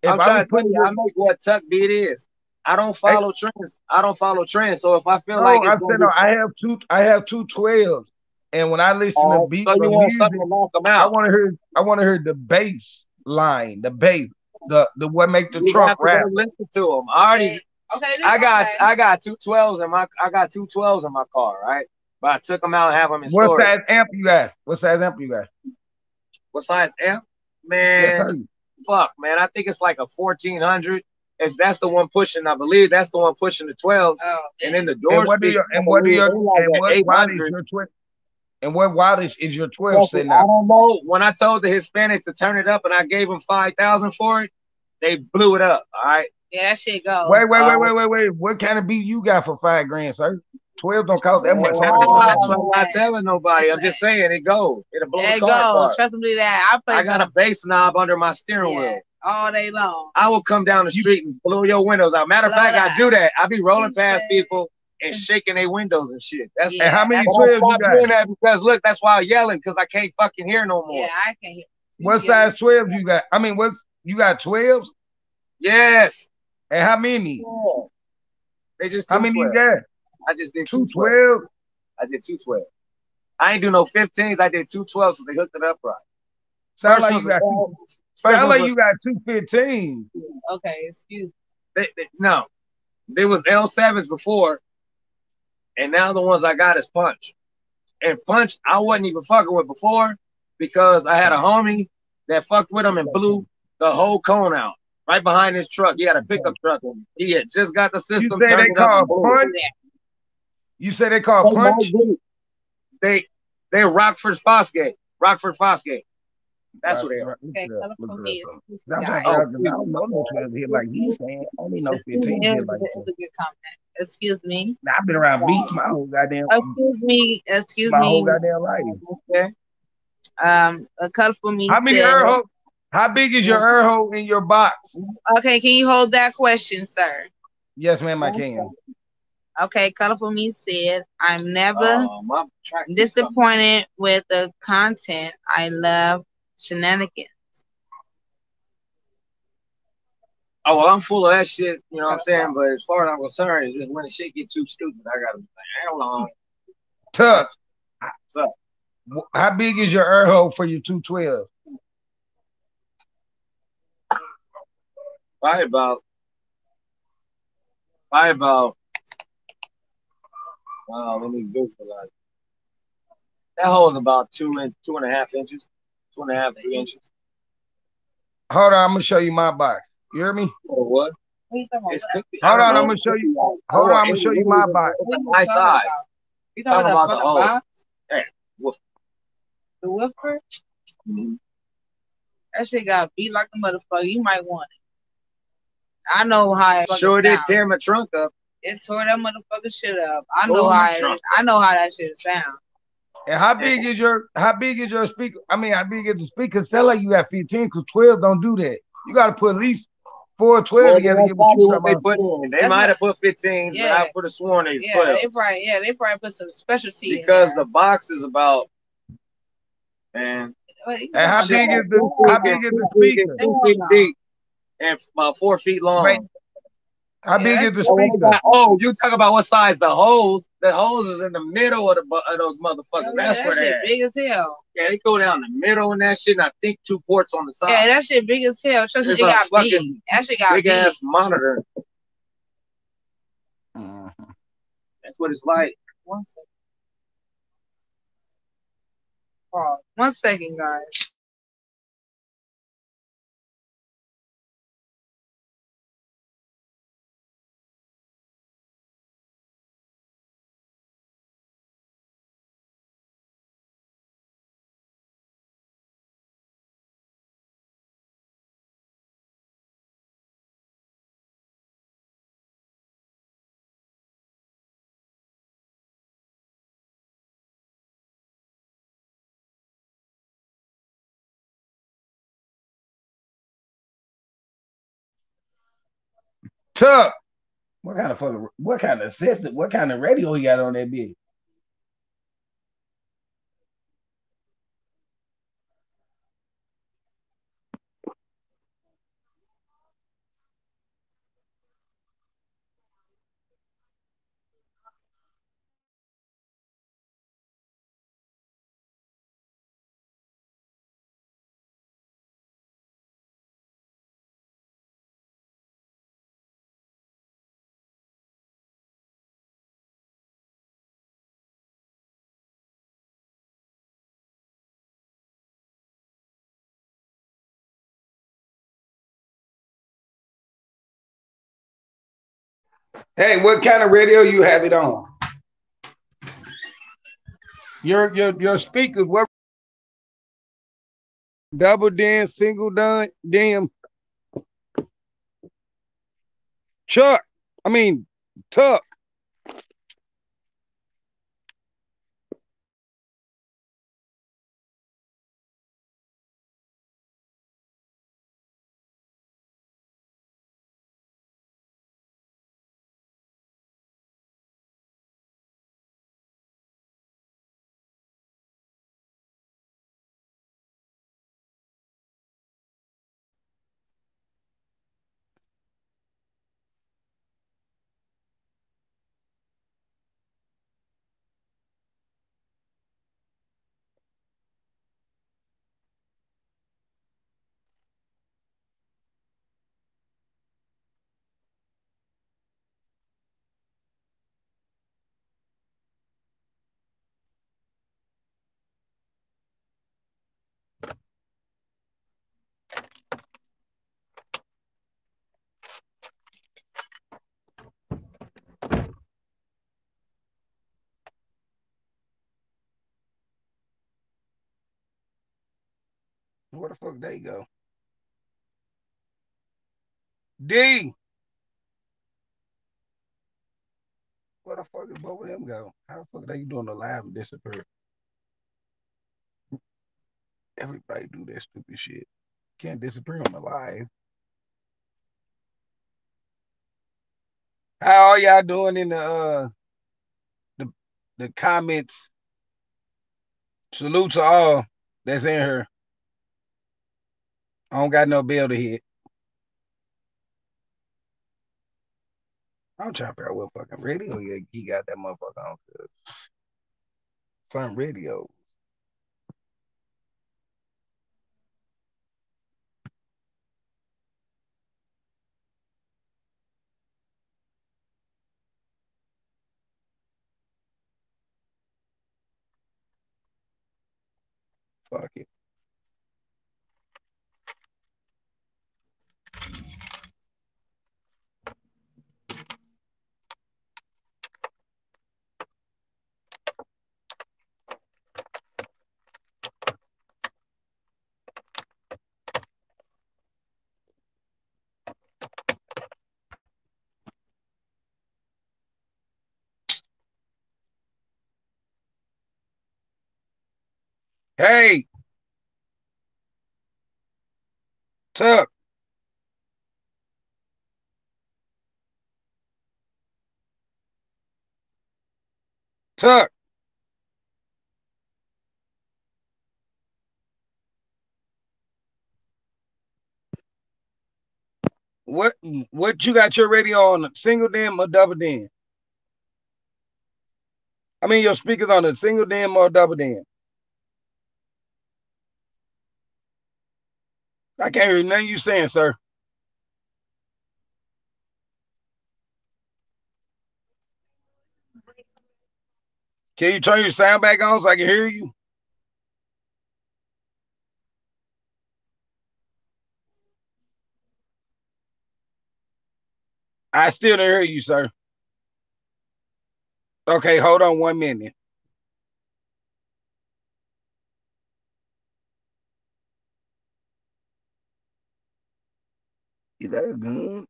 Speaker 6: if
Speaker 3: I'm
Speaker 6: I
Speaker 3: trying to
Speaker 6: putting
Speaker 3: you, I make what Tuck beat is. I don't follow trends. I don't follow trends. So if I feel
Speaker 6: no,
Speaker 3: like
Speaker 6: I
Speaker 3: it's
Speaker 6: said
Speaker 3: gonna
Speaker 6: no. I have two, I have two twelves, and when I listen
Speaker 3: uh,
Speaker 6: to beats
Speaker 3: so you want
Speaker 6: music,
Speaker 3: something to knock them
Speaker 6: I want to hear, I want to hear the bass line, the bass, the the what make the
Speaker 3: You
Speaker 6: trunk
Speaker 3: have
Speaker 6: rap.
Speaker 3: go listen to them. I already,
Speaker 1: Okay, this
Speaker 3: I got,
Speaker 1: okay.
Speaker 3: I got two twelves in my, I got two twelves in my car, right? But I took them out and have them in
Speaker 6: What
Speaker 3: storage.
Speaker 6: size amp you got? What size amp you got?
Speaker 3: What size amp? Man,
Speaker 6: sir.
Speaker 3: fuck, man. I think it's like a fourteen hundred. If that's the one pushing, I believe that's the one pushing the twelve.
Speaker 1: Oh,
Speaker 3: And then the door
Speaker 6: And what do your and what do your
Speaker 3: like
Speaker 6: and
Speaker 3: at
Speaker 6: what
Speaker 3: eight
Speaker 6: wattage your twelve and what wattage is your twelve
Speaker 3: Fuck it,
Speaker 6: sitting
Speaker 3: I don't know. When I told the Hispanics to turn it up and I gave them five thousand for it, they blew it up. All right.
Speaker 1: yeah, that shit go.
Speaker 6: Wait, wait, wait,
Speaker 3: Uh,
Speaker 6: wait, wait, wait. What kind of beat you got for five grand, sir? Twelve don't cost that much.
Speaker 3: Oh,
Speaker 6: How much?
Speaker 3: that's what I'm not telling nobody. I'm just saying it go. It'll blow
Speaker 1: It
Speaker 3: the
Speaker 1: you
Speaker 3: car
Speaker 1: go.
Speaker 3: apart.
Speaker 1: Trust me, that I play
Speaker 3: I got a
Speaker 1: some-
Speaker 3: bass knob under my steering
Speaker 1: yeah,
Speaker 3: wheel.
Speaker 1: all day long.
Speaker 3: I will come down the street and blow your windows out. Matter of fact,
Speaker 1: it
Speaker 3: I
Speaker 1: out.
Speaker 3: do that. I be rolling
Speaker 1: Touche.
Speaker 3: past people and shaking their windows and shit. That's
Speaker 1: Yeah,
Speaker 6: And how many
Speaker 1: that's-
Speaker 6: twelves you
Speaker 3: stopped doing
Speaker 6: got?
Speaker 3: that because look, that's why I'm yelling because I can't fucking hear no more.
Speaker 1: Yeah, I can hear.
Speaker 6: What
Speaker 1: Yeah.
Speaker 6: size twelves you got? I mean, what you got twelves?
Speaker 3: Yes.
Speaker 6: And how many?
Speaker 3: They just
Speaker 6: How
Speaker 3: two
Speaker 6: many you
Speaker 3: 12.
Speaker 6: got?
Speaker 3: I just did
Speaker 6: Two
Speaker 3: two twelve.
Speaker 6: twelve.
Speaker 3: I did two twelve. I ain't do no 15s. I did two 12s, so they hooked it up right.
Speaker 6: Sound
Speaker 3: First
Speaker 6: like
Speaker 3: ones
Speaker 6: you got.
Speaker 3: was-
Speaker 6: sound like you got two fifteen.
Speaker 1: Okay, excuse.
Speaker 3: they, they- no, there was L7s before, and now the ones I got is Punch. And Punch, I wasn't even fucking with before because I had a homie that fucked with him and blew the whole cone out right behind his truck. He had a pickup truck. He had just got the
Speaker 6: You
Speaker 3: system
Speaker 6: say they
Speaker 3: turned it up
Speaker 6: call
Speaker 3: and blew it.
Speaker 6: punch? You say they call oh, punch?
Speaker 3: They they Rockford Fosgate. Rockford Fosgate. That's what they are.
Speaker 1: Okay, color for me. is-
Speaker 6: That's
Speaker 1: Yeah,
Speaker 6: what
Speaker 1: I-
Speaker 6: I don't know no 12 here like he's saying. Only know
Speaker 1: Excuse
Speaker 6: 15
Speaker 1: me,
Speaker 6: here like
Speaker 1: a- it's a good comment. Excuse me.
Speaker 6: Now, I've been around beats my whole goddamn
Speaker 1: Excuse me. Excuse
Speaker 6: my whole goddamn life.
Speaker 1: Um, a color for me.
Speaker 6: How many
Speaker 1: said-
Speaker 6: air? How big is your air hole in your box?
Speaker 1: Okay, can you hold that question, sir?
Speaker 6: Yes, ma'am, I can.
Speaker 1: Okay, Colorful me said, I'm never
Speaker 3: Oh,
Speaker 1: disappointed with the content. I love shenanigans.
Speaker 3: Oh, well, I'm full of that shit, you know what I'm saying? But as far as I'm concerned, it's just when the shit get too stupid, I gotta be like, hell on.
Speaker 6: Tuck.
Speaker 3: So,
Speaker 6: wh- How big is your air hole for your 212?
Speaker 3: probably about, probably about, wow, let me go for like, that hole is about two and two and a half inches, two and a half, three inches.
Speaker 6: Hold on, I'm gonna show you my box. You hear me?
Speaker 3: Or what?
Speaker 1: What you talking about?
Speaker 3: It's
Speaker 6: Hold on, I'm gonna show you. Hold on, I'm gonna show you my box.
Speaker 3: It's a nice size.
Speaker 1: You
Speaker 3: Talking
Speaker 1: talking
Speaker 3: about
Speaker 1: about
Speaker 3: the
Speaker 1: the
Speaker 3: hole.
Speaker 1: box?
Speaker 3: Yeah, woof.
Speaker 1: The woofer?
Speaker 3: Mhm.
Speaker 1: That shit got beat like a motherfucker. You might want it. I know how it
Speaker 3: Sure did
Speaker 1: sound.
Speaker 3: tear my trunk up.
Speaker 1: It tore that motherfucker shit up. I know
Speaker 3: my
Speaker 1: how it. I know how that shit sound.
Speaker 6: And how big is your how big is your speaker? I mean, how big is the speaker? Sound like you got 15 because 12 don't do that. You gotta put at least four or 12
Speaker 3: Well,
Speaker 6: together. to
Speaker 3: that's
Speaker 6: get what you
Speaker 3: they put in. They
Speaker 1: That's
Speaker 3: might
Speaker 1: what-
Speaker 3: have put 15,
Speaker 1: Yeah.
Speaker 3: but I put a sworn it's
Speaker 1: Yeah,
Speaker 3: 12.
Speaker 1: they probably yeah, they probably put some specialty
Speaker 3: because
Speaker 1: in
Speaker 3: the box is about man
Speaker 6: And how big is the how big
Speaker 3: is
Speaker 6: is the speaker?
Speaker 3: two feet deep and about four feet long.
Speaker 6: Wait, How
Speaker 1: Yeah,
Speaker 6: big
Speaker 1: that's
Speaker 6: is the
Speaker 3: Oh, what
Speaker 6: speaker?
Speaker 3: about- oh, you talk about what size the holes? The holes is in the middle of the of those motherfuckers.
Speaker 1: Yeah,
Speaker 3: That's
Speaker 1: that
Speaker 3: where
Speaker 1: shit
Speaker 3: they at.
Speaker 1: big as hell.
Speaker 3: Yeah, they go down the middle and that shit. And I think two ports on the side.
Speaker 1: Yeah, that shit big as hell. Trust me,
Speaker 3: It's
Speaker 1: they
Speaker 3: a
Speaker 1: got
Speaker 3: fucking
Speaker 1: beat. That shit got
Speaker 3: Big
Speaker 1: beat.
Speaker 3: ass monitor.
Speaker 6: Mhm.
Speaker 3: That's what it's like.
Speaker 1: One second. Pause. One second, guys.
Speaker 6: What kind of fucking what kind of assistant? What kind of radio he got on that bitch? Hey, what kind of radio you have it on? Your your your speakers, what double DIN, single DIN, DIN. Chuck, I mean Tuck. Where the fuck they go? D. Where the fuck did both of them go? How the fuck they doing the live and disappear? Everybody do that stupid shit. Can't disappear on the live. How are y'all doing in the uh the the comments? Salute to all that's in here. I don't got no bill to hit. I'm trying to figure out what fucking radio he, got that motherfucker on. Some radio. Fuck it. Hey, Tuck. Tuck. What what you got your radio on? Single DIN or double DIN? I mean your speakers on a single DIN or double DIN. I can't hear nothing you saying, sir. Can you turn your sound back on so I can hear you? I still don't hear you, sir. Okay, hold on one minute. Is that a gun?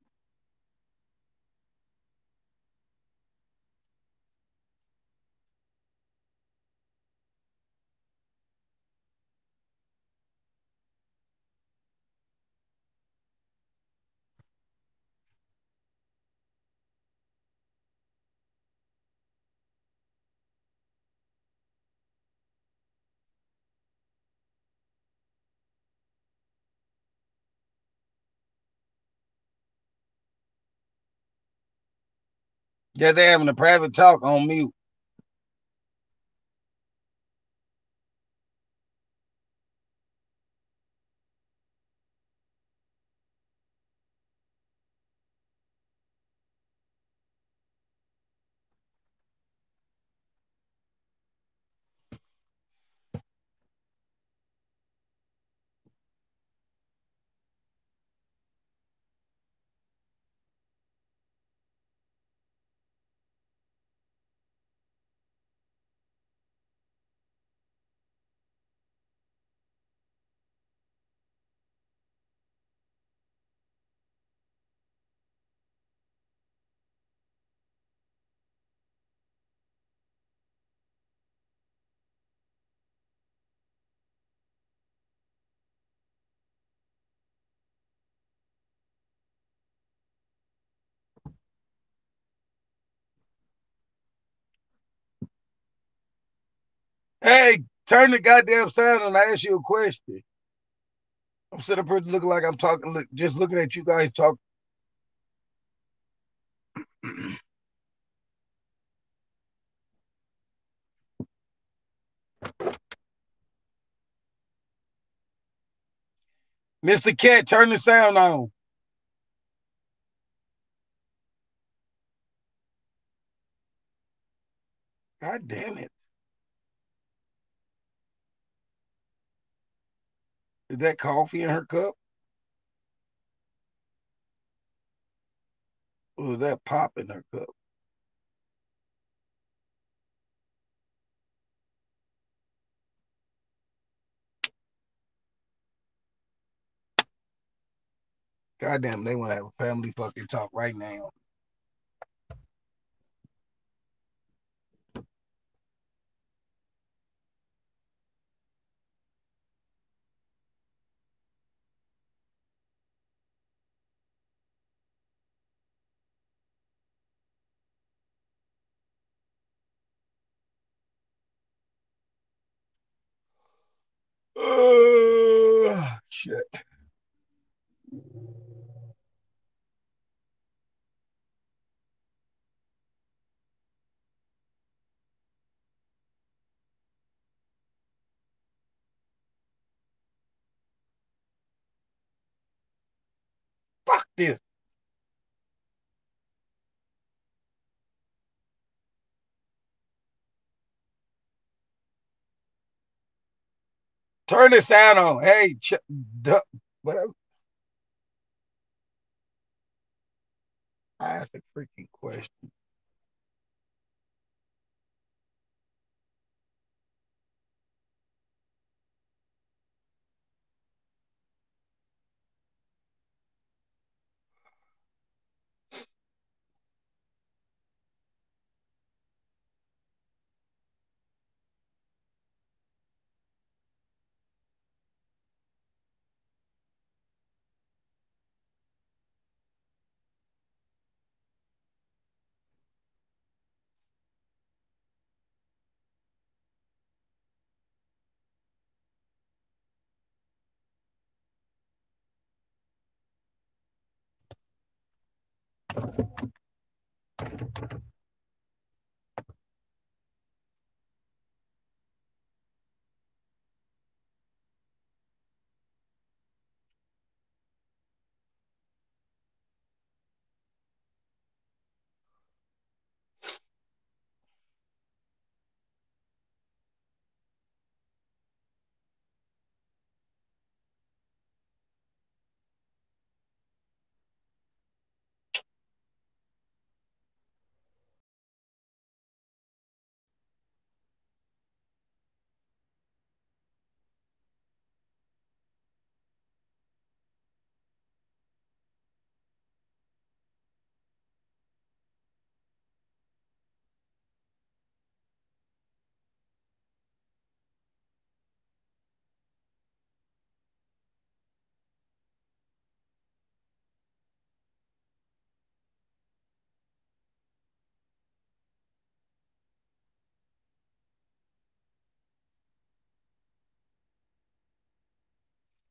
Speaker 6: Yeah, they're having a private talk on mute. Hey, turn the goddamn sound and I ask you a question. I'm sitting up here looking like I'm talking, look, just looking at you guys talk. Mr. Cat, turn the sound on. God damn it. Is that coffee in her cup? Or is that pop in her cup? Goddamn, they want to have a family fucking talk right now. Uh, shit. Fuck this. Turn the sound on. Hey, ch- duh, whatever. I asked a freaking question.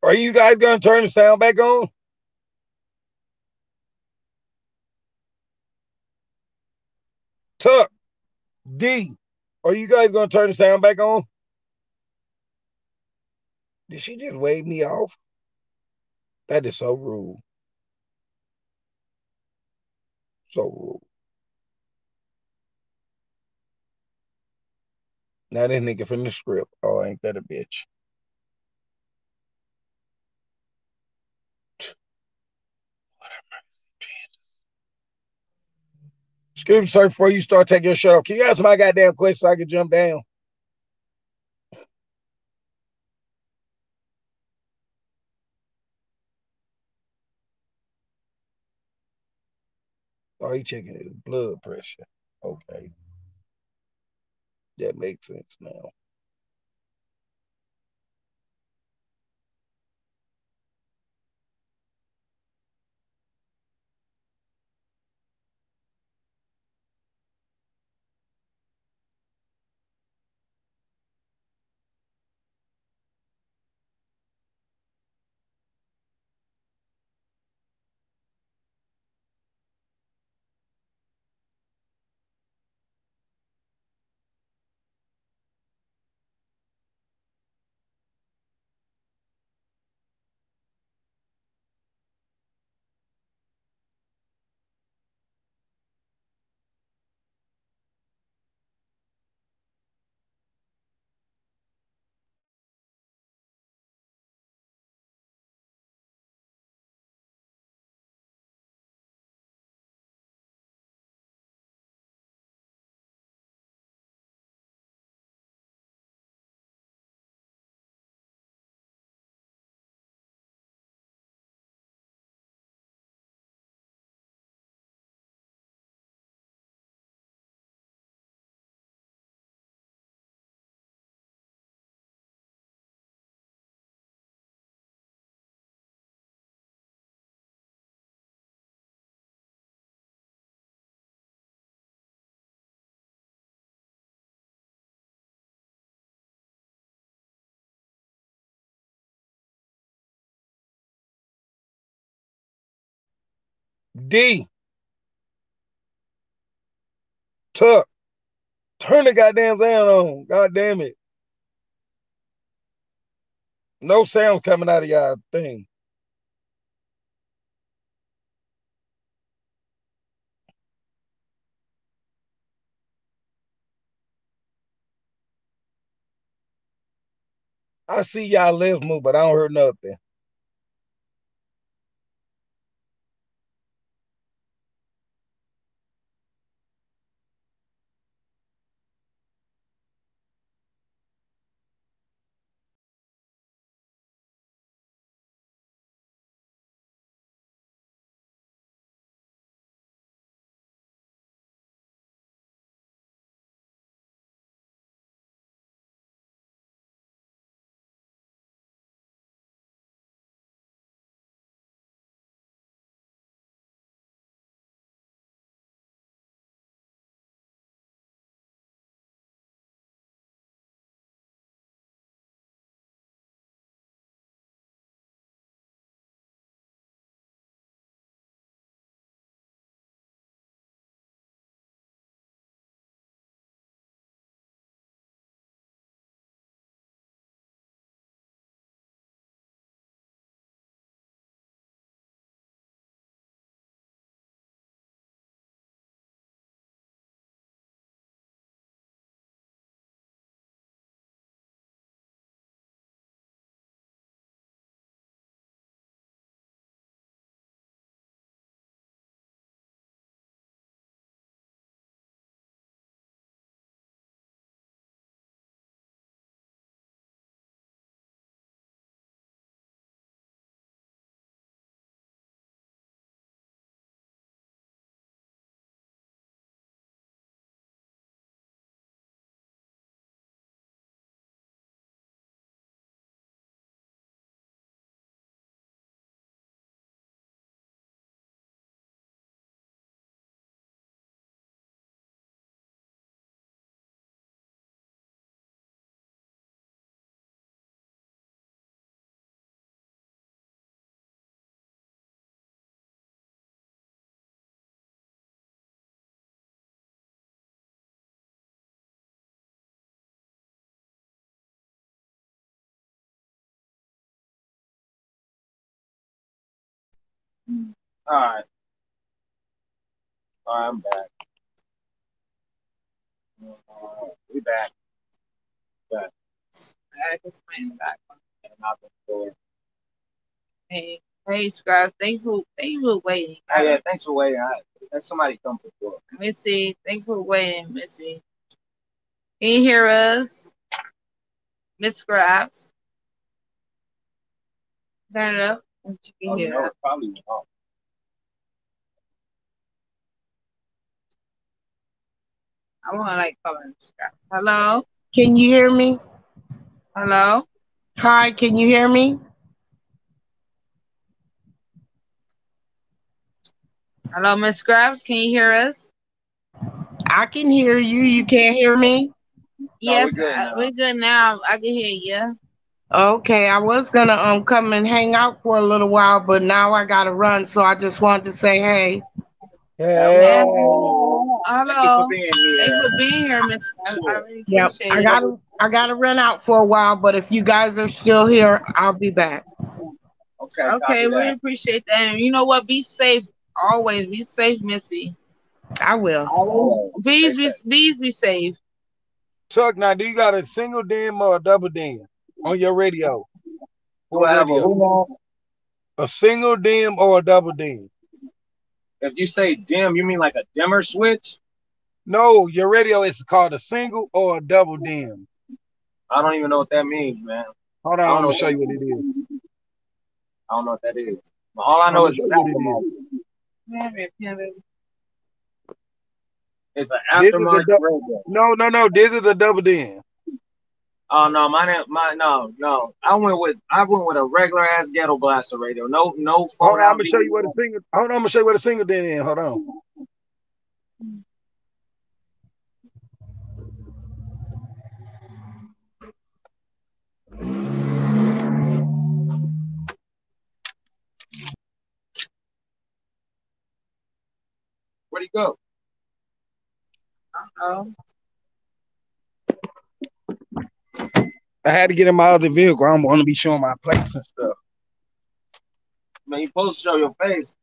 Speaker 6: Are you guys gonna turn the sound back on? Tuck, D, are you guys gonna turn the sound back on? Did she just wave me off? That is so rude. So rude. Now this nigga from the script. Oh, ain't that a bitch? Excuse me, sir, before you start taking your shirt off, can you answer my goddamn question so I can jump down? Oh, he checking his blood pressure. Okay. That makes sense now. D. Tuck. Turn the goddamn sound on. God damn it. No sound coming out of y'all thing. I see y'all lips move, but I don't hear nothing.
Speaker 3: All right. All right, I'm back. Uh, we back. Back.
Speaker 1: I gotta explain back.
Speaker 3: And out the door.
Speaker 1: Hey, hey, Scrubs. Thanks for thank you for waiting.
Speaker 3: Oh yeah, thanks for waiting. I, let somebody come to the door.
Speaker 1: Missy, thank you for waiting, Missy. Can you hear us? Miss Scraps. Turn it up. If You
Speaker 3: Oh,
Speaker 1: can
Speaker 3: you
Speaker 1: hear
Speaker 3: know, probably went off.
Speaker 1: I want to like color and Scraps. Hello?
Speaker 7: Can you hear me?
Speaker 1: Hello?
Speaker 7: Hi, can you hear me?
Speaker 1: Hello, Miss Scraps. Can you hear us?
Speaker 7: I can hear you. You can't hear me?
Speaker 1: yes,
Speaker 3: good uh,
Speaker 1: I-
Speaker 3: now.
Speaker 1: we're good now. I can hear you.
Speaker 7: Okay, I was gonna um come and hang out for a little while, but now I gotta run, so I just wanted to say hey.
Speaker 1: Yeah.
Speaker 3: Hello. Thank you
Speaker 1: Hello.
Speaker 3: for being
Speaker 1: Thank you
Speaker 3: here.
Speaker 1: for being here, Miss Scraps. I really
Speaker 7: Yep. I gotta I gotta run out for a while, but if you guys are still here, I'll be back.
Speaker 3: Okay.
Speaker 1: Okay, we
Speaker 3: that.
Speaker 1: appreciate that. And you know what? Be safe. Always be safe, Missy.
Speaker 7: I will.
Speaker 3: Always.
Speaker 1: Bees be,
Speaker 3: safe.
Speaker 1: bees be safe.
Speaker 6: Chuck, now do you got a single DIN or a double DIN on your radio?
Speaker 3: Have a
Speaker 6: radio. A single DIN or a double DIN?
Speaker 3: If you say dim, you mean like a dimmer switch?
Speaker 6: No, your radio is called a single or a double DIN.
Speaker 3: I don't even know what that means, man.
Speaker 6: Hold on, I'm gonna show you what it is.
Speaker 3: I don't know what that is. But all I know is
Speaker 6: show
Speaker 3: it's
Speaker 6: you
Speaker 3: aftermarket.
Speaker 1: Man, man, man, baby.
Speaker 3: It's an
Speaker 6: is
Speaker 3: aftermarket radio.
Speaker 6: No, no, no. This is a double DIN.
Speaker 3: Oh no, my my no, no. I went with I went with a regular ass ghetto blaster radio. No, no
Speaker 6: Hold
Speaker 3: phone
Speaker 6: on, I'm gonna show you what a single. Hold on, I'm gonna show you what a single DIN is. Hold on.
Speaker 3: Where'd he go?
Speaker 1: Oh,
Speaker 6: I had to get in my other vehicle. I don't want to be showing my plates and stuff.
Speaker 3: Man, you supposed to show your face.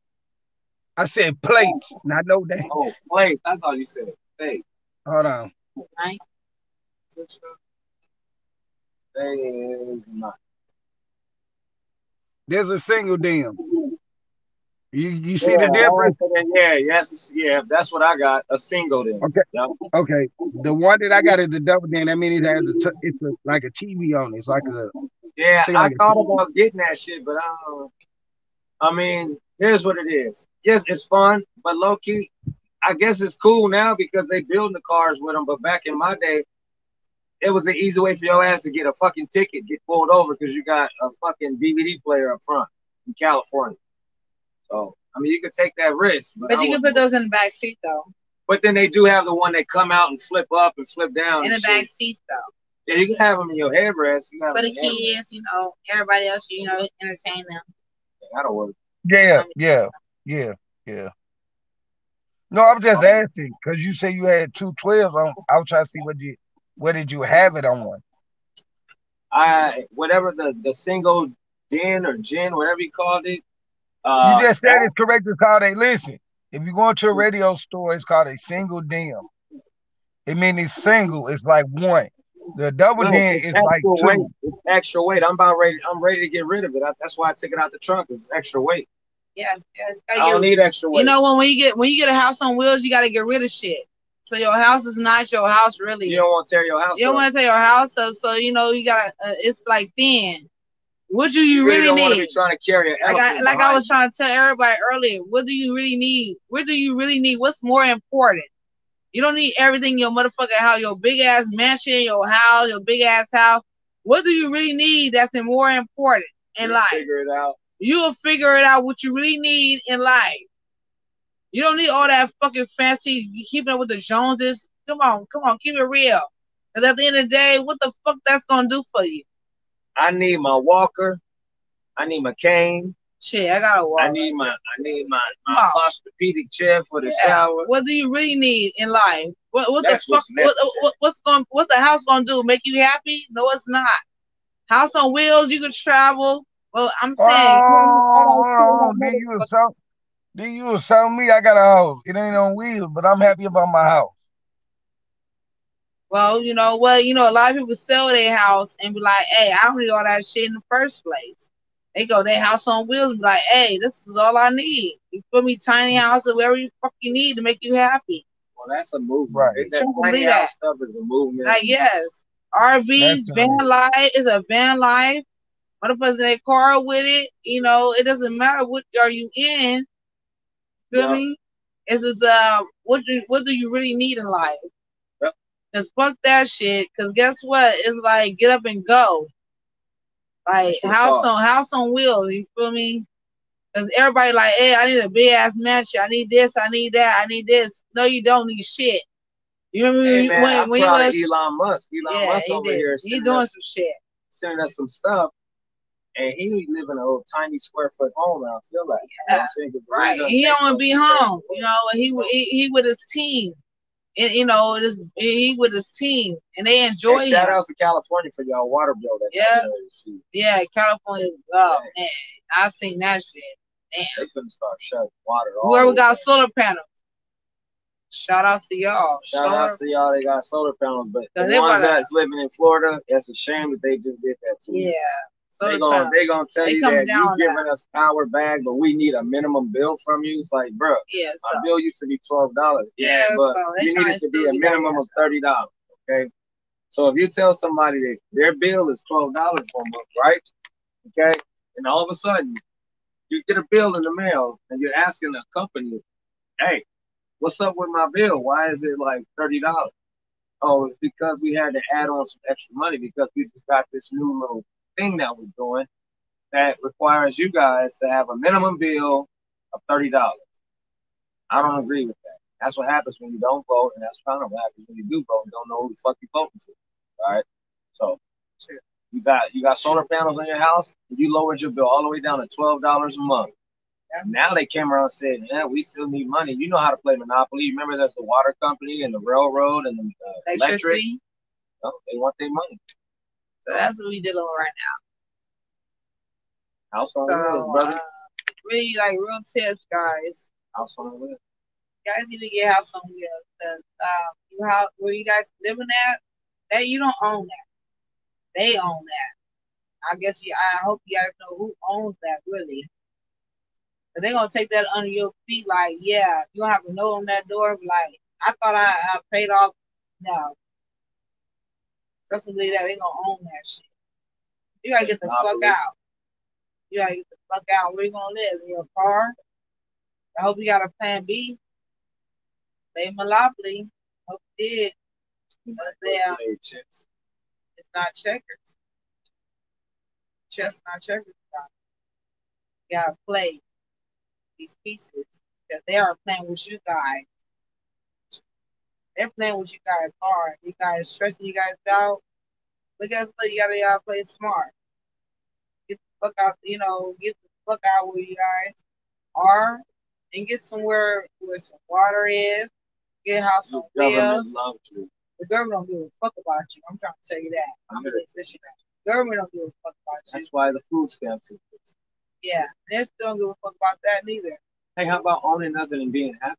Speaker 6: I said plates, not no that.
Speaker 3: Oh, plate. I thought you said face.
Speaker 6: Hold on.
Speaker 1: right.
Speaker 3: Face. not.
Speaker 6: There's a single DIN. You you see
Speaker 3: Yeah,
Speaker 6: the difference?
Speaker 3: Yeah, yes, yeah. That's what I got. A single then.
Speaker 6: Okay.
Speaker 3: Yep.
Speaker 6: Okay. The one that I got is the double Then That means it has a t- it's a, like a TV on it. It's like a
Speaker 3: Yeah, I
Speaker 6: like
Speaker 3: thought about getting that shit, but I don't. I mean, here's what it is. Yes, it's fun, but low key, I guess it's cool now because they building the cars with them. But back in my day, it was an easy way for your ass to get a fucking ticket, get pulled over because you got a fucking DVD player up front in California. So I mean, you could take that risk, but,
Speaker 1: But you can put those in the back seat though.
Speaker 3: But then they do have the one that come out and flip up and flip down.
Speaker 1: In
Speaker 3: and
Speaker 1: the back
Speaker 3: shit.
Speaker 1: seats though.
Speaker 3: Yeah, you can have them in your headrest. You can have
Speaker 1: For
Speaker 3: them
Speaker 1: the
Speaker 3: in your headrest.
Speaker 1: kids, you know, everybody else, you know, entertain them.
Speaker 3: That'll work.
Speaker 6: yeah, yeah, yeah, yeah. No, I'm just asking because you say you had two twelves on. I was trying to see what you where did you have it on?
Speaker 3: I whatever the the single din or gin, whatever you called it. Uh,
Speaker 6: You just said it's correct. It's called a listen. If you go into a radio store, it's called a single DIN. It means it's single. It's like one. The double
Speaker 3: no,
Speaker 6: dim
Speaker 3: it's
Speaker 6: is like
Speaker 3: extra weight.
Speaker 6: two.
Speaker 3: It's extra weight. I'm about ready. I'm ready to get rid of it. I, that's why I took it out the trunk. It's extra weight.
Speaker 1: Yeah, yeah.
Speaker 3: I
Speaker 1: gotta
Speaker 3: don't need extra weight.
Speaker 1: you know when when you get when you get a house on wheels, you gotta get rid of shit. So your house is not your house really.
Speaker 3: you don't want to tear your house.
Speaker 1: You don't want to tear your house up, so you know you gotta. Uh, it's like thin. What do you,
Speaker 3: You really,
Speaker 1: really
Speaker 3: don't want to
Speaker 1: need?
Speaker 3: trying to carry an
Speaker 1: Like I like I was trying to tell everybody earlier. What do you really need? What do you really need? What's more important? You don't need everything your motherfucking house, your big ass mansion, your house, your big ass house. What do you really need? That's more important in
Speaker 3: You'll
Speaker 1: life.
Speaker 3: Figure it out.
Speaker 1: You will figure it out what you really need in life. You don't need all that fucking fancy keeping up with the Joneses. Come on, come on, keep it real. Because at the end of the day, what the fuck that's gonna do for you?
Speaker 3: I need my walker. I need my cane.
Speaker 1: Shit, I gotta walk.
Speaker 3: I need my. I need my my
Speaker 1: Come on.
Speaker 3: claustropedic chair for the
Speaker 1: Yeah.
Speaker 3: shower.
Speaker 1: What do you really need in life? What what
Speaker 3: That's
Speaker 1: the fuck?
Speaker 3: what's
Speaker 1: What, what, what's going? What's the house gonna do? Make you happy? No, it's not. House on wheels. You can travel. Well, I'm
Speaker 6: Oh,
Speaker 1: saying.
Speaker 6: hold on, hold on. Then you was then you was me I got a house. It ain't on wheels, but I'm happy about my house.
Speaker 1: Well, you know what? You know, a lot of people sell their house and be like, "Hey, I don't need all that shit in the first place." They go their house on wheels, and be like, "Hey, this is all I need." You feel me? Tiny house or whatever you fucking need to make you happy.
Speaker 3: Well, that's a movement.
Speaker 6: Right.
Speaker 3: That
Speaker 1: Shouldn't
Speaker 3: tiny
Speaker 1: believe
Speaker 3: house
Speaker 1: that.
Speaker 3: stuff is a movement.
Speaker 1: Like, yes, RVs, van
Speaker 6: right.
Speaker 1: life is a van life. Motherfuckers in their car with it. You know, it doesn't matter what are you in. Feel
Speaker 3: Yeah.
Speaker 1: me? It's just uh, what do what do you really need in life? Cause fuck that shit. Cause guess what? It's like get up and go. Like house on house on wheels. You feel me? Cause everybody like, hey, I need a big ass mansion. I need this. I need that. I need this. No, you don't need shit. You remember
Speaker 3: Hey
Speaker 1: when,
Speaker 3: man,
Speaker 1: when,
Speaker 3: I'm
Speaker 1: when you was
Speaker 3: Elon Musk. Elon
Speaker 1: yeah,
Speaker 3: Musk
Speaker 1: he
Speaker 3: over
Speaker 1: did.
Speaker 3: here
Speaker 1: He doing
Speaker 3: us,
Speaker 1: some shit.
Speaker 3: sending us some stuff, and he live in a little tiny square foot home. I feel like, you know what I'm saying? 'Cause it really
Speaker 1: Right. He don't want to be
Speaker 3: shit to change
Speaker 1: home. You know, and he he, he with his team. And you know, he with his team, and they enjoy
Speaker 3: And shout outs to California for y'all water bill that
Speaker 1: Yeah.
Speaker 3: y'all getting ready to see.
Speaker 1: Yeah, California. Oh man, I seen that shit. Damn.
Speaker 3: They finna start shutting water
Speaker 1: Whoever got solar panels, shout out to y'all.
Speaker 3: Shout
Speaker 1: Solar-
Speaker 3: out to y'all. They got solar panels, but the ones that's living in Florida, it's a shame that they just did that to
Speaker 1: yeah, solar
Speaker 3: They gonna they gonna tell
Speaker 1: They
Speaker 3: you that you
Speaker 1: on
Speaker 3: giving us power back, but we need a minimum bill from you. It's like, bro,
Speaker 1: Yeah, so
Speaker 3: our bill used to be twelve dollars. Yeah,
Speaker 1: Yeah,
Speaker 3: but
Speaker 1: so
Speaker 3: you need it
Speaker 1: to
Speaker 3: to be a minimum of thirty dollars. Okay. So if you tell somebody that their bill is twelve dollars for a month, right? Okay, and all of a sudden you get a bill in the mail and you're asking the company, hey, what's up with my bill? Why is it like thirty dollars? Oh, it's because we had to add on some extra money because we just got this new little thing that we're doing that requires you guys to have a minimum bill of thirty dollars. I don't agree with that. That's what happens when you don't vote, and that's kind of what happens when you do vote and don't know who the fuck you're voting for. All right. So you got you got solar panels on your house, and you lowered your bill all the way down to twelve dollars a month. And now they came around and said, "Yeah, we still need money." You know how to play Monopoly. Remember there's the water company and the railroad and the uh, electric.
Speaker 1: electricity.
Speaker 3: No, they want their money.
Speaker 1: So that's what we dealing with right
Speaker 3: House on
Speaker 1: now.
Speaker 3: wheels,
Speaker 1: So
Speaker 3: brother.
Speaker 1: uh, really like real tips, guys.
Speaker 3: House on wheels.
Speaker 1: Guys need to get house on wheels. 'cause, um, you how where you guys living at, that you don't own that. They own that. I guess you. I hope you guys know who owns that really. But they're gonna take that under your feet, like, yeah, you don't have a note on that door. Like, I thought I, I paid off. No, that ain't gonna own that shit. You gotta get the fuck out. You gotta get the fuck out. Where you gonna live? In your car? I hope you got a plan B. They monopoly. Hope you did. But yeah,
Speaker 3: uh, Play
Speaker 1: it's not checkers. Chess not checkers. You gotta play these pieces because they are playing with you guys. They're playing with you guys hard. You guys stressing you guys out. But guess what? You gotta y'all play smart. Get the fuck out, you know, get the fuck out where you guys are and get somewhere where some water is. Get a house on wheels. The government don't give a fuck about you. I'm trying to tell you that. I'm gonna let you know. Government don't give a fuck about you.
Speaker 3: That's why the food stamps exist.
Speaker 1: Yeah, they still don't give a fuck about that neither.
Speaker 3: Hey, how about owning nothing and being happy?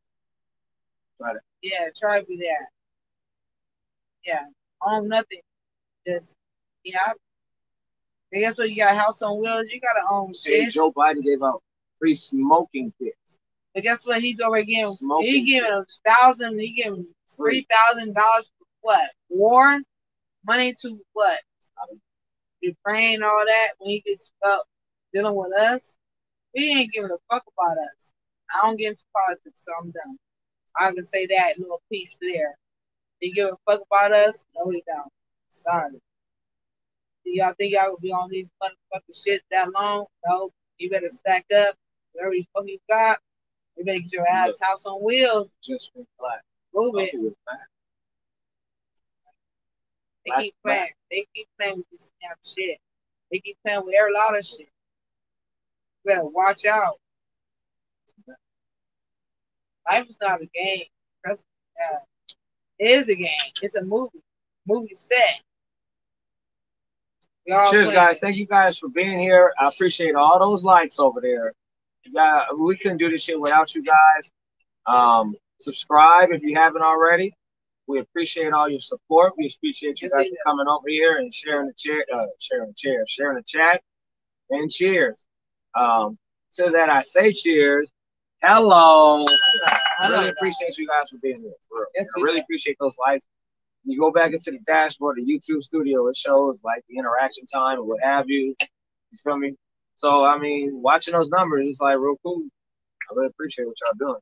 Speaker 3: Try to
Speaker 1: Yeah, try to be that. Yeah, own nothing. Just yeah. I guess what you got a house on wheels. You gotta own shit. Hey.
Speaker 3: Joe Biden gave out free smoking kits.
Speaker 1: But guess what? He's over giving.
Speaker 3: Smoking
Speaker 1: He giving a thousand. He giving three thousand dollars for what? War, money to what? Ukraine, all that. When he gets up dealing with us, he ain't giving a fuck about us. I don't get into politics, so I'm done. I can say that little piece there. He give a fuck about us? No, he don't. Sorry. Do y'all think y'all will be on these motherfucking shit that long? No. You better stack up. Whatever you fuck you got, you better get your ass house on wheels.
Speaker 3: Just for black.
Speaker 1: Move it.
Speaker 3: Coffee with fat.
Speaker 1: They keep playing. They keep playing with this damn shit. They keep playing with every lot of shit. You better watch out. Life is not a game. Uh, it is a game. It's a movie. Movie set.
Speaker 3: Cheers, guys. Thank you guys for being here. I appreciate all those likes over there. Yeah, we couldn't do this shit without you guys. Um, subscribe if you haven't already. We appreciate all your support. We appreciate you guys for coming over here and sharing the chair, uh, sharing the chair, sharing the chat, and cheers. Um, to that I say cheers. Hello. I really appreciate you guys for being here. For.
Speaker 1: Yes,
Speaker 3: I really
Speaker 1: do.
Speaker 3: appreciate those likes. You go back into the dashboard, the YouTube studio, it shows like the interaction time and what have you. You feel me? So I mean, watching those numbers, it's like real cool. I really appreciate what y'all doing.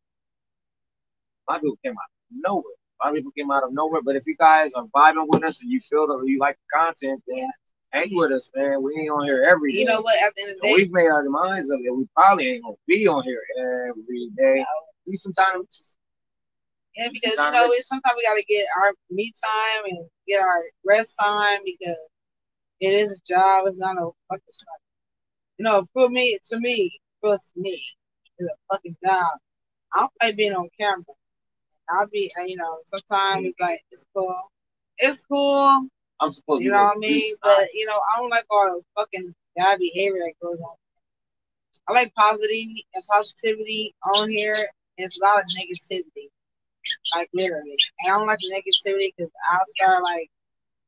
Speaker 3: A lot of people came out of nowhere. A lot of people came out of nowhere. But if you guys are vibing with us and you feel that you like the content, then hang with us, man. We ain't on here every day.
Speaker 1: You know what? At the end of the day,
Speaker 3: we've made our minds up that we probably ain't gonna be on here every day. Need some time
Speaker 1: yeah, because you know,
Speaker 3: it's-
Speaker 1: sometimes we gotta get our me time and get our rest time because it is a job. It's not a fucking stuff. You know, for me, to me, for me, it's a fucking job. I don't like being on camera. I'll be, you know, sometimes it's like it's cool. It's cool,
Speaker 3: I'm supposed to
Speaker 1: you know what I mean? But you know, I don't like all the fucking bad behavior that goes on. I like positivity and positivity on here. It's a lot of negativity, like literally. And I don't like the negativity because I'll start like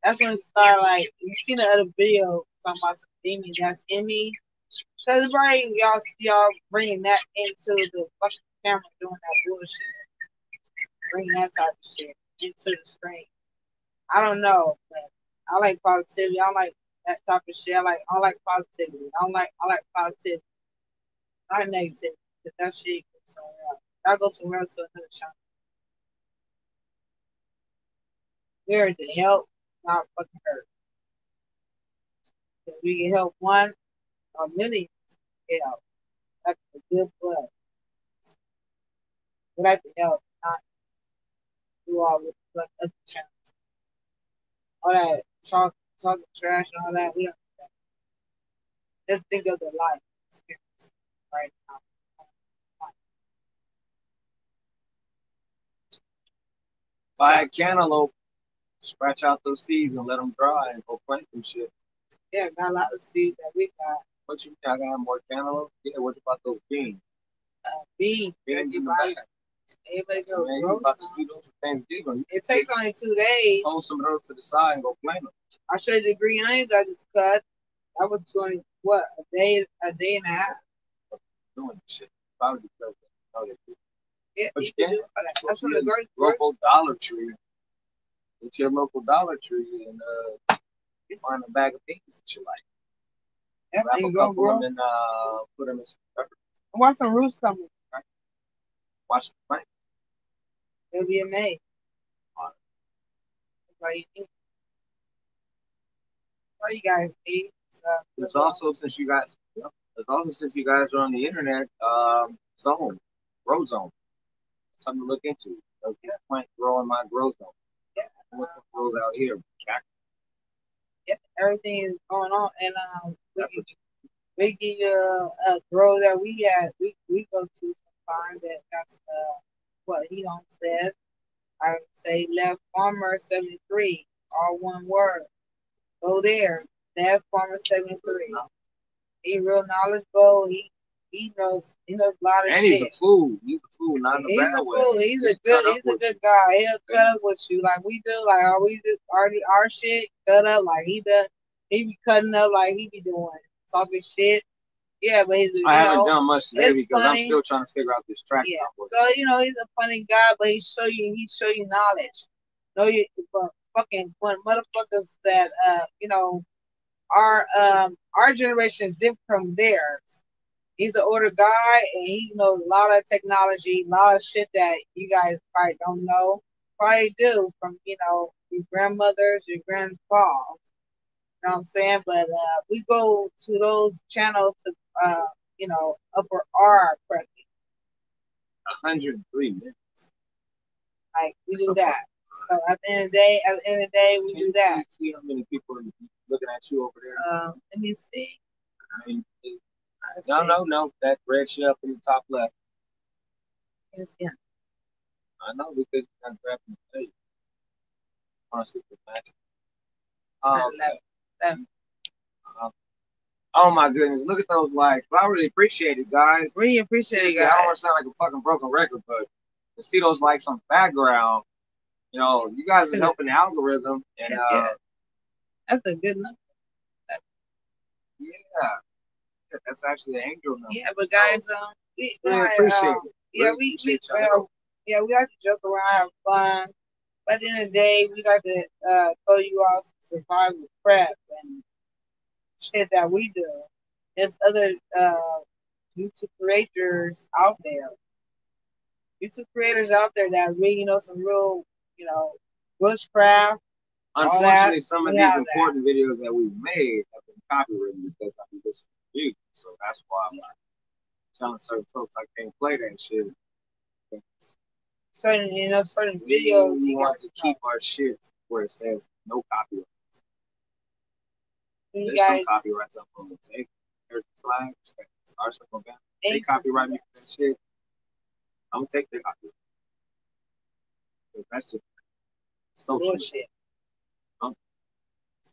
Speaker 1: that's when it start like you see the other video talking about some that's in me. Cause y'all y'all bringing that into the fucking camera doing that bullshit, bringing that type of shit into the screen. I don't know, but I like positivity. I like that type of shit. I like I like positivity. I don't like I like positivity. I negativity. Cause that shit goes somewhere else. I go somewhere else to another channel. We're to help, not fucking hurt. If we can help one or millions, get help. That's a good us. We like to help, not do all with like other channels. All that talk, talking trash and all that. We don't do that. Just think of the life experience right now.
Speaker 3: Buy a cantaloupe, scratch out those seeds and let them dry and go plant them shit.
Speaker 1: Yeah, got a lot of seeds that we got.
Speaker 3: What you think? I got more cantaloupe? Yeah, what about those beans?
Speaker 1: Uh, beans,
Speaker 3: Beans in the
Speaker 1: everybody,
Speaker 3: bag.
Speaker 1: everybody go
Speaker 3: Man,
Speaker 1: grow some.
Speaker 3: do those for Thanksgiving.
Speaker 1: It takes only two days.
Speaker 3: Hold some of those to the side and go plant them.
Speaker 1: I showed you the green onions I just cut. That was twenty what a day a day and a half.
Speaker 3: Doing shit. Probably because
Speaker 1: Yeah,
Speaker 3: But
Speaker 1: you
Speaker 3: you
Speaker 1: can do That's from the grocery
Speaker 3: local. Dollar Tree. It's your local Dollar Tree and uh, find a bag of beans that you like.
Speaker 1: Yeah,
Speaker 3: Wrap
Speaker 1: and
Speaker 3: a couple
Speaker 1: grow.
Speaker 3: of them and uh, put them in some pepper.
Speaker 1: Watch some roots coming.
Speaker 3: Watch the plant.
Speaker 1: It'll be in May. What do you think? What do you guys need? So,
Speaker 3: There's also since you guys, there's also since you guys are on the internet, um, zone, grow zone, something to look into. Does this plant grow in my grow zone?
Speaker 1: Yeah.
Speaker 3: What grows out here? Cactus.
Speaker 1: yeah, everything is going on, and um, we we give you a, a grow that we had. We we go to find that that's uh what he don't said. I would say left farmer seventy three, all one word. Go there, left farmer seventy three. He real knowledgeable. He he knows he knows a lot of
Speaker 3: And
Speaker 1: shit.
Speaker 3: And he's a fool. He's a fool, not in a
Speaker 1: He's
Speaker 3: bad
Speaker 1: a
Speaker 3: way.
Speaker 1: fool. He's a good. He's a good guy. He'll cut up with you like we do. Like all we do, already our shit cut up like he does. He be cutting up like he be doing, talking shit. Yeah, but he's
Speaker 3: I haven't
Speaker 1: know,
Speaker 3: done much today because I'm still trying to figure out this track.
Speaker 1: yeah. So you know, he's a funny guy, but he show you, he show you knowledge. Know you, but fucking when motherfuckers that uh, you know, our um our generation is different from theirs. He's an older guy and he knows a lot of technology, a lot of shit that you guys probably don't know. Probably do from, you know, your grandmothers, your grandpas. You know what I'm saying? But uh we go to those channels to uh, you know, upper our prepping.
Speaker 3: 103 minutes.
Speaker 1: Like we
Speaker 3: That's
Speaker 1: do
Speaker 3: so
Speaker 1: that. So at the end of the day, at the end of the day, we
Speaker 3: Can
Speaker 1: do that.
Speaker 3: See how many people are looking at you over there?
Speaker 1: Um, let me see.
Speaker 3: I mean, no, no, no. That red shit up in the top left.
Speaker 1: Let's see.
Speaker 3: I know because you're not grabbing the face. Honestly, the match. Oh,
Speaker 1: left. Left.
Speaker 3: Oh my goodness, look at those likes. I really appreciate it, guys.
Speaker 1: Really appreciate it,
Speaker 3: Seriously, I don't want to sound like a fucking broken record, but to see those likes on the background, you know, you guys are helping the algorithm, and
Speaker 1: Yes,
Speaker 3: uh,
Speaker 1: yes. That's a good number.
Speaker 3: yeah, Yeah, that's actually an angel number.
Speaker 1: Yeah, but guys, um, we, we like,
Speaker 3: appreciate
Speaker 1: um,
Speaker 3: it.
Speaker 1: yeah,
Speaker 3: Really
Speaker 1: we, we uh, yeah, we like to joke around, have fun. But at the end of the day, we like to uh, throw you all some survival prep and shit that we do. There's other uh, YouTube creators out there. YouTube creators out there that really know some real, you know, bushcraft. that.
Speaker 3: Unfortunately, some of these
Speaker 1: have that.
Speaker 3: important videos that we've made have been copywritten because been listening you. So that's why I'm like telling certain folks I can't play that shit.
Speaker 1: Certain, you know, certain
Speaker 3: we
Speaker 1: videos.
Speaker 3: we
Speaker 1: You
Speaker 3: want to keep our shit where it says no copyright.
Speaker 1: you
Speaker 3: There's
Speaker 1: guys,
Speaker 3: some copyrights up on the table. There's the flag, Star Circle Band. They copyright me for that shit. I'm gonna take their copyright. That's just social.
Speaker 1: bullshit.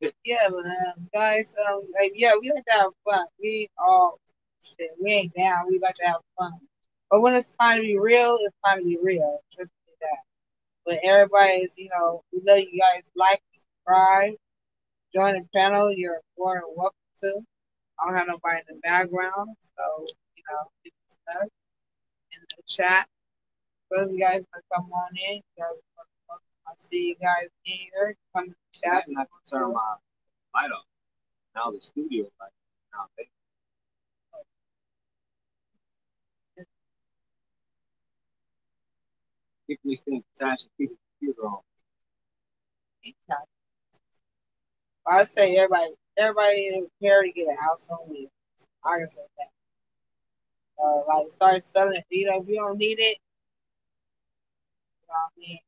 Speaker 1: Yeah, but um, guys, um, like yeah, we like to have fun. We all shit, we ain't down. We like to have fun. But when it's time to be real, it's time to be real. Just do that. But everybody's, you know, we love you guys. Like, subscribe, join the channel. You're more than welcome to. I don't have nobody in the background, so you know, do stuff in the chat. So if you guys want to come on in, you guys are welcome. I see you guys in here. Come the chat.
Speaker 3: I'm not gonna turn my light off. Now the studio light. Now they keep these things attached and keep the computer on.
Speaker 1: I say everybody, everybody in here to get a house on wheels. I can say that. Uh, like start selling it. You know, if you don't need it, you know what I mean.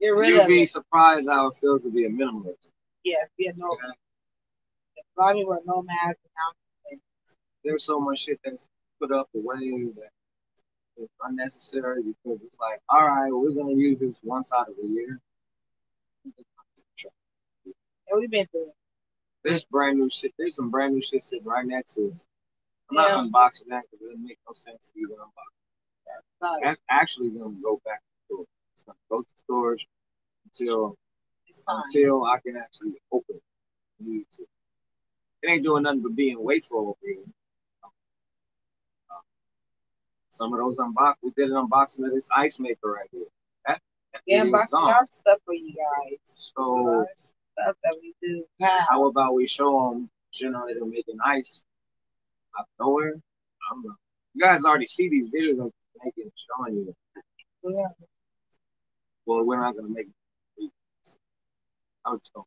Speaker 1: Get rid
Speaker 3: You'd
Speaker 1: of
Speaker 3: be
Speaker 1: it.
Speaker 3: surprised how it feels to be a minimalist.
Speaker 1: Yeah, be a no.
Speaker 3: Okay?
Speaker 1: A lot of people are nomads now.
Speaker 3: There's so much shit that's put up away that is unnecessary because it's like, all right, we're gonna use this once out of the year.
Speaker 1: And we've been through.
Speaker 3: There's brand new shit. There's some brand new shit sitting right next to us. I'm
Speaker 1: Yeah.
Speaker 3: not unboxing that because it doesn't make no sense to even unbox.
Speaker 1: Nice.
Speaker 3: That's actually gonna go back to. It's gonna go to storage until until I can actually open it. Need to. It ain't doing nothing but being wasteful over here. Um, Some of those unbox, we did an unboxing of this ice maker right here. That, that
Speaker 1: Yeah,
Speaker 3: thing is
Speaker 1: boxing
Speaker 3: gone.
Speaker 1: out stuff for you guys.
Speaker 3: So
Speaker 1: stuff that we do
Speaker 3: how about we show them generator making ice out of nowhere? I don't. You guys already see these videos of making showing you.
Speaker 1: Yeah.
Speaker 3: Well, we're not gonna make it. I'm just gonna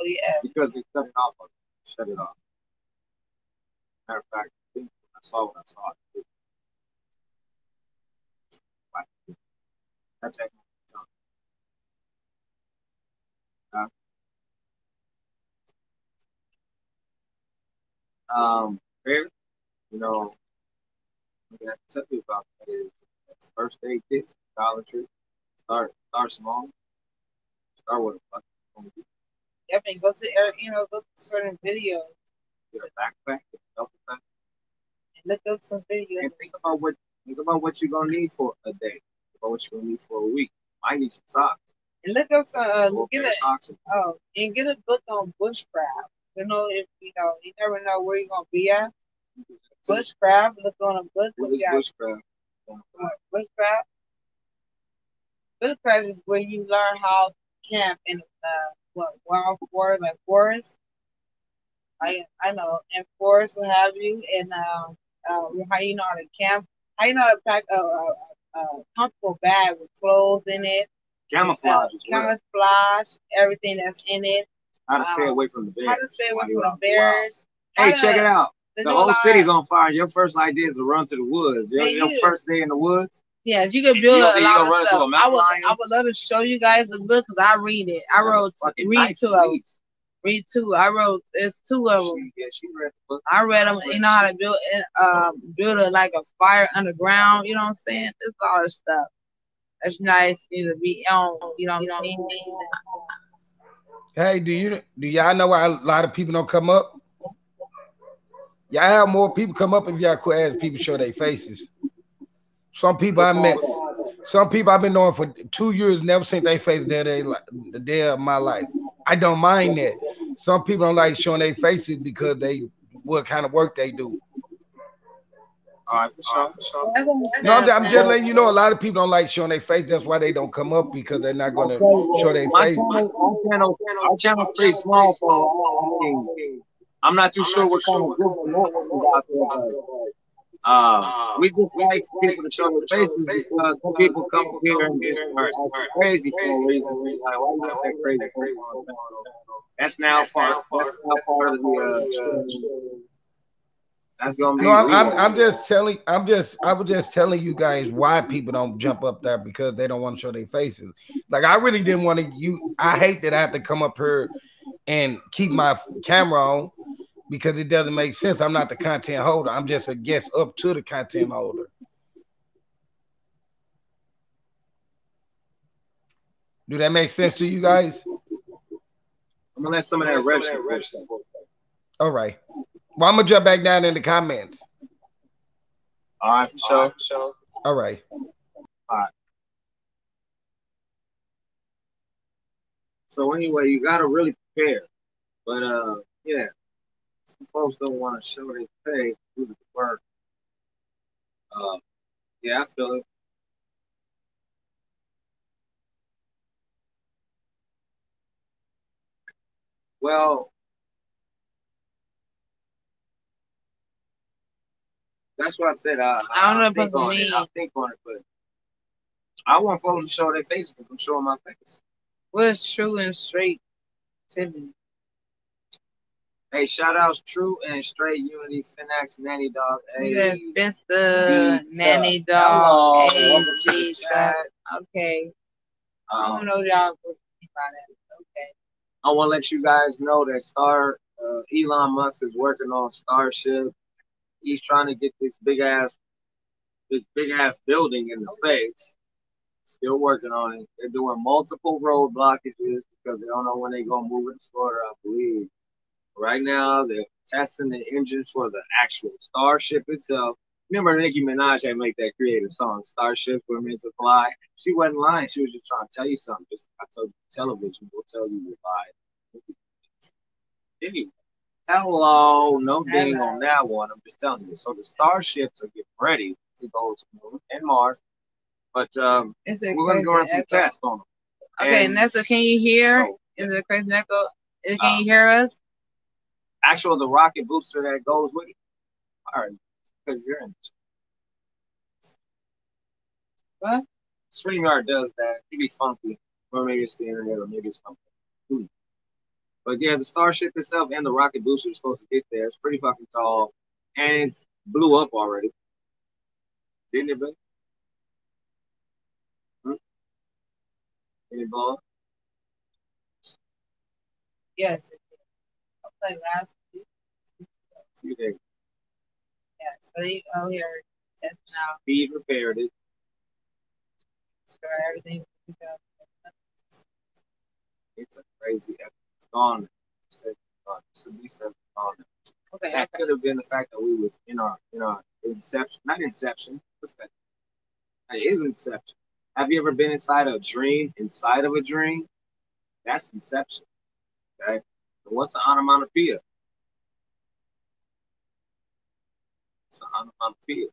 Speaker 1: Oh yeah.
Speaker 3: because they cut it off. on- Shut it off. Matter of fact, I think I saw what I saw. That's that. Um, here, you know, what I to tell you about that is first aid kits, Dollar Tree. Start, start small. Start with a fucking
Speaker 1: Definitely go to you know go to certain videos
Speaker 3: get a backpack, a
Speaker 1: and look up some videos.
Speaker 3: and think about what think about what you're gonna need for a day. Think about what you're gonna need for a week. I need some socks.
Speaker 1: And look up some uh,
Speaker 3: Four
Speaker 1: get a
Speaker 3: socks. and-
Speaker 1: oh and get a book on bushcraft. You know if you know you never know where you're gonna be at. Bushcraft. Look on a book.
Speaker 3: What
Speaker 1: Look
Speaker 3: is bushcraft?
Speaker 1: Bushcraft. Bushcraft is where you learn how to camp in uh what wild forest like forest. I I know in forest what have you and um uh, how you know how to camp, how you know how to pack a, a, a comfortable bag with clothes in it,
Speaker 3: Camouflage
Speaker 1: uh,
Speaker 3: as well.
Speaker 1: camouflage, everything that's in it,
Speaker 3: How to stay
Speaker 1: um,
Speaker 3: away from the bears.
Speaker 1: how to stay away from the
Speaker 3: out in the wild.
Speaker 1: bears.
Speaker 3: Hey,
Speaker 1: to-
Speaker 3: check it out. The whole city's on fire. Your first idea is to run to the woods. Your, your first day in the woods.
Speaker 1: Yes, you can build
Speaker 3: don't
Speaker 1: a lot of stuff.
Speaker 3: a
Speaker 1: I would. I would love to show you guys the book because I read it. I wrote, read
Speaker 3: nice
Speaker 1: two of them. Read two. I wrote, it's two of them.
Speaker 3: She, yeah, she read the book.
Speaker 1: I read them. You know how to build, um, build a like a fire underground. You know what I'm saying? There's a lot of stuff that's nice. You to be on. You know what I'm saying?
Speaker 6: Hey, do you do y'all know why a lot of people don't come up? Y'all have more people come up if y'all quit ask people show their faces. Some people I met, some people I've been knowing for two years, never seen their face the day, the day of my life. I don't mind that. Some people don't like showing their faces because they what kind of work they do.
Speaker 3: All right, for sure. For sure.
Speaker 6: No, I'm, I'm just letting you know. A lot of people don't like showing their face. That's why they don't come up because they're not going to show their
Speaker 3: My
Speaker 6: face.
Speaker 3: channel, our channel, our channel pretty small, so I mean, I'm not too sure what kind of group or network is out there. But, uh, we just like for people to show their faces because some people come up here and just start acting crazy for no reason. Like, why you acting crazy? That's now part. That's now part of the. Uh, that's gonna be.
Speaker 6: No, I'm, I'm. I'm just telling. I'm just. I was just telling you guys why people don't jump up there because they don't want to show their faces. Like I really didn't want to. You. I hate that I have to come up here and keep my camera on because it doesn't make sense. I'm not the content holder. I'm just a guest up to the content holder. Do that make sense to you guys?
Speaker 3: I'm gonna let some of that register.
Speaker 6: All right. Well, I'm gonna jump back down in the comments.
Speaker 3: All right, for sure. For sure.
Speaker 6: All right.
Speaker 3: So anyway, you gotta really prepare. But uh, yeah, some folks don't want to show their face do the work. Uh, yeah, I feel it. Well, that's what I said. I,
Speaker 1: I don't know if
Speaker 3: think
Speaker 1: it's
Speaker 3: on
Speaker 1: me.
Speaker 3: it. I think on it, but I want folks to show their faces because I'm showing my face.
Speaker 1: What's true and straight Tiffany?
Speaker 3: Hey, shout outs True and Straight Unity Finax Nanny Dog. Hey,
Speaker 1: Hey. Nanny
Speaker 3: Hello,
Speaker 1: Dog. Hey,
Speaker 3: the chat.
Speaker 1: Okay. I
Speaker 3: Um,
Speaker 1: don't know y'all to about it. Okay.
Speaker 3: I want to let you guys know that Star uh, Elon Musk is working on Starship. He's trying to get this big ass, this big ass building in the space. Still working on it. They're doing multiple road blockages because they don't know when they're gonna move it to Florida. I believe. Right now, they're testing the engines for the actual Starship itself. Remember, Nicki Minaj had made that creative song, "Starships Were Meant to Fly." She wasn't lying. She was just trying to tell you something. Just I told you, television will tell you you lied. Anyway, hello, no ding on that one. I'm just telling you. So the starships are getting ready to go to moon and Mars, but um, we're gonna go run some tests on them.
Speaker 1: Okay,
Speaker 3: And
Speaker 1: Nessa, can you hear?
Speaker 3: so,
Speaker 1: Is it a crazy echo? Can
Speaker 3: Uh,
Speaker 1: you hear us?
Speaker 3: Actual the rocket booster that goes with it. All right, because you're in.
Speaker 1: What?
Speaker 3: StreamYard does that. It be funky, or maybe it's the internet, or maybe it's something. Hmm. But yeah, the Starship itself and the rocket booster is supposed to get there. It's pretty fucking tall, and it's blew up already. Didn't it, bro? Hmm? It blow up?
Speaker 1: Yes. it played last week.
Speaker 3: You did.
Speaker 1: Yeah, so they oh, out here testing out
Speaker 3: Speed repaired it.
Speaker 1: so everything. we got.
Speaker 3: It's a crazy. epic. It's gone. It's gone. It's at least it's gone.
Speaker 1: Okay,
Speaker 3: That
Speaker 1: okay.
Speaker 3: could have been the fact that we was in our in our inception, not inception. What's that? That is inception. Have you ever been inside a dream? Inside of a dream? That's inception. Okay. What's an onomatopoeia? It's an onomatopoeia.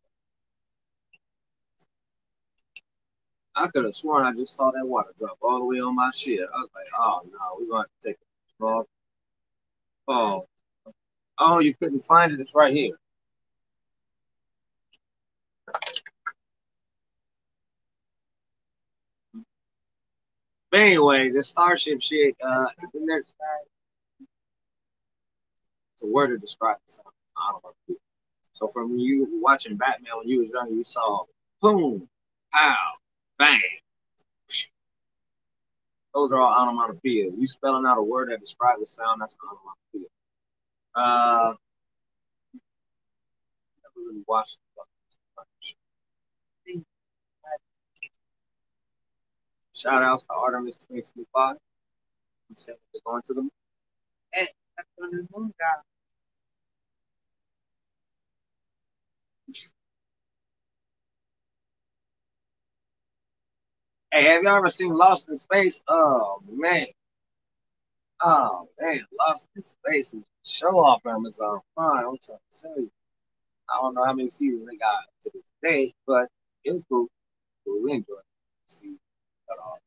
Speaker 3: I could have sworn I just saw that water drop all the way on my shit. I was like, oh no, we're gonna take a small. Oh, oh, you couldn't find it. It's right here. But anyway, the starship shit. Uh, the next, it's a word to describe the sound. Don't know. So from you watching Batman when you was young, you saw boom, pow, bang. Those are all onomatopoeia. You spelling out a word that describes the sound, that's onomatopoeia. Uh, never really watched. Shout outs to Artemis 2025. I'm saying they're going to the moon.
Speaker 1: Hey,
Speaker 3: Hey, have y'all ever seen Lost in Space? Oh man. Oh man, Lost in Space is show off Amazon Prime. I'm trying to tell you. I don't know how many seasons they got to this day, but it was cool. We enjoyed it. See, off.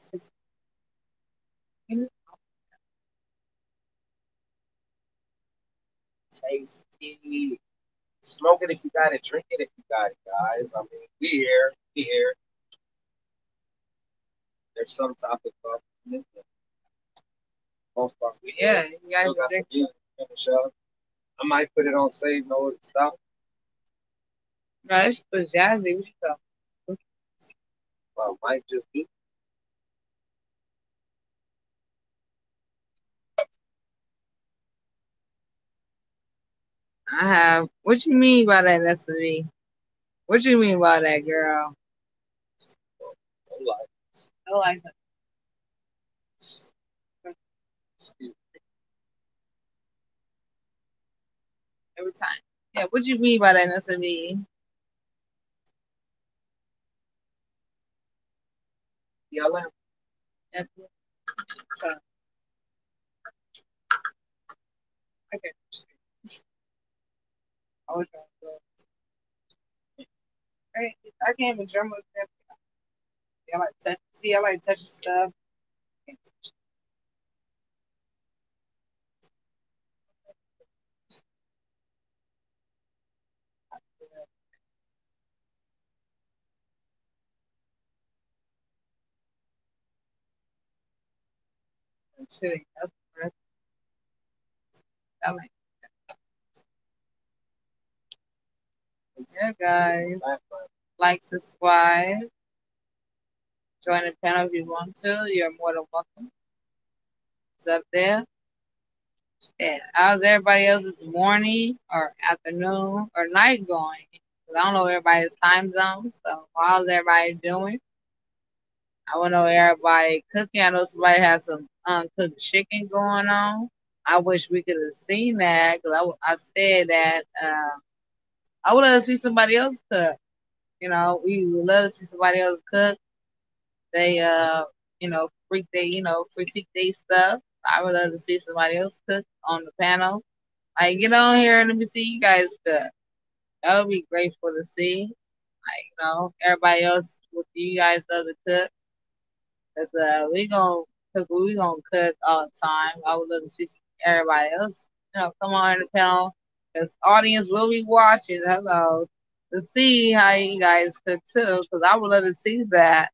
Speaker 1: It's just
Speaker 3: tasty. Smoke it if you got it. Drink it if you got it, guys. I mean, we here. We here. There's some topic of most parts. We
Speaker 1: Yeah, you guys
Speaker 3: Still got some
Speaker 1: drink
Speaker 3: music in the show. I might put it on save mode and stuff.
Speaker 1: no, this was jazzy. What you call?
Speaker 3: Well, I might just be.
Speaker 1: I have. What you mean by that? That's to me. What you mean by that, girl?
Speaker 3: Like,
Speaker 1: I like that. Every time. Yeah, what you mean by that? That's to me.
Speaker 3: BLM.
Speaker 1: Okay. I was trying to go. I can't even drum with them. I like touch. See, I like touching stuff. I'm sitting up. I like. Yeah, guys. Like, subscribe. Join the panel if you want to. You're more than welcome. It's up there. Yeah. How's everybody else's morning or afternoon or night going? I don't know everybody's time zone. So how's everybody doing? I want to know everybody cooking. I know somebody has some uncooked chicken going on. I wish we could have seen that because I, I said that uh, I would love to see somebody else cook. You know, we would love to see somebody else cook. They, uh, you know, freak they, you know, critique they stuff. I would love to see somebody else cook on the panel. Like, get on here and let me see you guys cook. That would be grateful to see. Like, you know, everybody else, what you guys love to cook. Cause uh, we gonna cook. We gonna cook all the time. I would love to see everybody else, you know, come on the panel. Cause audience will be watching. Hello, to see how you guys cook too. Cause I would love to see that.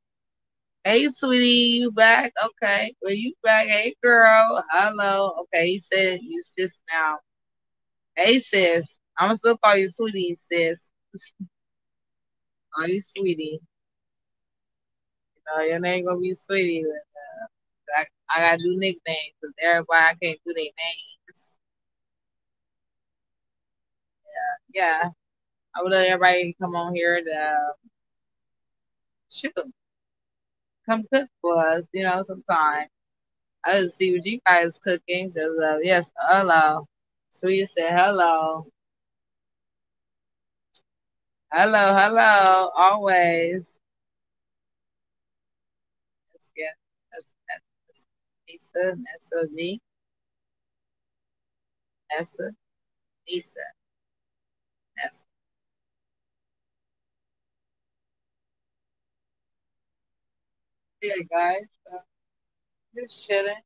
Speaker 1: Hey, sweetie, you back? Okay, well, you back? Hey, girl. Hello. Okay, he said you sis now. Hey, sis. I'm gonna still call you sweetie, sis. Are you sweetie? You know, your name gonna be sweetie. But, uh, I, I gotta do nicknames because everybody I can't do their names. Yeah, yeah. I would let everybody come on here to uh, shoot, come cook for us. You know, sometime. I just see what you guys cooking. Uh, yes, hello. Sweet said hello. Hello, hello, always. Let's get that's Lisa, Nessa G. Nessa, Nessa. Yeah, guys. Uh, just chilling.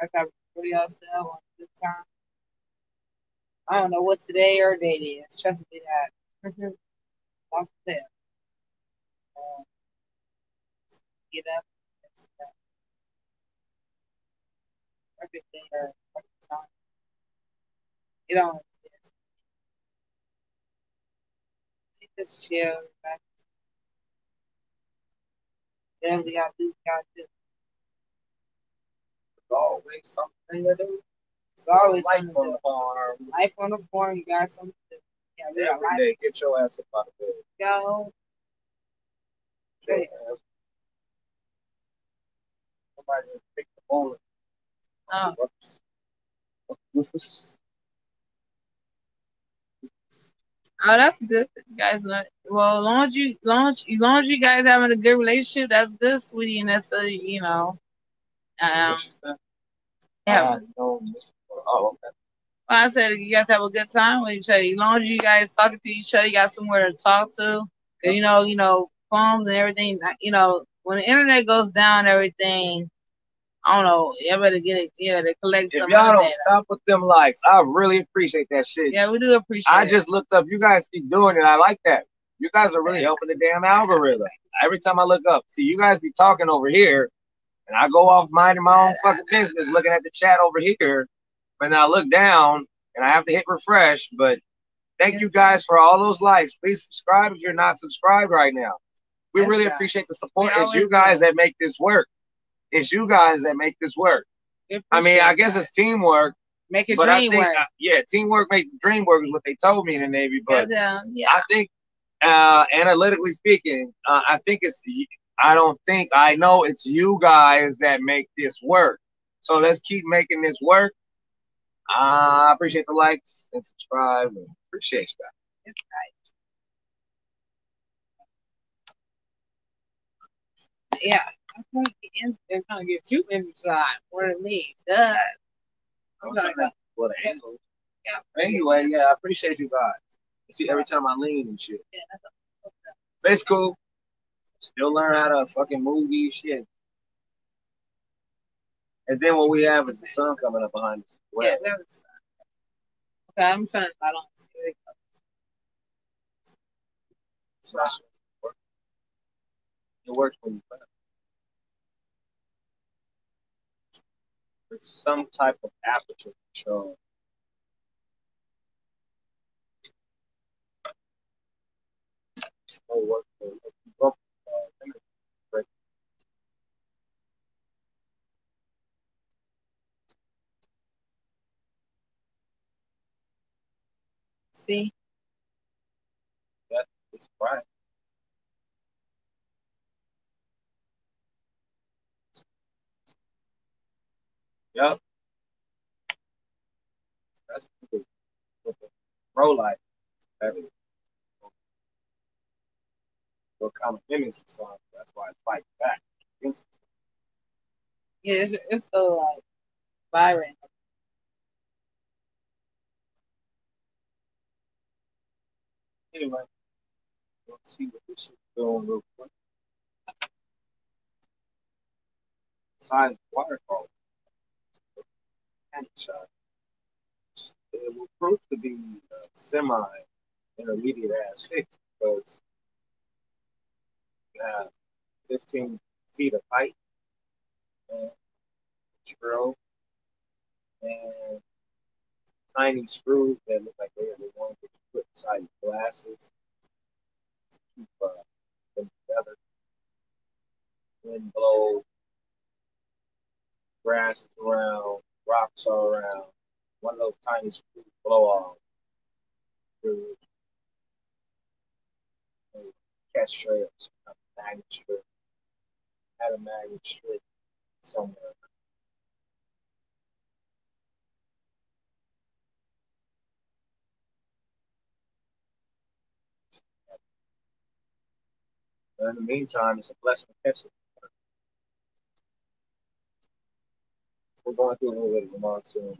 Speaker 1: Guys have for yourself on a good time. I don't know what today or date is. Trust me that. That's it. Uh, get up. Uh, perfect day or perfect time. Get on. with it. Just chill. Relax. Whatever y'all do, y'all do.
Speaker 3: There's always something to do.
Speaker 1: It's always
Speaker 3: life
Speaker 1: something
Speaker 3: on
Speaker 1: to
Speaker 3: the
Speaker 1: do.
Speaker 3: farm.
Speaker 1: Life on the farm, you got something to do. Yeah, we got
Speaker 3: Every day,
Speaker 1: life
Speaker 3: get your ass up out of bed.
Speaker 1: go. Say,
Speaker 3: somebody pick the bowling.
Speaker 1: Oh.
Speaker 3: Rufus.
Speaker 1: Oh, that's good. You guys, well, as long as you, long as, as long as you guys having a good relationship, that's good, sweetie, and that's a, you know, um, yeah.
Speaker 3: Uh, oh, okay.
Speaker 1: Well, I said you guys have a good time with each other. As long as you guys talking to each other, you got somewhere to talk to. you know, you know, phones and everything. You know, when the internet goes down, everything. I don't know. Y'all better get it. Yeah, to collect
Speaker 3: If y'all don't
Speaker 1: that.
Speaker 3: stop with them likes, I really appreciate that shit.
Speaker 1: Yeah, we do appreciate.
Speaker 3: I
Speaker 1: it.
Speaker 3: just looked up. You guys keep doing it. I like that. You guys are really helping the damn algorithm. Every time I look up, see you guys be talking over here, and I go off minding my own fucking business, looking at the chat over here, and I look down and I have to hit refresh. But thank you guys for all those likes. Please subscribe if you're not subscribed right now. We really appreciate the support. It's you guys
Speaker 1: do.
Speaker 3: that make this work. It's you guys that make this work. I mean, I guess
Speaker 1: that.
Speaker 3: it's teamwork,
Speaker 1: make a
Speaker 3: but I
Speaker 1: dream
Speaker 3: think,
Speaker 1: work.
Speaker 3: uh, yeah, teamwork makes the dream work is what they told me in the Navy. But
Speaker 1: yeah, yeah.
Speaker 3: I think, uh, analytically speaking, uh, I think it's. I don't think I know it's you guys that make this work. So let's keep making this work. Uh, I appreciate the likes and subscribe. And appreciate you guys.
Speaker 1: It's right. Yeah, I'm trying to get in. They're to get you inside more than me. Duh. I'm trying to go.
Speaker 3: What
Speaker 1: Yeah.
Speaker 3: an angle. Anyway, yeah, I appreciate you guys. See, every time I lean and shit.
Speaker 1: Yeah, that's
Speaker 3: cool. Still learn how to fucking move these shit. And then what we have is the sun coming up behind us.
Speaker 1: Yeah,
Speaker 3: Well,
Speaker 1: that was. Okay, I'm trying. I don't see it.
Speaker 3: smash it. It works when you put it. It's some type of aperture control. Work for right.
Speaker 1: See,
Speaker 3: That is right. Yep. That's the, with the pro life. That is what kind of image on. That's why I fight back against it.
Speaker 1: yeah, it's, it's still like vibrant.
Speaker 3: Anyway, let's see what this is doing real quick. Size waterfall. And. It will prove to be uh, semi intermediate ass fix because you have 15 feet of height and drill and tiny screws that look like they are the ones that you put inside your glasses to keep uh, them together. Wind blow, grass is around, rocks all around. One of those tiny screws blow off. Catch strips, magnet strip, had a magnet strip somewhere. But in the meantime, it's a blessing to catch it. We're going through a little bit of a monsoon.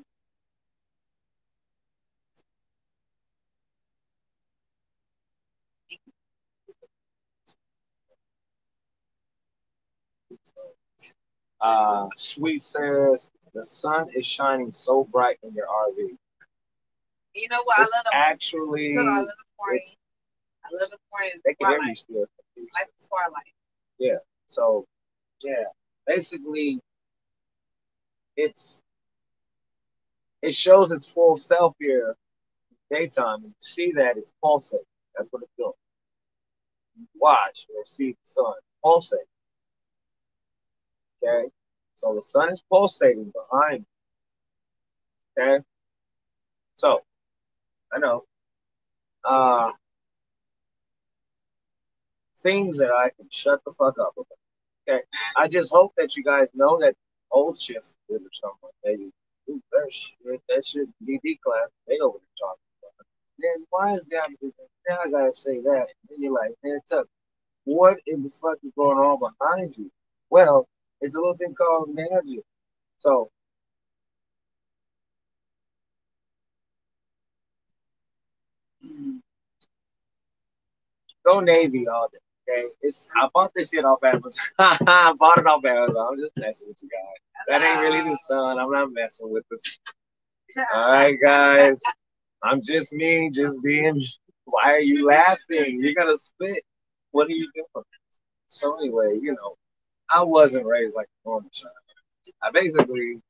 Speaker 3: Uh, Sweet says the sun is shining so bright in your RV.
Speaker 1: You know what?
Speaker 3: It's
Speaker 1: I love
Speaker 3: actually
Speaker 1: I love the I love the morning.
Speaker 3: they can hear
Speaker 1: Twilight.
Speaker 3: still.
Speaker 1: I like the twilight.
Speaker 3: So yeah, basically it's it shows its full self here daytime. You see that it's pulsating. That's what it's doing. Watch, you'll see the sun pulsating. Okay? So the sun is pulsating behind you. Okay? So I know. Uh things that I can shut the fuck up about. Okay. I just hope that you guys know that old shift or something. Maybe Ooh, that shit, that should be D class. They know what they're talking about. Then why is that? Now I gotta say that. And then you're like, man, Tuck, what in the fuck is going on behind you? Well, it's a little thing called manager. So go Navy all day. It's I bought this shit off Amazon. I bought it off Amazon. I'm just messing with you guys. That ain't really the sun. I'm not messing with this. All right, guys. I'm just me, just being. Why are you laughing? You're gonna spit. What are you doing? So anyway, you know, I wasn't raised like a normal child. I basically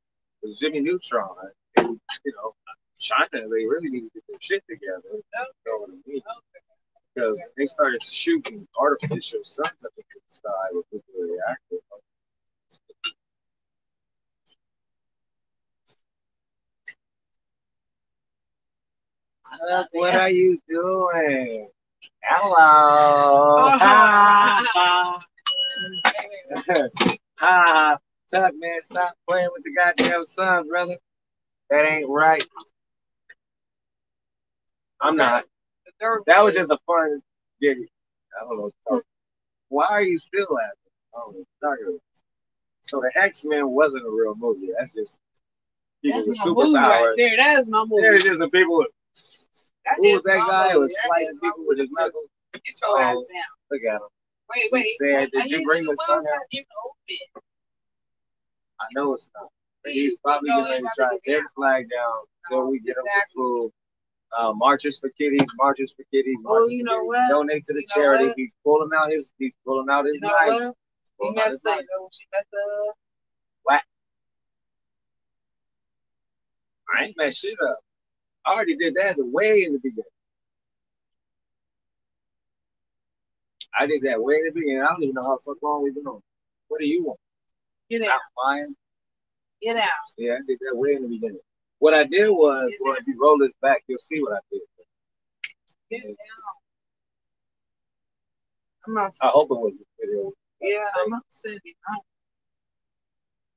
Speaker 3: was Jimmy Neutron. And, you know, China, they really need to get their shit together. You know what I mean? Because they started shooting artificial suns up into the sky with nuclear reactors. Look, what are you doing? Hello. Ha ha. Tuck, man, stop playing with the goddamn sun, brother. That ain't right. I'm not. That was just a fun gig. I don't know. Oh, why are you still laughing? Oh. So the X Men wasn't a real movie. That's just people
Speaker 1: That's
Speaker 3: with
Speaker 1: my movie right
Speaker 3: superpowers.
Speaker 1: there. That is my movie.
Speaker 3: There's just the people with.
Speaker 1: That
Speaker 3: Who was that guy?
Speaker 1: Movie.
Speaker 3: was slicing people with his knuckles.
Speaker 1: Get your ass
Speaker 3: Oh.
Speaker 1: down.
Speaker 3: Look at him.
Speaker 1: Wait,
Speaker 3: He
Speaker 1: wait.
Speaker 3: said,
Speaker 1: I
Speaker 3: "Did you bring the sun out?"
Speaker 1: in the open.
Speaker 3: I know it's not. But he's probably ready to try to
Speaker 1: to
Speaker 3: tear the flag down until we get him some food. Uh, marches for kitties, marches for kitties.
Speaker 1: Well, you know what?
Speaker 3: Donate to the
Speaker 1: You
Speaker 3: charity. He's pulling out his. He's pulling out his
Speaker 1: You know
Speaker 3: knives.
Speaker 1: what?
Speaker 3: He's
Speaker 1: She
Speaker 3: pulling out his
Speaker 1: messed up. What she messed up?
Speaker 3: I ain't messed shit up. I already did that way in the beginning. I did that way in the beginning. I don't even know how fuck long we've been on. What do you want?
Speaker 1: Get out.
Speaker 3: Not mine.
Speaker 1: Get out.
Speaker 3: Yeah, I did that way in the beginning. What I did was, well, if you roll this back, you'll see what I did.
Speaker 1: Get down. I'm not.
Speaker 3: I hope it was a video.
Speaker 1: Yeah, I'm not sitting behind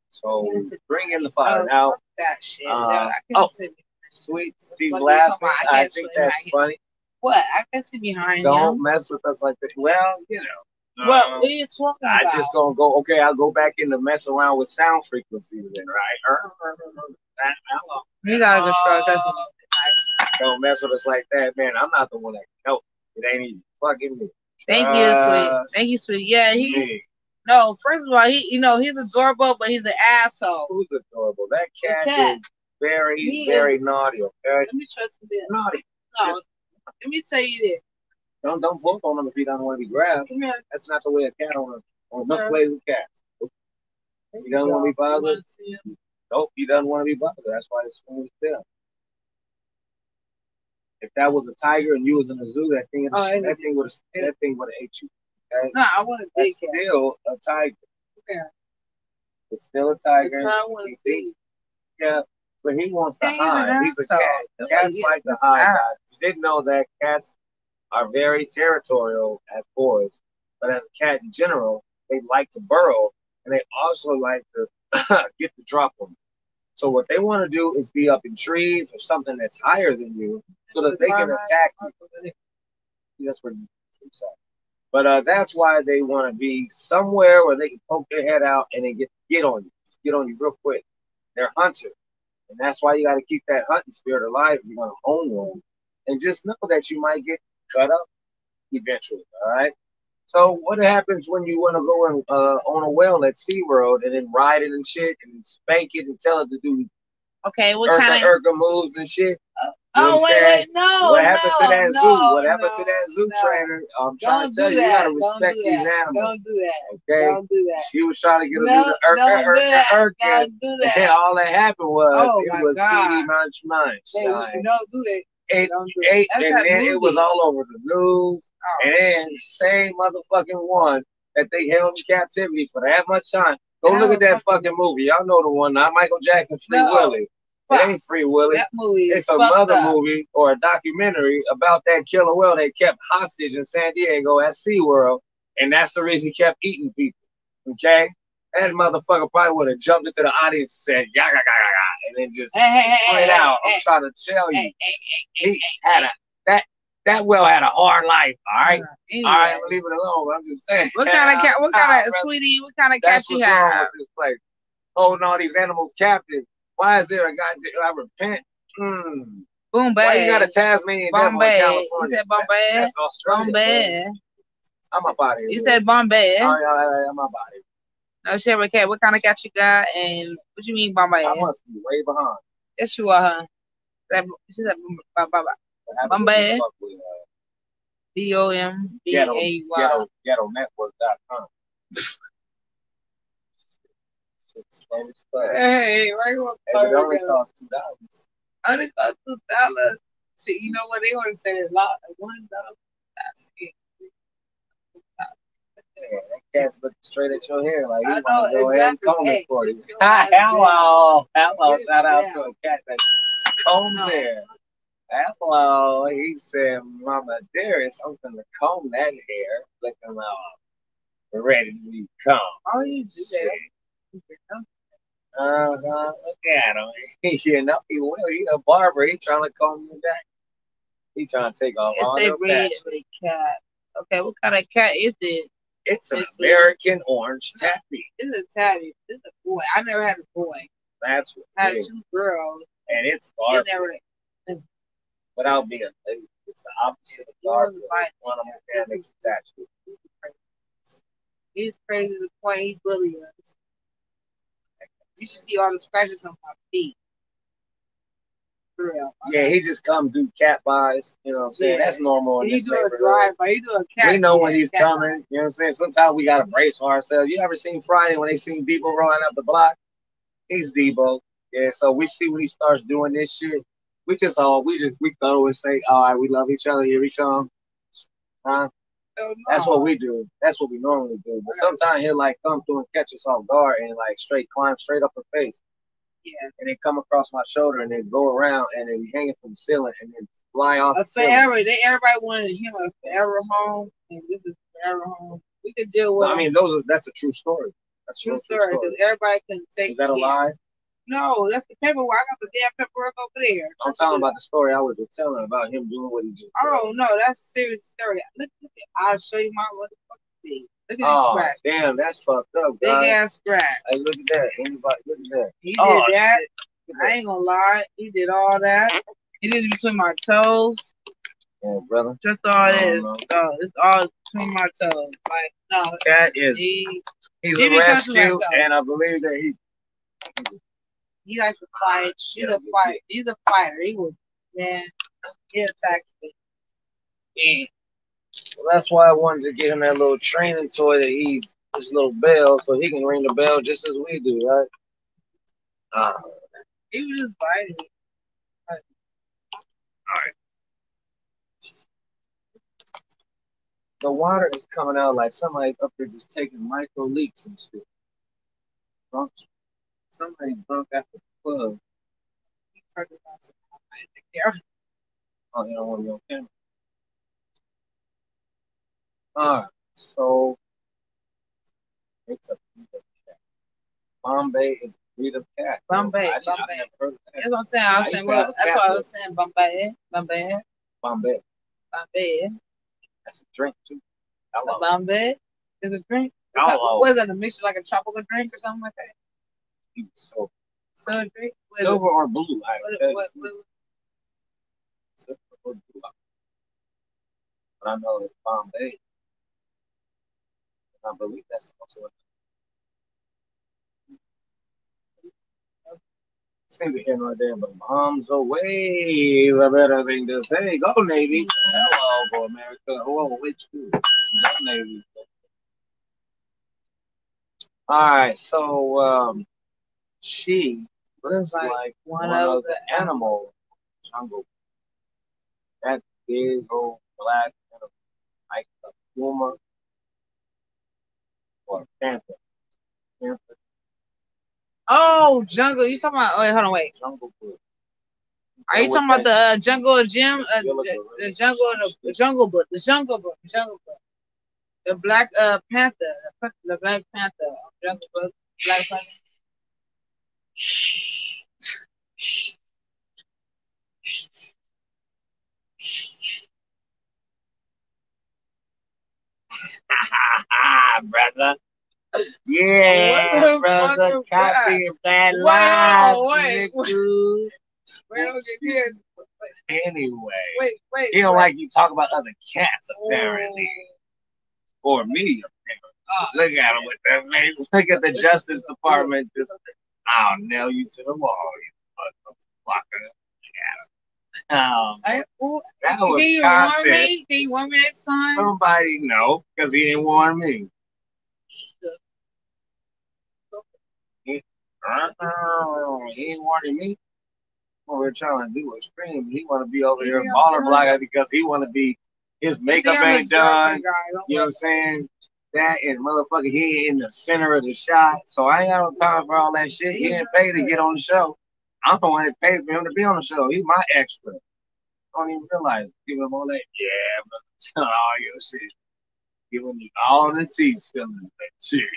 Speaker 3: So bring in the fire.
Speaker 1: Oh.
Speaker 3: now,
Speaker 1: that shit.
Speaker 3: Uh,
Speaker 1: I can
Speaker 3: oh.
Speaker 1: sit.
Speaker 3: sweet, she's
Speaker 1: What
Speaker 3: laughing.
Speaker 1: I
Speaker 3: I think that's funny.
Speaker 1: What? I can sit behind
Speaker 3: Don't
Speaker 1: him.
Speaker 3: mess with us like that. Well, you know.
Speaker 1: What?
Speaker 3: um,
Speaker 1: What are you talking
Speaker 3: I
Speaker 1: about?
Speaker 3: just gonna go. Okay, I'll go back in to mess around with sound frequencies. Then, right?
Speaker 1: You gotta go. Trust me.
Speaker 3: Don't mess with us like that, man. I'm not the one that can help. It ain't even fucking me.
Speaker 1: Thank you, sweet. Thank you, sweet. Yeah, he. No, first of all, he. You know, he's adorable, but he's an asshole.
Speaker 3: Who's adorable? That cat,
Speaker 1: cat.
Speaker 3: is very,
Speaker 1: He
Speaker 3: very naughty. Okay,
Speaker 1: Let me trust you this.
Speaker 3: naughty.
Speaker 1: No, let me tell you this.
Speaker 3: Don't don't poke on him if he doesn't want to be grabbed.
Speaker 1: Here.
Speaker 3: That's not the way a cat on a on a plays with cats. He doesn't want to be bothered.
Speaker 1: wanna see him?
Speaker 3: Nope, he doesn't want to be bothered. That's why it's swinging still. If that was a tiger and you was in a zoo, that thing,
Speaker 1: Oh,
Speaker 3: that thing would have that thing would have ate you. Okay?
Speaker 1: No, I want a big cat.
Speaker 3: still a tiger.
Speaker 1: Yeah.
Speaker 3: It's still a tiger.
Speaker 1: I want
Speaker 3: He thinks, yeah, but he wants to hide. He's a cat. Cats like to hide. You didn't know that cats are very territorial as boys, but as a cat in general, they like to burrow and they also like to get the drop on. So what they want to do is be up in trees or something that's higher than you, so that they can attack you. That's where you said. But uh, that's why they want to be somewhere where they can poke their head out and then get get on you, get on you real quick. They're hunters, and that's why you got to keep that hunting spirit alive if you're gonna own one. And just know that you might get cut up eventually. All right. So what happens when you want to go and uh, own a whale at SeaWorld and then ride it and shit and spank it and tell it to do
Speaker 1: Okay, what kind of?
Speaker 3: Moves and shit? You know
Speaker 1: Oh
Speaker 3: what
Speaker 1: wait, wait, no.
Speaker 3: what happened
Speaker 1: no,
Speaker 3: to that
Speaker 1: no,
Speaker 3: zoo? What happened to that zoo
Speaker 1: no.
Speaker 3: trainer? I'm trying
Speaker 1: Don't
Speaker 3: to tell you, you gotta respect
Speaker 1: do
Speaker 3: these animals.
Speaker 1: Don't do that.
Speaker 3: Okay?
Speaker 1: Don't do that.
Speaker 3: She was trying to get him to
Speaker 1: No,
Speaker 3: do the Urka,
Speaker 1: don't do
Speaker 3: Urka,
Speaker 1: that.
Speaker 3: Urka.
Speaker 1: Don't do
Speaker 3: And all that happened was
Speaker 1: Oh,
Speaker 3: it was
Speaker 1: God.
Speaker 3: Edie Munch Munch.
Speaker 1: Hey,
Speaker 3: Like,
Speaker 1: don't do that.
Speaker 3: Eight,
Speaker 1: that.
Speaker 3: eight, and
Speaker 1: that
Speaker 3: then it was all over the news.
Speaker 1: Oh,
Speaker 3: And then same motherfucking one that they held in captivity for that much time. Go look at that fucking movie. Y'all know the one, not Michael Jackson, Free
Speaker 1: No.
Speaker 3: Willy. It ain't Free Willy.
Speaker 1: that movie
Speaker 3: It's a mother
Speaker 1: up.
Speaker 3: movie or a documentary about that killer whale that kept hostage in San Diego at SeaWorld. And that's the reason he kept eating people. Okay? That motherfucker probably would have jumped into the audience and said, yaga, yaga, yaga, and then just
Speaker 1: Hey, hey,
Speaker 3: slid
Speaker 1: hey,
Speaker 3: out. I'm trying to tell you. He had a, that, that well had a hard life, all right?
Speaker 1: Anyways,
Speaker 3: All right, leave it alone. I'm just saying.
Speaker 1: What kind of cat? What kind of sweetie? What kind of cat
Speaker 3: That's
Speaker 1: you
Speaker 3: what's wrong
Speaker 1: have?
Speaker 3: with this place. Holding all these animals captive. Why is there a goddamn? I repent. Hmm.
Speaker 1: Bombay.
Speaker 3: Why you got a Tasmanian devil in California?
Speaker 1: You said
Speaker 3: That's,
Speaker 1: Bombay.
Speaker 3: that's Australia.
Speaker 1: Bombay.
Speaker 3: bro. I'm out of.
Speaker 1: You said Bombay.
Speaker 3: Oh, yeah, yeah, yeah, I'm of here.
Speaker 1: No shit, cat. What kind of cat you got? And what you mean Bombay?
Speaker 3: I must be way behind.
Speaker 1: Yes, you are. Huh? That she said ba- ba- ba-
Speaker 3: What
Speaker 1: Bombay.
Speaker 3: when you fuck with, uh,
Speaker 1: B O M B A Y.
Speaker 3: ghetto, ghettonetwork.com. Shit's slow as fuck.
Speaker 1: Hey, right on
Speaker 3: it only costs two dollars.
Speaker 1: Only cost two dollars. See, you know what they want to say? A lot, one dollar. That's it.
Speaker 3: Yeah, that cat's looking straight at your hair like he
Speaker 1: I
Speaker 3: want to
Speaker 1: know,
Speaker 3: go ahead and comb
Speaker 1: Hey,
Speaker 3: it for you.
Speaker 1: get your ass
Speaker 3: hello, hello. Shout out
Speaker 1: down.
Speaker 3: to a cat that combs
Speaker 1: No.
Speaker 3: hair. Hello, he said, Mama Dearest, I'm gonna comb that hair, looking all ready to be combed.
Speaker 1: Oh, you do
Speaker 3: Shit.
Speaker 1: that.
Speaker 3: Uh huh. Look at him. you know he will. He a barber. He trying to comb you back. He trying to take off all
Speaker 1: It's a
Speaker 3: your
Speaker 1: red cat. Okay, what kind of cat is it?
Speaker 3: It's an American orange taffy.
Speaker 1: It's a tabby. It's a boy. I never had a boy.
Speaker 3: That's what
Speaker 1: I had
Speaker 3: is.
Speaker 1: two girls.
Speaker 3: And it's
Speaker 1: It
Speaker 3: barber
Speaker 1: never.
Speaker 3: without being lazy. It's the opposite of Garfield. One of mechanics attached to it.
Speaker 1: He's crazy to the point he bullies us. You should see all the scratches on my feet. Real.
Speaker 3: Yeah, he just come do cat buys. You know what I'm saying?
Speaker 1: Yeah.
Speaker 3: That's normal
Speaker 1: He do a drive, but he do a cat.
Speaker 3: We know when he's coming. You know what I'm saying? Sometimes we gotta brace for ourselves. You ever seen Friday when they seen Debo rolling up the block? He's Debo. Yeah, so we see when he starts doing this shit. We just all we just we go and say, all right, we love each other. Here we come. Huh?
Speaker 1: Oh, no.
Speaker 3: That's what we do. That's what we normally do. But sometimes he'll like come through and catch us off guard and like straight climb straight up her face.
Speaker 1: Yeah.
Speaker 3: And they come across my shoulder and then go around and they be hanging from the ceiling and then fly off
Speaker 1: A forever. They everybody wanted him a forever home, and this is forever home. We could deal with
Speaker 3: Well, I mean, those are that's a true story. That's
Speaker 1: true
Speaker 3: real
Speaker 1: story because everybody couldn't take.
Speaker 3: Is that a
Speaker 1: him.
Speaker 3: lie?
Speaker 1: No, that's the paperwork. I got the damn paperwork over there.
Speaker 3: I'm talking about the story I was just telling about him doing what he just did.
Speaker 1: Oh no, that's a serious story. Look, look I'll show you my motherfucking feet. Look at this
Speaker 3: Oh,
Speaker 1: scratch.
Speaker 3: damn, that's fucked up,
Speaker 1: Big ass scratch.
Speaker 3: Hey, look at that. Anybody, look at that.
Speaker 1: He did
Speaker 3: Oh,
Speaker 1: that.
Speaker 3: shit.
Speaker 1: I ain't gonna lie. He did all that. It is between my toes.
Speaker 3: Yeah, brother.
Speaker 1: Just all this.
Speaker 3: no.
Speaker 1: So it's all between my toes. Like no.
Speaker 3: That is.
Speaker 1: He
Speaker 3: he's
Speaker 1: Jimmy
Speaker 3: a rescue, and I believe that he
Speaker 1: he likes to fight. He's
Speaker 3: shit,
Speaker 1: a fighter. He's a fighter. He was man. He attacked me.
Speaker 3: Yeah. Well, that's why I wanted to get him that little training toy that he's this little bell, so he can ring the bell just as we do, right? Uh,
Speaker 1: He was just biting me.
Speaker 3: the water is coming out like somebody up there just taking micro leaks and shit. Drunk, somebody drunk at the club.
Speaker 1: He turned it on some- I didn't care.
Speaker 3: Oh, you don't want to be on camera. Alright, so it's a breed of cat. Bombay is a breed of cat.
Speaker 1: Bombay,
Speaker 3: I,
Speaker 1: Bombay.
Speaker 3: never heard of that.
Speaker 1: That's what I'm saying. I
Speaker 3: I
Speaker 1: was
Speaker 3: used
Speaker 1: saying, well, that's what I was saying. Bombay, Bombay,
Speaker 3: Bombay.
Speaker 1: Bombay,
Speaker 3: That's a drink too. Hello.
Speaker 1: Bombay. Is a drink?
Speaker 3: Hello.
Speaker 1: What is that? A mixture like a tropical drink or something like that?
Speaker 3: So,
Speaker 1: So a drink.
Speaker 3: Silver or blue? I
Speaker 1: What,
Speaker 3: tell you.
Speaker 1: what, what,
Speaker 3: Silver or blue. But I know it's Bombay. I believe that's also a Same here right there, but mom's away. The better thing to say. Go Navy. Hello, go America. Whoa, which two? Go Navy. All right, so um, she looks
Speaker 1: like
Speaker 3: like
Speaker 1: one
Speaker 3: one,
Speaker 1: of
Speaker 3: of,
Speaker 1: the
Speaker 3: the animal jungle. That big old black animal, like a puma or a panther. Panther,
Speaker 1: Oh, jungle. You talking about? Wait, hold on, wait.
Speaker 3: jungle book.
Speaker 1: Are you talking about the uh, jungle gym? Uh, the, the jungle, the, the jungle book, the jungle book, the jungle book. The Black uh Panther, the, the Black Panther, Jungle Book, Black Panther.
Speaker 3: brother. Yeah, brother. Copy of that
Speaker 1: Wow,
Speaker 3: live.
Speaker 1: wait, wait. Wait, don't get here.
Speaker 3: Anyway,
Speaker 1: Wait, wait.
Speaker 3: he don't like you talk about other cats oh. apparently, or me. apparently.
Speaker 1: Oh,
Speaker 3: Look at him with that face. Look at the Justice Department just. Oh, I'll nail you to the wall, you motherfucker. Look at him. Um,
Speaker 1: I, ooh,
Speaker 3: that was
Speaker 1: you warn me? Can you warn me next time?
Speaker 3: Somebody know, because he didn't warn me. He, uh-uh, he ain't warning me. What we're trying to do was stream. He want to be over here
Speaker 1: Yeah,
Speaker 3: baller blogger because he want to be his makeup ain't done.
Speaker 1: girlfriend guy, don't
Speaker 3: You know what I'm saying? That and motherfucker, he in the center of the shot. So I ain't got no time for all that shit. He didn't pay to get on the show. I'm the one that paid for him to be on the show. He's my extra. I don't even realize. Give him all that. Yeah, but all your shit. Giving me all the tea spilling the tea.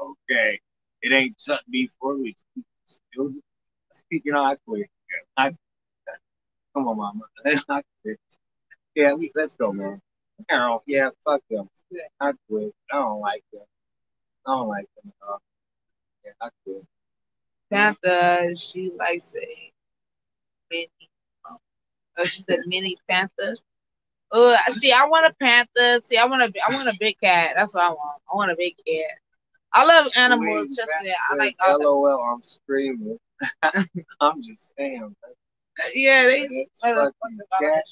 Speaker 3: Okay. It ain't took me for week. You know, I quit. I, come on, mama. I quit. Yeah, we, let's go, man. Carol, yeah, fuck them. I quit. I don't like them. I don't like them at all. Yeah, I quit.
Speaker 1: Panther, she likes a mini. um, Oh, she said mini panther. Oh, I see. I want a panther. See, I want a, I want a big cat. That's what I want. I want a big cat. I love animals. Just
Speaker 3: Bat.
Speaker 1: I like all
Speaker 3: LOL, I'm screaming. I'm just saying.
Speaker 1: yeah. They
Speaker 3: fucking cat.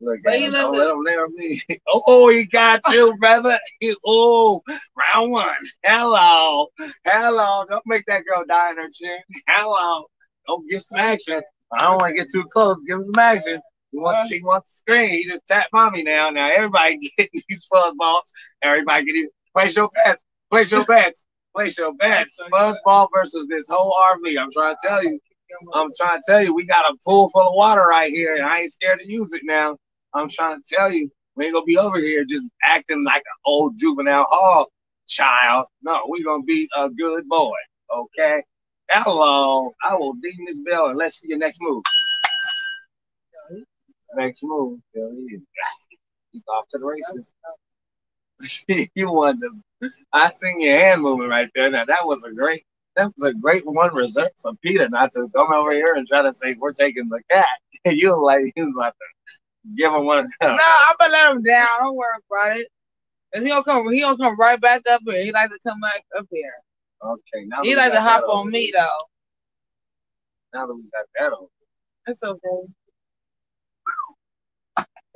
Speaker 3: Look
Speaker 1: But
Speaker 3: at him. Don't let him near me. Oh, he got you, brother. He, oh, round one. Hello. Hello. Don't make that girl die in her chair. Hello. Don't give some action. I don't want to get too close. Give him some action. He wants, he wants to scream. He just tapped mommy now. Now everybody getting these fuzz balls. Everybody getting place your bets. Place your bets. Place your bets. Fuzzball versus this whole RV. I'm trying to tell you. I'm trying to tell you, we got a pool full of water right here, and I ain't scared to use it now. I'm trying to tell you, we ain't gonna be over here just acting like an old juvenile hall child. No, we gonna be a good boy. Okay. Hello. I will ding this bell and let's see your next move. Next move. Is. He's off to the races. you wanted to I seen your hand moving right there. Now that was a great that was a great one reserved for Peter not to come over here and try to say we're taking the cat. And you like was about to give him one of them.
Speaker 1: No, I'm gonna let him down. Don't worry about it. And he gonna come. He gonna come right back up here. He like to come back up here.
Speaker 3: Okay, now
Speaker 1: He
Speaker 3: that we
Speaker 1: like to hop on me though.
Speaker 3: Now that we got that over.
Speaker 1: It's okay.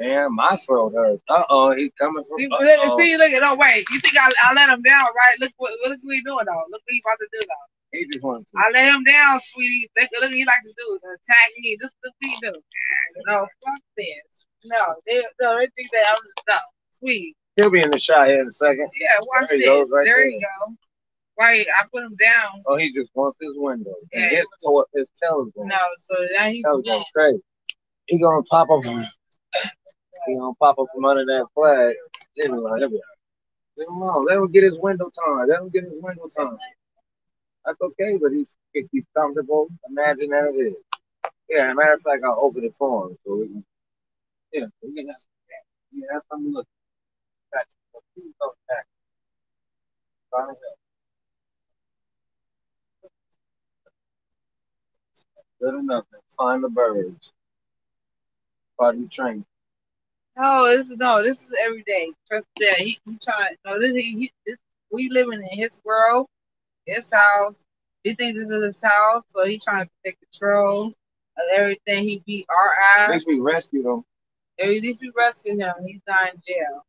Speaker 3: Man, my throat hurts. Uh oh, he's coming from
Speaker 1: See,
Speaker 3: uh-oh.
Speaker 1: look, see, look, no, wait. You think I, I let him down, right? Look what, look what he doing though. Look what he about to do though.
Speaker 3: He just wanted to.
Speaker 1: I let him down, sweetie. Look, look what he like to do. Attack me. This is what he do. No, fuck this. No, they, no, they think that I'm no, sweet.
Speaker 3: He'll be in the shot here in a second.
Speaker 1: Yeah, watch
Speaker 3: There he
Speaker 1: this.
Speaker 3: goes right
Speaker 1: there
Speaker 3: there.
Speaker 1: you go. Right, I put him down.
Speaker 3: Oh, he just wants his window. And
Speaker 1: Yeah.
Speaker 3: his, to- his tail is going.
Speaker 1: No, so now he's
Speaker 3: going crazy. He gonna pop up He gonna pop up from under that flag. Him Leave him alone. Let him get his window time. Let him get his window time. That's okay, but he's if he's comfortable. Imagine that it is. Yeah, matter of fact, I'll open it for him so we can. Yeah, we can have, have something to look. at. Help. Good enough. Find the birds. Party train.
Speaker 1: No, this is no, this is every day. Trust that he, he trying. No, this he, he this, we living in his world, his house. He thinks this is his house, so he trying to take control of everything. He beat our ass.
Speaker 3: At least we rescued them.
Speaker 1: At least we rescued him. He's not in jail.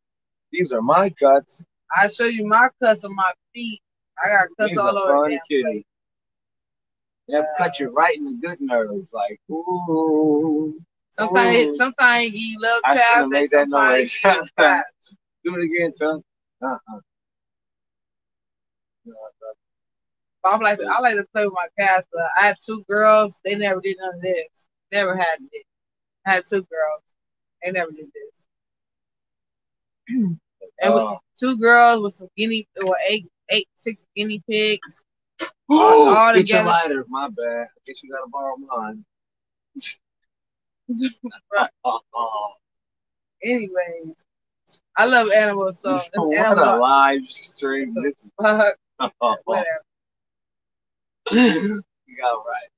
Speaker 3: These are my cuts.
Speaker 1: I show you my cuts on my feet. I got cuts
Speaker 3: He's
Speaker 1: all over the
Speaker 3: kitty.
Speaker 1: damn place.
Speaker 3: They'll cut you right in the good nerves. Like, ooh.
Speaker 1: Sometimes,
Speaker 3: Ooh.
Speaker 1: sometimes he love tap, and sometimes
Speaker 3: noise.
Speaker 1: love crap.
Speaker 3: Do it again, son. Uh-uh.
Speaker 1: I like to, I like to play with my cats, but I had two girls. They never did none of this. Never had it. I had two girls. They never did this. And
Speaker 3: Oh.
Speaker 1: two girls with some guinea or eight, eight, six guinea pigs. all- all
Speaker 3: Get your lighter. My bad. I guess you gotta borrow mine.
Speaker 1: Right. Anyways, I love animals, so
Speaker 3: what a live stream. This is
Speaker 1: fuck, whatever.
Speaker 3: you got right.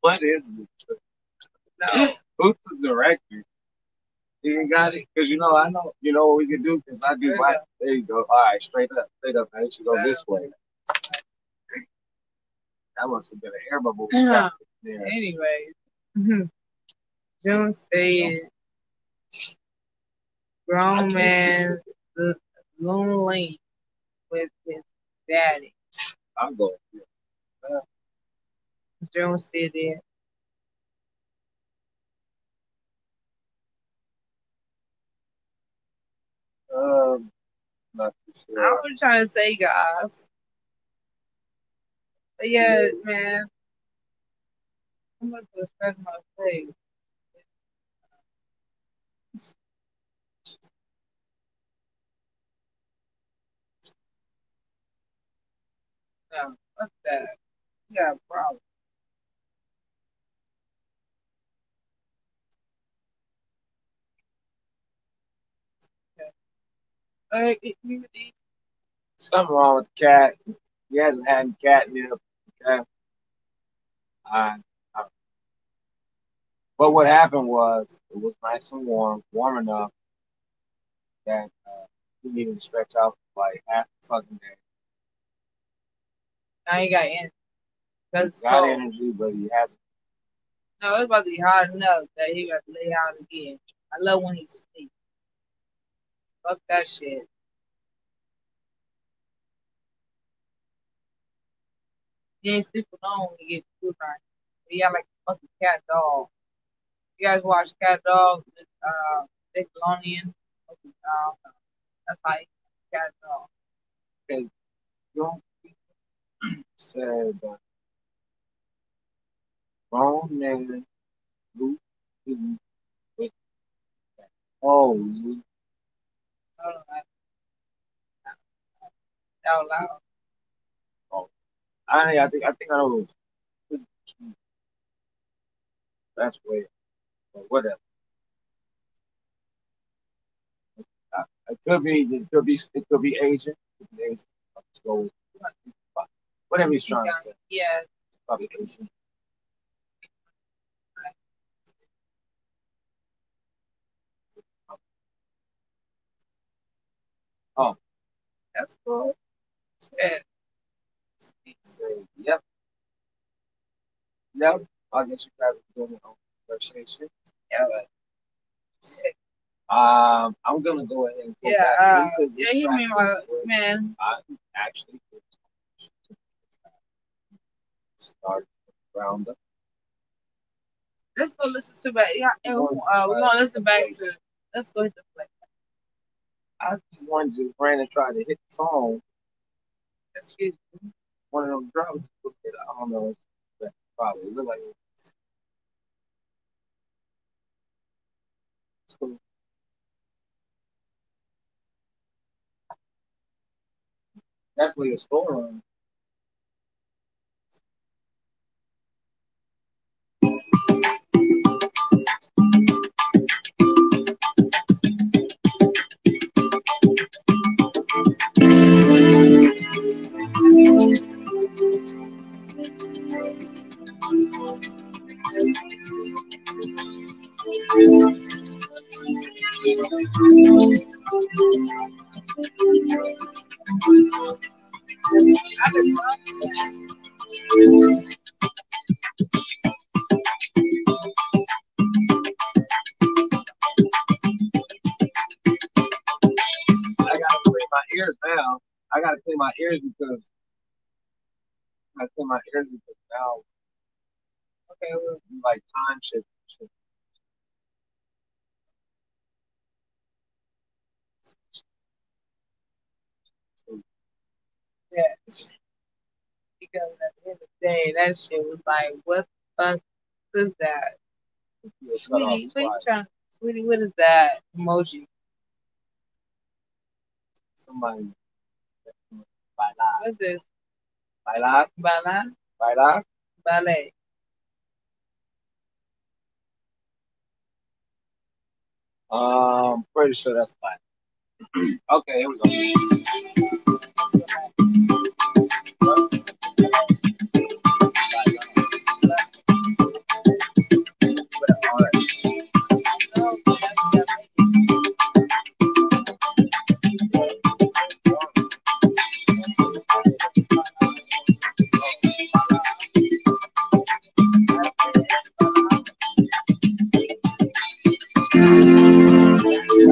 Speaker 3: What is this?
Speaker 1: No,
Speaker 3: Who's the director? You got it? Because you know, I know, you know what we can do? Because I do
Speaker 1: There you
Speaker 3: right.
Speaker 1: go.
Speaker 3: There you go. All right, straight up, straight up. man. It should go this way. That must have been an air bubble. Uh-huh.
Speaker 1: Yeah.
Speaker 3: strapped there.
Speaker 1: anyways, mm-hmm. June said, grown
Speaker 3: I can't see
Speaker 1: man lonely with his daddy.
Speaker 3: I'm going.
Speaker 1: Uh, June said that.
Speaker 3: Um, not too
Speaker 1: I
Speaker 3: sure.
Speaker 1: was trying to say, guys. Yeah, man. I'm gonna put scratch my face. No, fuck that. You got a problem. Okay. Uh, you need
Speaker 3: Something wrong with the cat. He hasn't had catnip. Okay. I, I, but what happened was it was nice and warm, warm enough that uh, he needed to stretch out for like half the fucking day.
Speaker 1: now you got in. Cause it's
Speaker 3: He's got
Speaker 1: cold.
Speaker 3: energy, but he hasn't.
Speaker 1: No, it's about to be hot enough that he got to lay out again. I love when he sleeps. Fuck that shit. He ain't sleep alone he gets food right. He got like fucking cat dog. You guys watch CatDog with uh Nickelodeon? Dog. That's how he cat dog.
Speaker 3: Young people said that grown man Luke with oh you
Speaker 1: I don't know. Out loud.
Speaker 3: I I think I think I know that's weird. But whatever. It could be it could be it could be Asian. It could be Asian. I'll just go with whatever he's trying to say.
Speaker 1: Yeah,
Speaker 3: Probably Asian.
Speaker 1: that's cool. Shit.
Speaker 3: He Yep. Yep. I guess you guys are doing your own conversation.
Speaker 1: Yeah, but
Speaker 3: Um, I'm gonna go ahead and go
Speaker 1: Yeah,
Speaker 3: back
Speaker 1: uh,
Speaker 3: into
Speaker 1: yeah, he
Speaker 3: track
Speaker 1: mean my man.
Speaker 3: I actually the ground up.
Speaker 1: Let's go listen to back. Yeah, uh, we're gonna listen back to. Let's go hit the play.
Speaker 3: I just wanted to ran and tried to hit the phone.
Speaker 1: Excuse me.
Speaker 3: One of them drops. I don't know. It's probably it looked like. It's. Definitely a store.
Speaker 1: I just
Speaker 3: I gotta clean my ears now. I gotta clean my ears because I think my ears are just now
Speaker 1: okay. Well,
Speaker 3: like time shift. shift.
Speaker 1: yes. Because at the end of the day, that shit was like, what the fuck is that?
Speaker 3: You'll cut off
Speaker 1: Sweetie, what you trying?
Speaker 3: Sweetie, what is that emoji?
Speaker 1: Somebody.
Speaker 3: What's this?
Speaker 1: Bailar.
Speaker 3: Bala?
Speaker 1: Bailar.
Speaker 3: Ballet.
Speaker 1: Um, pretty sure that's fine. okay, here we go.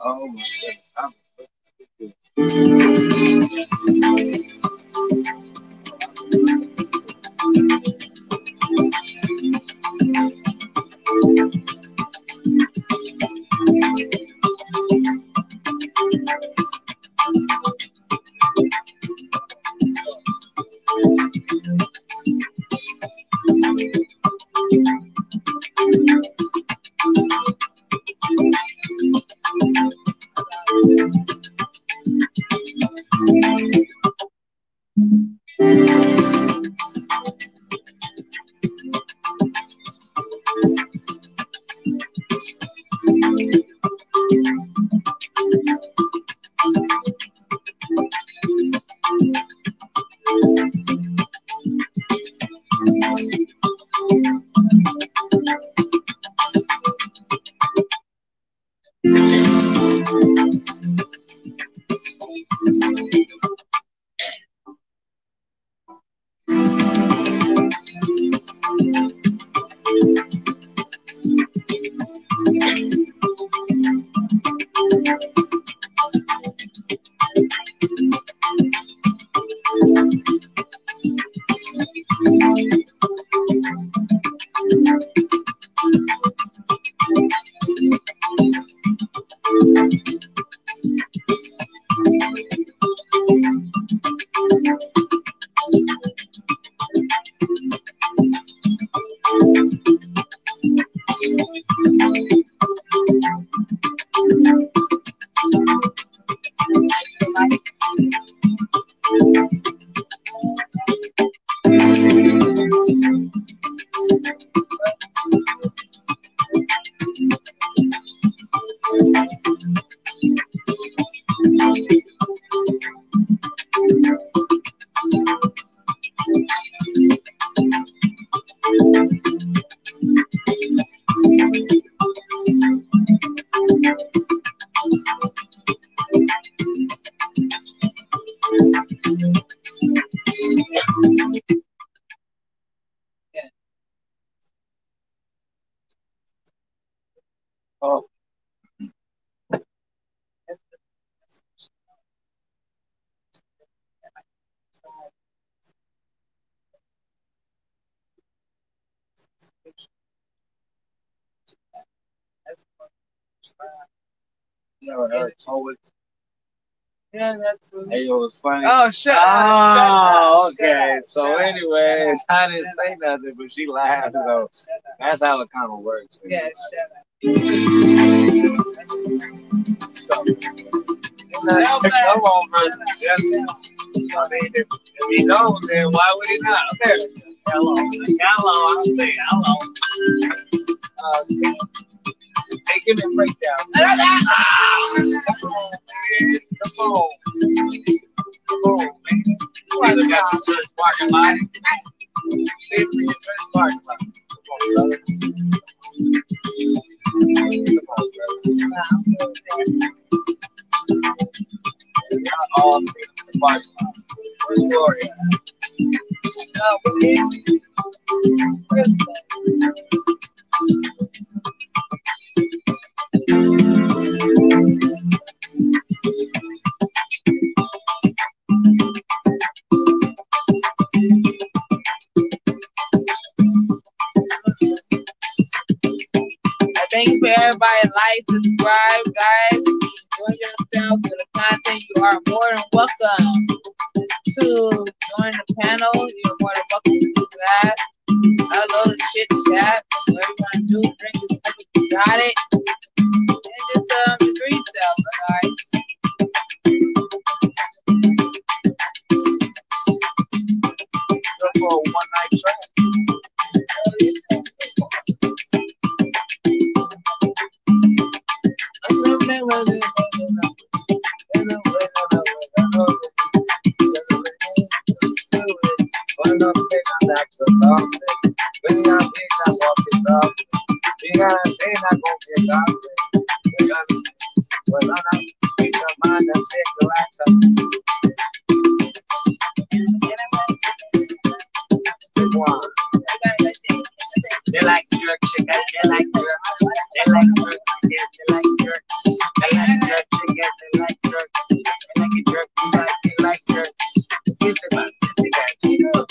Speaker 1: Oh my goodness, I've Yeah, that's what.
Speaker 3: Hey, it was funny.
Speaker 1: Oh, shut up.
Speaker 3: Oh,
Speaker 1: shut up,
Speaker 3: okay.
Speaker 1: shut
Speaker 3: so,
Speaker 1: shut
Speaker 3: anyways, I didn't say nothing, but she laughed.
Speaker 1: shut
Speaker 3: So
Speaker 1: up, shut up.
Speaker 3: that's how it kind of works.
Speaker 1: Yeah, shut up.
Speaker 3: So, come on, bro. Yes. I mean, if, if he knows, then why would he not? Okay. Hello. Hello. I'll say hello. Uh, hey, give me a breakdown. Come on, man. Come on. Come on, man. You got your church parking lot. See it for your church parking lot. Come on, brother. Come on, brother. Y'all all see the parking lot. Where's Gloria? Uh, we're here.
Speaker 1: Thank you for everybody like, subscribe, guys. Enjoy yourself with the content. You are more than welcome to join the panel. You're more than welcome to do that. Hello to chit chat. Whatever you want to do, drink your you got it. And just um yourself, guys.
Speaker 3: Go for a one night trip. They like jerk chicken, they like jerk, they like jerk chicken, they like jerk, they like jerk chicken, they like jerk, they like a jerk, you like, jerk, they like jerk. It, man,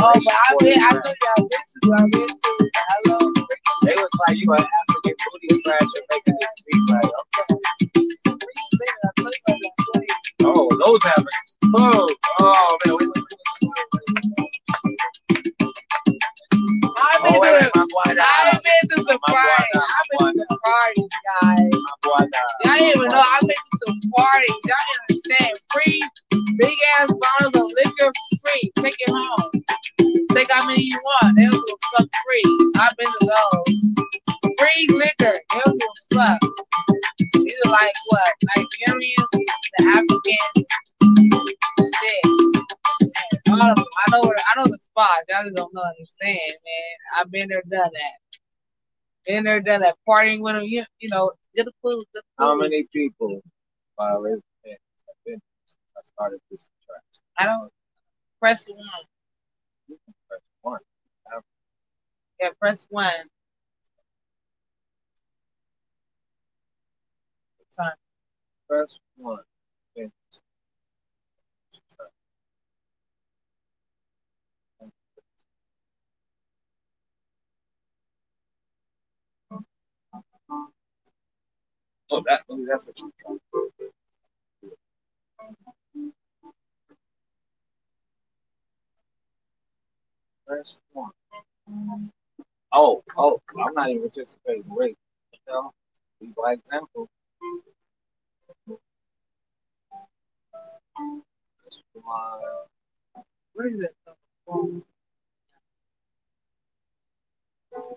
Speaker 1: Oh, but I been, I told you I been to, I been to.
Speaker 3: They was like, you booty beat, okay. Oh, those African. Oh, oh, man. Oh, wait,
Speaker 1: to,
Speaker 3: wait, my
Speaker 1: I've been to some
Speaker 3: My
Speaker 1: parties. I've been
Speaker 3: boy.
Speaker 1: to some parties, guys. Y'all didn't even know I've been to some parties. Y'all didn't understand. Free, big ass bottles of liquor free. Take it home. Take how many you want. Do a fuck free. I've been to those. Free liquor. They'll do a fuck. These are like what? Nigerians, the Africans. Shit. Man, all of them. I know I know the spot. Y'all just don't know understand, man. I've been there, done that. Been there, done that. Partying with them, you, you know, good food, good food.
Speaker 3: How many people, uh, raise their hands, have been since I started this track?
Speaker 1: I don't press one.
Speaker 3: Press one.
Speaker 1: Yeah, press one. Time.
Speaker 3: Press one. Oh, that, oh, that's what you're trying to. Press one. Oh, oh, I'm not even participating. Wait, you know, lead by example. That's my
Speaker 1: What is it? Oh, um,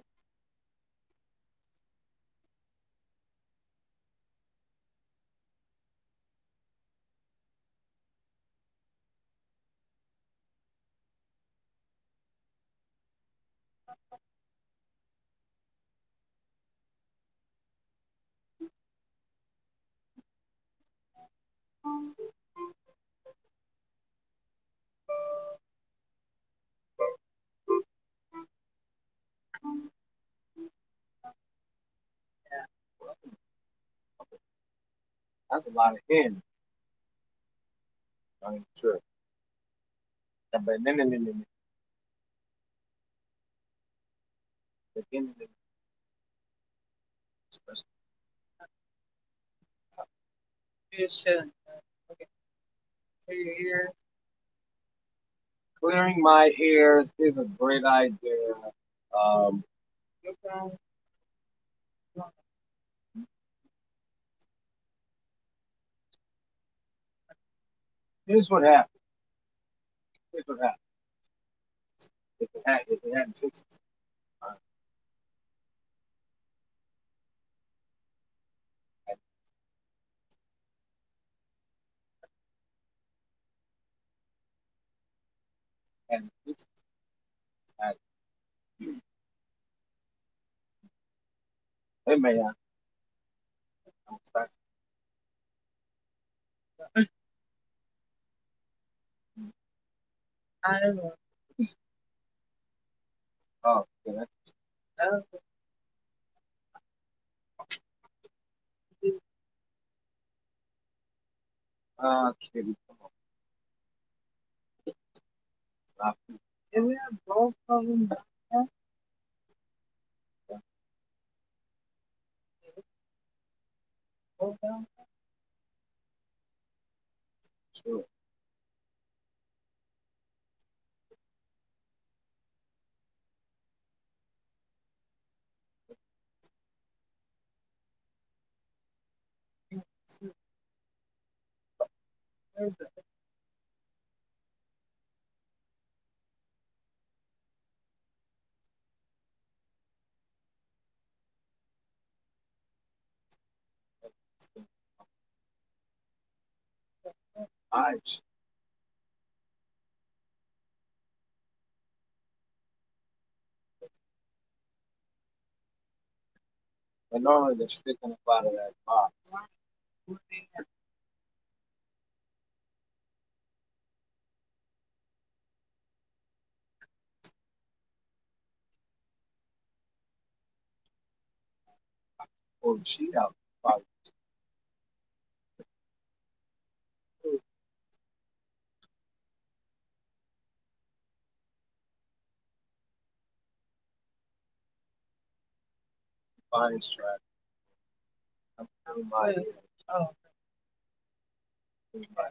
Speaker 3: That's a lot of hen. I mean, sure. But no, no, no, no, no.
Speaker 1: Okay.
Speaker 3: Clearing my ears is a great idea. Um, here's what happened. Here's what happened. If it had, if it fixed Ah, and Hey man, I'm.
Speaker 1: I don't know.
Speaker 3: Oh,
Speaker 1: I don't know.
Speaker 3: uh, kitty, come on. Stop.
Speaker 1: Is there both of them there? Both them?
Speaker 3: Sure.
Speaker 1: Where's it?
Speaker 3: Eyes. And normally they're sticking up out of that box.
Speaker 1: Oh,
Speaker 3: Pull the sheet out. Fine strap. I'm my
Speaker 1: Yes. Oh,
Speaker 3: putting my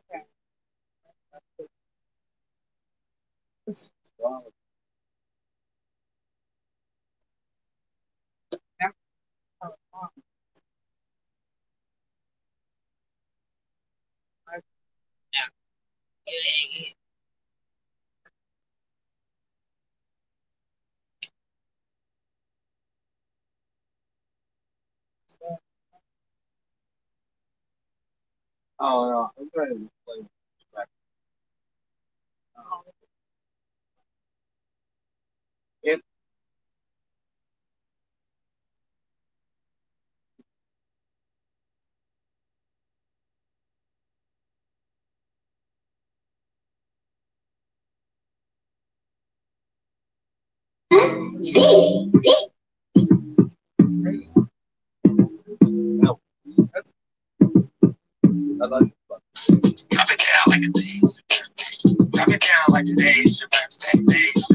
Speaker 1: oh, oh.
Speaker 3: No, I'm ready to play. It no. I like it. but
Speaker 8: Drop it down like a days. Drop it down like today's your birthday. Days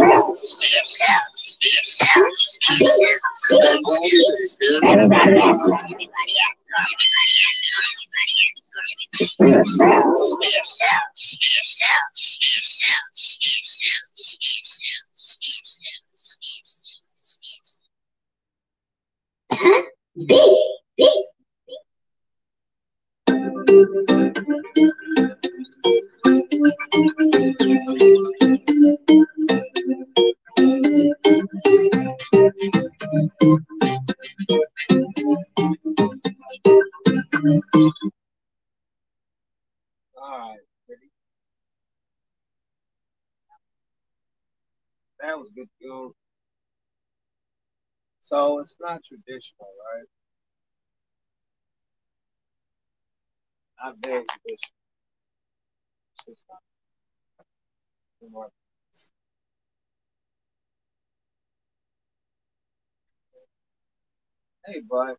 Speaker 8: Everybody out. Everybody be yourself. Be yourself. Be yourself. Be yourself. Be yourself. Be yourself. Be
Speaker 1: yourself. Be. Be.
Speaker 3: All right, ready? That was good, dude. So it's not traditional, right? Not very traditional. It's just not. Hey, bud.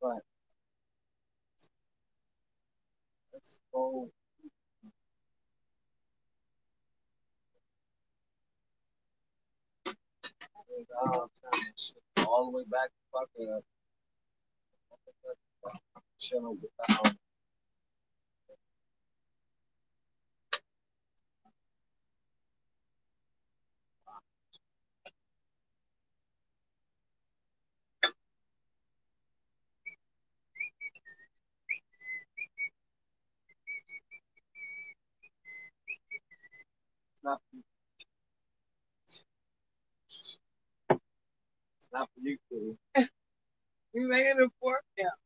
Speaker 3: But let's go. All, the way back to fucking channel without. Not for you. It's not for you, Kitty.
Speaker 1: We making it for yeah.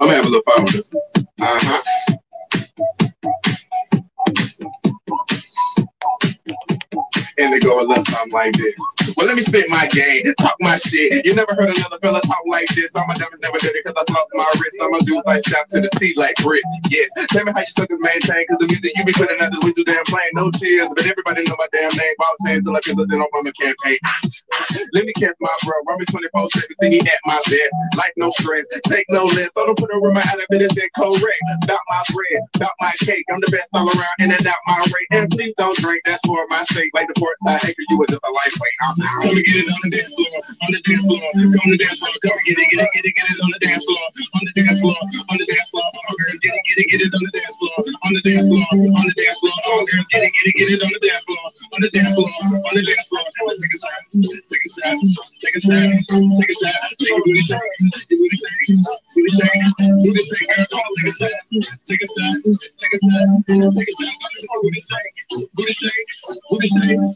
Speaker 9: I'm gonna have a little fun with this. Uh-huh. And they go a little something like this. Well, let me spit my game, talk my shit. You never heard another fella talk like this. All my diamonds never did it because I lost my wrist. I'm a juice like shout to the T like Chris. Yes, tell me how you suckers maintain because the music you be putting out is way too damn plain. No cheers, but everybody know my damn name. Ball chains till I feel on my campaign. Let me catch my bro. Run me 24 7, see me at my best. Like no stress, take no less. So don't put a rumor out of it, it's incorrect. About my bread, about my cake. I'm the best all around, in and out my rate. And please don't drink, that's for my sake. Like the port side anchor, you were just a lightweight. I'm.
Speaker 10: Come and get it on the dance floor, on the dance floor, come to dance floor, come and get it, get it, get it, get it on the dance floor, on the dance floor, on the dance floor, all girls get it, get it, get it on the dance floor, on the dance floor, on the dance floor, all girls get it, get it, get it on the dance floor, on the dance floor, on the dance floor. Take a shot, take a shot, take a shot, take a shot, take a booty shake, booty shake, booty shake, booty shake, girl, come on, take a shot, take a shot, take a shot, take a shot, booty shake, booty shake, booty shake.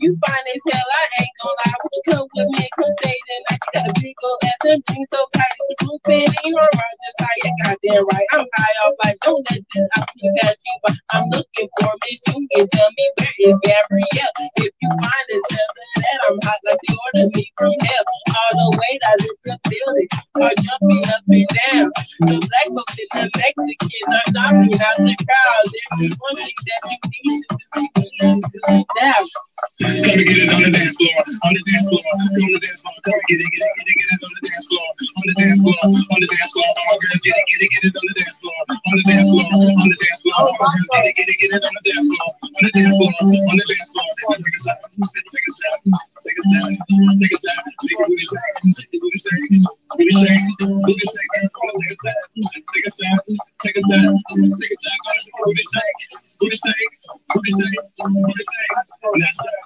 Speaker 11: You fine as hell, I ain't gonna lie. Would you come with me? Come stay the night. You got a big old ass, them jeans so tight. It's the fit ain't her around just how you goddamn right. I'm high off life, don't let this out you pass you by. I'm looking for Miss You can tell me where is Gabrielle. If you find it, tell her that I'm hot like the order me from hell. All the way I live the building, car jumping up and down. The black folks and the Mexicans are knocking out the crowd. There's one thing that you need now.
Speaker 9: On the dance floor, on the dance floor, on the dance floor, on the dance floor, on the dance floor, on the dance floor, on the dance floor, on the dance floor, on the dance floor, on the dance floor, on the dance floor, on the dance floor, take a step, take a shot,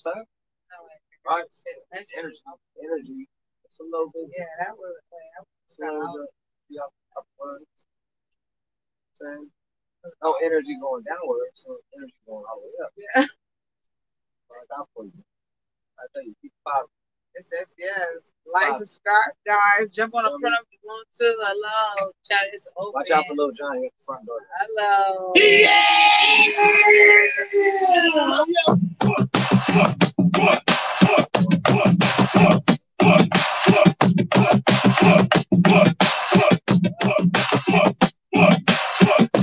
Speaker 3: So, right, that's energy. Energy. It's a little bit.
Speaker 1: Yeah, that was that
Speaker 3: It's a little bit. Yeah, up words. Same. No oh, energy going downward, so energy going all the way up.
Speaker 1: Yeah.
Speaker 3: Right down for you. I tell you, keep.
Speaker 1: It says yes. Like, subscribe, guys. Jump on the front if you want to. Hello. Chat is open.
Speaker 3: Watch out for little Johnny at the front door.
Speaker 1: Hello.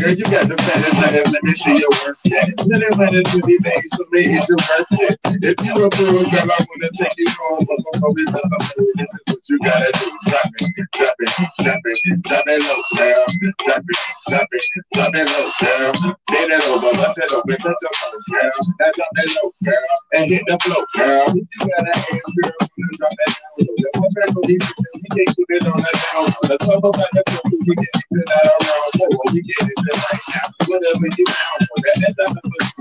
Speaker 9: Girl, you got the fattest ass, let me see your work. Them how to do the things for me, it's your birthday. If you a fool, girl, I wanna take you home. But before we start something, this is what you gotta do. Drop it, drop it, drop it, drop it low, girl. Drop it, drop it, drop it low, girl. Bend it over, bust it open, touch your toes, girl. Now drop it low, girl, and hit the flow, girl. You gotta ask, girl, wanna drop that down low. The one back on these, you can't keep it on the down low. The top of the floor, we get it to that around. Oh, we get it now. Whatever you down for, that's not the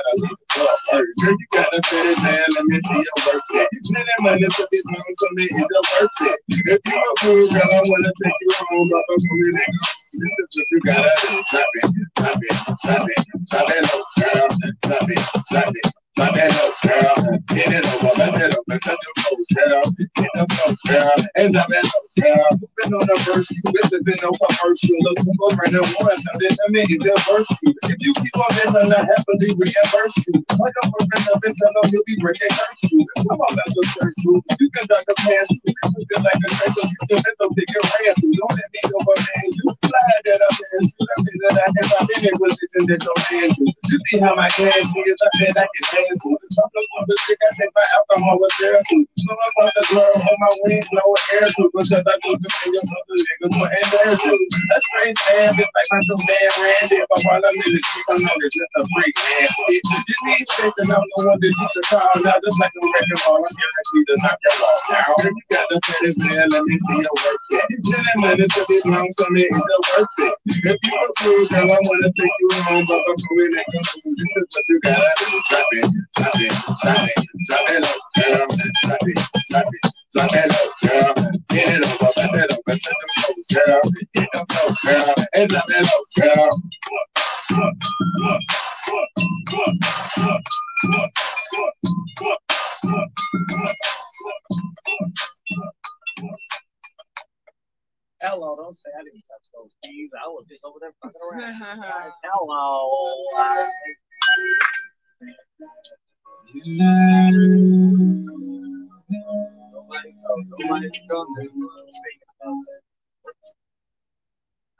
Speaker 9: gotta leave the club first. Girl, you gotta fit it down, let me see your birthday. Send that money to this mom, so me, it's your birthday. If you a fool, girl, I wanna take you home, but I'm coming in. This is what you gotta do. Drop it, drop it, drop it, drop it low, girl. Drop it, drop it. Drop that low, girl. Get it over, let it up and touch your toe, girl. Get the flow, girl. And drop that low, girl. Been on the verse, this has been no commercial. Look, over and one, so this I it's worth you. If you keep on this, I'm not happily reimburse you. Like I'm a friend up and them you'll be breaking hurt you. Come on, that's a shirt, you. Can drop the pants, you just like a so you can let them pick your hands. You don't let me but man, you fly that up there. Let me that I have I'm in a that your hands do. You see how my hands is, I bet I can dance. The stick, I. So on the my wings, air see your mother niggas and there too. That's straight stand, it's like I'm some damn Randy. But while I'm in the street, I know it's just a freak man. You need and I'm the one that you should call now, just like a record ball. I'm gonna the knock your wall down. If you got the fetish man, let me see your work. Chillin' money to be long, so me is it worth it. If you a fool, girl, I wanna take you home, but I'm coming and come This you gotta do. Drop it, drop it, drop it, drop it low, girl. Drop it, drop it, drop it low, girl. Get it over, it up, and touch them toes, girl. Get them toes, girl, and drop it low, girl.
Speaker 3: Hello, don't say I didn't touch those keys. I was just over there fucking around. Hello. I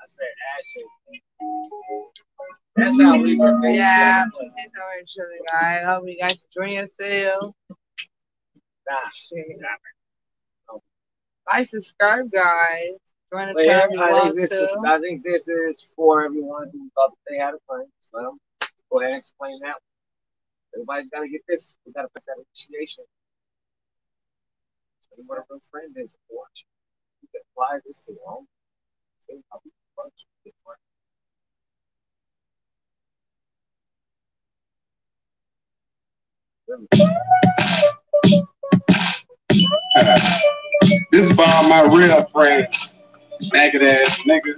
Speaker 3: said Ashley. That's how we perfect.
Speaker 1: Yeah, it's guys. I hope you guys enjoy yourself.
Speaker 3: Nah,
Speaker 1: shit. Nah. Oh. I subscribe, guys. Join the Wait,
Speaker 3: I, think this, I think this is for everyone who thought they had a plan. So go ahead and explain that. Everybody's got to get this. We got to press that. Show them what a real friend is. Watch. You can apply this to your own. See how approach you.
Speaker 9: This is all my real friends. Maggot ass nigga.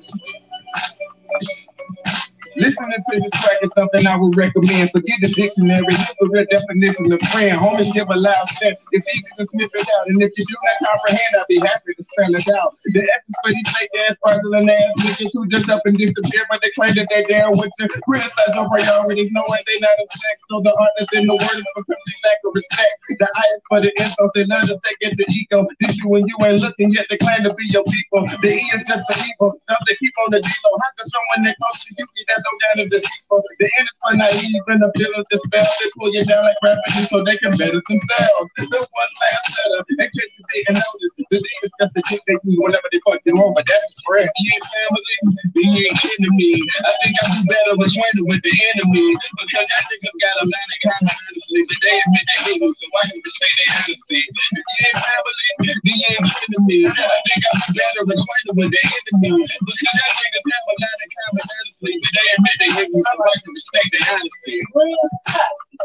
Speaker 9: Listening to this track is something I would recommend. Forget the dictionary, here's the real definition of friend. Homies give a loud step. It's easy to sniff it out. And if you do not comprehend, I'll be happy to spell it out. The is for these fake ass, fraudulent ass niggas who just up and disappear, but they claim that they down with you. Criticize your priorities, knowing they not sex. So the artist in the word is for complete lack of respect. The I is for the insult, they learn to take it to ego. This you when you ain't looking, yet they claim to be your people. The E is just the evil. Don't they keep on the D-Lo? How can someone that close to you be that low down and deceitful? The end is for naive and the feelings dispel. They pull you down like gravity so they can better themselves. The one last setup, in case you didn't notice, the D is just the chick they use whenever they fuck you over. That's friend. He ain't family, he ain't enemy. I think I do better acquainted with the enemy because that niggas got a lot of of honestly, but they admit they hate me, so I can just say they honesty. If ain't family, he ain't enemy. I think I do better acquainted with the enemy because that niggas have a lot of common honestly, but they admit they hate me, so I can respect their honesty.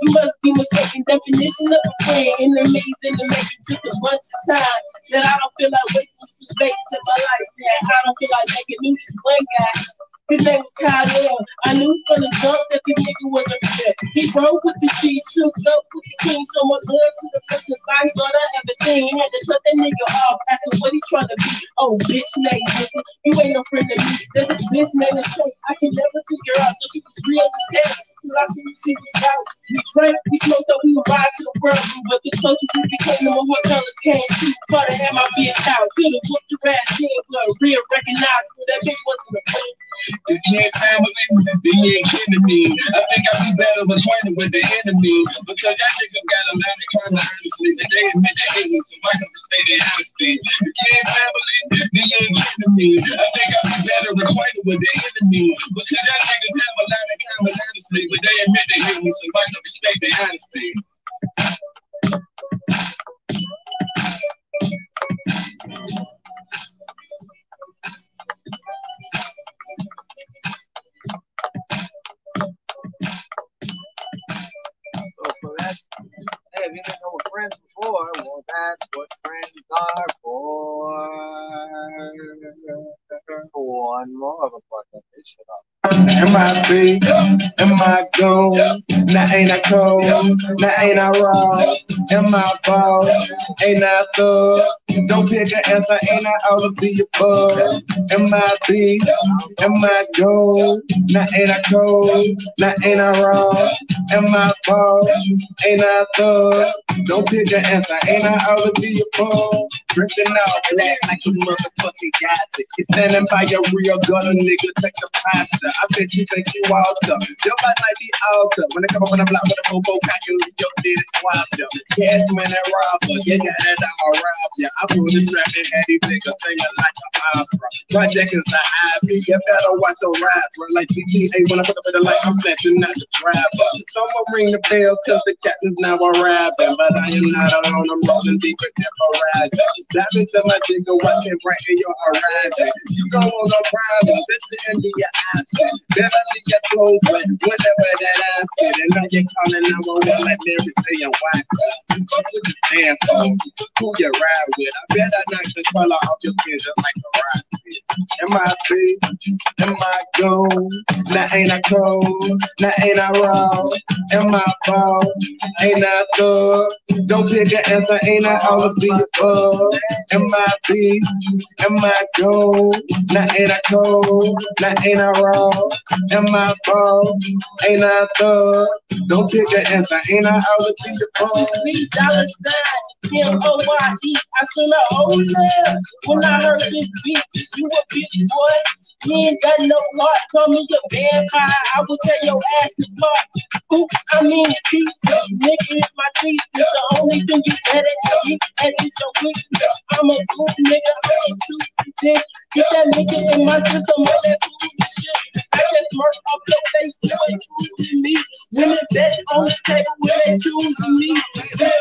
Speaker 11: You must be mistaken definition of a friend. Enemies in the making just a bunch of time that I don't feel like wasting space to my life. That I don't feel like making new this one guy. His name was Kyle. I knew from the jump that this nigga was a fit. He broke with the cheese, shook up the king, so much good to the fucking vice thought I ever seen. Had to cut that nigga off, asking what he trying to be. Oh, bitch, lady, nigga, you ain't no friend to me. A bitch named Shay. I can never figure out that she was real mistake. I out. We drank, we smoked up, we would ride to the world, but the closer we became, the more her colors came. She thought I had my bitch out. Could've whooped her ass in, but real recognized that that bitch wasn't a friend.
Speaker 9: If he ain't family, then he ain't to me. I think I'd be better acquainted with the enemy. Because y'all niggas got a lot of kind of honestly. That they admit they hate me, so I can stay their honesty. If he ain't family, then he ain't to me. I think I'd be better acquainted with the enemy. Because y'all niggas have a lot of common honestly. But they admit they me, so I can respect their honesty.
Speaker 3: So, so that's, hey, if you didn't know what friends before, well, that's what friends are for. One more of a fucking shit up.
Speaker 9: Am I big? Am I gold? Now ain't I cold? Now ain't I raw? Am I bald? Ain't I thug? Don't pick an answer, ain't I all of the above? Am I big? Am I gold? Now ain't I cold? Now ain't I raw? Am I bald? Ain't I thug? Don't pick an answer, ain't I all of the above? Dressing all black like a motherfucking gotcha. You standing by your real gun, nigga, check the pasta. I bet you think you Walter. Your body might be alter. When they come up on the block with a bobo cock, you your dead wilder. Cash man and robber, you got it, I'ma rob ya. I pulled the strap and had these niggas singing like an opera. Project is the ivy, you better watch rides. Run like GTA when I put up in the light, I'm snatching out the driver. Someone ring the bell, cause the captain's now arriving. But I am not alone, I'm rolling deep in the horizon. Diamonds in my jiggle, watching right in your horizon. You don't want no problems, this is into your eyes. Leave your clothes wet whenever that ass fit. And now you're calling number one like Mary J. You fuck with the who you ride with. I bet I knock the color off your skin just like a rock. Am I big? Am I gold? Now ain't I cold? Now ain't I raw? Am I bald? Ain't I thug? Don't pick an answer, ain't I all of the above? M-I-B, M-I-Go, now ain't I cold, now ain't I raw, M-I-ball, ain't I thug, don't pick an answer, ain't I out to the ball.
Speaker 11: Me dollar sign, M-O-Y-E, I still a whole love. When I heard this beat, you a bitch boy. You ain't got no heart, call me a vampire. I will tear your ass apart. Oops, I mean peace. Nigga is my thesis. The only thing you better at me, and it's your weakness. I'm a good nigga, I'm a true dick. Get that nigga in my system, all that food shit. I just mark off your face, you ain't choosing me. Women bet on the table when they choosing me. There,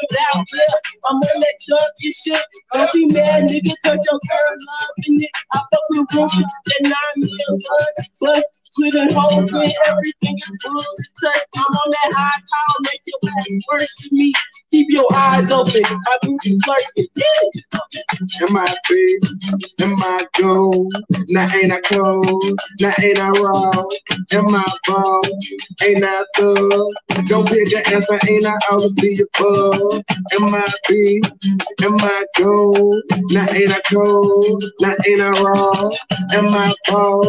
Speaker 11: I'm on that junkie shit. Don't be mad, nigga, cause your girl loving it. I fuck with roofies that nine million blood. Bust, putting holes in everything is good. I'm on that high power, make your ass worship me. Keep your eyes open, I be slurping. Yeah.
Speaker 9: Am I big? Am I gold? Now ain't I cold? Now ain't I raw? Am I ball? Ain't I thug? Don't pick an answer, ain't I all of the above? Am I big? Am I gold? Now ain't I cold? Now ain't I raw? Am I ball?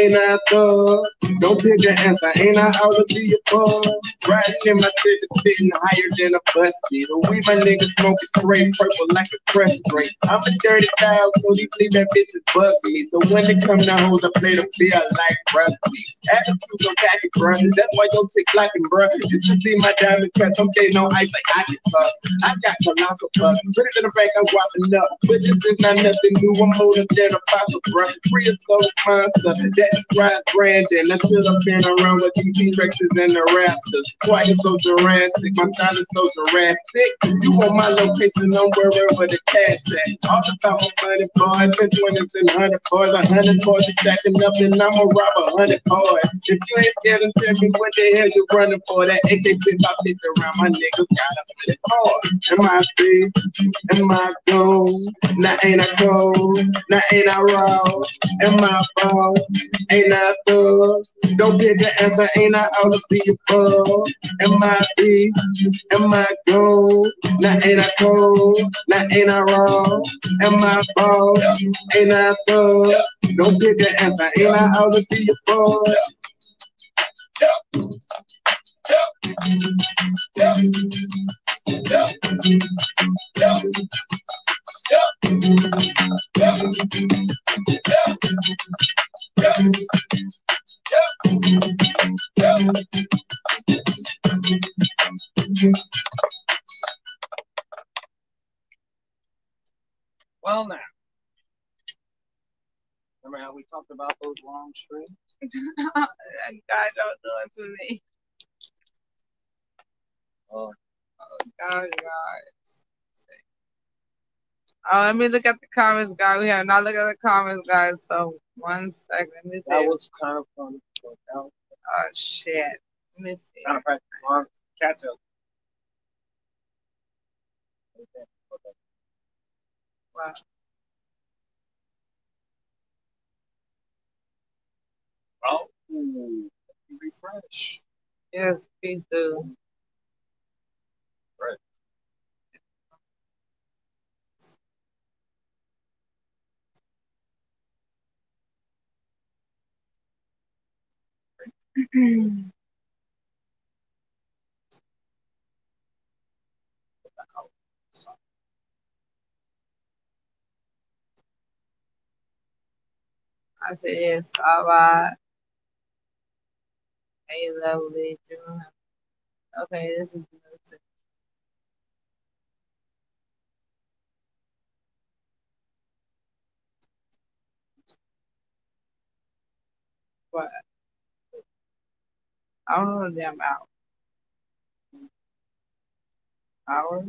Speaker 9: Ain't I thug? Don't pick an answer, ain't I of the above? Riding in my city, sitting higher than a bus seat. We my niggas smoking straight purple like a fresh straight. I'm a dirty dog, so these leave that bitches bug me. So when they come to hoes, I play the feel like rugby. Attitudes on khaki brothers, that's why your chick blocking, bruh. You see my diamond cut, I'm getting no ice like I can fuck. I got colossal fuck, put it in the bank, I'm whopping up. But this is not nothing new, I'm older than a fossil, bruh. Free as slow monster, that describes Brandon. I should have been around with these T-Rexes and the Raptors. Quiet so Jurassic, my style is so Jurassic. You want my location, I'm wherever the cash at. All the time I'm money boys, and twenties and hundred boys, a hundred boys is stacking up, and I'ma rob a hundred boys. If you ain't scared to tell me what the hell you running for, that AK six I picked around my niggas got a hundred boys. Am I big? Am I gold? Now ain't I cold? Now ain't I raw? Am I ball? Ain't I thug? Don't pick an answer, ain't I all the above? Am I big? Am I gold? Now ain't I cold? Now ain't I raw? Am I ball? Ain't I thug? Don't pick an answer, ain't I all of the above?
Speaker 3: Well, now. Remember how we talked about those long strings?
Speaker 1: God don't do it to me.
Speaker 3: Oh,
Speaker 1: Oh, God, guys. Oh, let me look at the comments, guys. We have not looked at the comments, guys. So one second. Let me see.
Speaker 3: that was kind of fun. So that was
Speaker 1: oh shit. Let me see.
Speaker 3: kind of catch up.
Speaker 1: Wow.
Speaker 3: Oh, refresh.
Speaker 1: Yes, please do. All right. A lovely June. Okay, this is the what? I don't know the damn hour. Hour?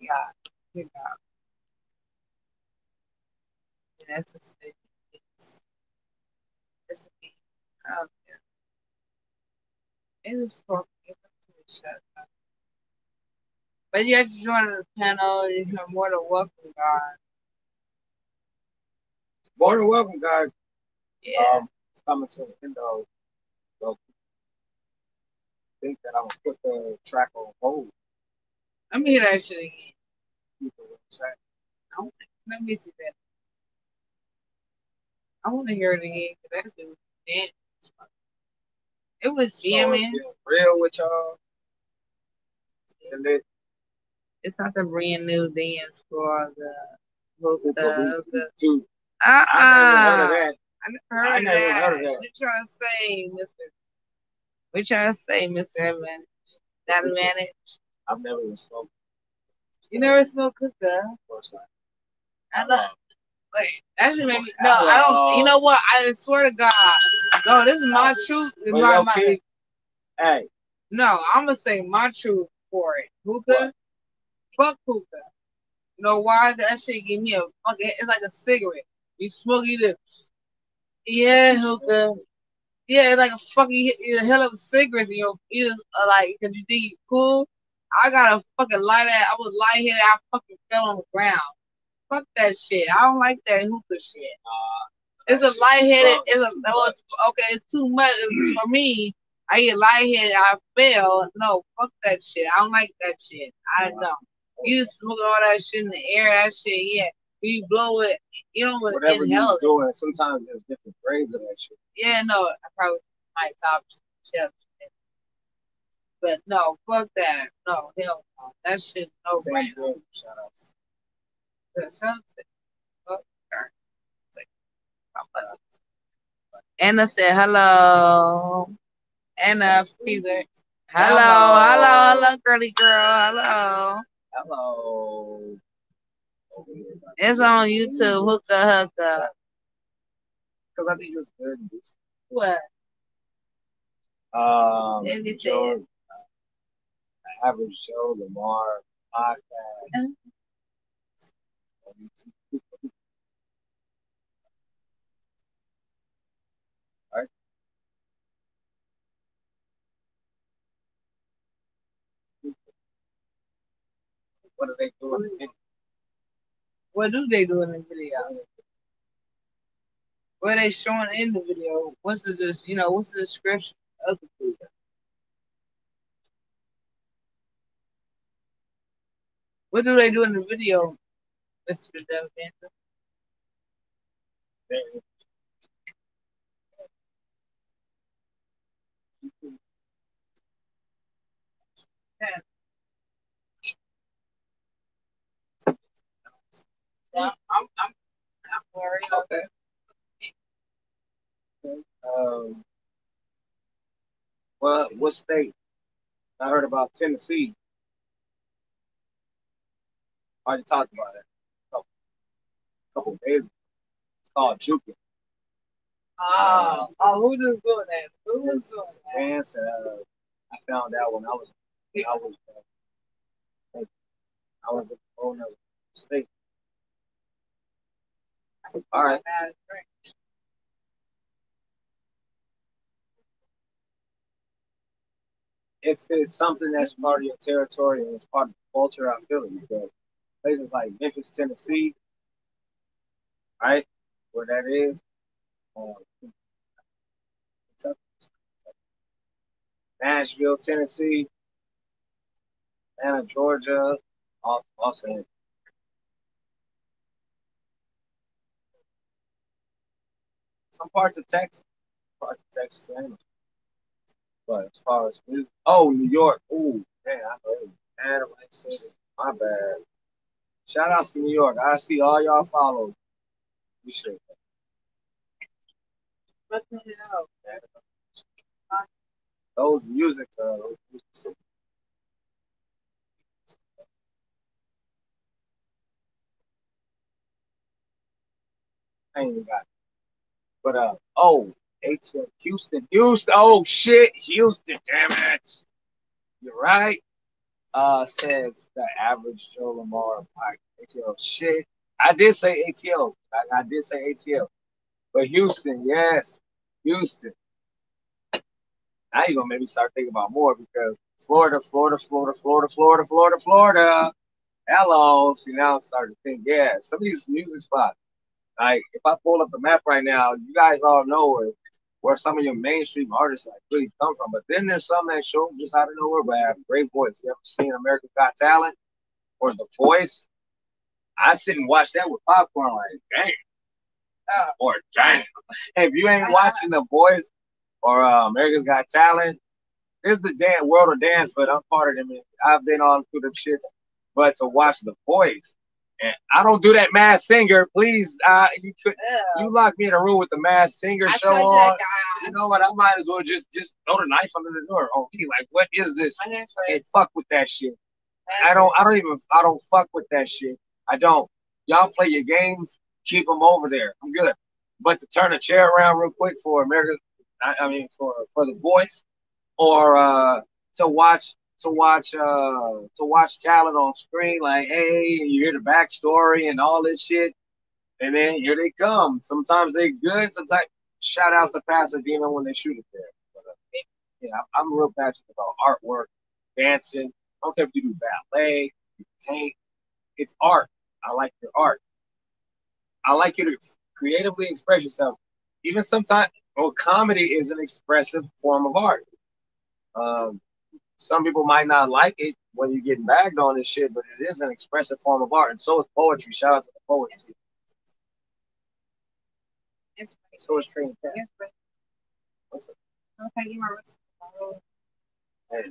Speaker 1: Yeah. Yeah. That's a city. It's, it's a big, oh, yeah. It is for shut up. But you have to join the panel. You're more than welcome, God.
Speaker 3: More than welcome, guys.
Speaker 1: Yeah.
Speaker 3: Um, it's coming to the end of. So, I think that I'm gonna put the track on hold.
Speaker 1: Let me hear that shit.
Speaker 3: People
Speaker 1: I don't think, let me see that. I want to hear it again because that shit was dance. It was jamming.
Speaker 3: real with y'all. And then
Speaker 1: It's not the brand new dance for the
Speaker 3: Hookah
Speaker 1: hookah.
Speaker 3: Hookah too.
Speaker 1: Uh
Speaker 3: I never heard of
Speaker 1: uh
Speaker 3: that.
Speaker 1: I never heard
Speaker 3: I
Speaker 1: of
Speaker 3: never
Speaker 1: that.
Speaker 3: heard of that.
Speaker 1: What you trying to say, Mister? You trying to say, Mister Advantage? That advantage?
Speaker 3: I've never even smoked.
Speaker 1: You never smoked hookah? I know. That should make me. No, I don't. You know what? I swear to God, no. This is my truth.
Speaker 3: But
Speaker 1: My, my,
Speaker 3: hey,
Speaker 1: no, I'm gonna say my truth for it. Hookah, fuck hookah. You know why? That shit give me a fucking. It's like a cigarette. You smoke it. Yeah, hookah. Yeah, it's like a fucking you hell of cigarettes in your ears. Uh, like, cause you think you cool. I got a fucking light at. I was light headed. I fucking fell on the ground. Fuck that shit. I don't like that hookah shit. It's a lightheaded. It's a no, it's, okay. It's too much for me. I get lightheaded. I fell. No, fuck that shit. I don't like that shit. I don't know. You smoke all that shit in the air. That shit, yeah. You blow it. You know what?
Speaker 3: whatever
Speaker 1: Inhale
Speaker 3: you're doing, sometimes there's different grades of that shit.
Speaker 1: Yeah, no, I probably might top chef. But no, fuck that. No, hell no. That shit no
Speaker 3: Same
Speaker 1: brainer.
Speaker 3: Shout out.
Speaker 1: That sounds sick. Oh, darn. Sick. Anna said hello. Anna Feather. Hello, hello, hello, girly girl. Hello.
Speaker 3: Hello.
Speaker 1: It's on YouTube. Hookah hookah.
Speaker 3: Because I think it's good.
Speaker 1: What?
Speaker 3: Um, Joe, Average Joe Lamar podcast. What are they doing?
Speaker 1: What do they do in the video? What are they showing in the video? What's the just you know, what's the description of the video? What do they do in the video, Mr. Devin? Yeah, I'm, I'm, I'm worried. Okay.
Speaker 3: Um, well, what state? I heard about Tennessee. I already talked about it couple days ago. It's called Jukin.
Speaker 1: Oh, oh, who just doing that? Who was doing that?
Speaker 3: Dance. Uh, I found out when I was when I was uh, I was in a whole nother state. All right. if it's something that's part of your territory and it's part of the culture, I feel it because places like Memphis, Tennessee, right, where that is, um, Nashville, Tennessee, Atlanta, Georgia, all, also some parts of Texas, parts of Texas, and but as far as music, oh, New York, ooh, man, I heard City. My bad. Shout out to New York. I see all y'all follow. Appreciate that.
Speaker 1: What's it out?
Speaker 3: Those music, uh, those music. I ain't got it. But uh oh, ATL Houston, Houston, oh shit, Houston, damn it. You're right. Uh says the average Joe Lamar like ATL shit. I did say ATL. I, I did say ATL. But Houston, yes. Houston. Now you're gonna make me start thinking about more because Florida, Florida, Florida, Florida, Florida, Florida, Florida. Hello. See now I'm starting to think, yeah, some of these music spots. Like if I pull up the map right now, you guys all know where, where some of your mainstream artists like really come from. But then there's some that show just out of nowhere but have great voice. You ever seen America's Got Talent or The Voice? I sit and watch that with popcorn like, dang.
Speaker 1: Uh,
Speaker 3: or damn. If you ain't watching The Voice or uh, America's Got Talent, there's the damn world of dance, but I'm part of them. I've been on through them shits, but to watch The Voice. And I don't do that Masked Singer. Please, uh, you could
Speaker 1: yeah.
Speaker 3: you lock me in a room with the Masked Singer
Speaker 1: I
Speaker 3: show on. You know what? I might as well just just throw the knife under the door. Oh, he like, what is this? Hey, fuck with that shit. I don't. I don't even. I don't fuck with that shit. I don't. Y'all play your games. Keep them over there. I'm good. But to turn a chair around real quick for America, I, I mean for for the voice, or uh, to watch to watch uh to watch talent on screen, like hey, you hear the backstory and all this shit, and then here they come. Sometimes they good. Sometimes shout outs to Pasadena when they shoot it there. But, uh, yeah, I'm real passionate about artwork, dancing. I don't care if you do ballet, you paint. It's art. I like your art. I like you to creatively express yourself. Even sometimes, well, comedy is an expressive form of art. Um, some people might not like it when you're getting bagged on this shit, but it is an expressive form of art, and so is poetry. Shout out to the poets.
Speaker 1: Yes,
Speaker 3: So is Cat.
Speaker 1: Yes.
Speaker 3: What's up?
Speaker 1: Okay, you are responsible.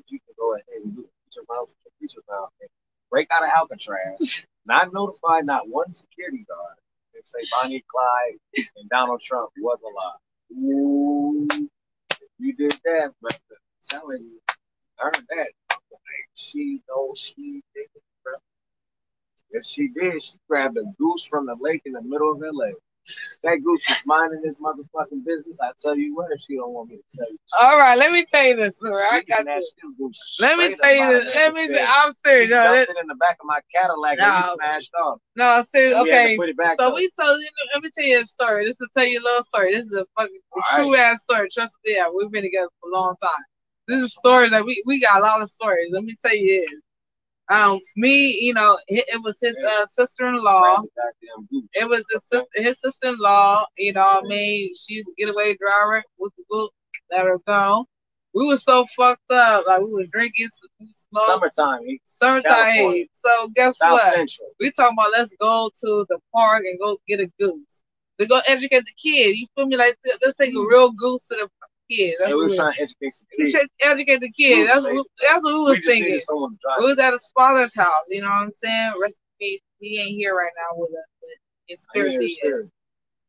Speaker 3: You can go ahead and do your mouth, your mouth, and break out of Alcatraz. Not notified, not one security guard. And say Bonnie Clyde and Donald Trump was alive. Ooh, you did that, but I'm telling you, earn that. Like, she knows she did it, bro. If she did, she grabbed a goose from the lake in the middle of LA. That goose is minding this motherfucking business. I tell you what, if she don't want me to tell you,
Speaker 1: All right, let me tell you this story. I got
Speaker 3: this
Speaker 1: Let me tell you this. Let me. Say, I'm
Speaker 3: she
Speaker 1: serious. No,
Speaker 3: dumped in the back of my Cadillac and we smashed off.
Speaker 1: no, serious.
Speaker 3: Had to
Speaker 1: Okay.
Speaker 3: put it back
Speaker 1: So
Speaker 3: up.
Speaker 1: we so let me tell you a story. This is tell you a little story. This is a fucking
Speaker 3: All
Speaker 1: true ass story. Trust me, yeah, we've been together for a long time. This is a story that we we got a lot of stories. Let me tell you this. Um, me, you know, it, it was his uh, sister-in-law.
Speaker 3: Grab the goddamn goose.
Speaker 1: It was his sister, his sister-in-law. You know, what I mean, she's a getaway driver with the book. Let her go. We were so fucked up. Like we were drinking, we smoked.
Speaker 3: Summertime,
Speaker 1: Summertime. So guess
Speaker 3: South
Speaker 1: what?
Speaker 3: Central.
Speaker 1: We talking about let's go to the park and go get a goose. To go educate the kids. You feel me? Like let's take a real goose to the kids. That's
Speaker 3: And we was trying to educate some
Speaker 1: we
Speaker 3: kids.
Speaker 1: should educate the kids. That's what that's what we
Speaker 3: We
Speaker 1: was thinking.
Speaker 3: needed someone to drive.
Speaker 1: We was at his father's house. You know what I'm saying? Rest in peace. He ain't here right now with us. But conspiracy
Speaker 3: I
Speaker 1: is
Speaker 3: hear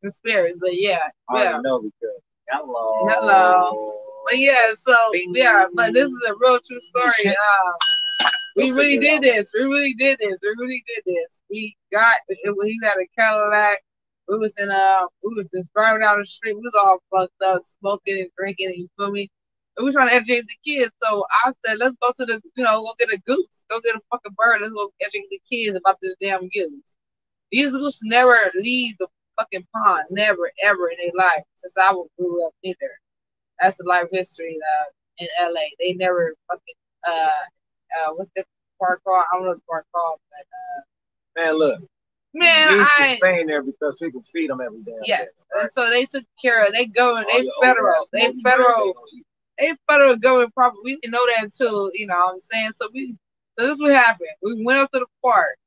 Speaker 1: conspiracy. But yeah,
Speaker 3: I
Speaker 1: yeah.
Speaker 3: know because hello.
Speaker 1: Hello. But yeah, so yeah, but this is a real true story. Uh, we really did this. We really did this. We really did this. We got He had a Cadillac. We was in uh, we was just driving down the street. We was all fucked up, smoking and drinking. You feel me? And we was trying to educate the kids. So I said, let's go to the, you know, go get a goose. Go get a fucking bird. Let's go educate the kids about this damn goose. These goose never leave the fucking pond. Never, ever in their life since I was grew up either. That's the life history uh, in LA. They never fucking uh uh what's the park called? I don't know the park called, but uh
Speaker 3: Man, look.
Speaker 1: Man,
Speaker 3: Goose
Speaker 1: I
Speaker 3: is staying there because people feed them every day.
Speaker 1: yes.
Speaker 3: day. right?
Speaker 1: And so they took care of they government, they federal, they federal
Speaker 3: they gonna eat.
Speaker 1: they federal government property. We didn't know that too, you know what I'm saying? So we so this what happened. We went up to the park.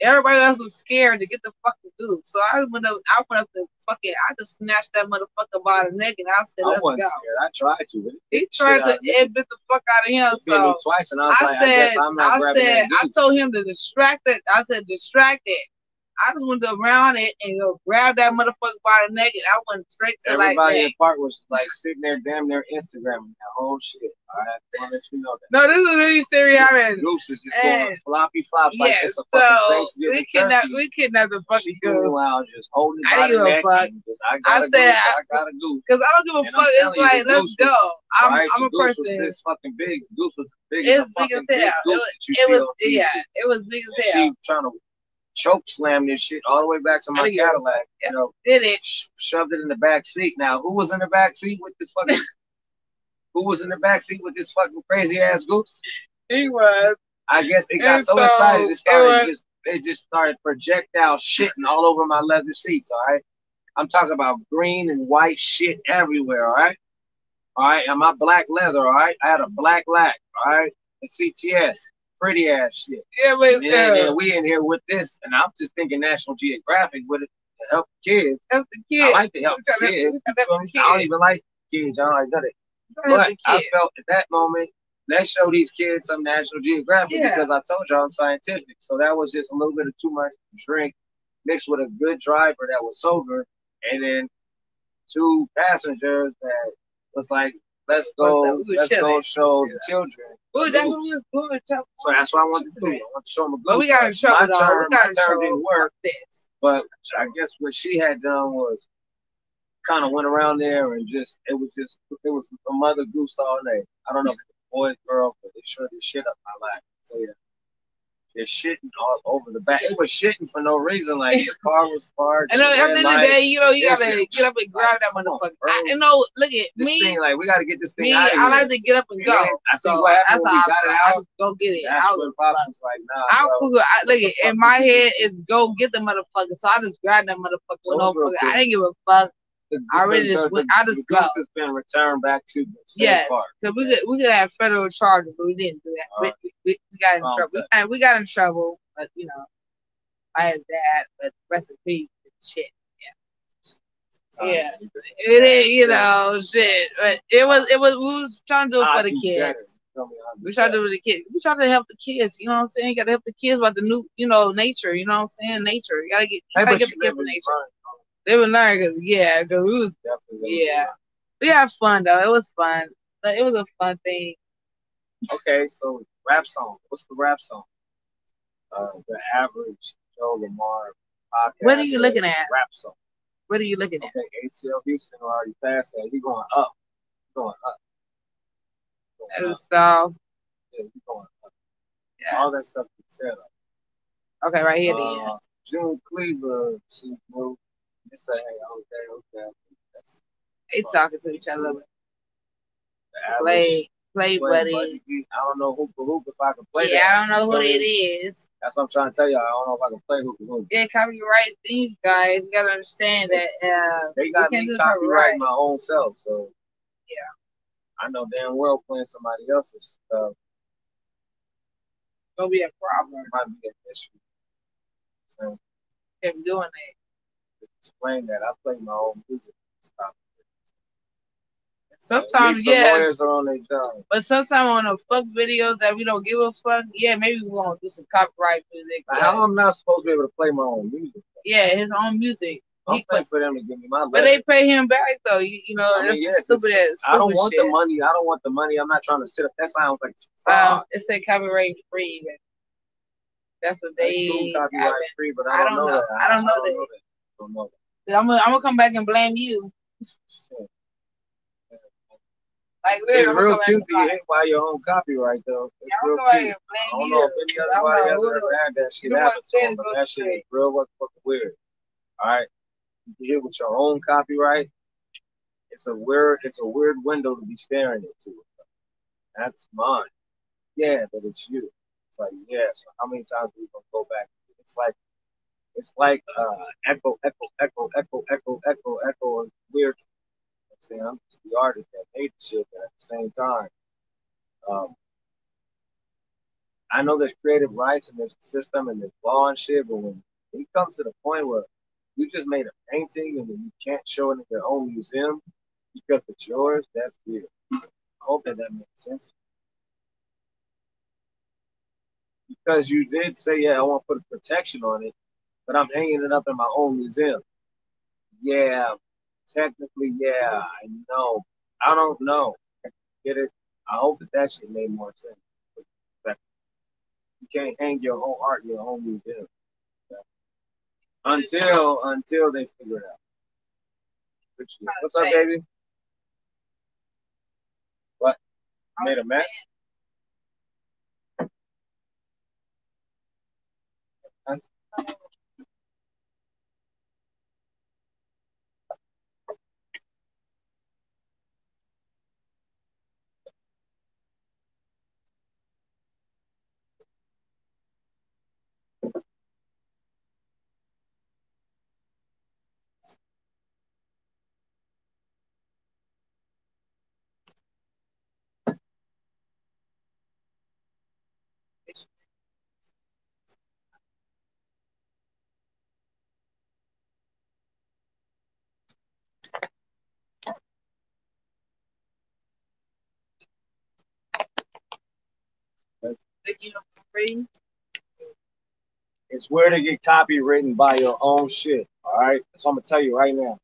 Speaker 1: Everybody else was scared to get the fucking goose. So I went up I went up to fucking I just snatched that motherfucker by the neck and I said,
Speaker 3: I
Speaker 1: Let's I
Speaker 3: wasn't
Speaker 1: go.
Speaker 3: scared. I tried to.
Speaker 1: He tried to it bit the fuck out of him.
Speaker 3: Bit
Speaker 1: So
Speaker 3: twice, and I was
Speaker 1: I
Speaker 3: like,
Speaker 1: said,
Speaker 3: I guess I'm not
Speaker 1: I said, I told him to distract it. I said, distract it. I just went around it and go grab that motherfucker by the neck, and I went straight to like
Speaker 3: Everybody in the park was like sitting there, damn near Instagramming that whole shit. All right, I want to let you know that.
Speaker 1: No, this is really serious. I mean,
Speaker 3: Goose is just
Speaker 1: and-
Speaker 3: going floppy flops like it's a fucking
Speaker 1: so
Speaker 3: Thanksgiving
Speaker 1: we kidnapped,
Speaker 3: turkey.
Speaker 1: we kidnapped the fucking goose.
Speaker 3: meanwhile just holding it
Speaker 1: I
Speaker 3: by the neck.
Speaker 1: fuck.
Speaker 3: Just, I got
Speaker 1: I said,
Speaker 3: goose.
Speaker 1: I-
Speaker 3: I got a goose.
Speaker 1: Cause I don't give a
Speaker 3: And
Speaker 1: fuck. It's like, let's
Speaker 3: goose
Speaker 1: go. I'm,
Speaker 3: right,
Speaker 1: I'm a
Speaker 3: goose
Speaker 1: person.
Speaker 3: Was this fucking big. Goose was big
Speaker 1: It's
Speaker 3: as
Speaker 1: big as hell. It was, it was, yeah, it was big as hell.
Speaker 3: she trying to choke slam this shit all the way back to my
Speaker 1: oh, didn't
Speaker 3: Cadillac. You know,
Speaker 1: Did it?
Speaker 3: sh- shoved it in the back seat. Now, who was in the back seat with this fucking? Who was in the back seat with this fucking crazy ass goose?
Speaker 1: He was.
Speaker 3: I guess they got so,
Speaker 1: so,
Speaker 3: excited it
Speaker 1: it
Speaker 3: started
Speaker 1: was-
Speaker 3: just they just started projectile shitting all over my leather seats, all right? I'm talking about green and white shit everywhere, all right? All right, and my black leather, all right? I had a black lac. all right? And CTS, pretty ass shit.
Speaker 1: Yeah, but
Speaker 3: And, then-
Speaker 1: uh,
Speaker 3: and we in here with this, and I'm just thinking National Geographic with it to help the kids.
Speaker 1: help the kids.
Speaker 3: I like to help the kids.
Speaker 1: tryna help the
Speaker 3: I don't even like kids. I don't like none of it.
Speaker 1: We tryna help
Speaker 3: But I felt at that moment, let's show these kids some National Geographic
Speaker 1: Yeah.
Speaker 3: because I told you I'm scientific. So that was just a little bit of too much drink mixed with a good driver that was sober, and then two passengers that was like, let's go, let's go show the children.
Speaker 1: Ooh, that's what we was doing.
Speaker 3: So that's what I wanted to do. I want to show them a
Speaker 1: But we got in trouble
Speaker 3: My turn,
Speaker 1: we got in
Speaker 3: turn
Speaker 1: trouble.
Speaker 3: didn't work.
Speaker 1: This.
Speaker 3: But I guess what she had done was kind of went around there and just it was just it was a mother goose all day. I don't know if it's a boy, or girl, but they sure did shit up my life. So yeah. They're shitting all over the back. It was shitting for no reason. Like the car was parked.
Speaker 1: And at the end of the day, you know, you gotta
Speaker 3: shit-
Speaker 1: get up and grab that motherfucker. I, you know, look at
Speaker 3: this
Speaker 1: me.
Speaker 3: thing, like we gotta get this thing
Speaker 1: Me,
Speaker 3: out
Speaker 1: I like to get up and go.
Speaker 3: I
Speaker 1: So
Speaker 3: what happened when we got
Speaker 1: how
Speaker 3: it
Speaker 1: I just go get it.
Speaker 3: that's
Speaker 1: I
Speaker 3: when
Speaker 1: was
Speaker 3: Pops was like, nah, bro.
Speaker 1: cool. I, look,
Speaker 3: the
Speaker 1: in my head is go get the motherfucker. So I just grab that motherfucker
Speaker 3: So
Speaker 1: no
Speaker 3: it's real
Speaker 1: fucking.
Speaker 3: cool.
Speaker 1: I didn't give a fuck.
Speaker 3: The-
Speaker 1: I
Speaker 3: the-
Speaker 1: really
Speaker 3: the-
Speaker 1: just
Speaker 3: the-
Speaker 1: I just
Speaker 3: the
Speaker 1: go.
Speaker 3: has been returned back to the same
Speaker 1: Yes,
Speaker 3: park.
Speaker 1: because we could we could have federal charges, but we didn't do that. We,
Speaker 3: Alright.
Speaker 1: we, we, we got in trouble. And we got in trouble, but you know, I had that. But rest in peace, shit. Yeah, it is. You know, shit. But it was it was we was trying to do it
Speaker 3: I
Speaker 1: for the
Speaker 3: do
Speaker 1: kids.
Speaker 3: better. Tell me how to do
Speaker 1: We try to do it for the kids. We try to help the kids. You know what I'm saying? You gotta help the kids about the new, you know, nature. You know what I'm saying? Nature. You gotta get, you
Speaker 3: Hey,
Speaker 1: gotta
Speaker 3: but
Speaker 1: get the kids nature. They were learning, cause yeah, cause we was
Speaker 3: definitely.
Speaker 1: yeah, we had fun though. It was fun. Like, It was a fun thing.
Speaker 3: Okay, so rap song. What's the rap song? Uh, the average Joe Lamar podcast.
Speaker 1: What are you looking at?
Speaker 3: Rap song.
Speaker 1: What are you looking at?
Speaker 3: Okay, ATL Houston already passed that. He going up. He going up. He going
Speaker 1: And
Speaker 3: up.
Speaker 1: so
Speaker 3: Yeah, he going up.
Speaker 1: yeah,
Speaker 3: All that stuff you said.
Speaker 1: okay, right here. Then.
Speaker 3: Uh, June Cleaver, Chief Blue. You say, hey, okay, okay. That's
Speaker 1: They talking to each other. Play, play,
Speaker 3: Play
Speaker 1: buddy.
Speaker 3: I don't know hoop hoop if I can play
Speaker 1: Yeah,
Speaker 3: that.
Speaker 1: I don't know who it is.
Speaker 3: That's what I'm trying to tell y'all. I don't know if I can play hoop hoop.
Speaker 1: Yeah, copyright things, guys. You gotta understand that. Uh,
Speaker 3: They got me copyright my own self, so
Speaker 1: Yeah,
Speaker 3: I know damn well playing somebody else's stuff
Speaker 1: gonna be a problem
Speaker 3: might be an issue. So
Speaker 1: doing that.
Speaker 3: Explain that, I play my own music.
Speaker 1: Sometimes, yeah,
Speaker 3: are on their job.
Speaker 1: but sometimes on the fuck videos that we don't give a fuck, yeah, maybe we want to do some copyright music. But
Speaker 3: How I'm not supposed to be able to play my own music?
Speaker 1: yeah, his own music.
Speaker 3: I'm
Speaker 1: He-
Speaker 3: paying for them to give me my.
Speaker 1: But they pay him back though. You, you know,
Speaker 3: I mean,
Speaker 1: that's
Speaker 3: yeah,
Speaker 1: stupid
Speaker 3: it's-
Speaker 1: ass.
Speaker 3: I don't want
Speaker 1: shit.
Speaker 3: the money. I don't want the money. I'm not trying to sit up. That sounds like it's
Speaker 1: Um,
Speaker 3: fraud.
Speaker 1: it said copyright free, but that's what
Speaker 3: That's
Speaker 1: they.
Speaker 3: cool, copyright free, but I
Speaker 1: I
Speaker 3: don't,
Speaker 1: don't
Speaker 3: know,
Speaker 1: know.
Speaker 3: that.
Speaker 1: I don't know
Speaker 3: I don't know that. I don't know
Speaker 1: I'm gonna, I'm gonna come back and blame you. Like,
Speaker 3: It's real cute to get hit by your own copyright, though. It's
Speaker 1: Yeah,
Speaker 3: real
Speaker 1: gonna come back
Speaker 3: cute. I don't know if any other body ever, had that shit happen to them, but that shit is real fucking weird. All right, you hit with your own copyright. It's a weird, it's a weird window to be staring into. That's mine. Yeah, but it's you. It's like, yeah. So how many times are we gonna go back? It's like, it's like uh, echo, echo, echo, echo, echo, echo, echo, and weird. I'm saying I'm just the artist that made the shit, but at the same time, um, I know there's creative rights and there's a system and there's law and shit, but when it comes to the point where you just made a painting and you can't show it in your own museum because it's yours, that's weird. I hope that that makes sense. Because you did say, yeah, I want to put a protection on it, but I'm hanging it up in my own museum. Yeah, technically, yeah, I know. I don't know. Get it? I hope that that shit made more sense. But you can't hang your own art in your own museum until until they figure it out. What's up, baby? What? Made a mess?
Speaker 1: Thinking of.
Speaker 3: It's where to get copywritten by your own shit. All right. So I'm gonna tell you right now.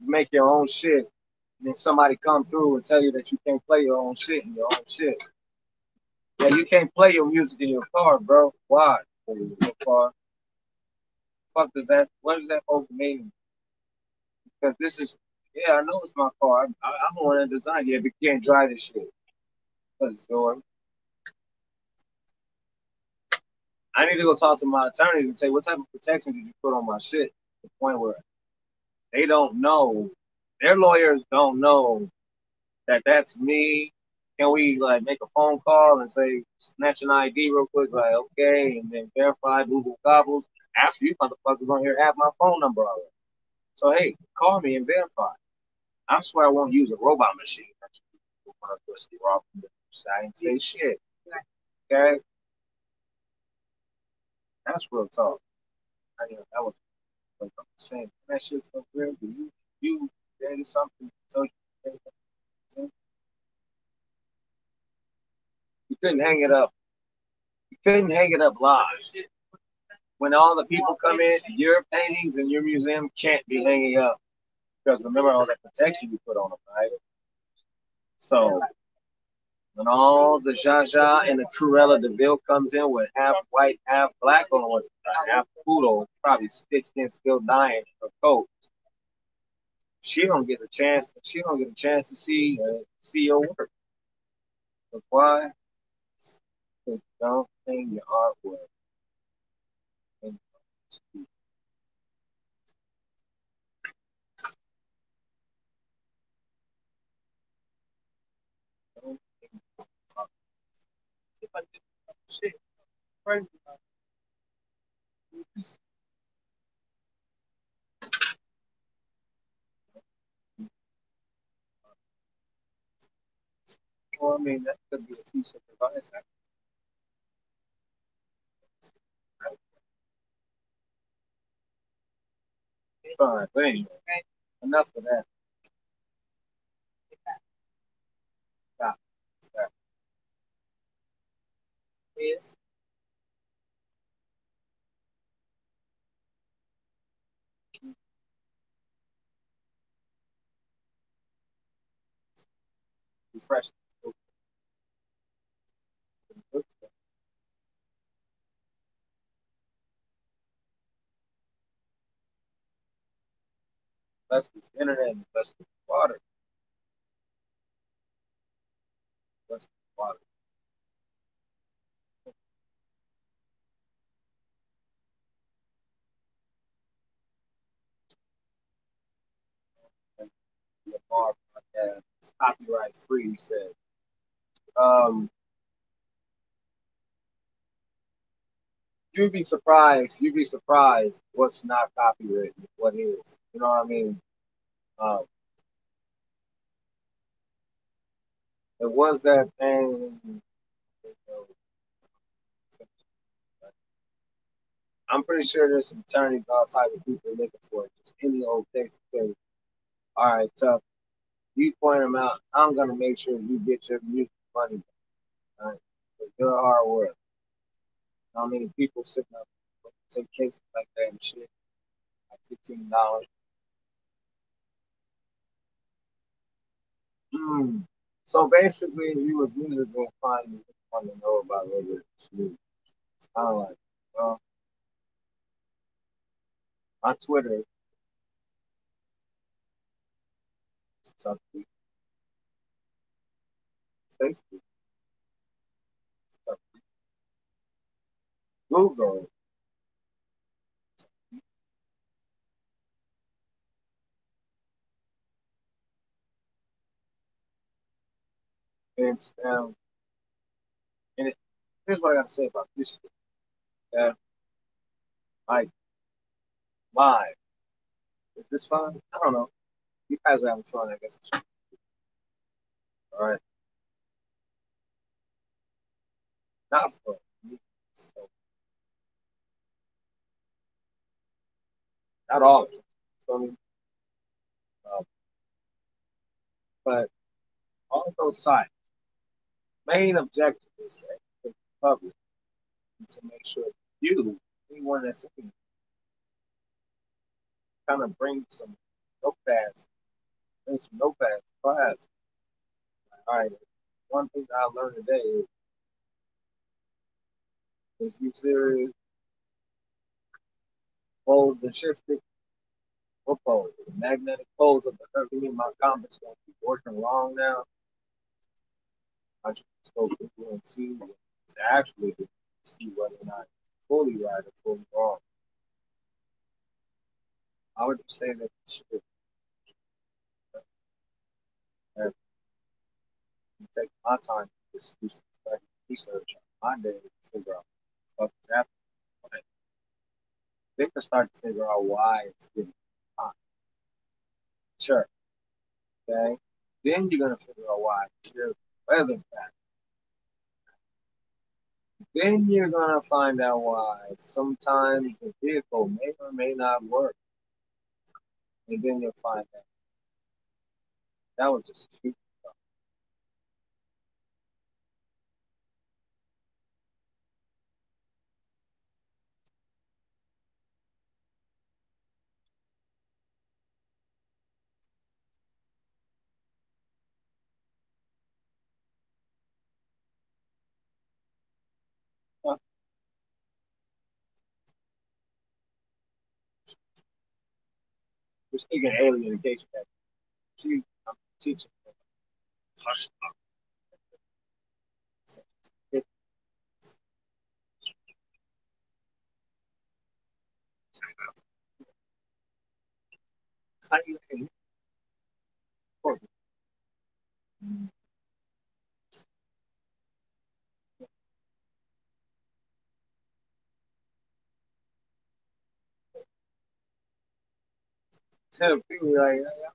Speaker 3: You make your own shit, and then somebody come through and tell you that you can't play your own shit in your own shit. Yeah, you can't play your music in your car, bro. Why? Your car. Fuck does that? What is that supposed to mean? Because this is, yeah, I know it's my car. I, I, I'm the one that designed it, but you can't drive this shit. Because it's yours. I need to go talk to my attorneys and say what type of protection did you put on my shit? To the point where they don't know, their lawyers don't know that that's me. Can we like make a phone call and say snatch an ID real quick, like okay, and then verify Google gobbles after you motherfuckers on here have my phone number already. So hey, call me and verify. I swear I won't use a robot machine. I didn't say shit. Okay. That's real talk. I mean, that was like I'm saying. That shit so real. Do you you created something so you you couldn't hang it up. You couldn't hang it up live. When all the people come in, your paintings and your museum can't be hanging up because remember all that protection you put on them, right? So when all the Jaja and the Cruella de Vil comes in with half white, half black on, half poodle, probably stitched in, still dying in her coat. She don't get a chance. She don't get a chance to see uh, see your work. But why? Because don't hang your artwork. in the street. Don't hang your artwork.
Speaker 1: If I did shit, mine.
Speaker 3: Well, I mean, that could be a piece of advice. Fine, but anyway, enough of that.
Speaker 1: Is
Speaker 3: Refresh. That's the internet, that's the water. Bar podcast is copyright free, he said. Um, you'd be surprised. You'd be surprised what's not copyrighted, what is. You know what I mean? Um, it was that thing. I'm pretty sure there's some attorneys, all type of people looking for it. Just any old case say, all right, tough. You point them out. I'm gonna make sure you get your music money. right, it's your hard work. How many people sitting up take cases like that and shit? Like fifteen dollars. Mm. So basically, if you was musically inclined, you just want to know about regular music. It's kind of like, well, on Twitter, it's Facebook, to- Google, it's um, and it, here's what I got to say about this. Yeah, like live. Is this fun? I don't know. You guys are having fun, I guess. All right, not fun. So, not all the time. So, I mean, um, but all those sides, main objective is that public and to make sure you, anyone that's in, kind of bring some notepads, bring some notepads to class. All right, one thing I learned today is is you serious? Poles the shifted. Poles? The magnetic poles of the earth. Mean my compass gonna working wrong now? I just go Google and see to actually see whether or not it's fully right or fully wrong. I would just say that And take my time to just do some research on my day to figure out what's happening. But They can start to figure out why it's getting hot. Sure. Okay. Then you're gonna figure out why your weather pattern. Then you're gonna find out why sometimes the vehicle may or may not work. And then you'll find out. That was just stupid. We're speaking alien in case that she Teaching.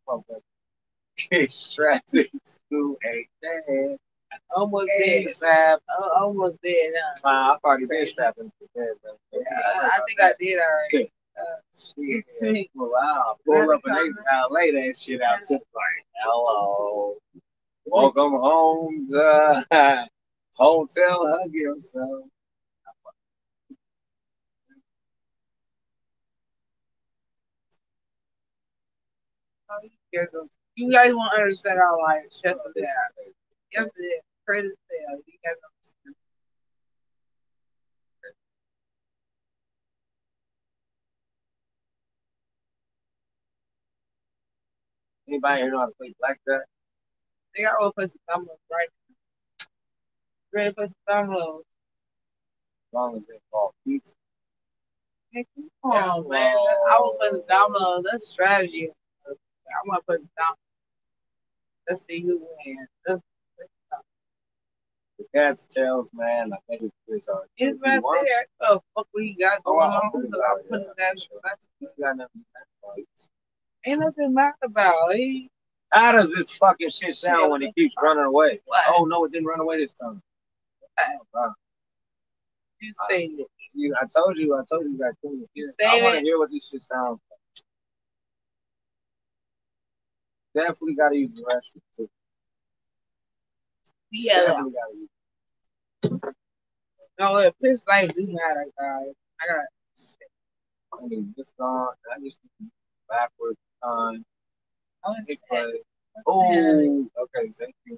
Speaker 3: I'm distracted to a dad.
Speaker 1: Almost dead. Oh, almost dead now.
Speaker 3: Uh, I've already been strapping to bed.
Speaker 1: Yeah, I think I did already. Uh,
Speaker 3: Shit. Wow. Pull up and they lay that shit out to the like, hello. Welcome home to hotel hug yourself.
Speaker 1: You guys won't understand our lives. Just that. Yes, it is. Crazy as hell. You guys understand.
Speaker 3: Anybody here know how to play blackjack?
Speaker 1: They got play some dominoes right now. Ready to play some dominoes.
Speaker 3: As long as they call pizza.
Speaker 1: Hey, come on, man. I want to play the dominoes. That's strategy. I want to play the dominoes. Let's see who wins. Let's, let's
Speaker 3: The cat's tails, man. I think it's our
Speaker 1: It's right there. Oh, fuck what he got
Speaker 3: Oh,
Speaker 1: going
Speaker 3: I'm
Speaker 1: on. I'm
Speaker 3: sorry,
Speaker 1: putting
Speaker 3: yeah,
Speaker 1: that
Speaker 3: sure. got nothing to.
Speaker 1: Ain't nothing mad about. He,
Speaker 3: How does this fucking shit sound when it keeps running away?
Speaker 1: What?
Speaker 3: Oh no, it didn't run away this time. Oh,
Speaker 1: you say it.
Speaker 3: You, I told you, I told you, to
Speaker 1: You
Speaker 3: I want to hear what this shit sounds like. Definitely got to use the restroom too.
Speaker 1: Yeah.
Speaker 3: Got to use.
Speaker 1: No, it piss life do matter, guys. Uh, I got
Speaker 3: I mean, just gone. I just backwards time.
Speaker 1: I was
Speaker 3: Hit
Speaker 1: sick.
Speaker 3: play. Oh, oh okay. Thank you.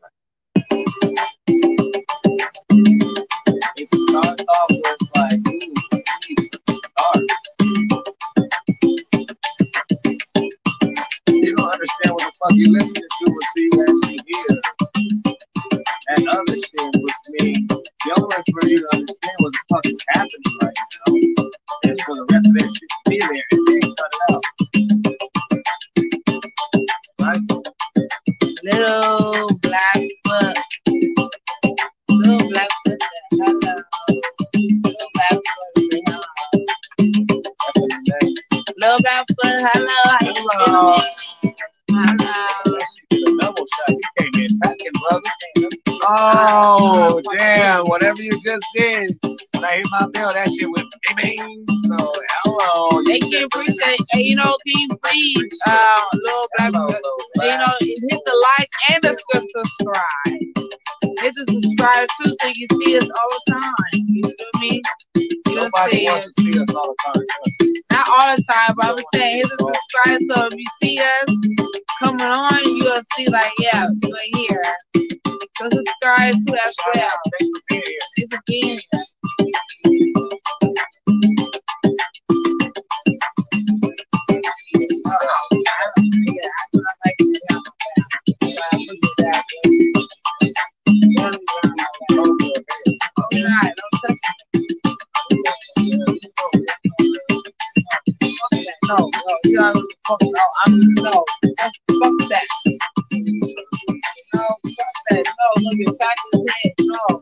Speaker 3: It starts off with like, ooh, geez, start. You don't understand what the fuck you listening to until you actually hear that other shit, which means the only way for you to understand what the fuck is happening right now is for the rest of that shit to be there and then cut it out. Right?
Speaker 1: Little black foot. Little black foot said hello. Little black foot said hello.
Speaker 3: That's what it is.
Speaker 1: Little black foot, hello.
Speaker 3: Hello.
Speaker 1: Doing? Hello.
Speaker 3: That shit is a double shot. You came in packing, brother. Oh, damn. Whatever you just did, when I hit my bell, that shit went bing, bing. So, hello.
Speaker 1: They can appreciate, hey, you know, you please, uh, little black
Speaker 3: Hello, little
Speaker 1: you know, hit the like and the subscribe. Hit the subscribe too so you can see us all the time. You feel me? You'll
Speaker 3: Nobody
Speaker 1: see
Speaker 3: wants
Speaker 1: us.
Speaker 3: to see us all the time.
Speaker 1: Not all the time, but I was saying hit the subscribe so if you see us coming on, you'll see like, yeah, we're here. So subscribe too as well.
Speaker 3: Thanks for being here.
Speaker 1: It's No, no, you don't fuck no, I'm no, fuck that. No, fuck that. No, look at Tasha's head. No.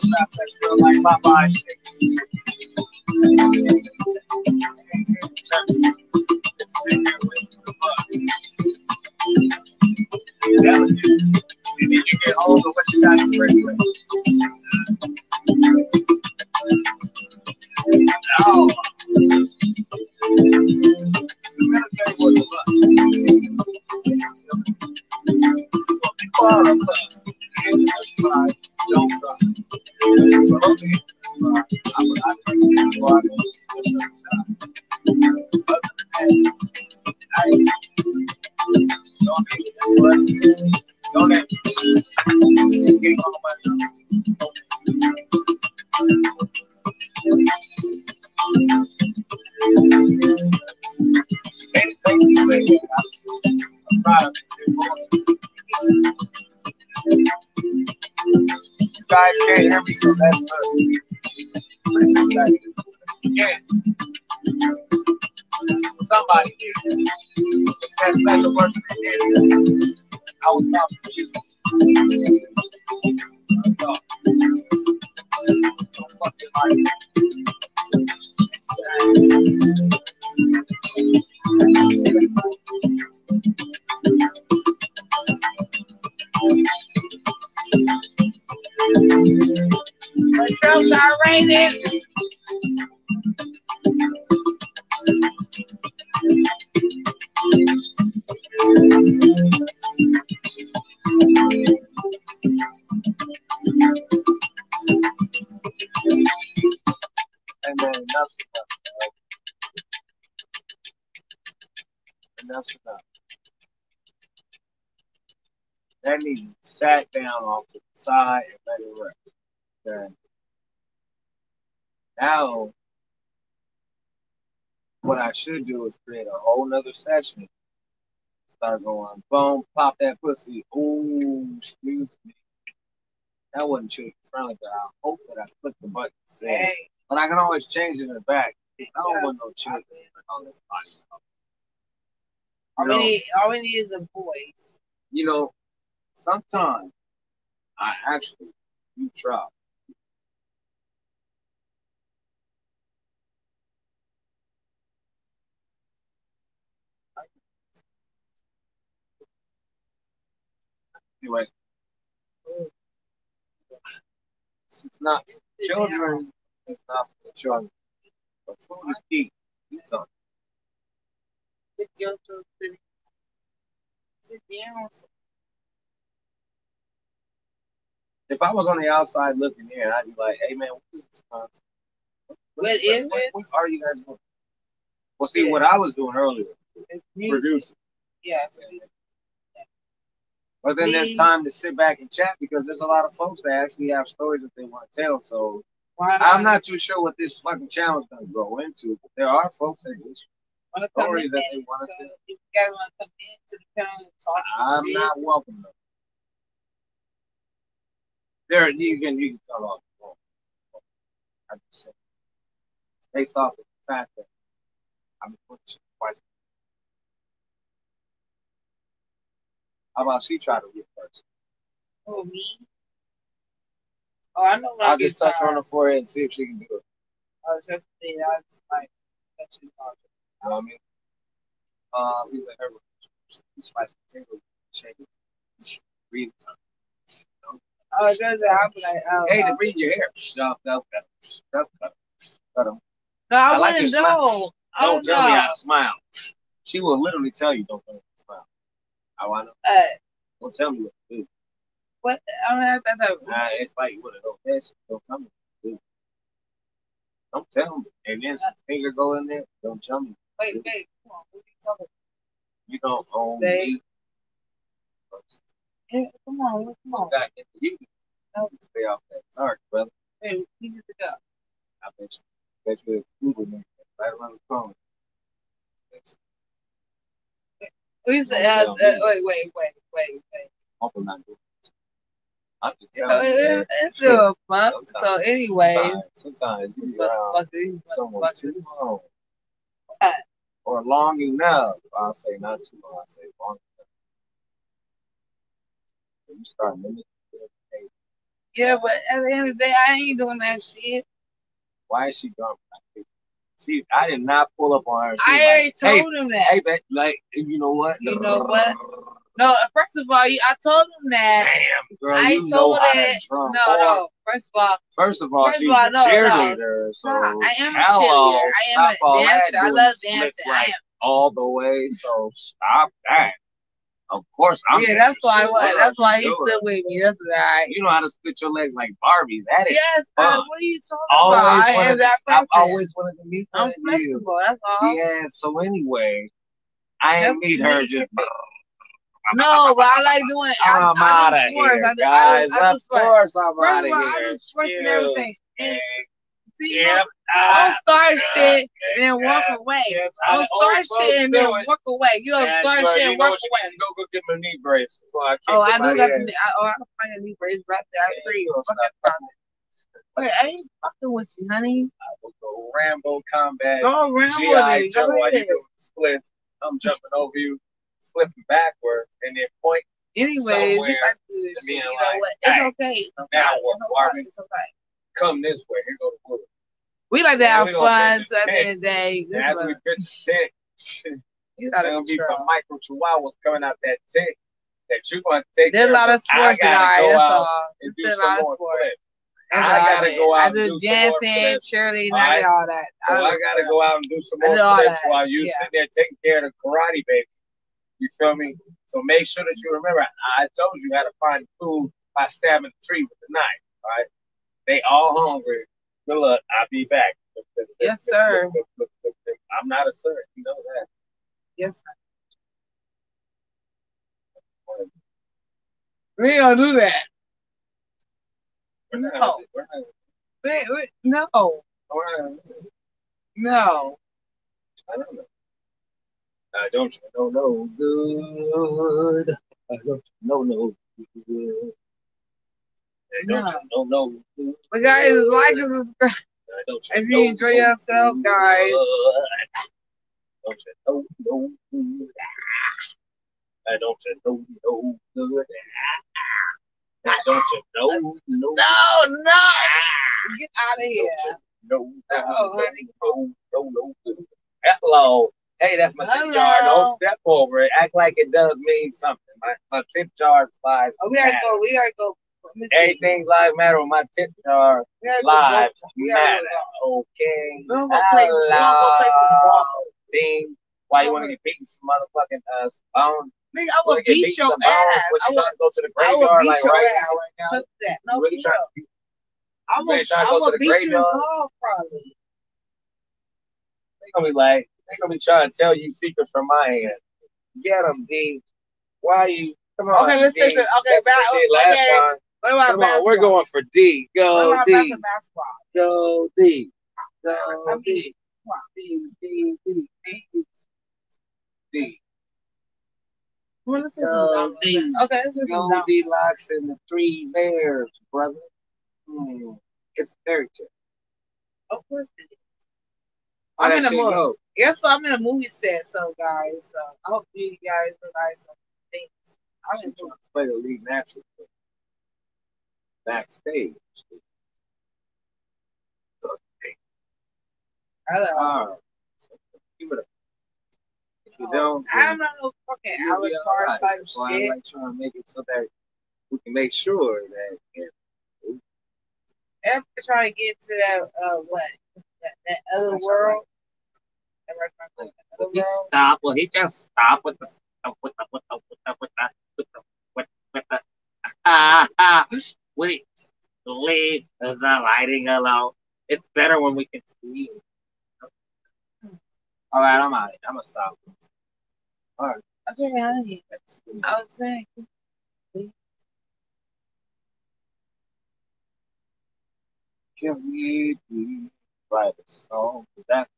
Speaker 1: to
Speaker 3: bus that still like Popeye shit. It's sitting there waiting for the bus. Do. And then you get home and what you got to drink with. No. The military was a bus. Well, people are a bus. And drive, don't drive. But okay, drive. I would I drink it before I go to a certain time. Other than that, I don't need it. But don't let me get on my Anything you. You guys can't hear me, so that's. Listen, you. Somebody did. It's that special person that did. I was talking to you. I'm talking.
Speaker 1: Control got rated.
Speaker 3: And then enough's enough. Right? Enough's enough. That needs be sat down off to the side and let it rest. Okay. Now, what I should do is create a whole nother session Start going, boom, pop that pussy. Ooh, excuse me. That wasn't children friendly, but I hope that I clicked the button. to say.
Speaker 1: Hey,
Speaker 3: But I can always change it in the back. I don't
Speaker 1: Yes.
Speaker 3: want no children on this body.
Speaker 1: all
Speaker 3: know,
Speaker 1: we need, all we need is a voice.
Speaker 3: you know, sometimes I actually do try. Anyway, it's not children. It's not for the children. But food is key. Eat something.
Speaker 1: Sit down, sit sit down.
Speaker 3: If I was on the outside looking in, I'd be like, "Hey man, what is this concept?
Speaker 1: What is
Speaker 3: what,
Speaker 1: it?
Speaker 3: what are you guys doing?" Well, see, what I was doing earlier, producing.
Speaker 1: Yeah.
Speaker 3: But then there's time to sit back and chat because there's a lot of folks that actually have stories that they want to tell. So
Speaker 1: Why
Speaker 3: I'm not too sure what this fucking channel is going to grow into, but there are folks that just stories that
Speaker 1: in,
Speaker 3: they want to
Speaker 1: so
Speaker 3: tell.
Speaker 1: If you guys want to come into the panel and talk
Speaker 3: I'm
Speaker 1: shit,
Speaker 3: not welcome though. There, you can you can tell off. the phone. I just say, it's based off of the fact that I'm putting shit twice. How about she try to get first?
Speaker 1: oh me. Oh, I know
Speaker 3: I'll
Speaker 1: I
Speaker 3: just touch her on the forehead and see if she can do it.
Speaker 1: I was just saying, I was like, just hard.
Speaker 3: You know what I mean? Uh, we let her the table, shake it, read it.
Speaker 1: Oh, it does. Be like, oh,
Speaker 3: Hey,
Speaker 1: no.
Speaker 3: to bring your hair. Stuff, stuff, stuff. Cut 'em.
Speaker 1: No, I,
Speaker 3: I like your
Speaker 1: know.
Speaker 3: smile.
Speaker 1: I
Speaker 3: Don't tell me how to smile. She will literally tell you don't tell me how to smile. How I know?
Speaker 1: Uh,
Speaker 3: Don't tell me what to do.
Speaker 1: what? I don't have that. that
Speaker 3: Nah, it's like one of those things. Don't tell me what to do. Don't tell me. And then some finger go in there. Don't tell me.
Speaker 1: wait, wait, come on. What are you talking about?
Speaker 3: You don't own me.
Speaker 1: Come on, come on.
Speaker 3: into you.
Speaker 1: No.
Speaker 3: Stay off that dark, brother.
Speaker 1: Hey, we need to go.
Speaker 3: I bet you. Bet you it's Google me right around the phone.
Speaker 1: We
Speaker 3: Don't
Speaker 1: uh, uh, wait, wait, wait, wait, wait.
Speaker 3: Uncle not doing it. I'm just
Speaker 1: You know,
Speaker 3: telling you,
Speaker 1: it, it's a fuck. So anyway,
Speaker 3: Sometimes, sometimes you around
Speaker 1: motherfucker, this
Speaker 3: someone too long. Or long enough. I'll say not too long. I'll say long enough. You start
Speaker 1: Yeah, but at the end of the day, I ain't doing that shit.
Speaker 3: why is she gone? She, I did not pull up on her. She
Speaker 1: I already
Speaker 3: like, hey,
Speaker 1: told him that.
Speaker 3: hey, man, like, you know what?
Speaker 1: You know what? No, first of all, I told him that.
Speaker 3: Damn, girl,
Speaker 1: I
Speaker 3: you know
Speaker 1: told it.
Speaker 3: to drum.
Speaker 1: No,
Speaker 3: Or,
Speaker 1: no. First of all,
Speaker 3: First of all,
Speaker 1: First
Speaker 3: she's
Speaker 1: of all,
Speaker 3: a
Speaker 1: no, no.
Speaker 3: cheerleader. So
Speaker 1: I am a
Speaker 3: hello,
Speaker 1: cheerleader. Oh, I am a dancer. I love dancing. I am.
Speaker 3: all the way. So stop that. Of course, I'm.
Speaker 1: yeah, that's why. What?
Speaker 3: Whatever
Speaker 1: That's why he's still with me. That's right.
Speaker 3: You know how to split your legs like Barbie. That is
Speaker 1: Yes.
Speaker 3: fun.
Speaker 1: What are you talking
Speaker 3: always
Speaker 1: about? I am that
Speaker 3: I've always wanted to meet
Speaker 1: I'm flexible. That's all.
Speaker 3: Yeah. So anyway, I ain't meet her just.
Speaker 1: No, but I like doing. I,
Speaker 3: I'm
Speaker 1: I
Speaker 3: out of here,
Speaker 1: I do,
Speaker 3: guys.
Speaker 1: I do, I do
Speaker 3: of course, I'm
Speaker 1: First
Speaker 3: out
Speaker 1: of
Speaker 3: of
Speaker 1: all,
Speaker 3: here.
Speaker 1: I do sports and everything. And see,
Speaker 3: Yep.
Speaker 1: don't, don't start
Speaker 3: ah,
Speaker 1: shit and then walk away.
Speaker 3: Yes,
Speaker 1: Don't start shit and then walk away. You don't
Speaker 3: And
Speaker 1: start
Speaker 3: you,
Speaker 1: shit and walk away.
Speaker 3: go go get my knee brace I
Speaker 1: Oh, I do got the. I, oh, I find a new brace right there. I agree.
Speaker 3: you gonna
Speaker 1: Fucking
Speaker 3: stop.
Speaker 1: problem. Wait, I ain't fucking with you, honey.
Speaker 3: I will go Rambo combat.
Speaker 1: Go around with
Speaker 3: G.I. Joe while you doing splits. I'm jumping over you, flipping backwards, and then point
Speaker 1: Anyways,
Speaker 3: somewhere
Speaker 1: if I do this
Speaker 3: being
Speaker 1: shit, you
Speaker 3: like,
Speaker 1: know what? It's okay. It's okay.
Speaker 3: now
Speaker 1: It's okay. It's okay.
Speaker 3: Come this way. Here go the bullet.
Speaker 1: We like to have fun. So
Speaker 3: a
Speaker 1: at the end of the day, this
Speaker 3: after we pitch a tent,
Speaker 1: you
Speaker 3: there's
Speaker 1: gotta
Speaker 3: gonna be some micro chihuahuas coming out that tent that you're gonna take
Speaker 1: There's a lot of sports in
Speaker 3: gotta go
Speaker 1: that's all. It's a lot of sports. That's
Speaker 3: I gotta
Speaker 1: did.
Speaker 3: go
Speaker 1: I
Speaker 3: out and
Speaker 1: do
Speaker 3: do some more
Speaker 1: dancing, cheerleading,
Speaker 3: All
Speaker 1: I did all that.
Speaker 3: So
Speaker 1: I
Speaker 3: I gotta
Speaker 1: that.
Speaker 3: go out and do some
Speaker 1: I
Speaker 3: more flips while you
Speaker 1: Yeah.
Speaker 3: sitting there taking care of the karate baby. You feel me? So make sure that you remember I told you how to find food by stabbing the tree with the knife. All right. They all hungry. Good luck. I'll be back.
Speaker 1: Yes, sir.
Speaker 3: I'm not a sir. You know that.
Speaker 1: Yes, sir. We gonna do that.
Speaker 3: We're not,
Speaker 1: No.
Speaker 3: we're not,
Speaker 1: We, we, no,
Speaker 3: we're not,
Speaker 1: no.
Speaker 3: I don't know. I don't know no good. I don't know no good. I don't know no.
Speaker 1: But guys, like and subscribe. If you enjoy yourself, guys.
Speaker 3: Don't you know no good. I don't you know no good. I don't you know no
Speaker 1: No, no. Get out of here.
Speaker 3: no no no no no. Hello. Hey, that's my tip
Speaker 1: Hello.
Speaker 3: jar. Don't step over it. Act like it does mean something. My, my tip jar lives.
Speaker 1: Oh, we gotta go. We gotta go. Let me see.
Speaker 3: Everything live matter with my tip jar.
Speaker 1: We.
Speaker 3: Lives matter. Okay.
Speaker 1: We're gonna play- we're gonna play some ball.
Speaker 3: Ding. Why you want to get beaten some motherfucking uh, bone?
Speaker 1: Nigga, I
Speaker 3: Wanna
Speaker 1: beat
Speaker 3: beat
Speaker 1: your ass.
Speaker 3: What
Speaker 1: I
Speaker 3: you
Speaker 1: will,
Speaker 3: trying to go to the graveyard like right
Speaker 1: ass.
Speaker 3: now, right now?
Speaker 1: Trust that. No,
Speaker 3: really trying?
Speaker 1: real. I
Speaker 3: you
Speaker 1: will,
Speaker 3: really trying to
Speaker 1: I
Speaker 3: go to the
Speaker 1: beat you in
Speaker 3: graveyard?
Speaker 1: probably.
Speaker 3: They gonna be like, they gonna be trying to tell you secrets from my hand. Get them, D. Why you? Come on,
Speaker 1: Okay, let's
Speaker 3: D.
Speaker 1: say so- okay,
Speaker 3: That's what
Speaker 1: back-
Speaker 3: last
Speaker 1: okay. What about
Speaker 3: Come on, we're going for D.
Speaker 1: What
Speaker 3: Go
Speaker 1: about
Speaker 3: D.
Speaker 1: basketball? basketball?
Speaker 3: Go D.
Speaker 1: I
Speaker 3: Go
Speaker 1: mean,
Speaker 3: D. D. D. D. D. D.
Speaker 1: Well, let's do
Speaker 3: Go
Speaker 1: dominoes.
Speaker 3: D.
Speaker 1: Okay, let's do
Speaker 3: Go. D. Locks and the three bears, brother. Hmm. It's fairy tale.
Speaker 1: Of course it is. I'm in a movie.
Speaker 3: go?
Speaker 1: Guess what? I'm in a movie set, so guys. So I hope you guys realize some things. I'm
Speaker 3: She
Speaker 1: in a
Speaker 3: trying to play the lead naturally. Backstage.
Speaker 1: Hello.
Speaker 3: All right. So, give it If you don't,
Speaker 1: I'm not no fucking avatar
Speaker 3: right.
Speaker 1: type
Speaker 3: That's I
Speaker 1: shit.
Speaker 3: like trying to make it so that we can make sure that if
Speaker 1: Everybody trying to get to that uh what that, that other world. To go to that
Speaker 3: Will
Speaker 1: other
Speaker 3: he
Speaker 1: world.
Speaker 3: stop? Will he just stop with the with the with the with the with the with the with, with the ah ah he uh, leave the lighting alone? It's better when we can see. you. All right, I'm out. I'm gonna stop. All right.
Speaker 1: Okay, honey.
Speaker 3: That's
Speaker 1: I was saying.
Speaker 3: Can we write a song? That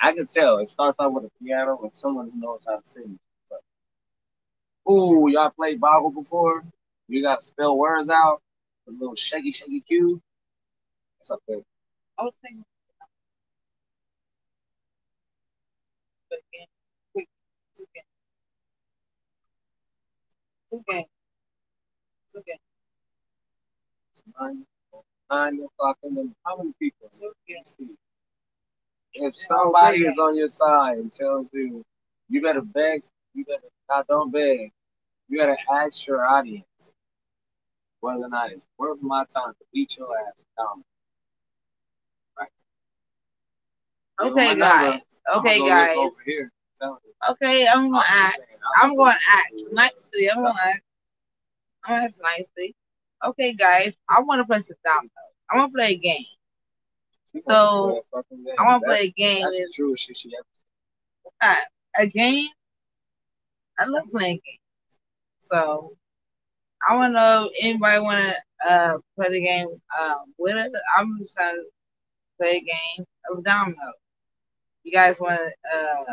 Speaker 3: I can tell. It starts out with a piano and someone who knows how to sing. But, ooh, y'all played Boggle before? You got to spell words out. A little shaky, shaky cue. It's up there.
Speaker 1: I was thinking. But again, quick, two games. Two games. Two games.
Speaker 3: It's nine, nine o'clock in the How many people?
Speaker 1: Two games.
Speaker 3: If somebody is on your side and tells you, you better beg, you better not don't beg, you gotta ask your audience whether or not it's worth my time to beat your ass down. Right.
Speaker 1: Okay, guys. Okay, guys.
Speaker 3: Here.
Speaker 1: Okay, I'm gonna
Speaker 3: I'm
Speaker 1: ask.
Speaker 3: saying, I'm
Speaker 1: I'm gonna
Speaker 3: gonna
Speaker 1: ask nicely. I'm gonna ask. I'm gonna ask nicely. Okay, guys. I want to play some dominoes. I want to play a game.
Speaker 3: You
Speaker 1: So,
Speaker 3: gonna play a fucking game.
Speaker 1: I want to play a game.
Speaker 3: That's the
Speaker 1: It's,
Speaker 3: truest shit she ever said.
Speaker 1: uh, a game. I love playing games. So I want to know if anybody want to uh, play the game uh, with us. I'm just trying to play a game of dominoes. You guys want to, uh,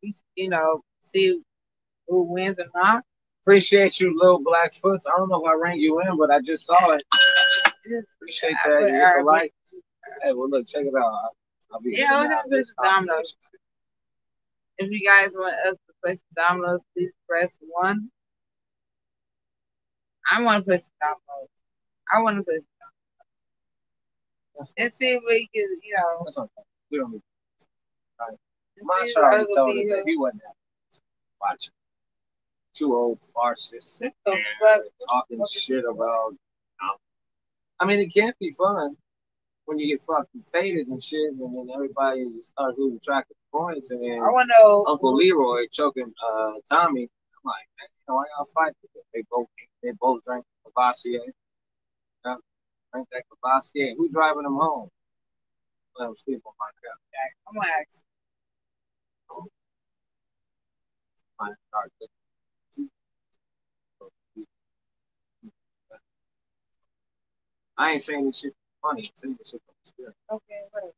Speaker 1: you, you know, see who wins or not?
Speaker 3: Appreciate you, little black foots. I don't know if I rang you in, but I just saw it.
Speaker 1: Just,
Speaker 3: Appreciate
Speaker 1: I
Speaker 3: that. You hit the like. Hey, well, look, check it out. I'll, I'll be
Speaker 1: Yeah,
Speaker 3: in
Speaker 1: we're
Speaker 3: and of
Speaker 1: play
Speaker 3: this
Speaker 1: dominoes. If you guys want us to play some dominoes, please press one. I want to play some dominoes. I want to play some dominoes. And see if we can, you know.
Speaker 3: That's okay. We don't need Right.
Speaker 1: see
Speaker 3: Marsha
Speaker 1: if
Speaker 3: already told us that he wasn't watching. Two old farts just sitting there talking shit about. um, I mean, it can't be fun when you get fucking faded and shit, and then everybody just start losing track of points, and then
Speaker 1: I want to know.
Speaker 3: Uncle Leroy choking uh, Tommy. Like, man, you know, why y'all fight? They both they both drank Courvoisier. Yeah, Drink that Courvoisier. Who driving them home? Let them sleep on my couch.
Speaker 1: I'm gonna ask.
Speaker 3: I ain't saying this shit funny. I'm saying this shit from experience.
Speaker 1: Okay, wait.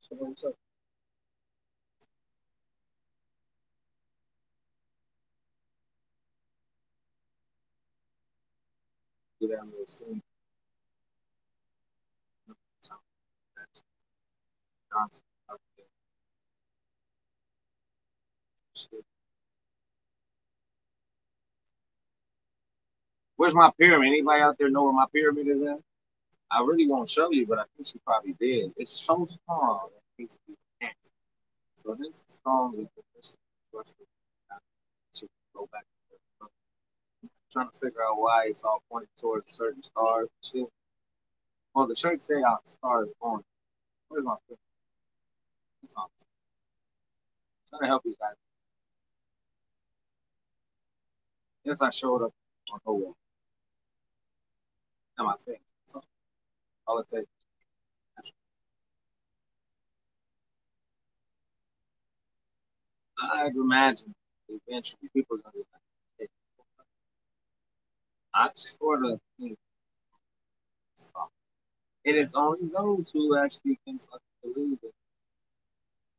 Speaker 3: So what's up? The. Where's my pyramid? Anybody out there know where my pyramid is at? I really won't show you, but I think she probably did. It's so strong that to be. So this song is the to go back trying to figure out why it's all pointing towards certain stars and shit. Well, the church say our star is born. Where's my pyramid? That's all. Trying to help you guys. Yes, I showed up on her wall. And my face. So all it takes. I'd imagine eventually people are gonna be like, I sort of think so. It is only those who actually can believe it.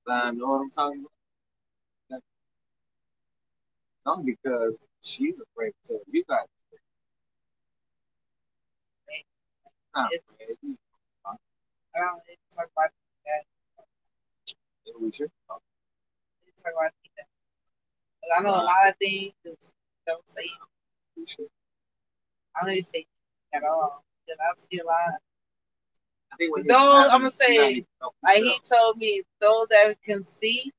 Speaker 3: But I know what I'm talking about. Some because she's afraid to tell you guys. Nah,
Speaker 1: It's- I don't need to talk about that.
Speaker 3: maybe we should talk.
Speaker 1: Need to talk about that. 'Cause I know a lot of things don't say.
Speaker 3: We should.
Speaker 1: I don't even say at all. Because I see a lot.
Speaker 3: I think
Speaker 1: Those-
Speaker 3: you-
Speaker 1: I'ma say, Like he told me, those that can see,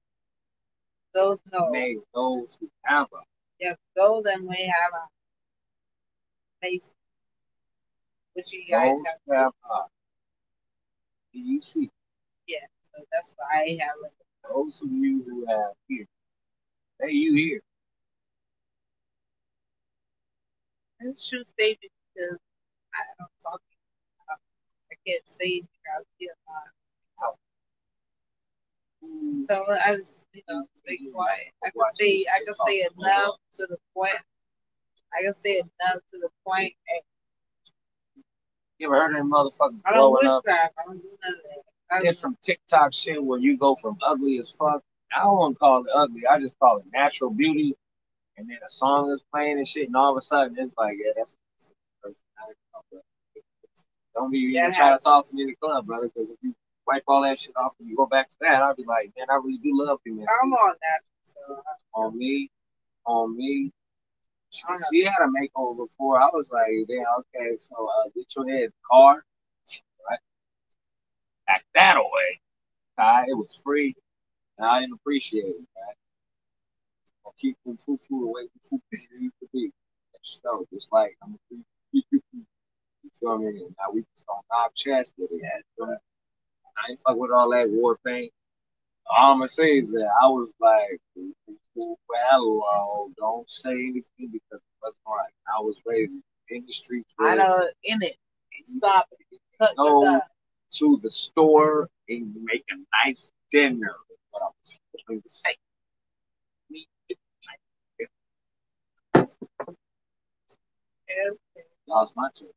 Speaker 1: those know.
Speaker 3: May those who have a
Speaker 1: Yeah, those that may have a face, which you guys
Speaker 3: those
Speaker 1: have.
Speaker 3: have a do you see
Speaker 1: Yeah, so that's why I have it.
Speaker 3: those of you who have here. Hey, you here?
Speaker 1: A true statement because I don't talk. I can't say anything. I see a lot. So I just, you know, stay quiet. I can say, I can say enough to the point. I can say enough to the point.
Speaker 3: You ever heard of them motherfuckers
Speaker 1: I don't
Speaker 3: blowing up?
Speaker 1: witchcraft. I don't do none of that. I
Speaker 3: There's some TikTok shit where you go from ugly as fuck. I don't want to call it ugly. I just call it natural beauty. And then a song is playing and shit, and all of a sudden it's like, yeah, that's the personality. Don't be even try to talk to me in the club, brother, because if you wipe all that shit off and you go back to that, I'll be like, man, I really do love you, man.
Speaker 1: I'm on that. So
Speaker 3: On me, on me. She, had a makeover before. I was like, yeah, okay, so uh, get your head car, right? Act that away. Right? It was free, and I didn't appreciate it, right? Keep from foo away from foo used to be. So just like I'm a you feel me? And now we just on knob chest with it. you feel? I ain't fuck with all that war paint. All I'm gonna say is that I was like, well, don't say anything because that's right. I was ready in the streets.
Speaker 1: I know in it. Stop it.
Speaker 3: Go to the store and make a nice dinner. What I was going to say. Me, Lost my chick.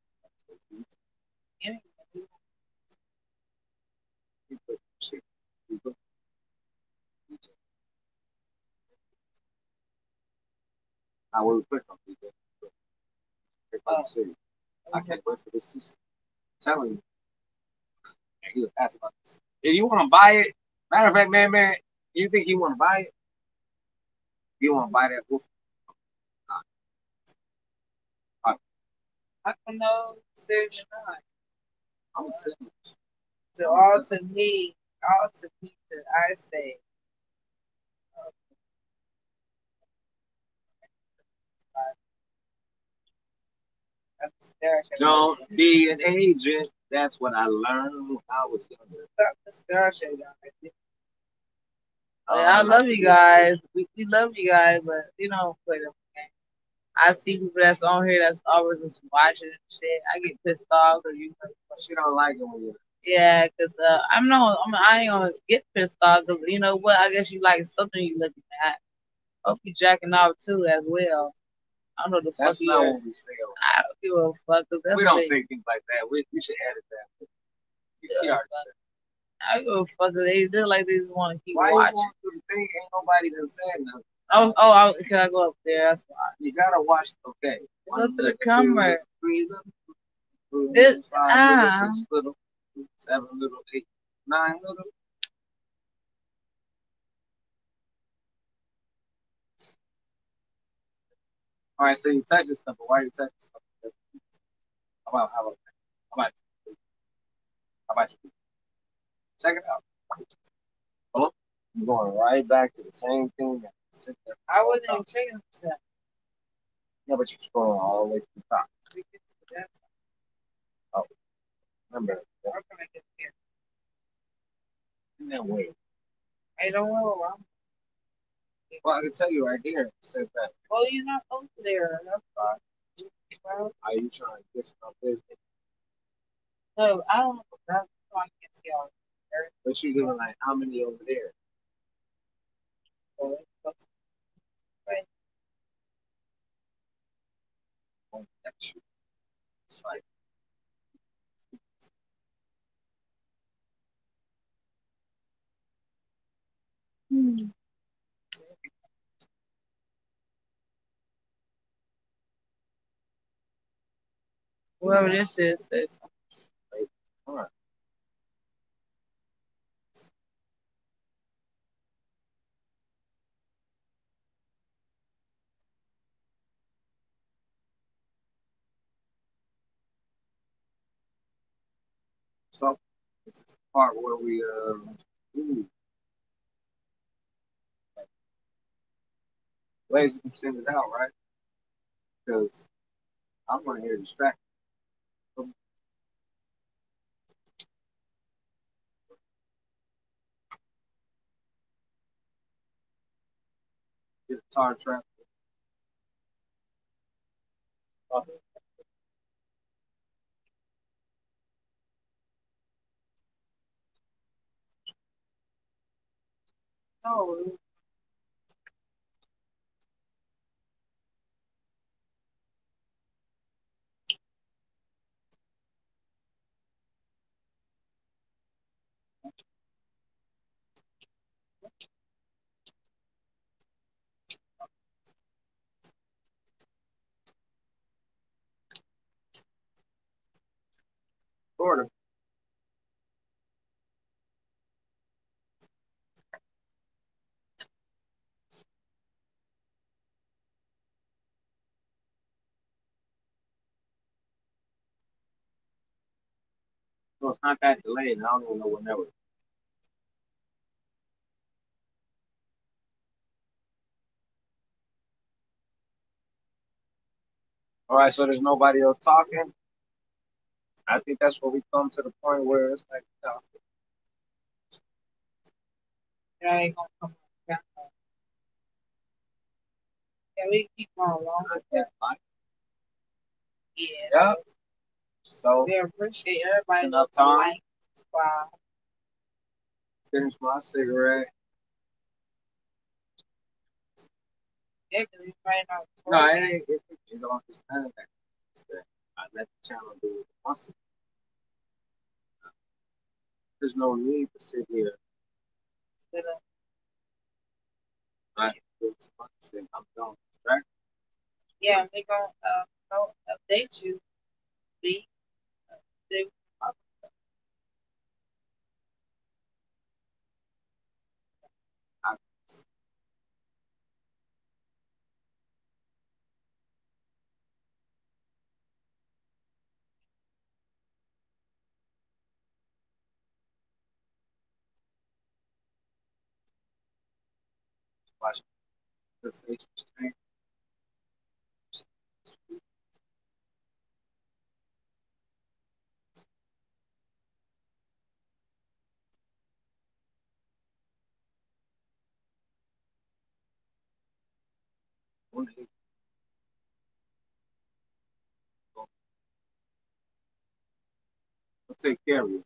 Speaker 3: I will quick on people. Quick on the oh. city. I can't wait for this system. I'm telling you. Man, he's a pass about this. If you want to buy it, matter of fact, man, man, you think you want to buy it? You want to buy that wolf?
Speaker 1: I don't know, serious or not.
Speaker 3: I'm saying,
Speaker 1: So all to me, all to me that I say. Um, Derek.
Speaker 3: don't be an agent. That's what I learned when I was younger.
Speaker 1: I, I love you guys. We, we love you guys, but you know, play them. I see people that's on here that's always just watching and shit. I get pissed off because you
Speaker 3: She don't like it when you.
Speaker 1: Yeah, cause uh, I'm not. I'm, I ain't gonna get pissed off because you know what? I guess you like something you looking at. Hope you jacking off too as well. I don't know the fuck
Speaker 3: That's not what we say.
Speaker 1: I don't give a fuck. 'cause that's
Speaker 3: we don't
Speaker 1: me.
Speaker 3: say things like that. We, we should edit that. You see
Speaker 1: Yeah,
Speaker 3: our
Speaker 1: I give a fuck. They look like they just want to keep
Speaker 3: Why you
Speaker 1: watching.
Speaker 3: going through the thing? Ain't nobody done said nothing.
Speaker 1: Oh, oh, I, can I go up there? That's why.
Speaker 3: You gotta watch. Okay.
Speaker 1: Go to the
Speaker 3: little, two
Speaker 1: camera.
Speaker 3: little, three little, four
Speaker 1: This-
Speaker 3: little, five little,
Speaker 1: ah.
Speaker 3: six little, seven little, eight, nine little. All right, so you touching stuff, but why are you touching stuff? How about how about how about how about you? Check it out. Hold on. You're going right back to the same thing that sit there.
Speaker 1: I wasn't even checking that.
Speaker 3: Yeah, but you're scrolling all the way to the top.
Speaker 1: We get to that.
Speaker 3: Oh, remember
Speaker 1: How can I get there?
Speaker 3: in that way.
Speaker 1: I don't know. I'm,
Speaker 3: Well, I can tell you right here. It says that.
Speaker 1: well, you're not over there. That's fine. Well,
Speaker 3: Are you trying to get some business?
Speaker 1: no, I don't know. That's why I can't see all there.
Speaker 3: But you're doing like how many over there?
Speaker 1: So
Speaker 3: It's
Speaker 1: Whoever this is, says
Speaker 3: all right. So this is the part where we uh, ooh. Ways you can send it out, right? Because I'm gonna hear distracted. Get a tar
Speaker 1: no.
Speaker 3: Florida. So it's not that delayed, I don't even know when that was. All right, so there's nobody else talking. I think that's where we come to the point where it's like,
Speaker 1: That ain't gonna come back. Yeah, we keep going along with that. Yeah.
Speaker 3: Yep. So
Speaker 1: We appreciate everybody.
Speaker 3: enough time.
Speaker 1: Subscribe.
Speaker 3: finish my cigarette.
Speaker 1: Yeah, 'cause we might not.
Speaker 3: No, it ain't. It, it, you don't understand that. It's that I let the channel do it. There's no need to sit here.
Speaker 1: Instead of-
Speaker 3: I do this much thing. I'm done. Distracted.
Speaker 1: Yeah, we gonna uh, update you. They-
Speaker 3: Watch the face I'll take care of you.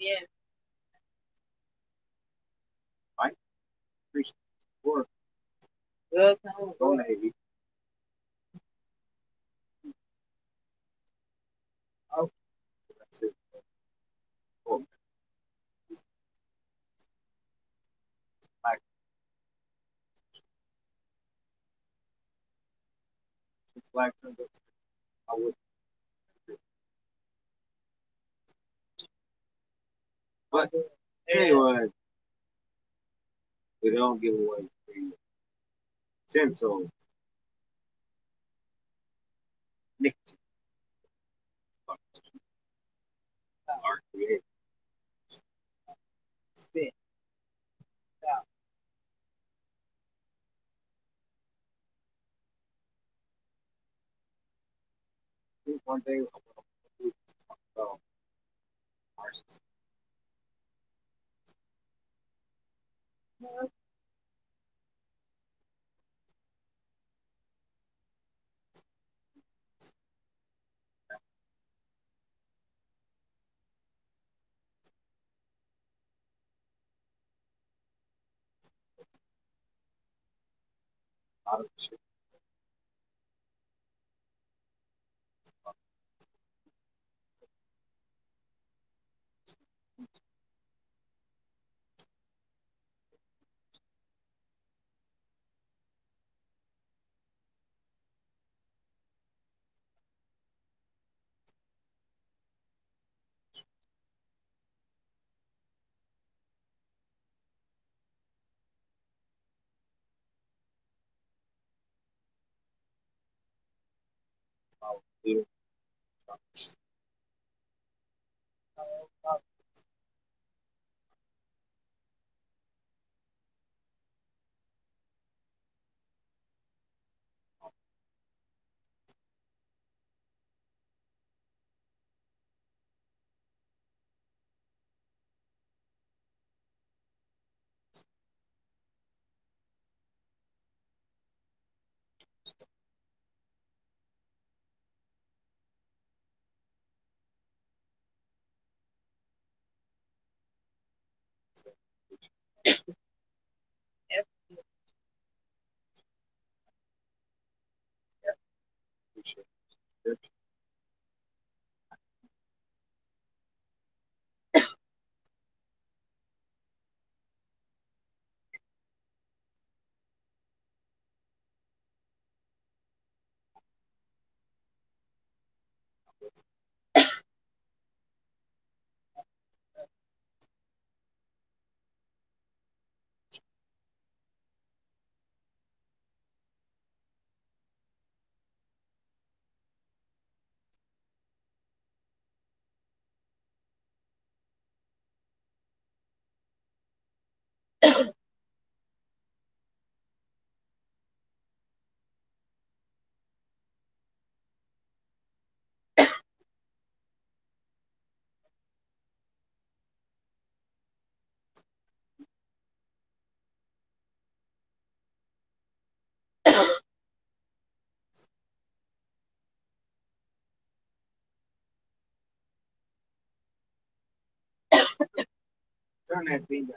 Speaker 1: Yeah.
Speaker 3: Appreciate the work.
Speaker 1: Good time.
Speaker 3: Go Navy.
Speaker 1: Oh.
Speaker 3: That's it. Oh. Cool. Flag turns up, I would. But anyway, we don't give away free. Nicotine. Our creator. One day I want to talk about narcissism. A lot of shit. I'll Turn that thing.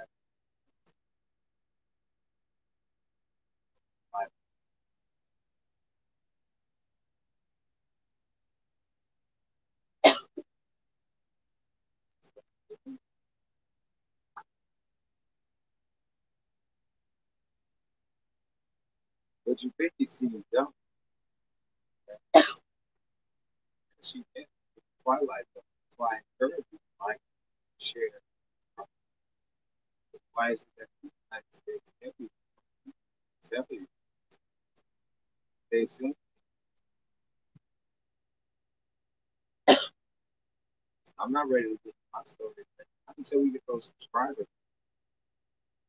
Speaker 3: But you think you see him dumb. She did. Twilight, though. That's why I encourage you to like, share. Why is it that the United States every, every they've seen. I'm not ready to get my story. I can tell you get those subscribers.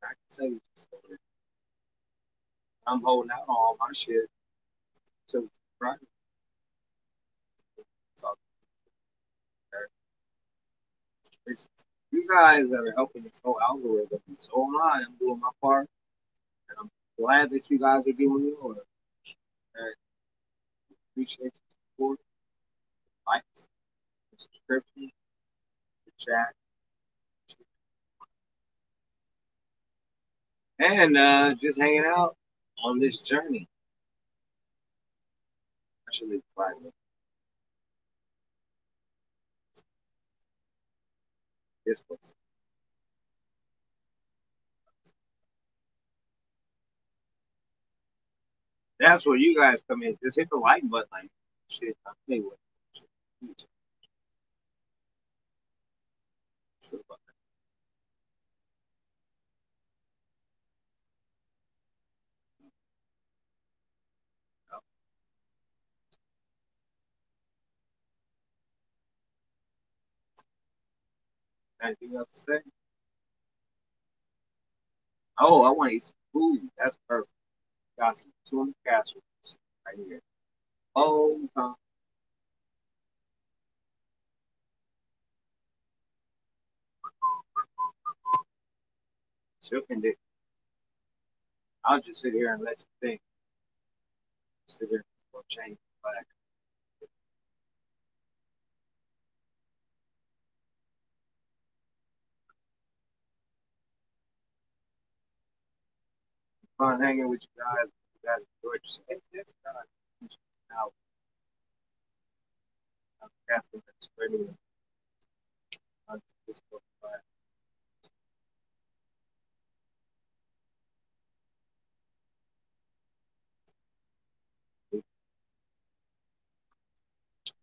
Speaker 3: I can tell you the story. I'm holding out on all my shit to subscribe. So, it's you guys that are helping this whole algorithm, and so am I. I'm doing my part, and I'm glad that you guys are doing yours. And appreciate your support, likes, the subscription, the chat, and uh, just hanging out on this journey. Actually, minutes. This That's where you guys come in. Just hit the like button, like shit. Tell you what. Sure about that. Anything else to say? Oh, I want to eat some food. That's perfect. Got some tuna casserole right here. Oh, time. Chicken dick. I'll just sit here and let you think. Sit here and change back. Fun hanging with you guys. You guys enjoyed yourself. Hey, this. Now, I'm casting ready. on this book,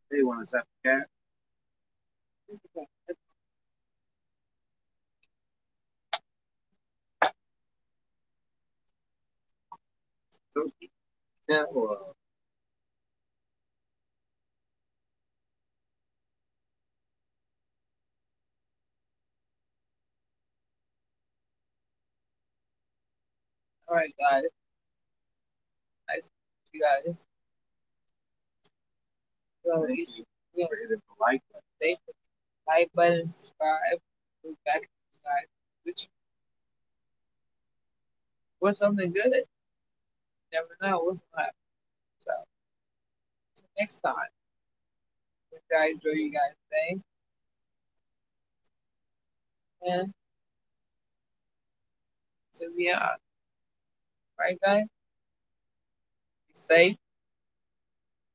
Speaker 3: They want the cat. Yeah, well,
Speaker 1: All right, guys. Nice you guys. So, you yeah,
Speaker 3: like button.
Speaker 1: stay for the like button, subscribe. We'll back to you guys. What's something good? Never know what's going to happen. So, till next time. You enjoy you guys' day. And so on. Right, guys? Be safe.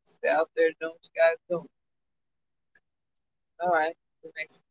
Speaker 1: Stay out there what you guys doing. All right. Next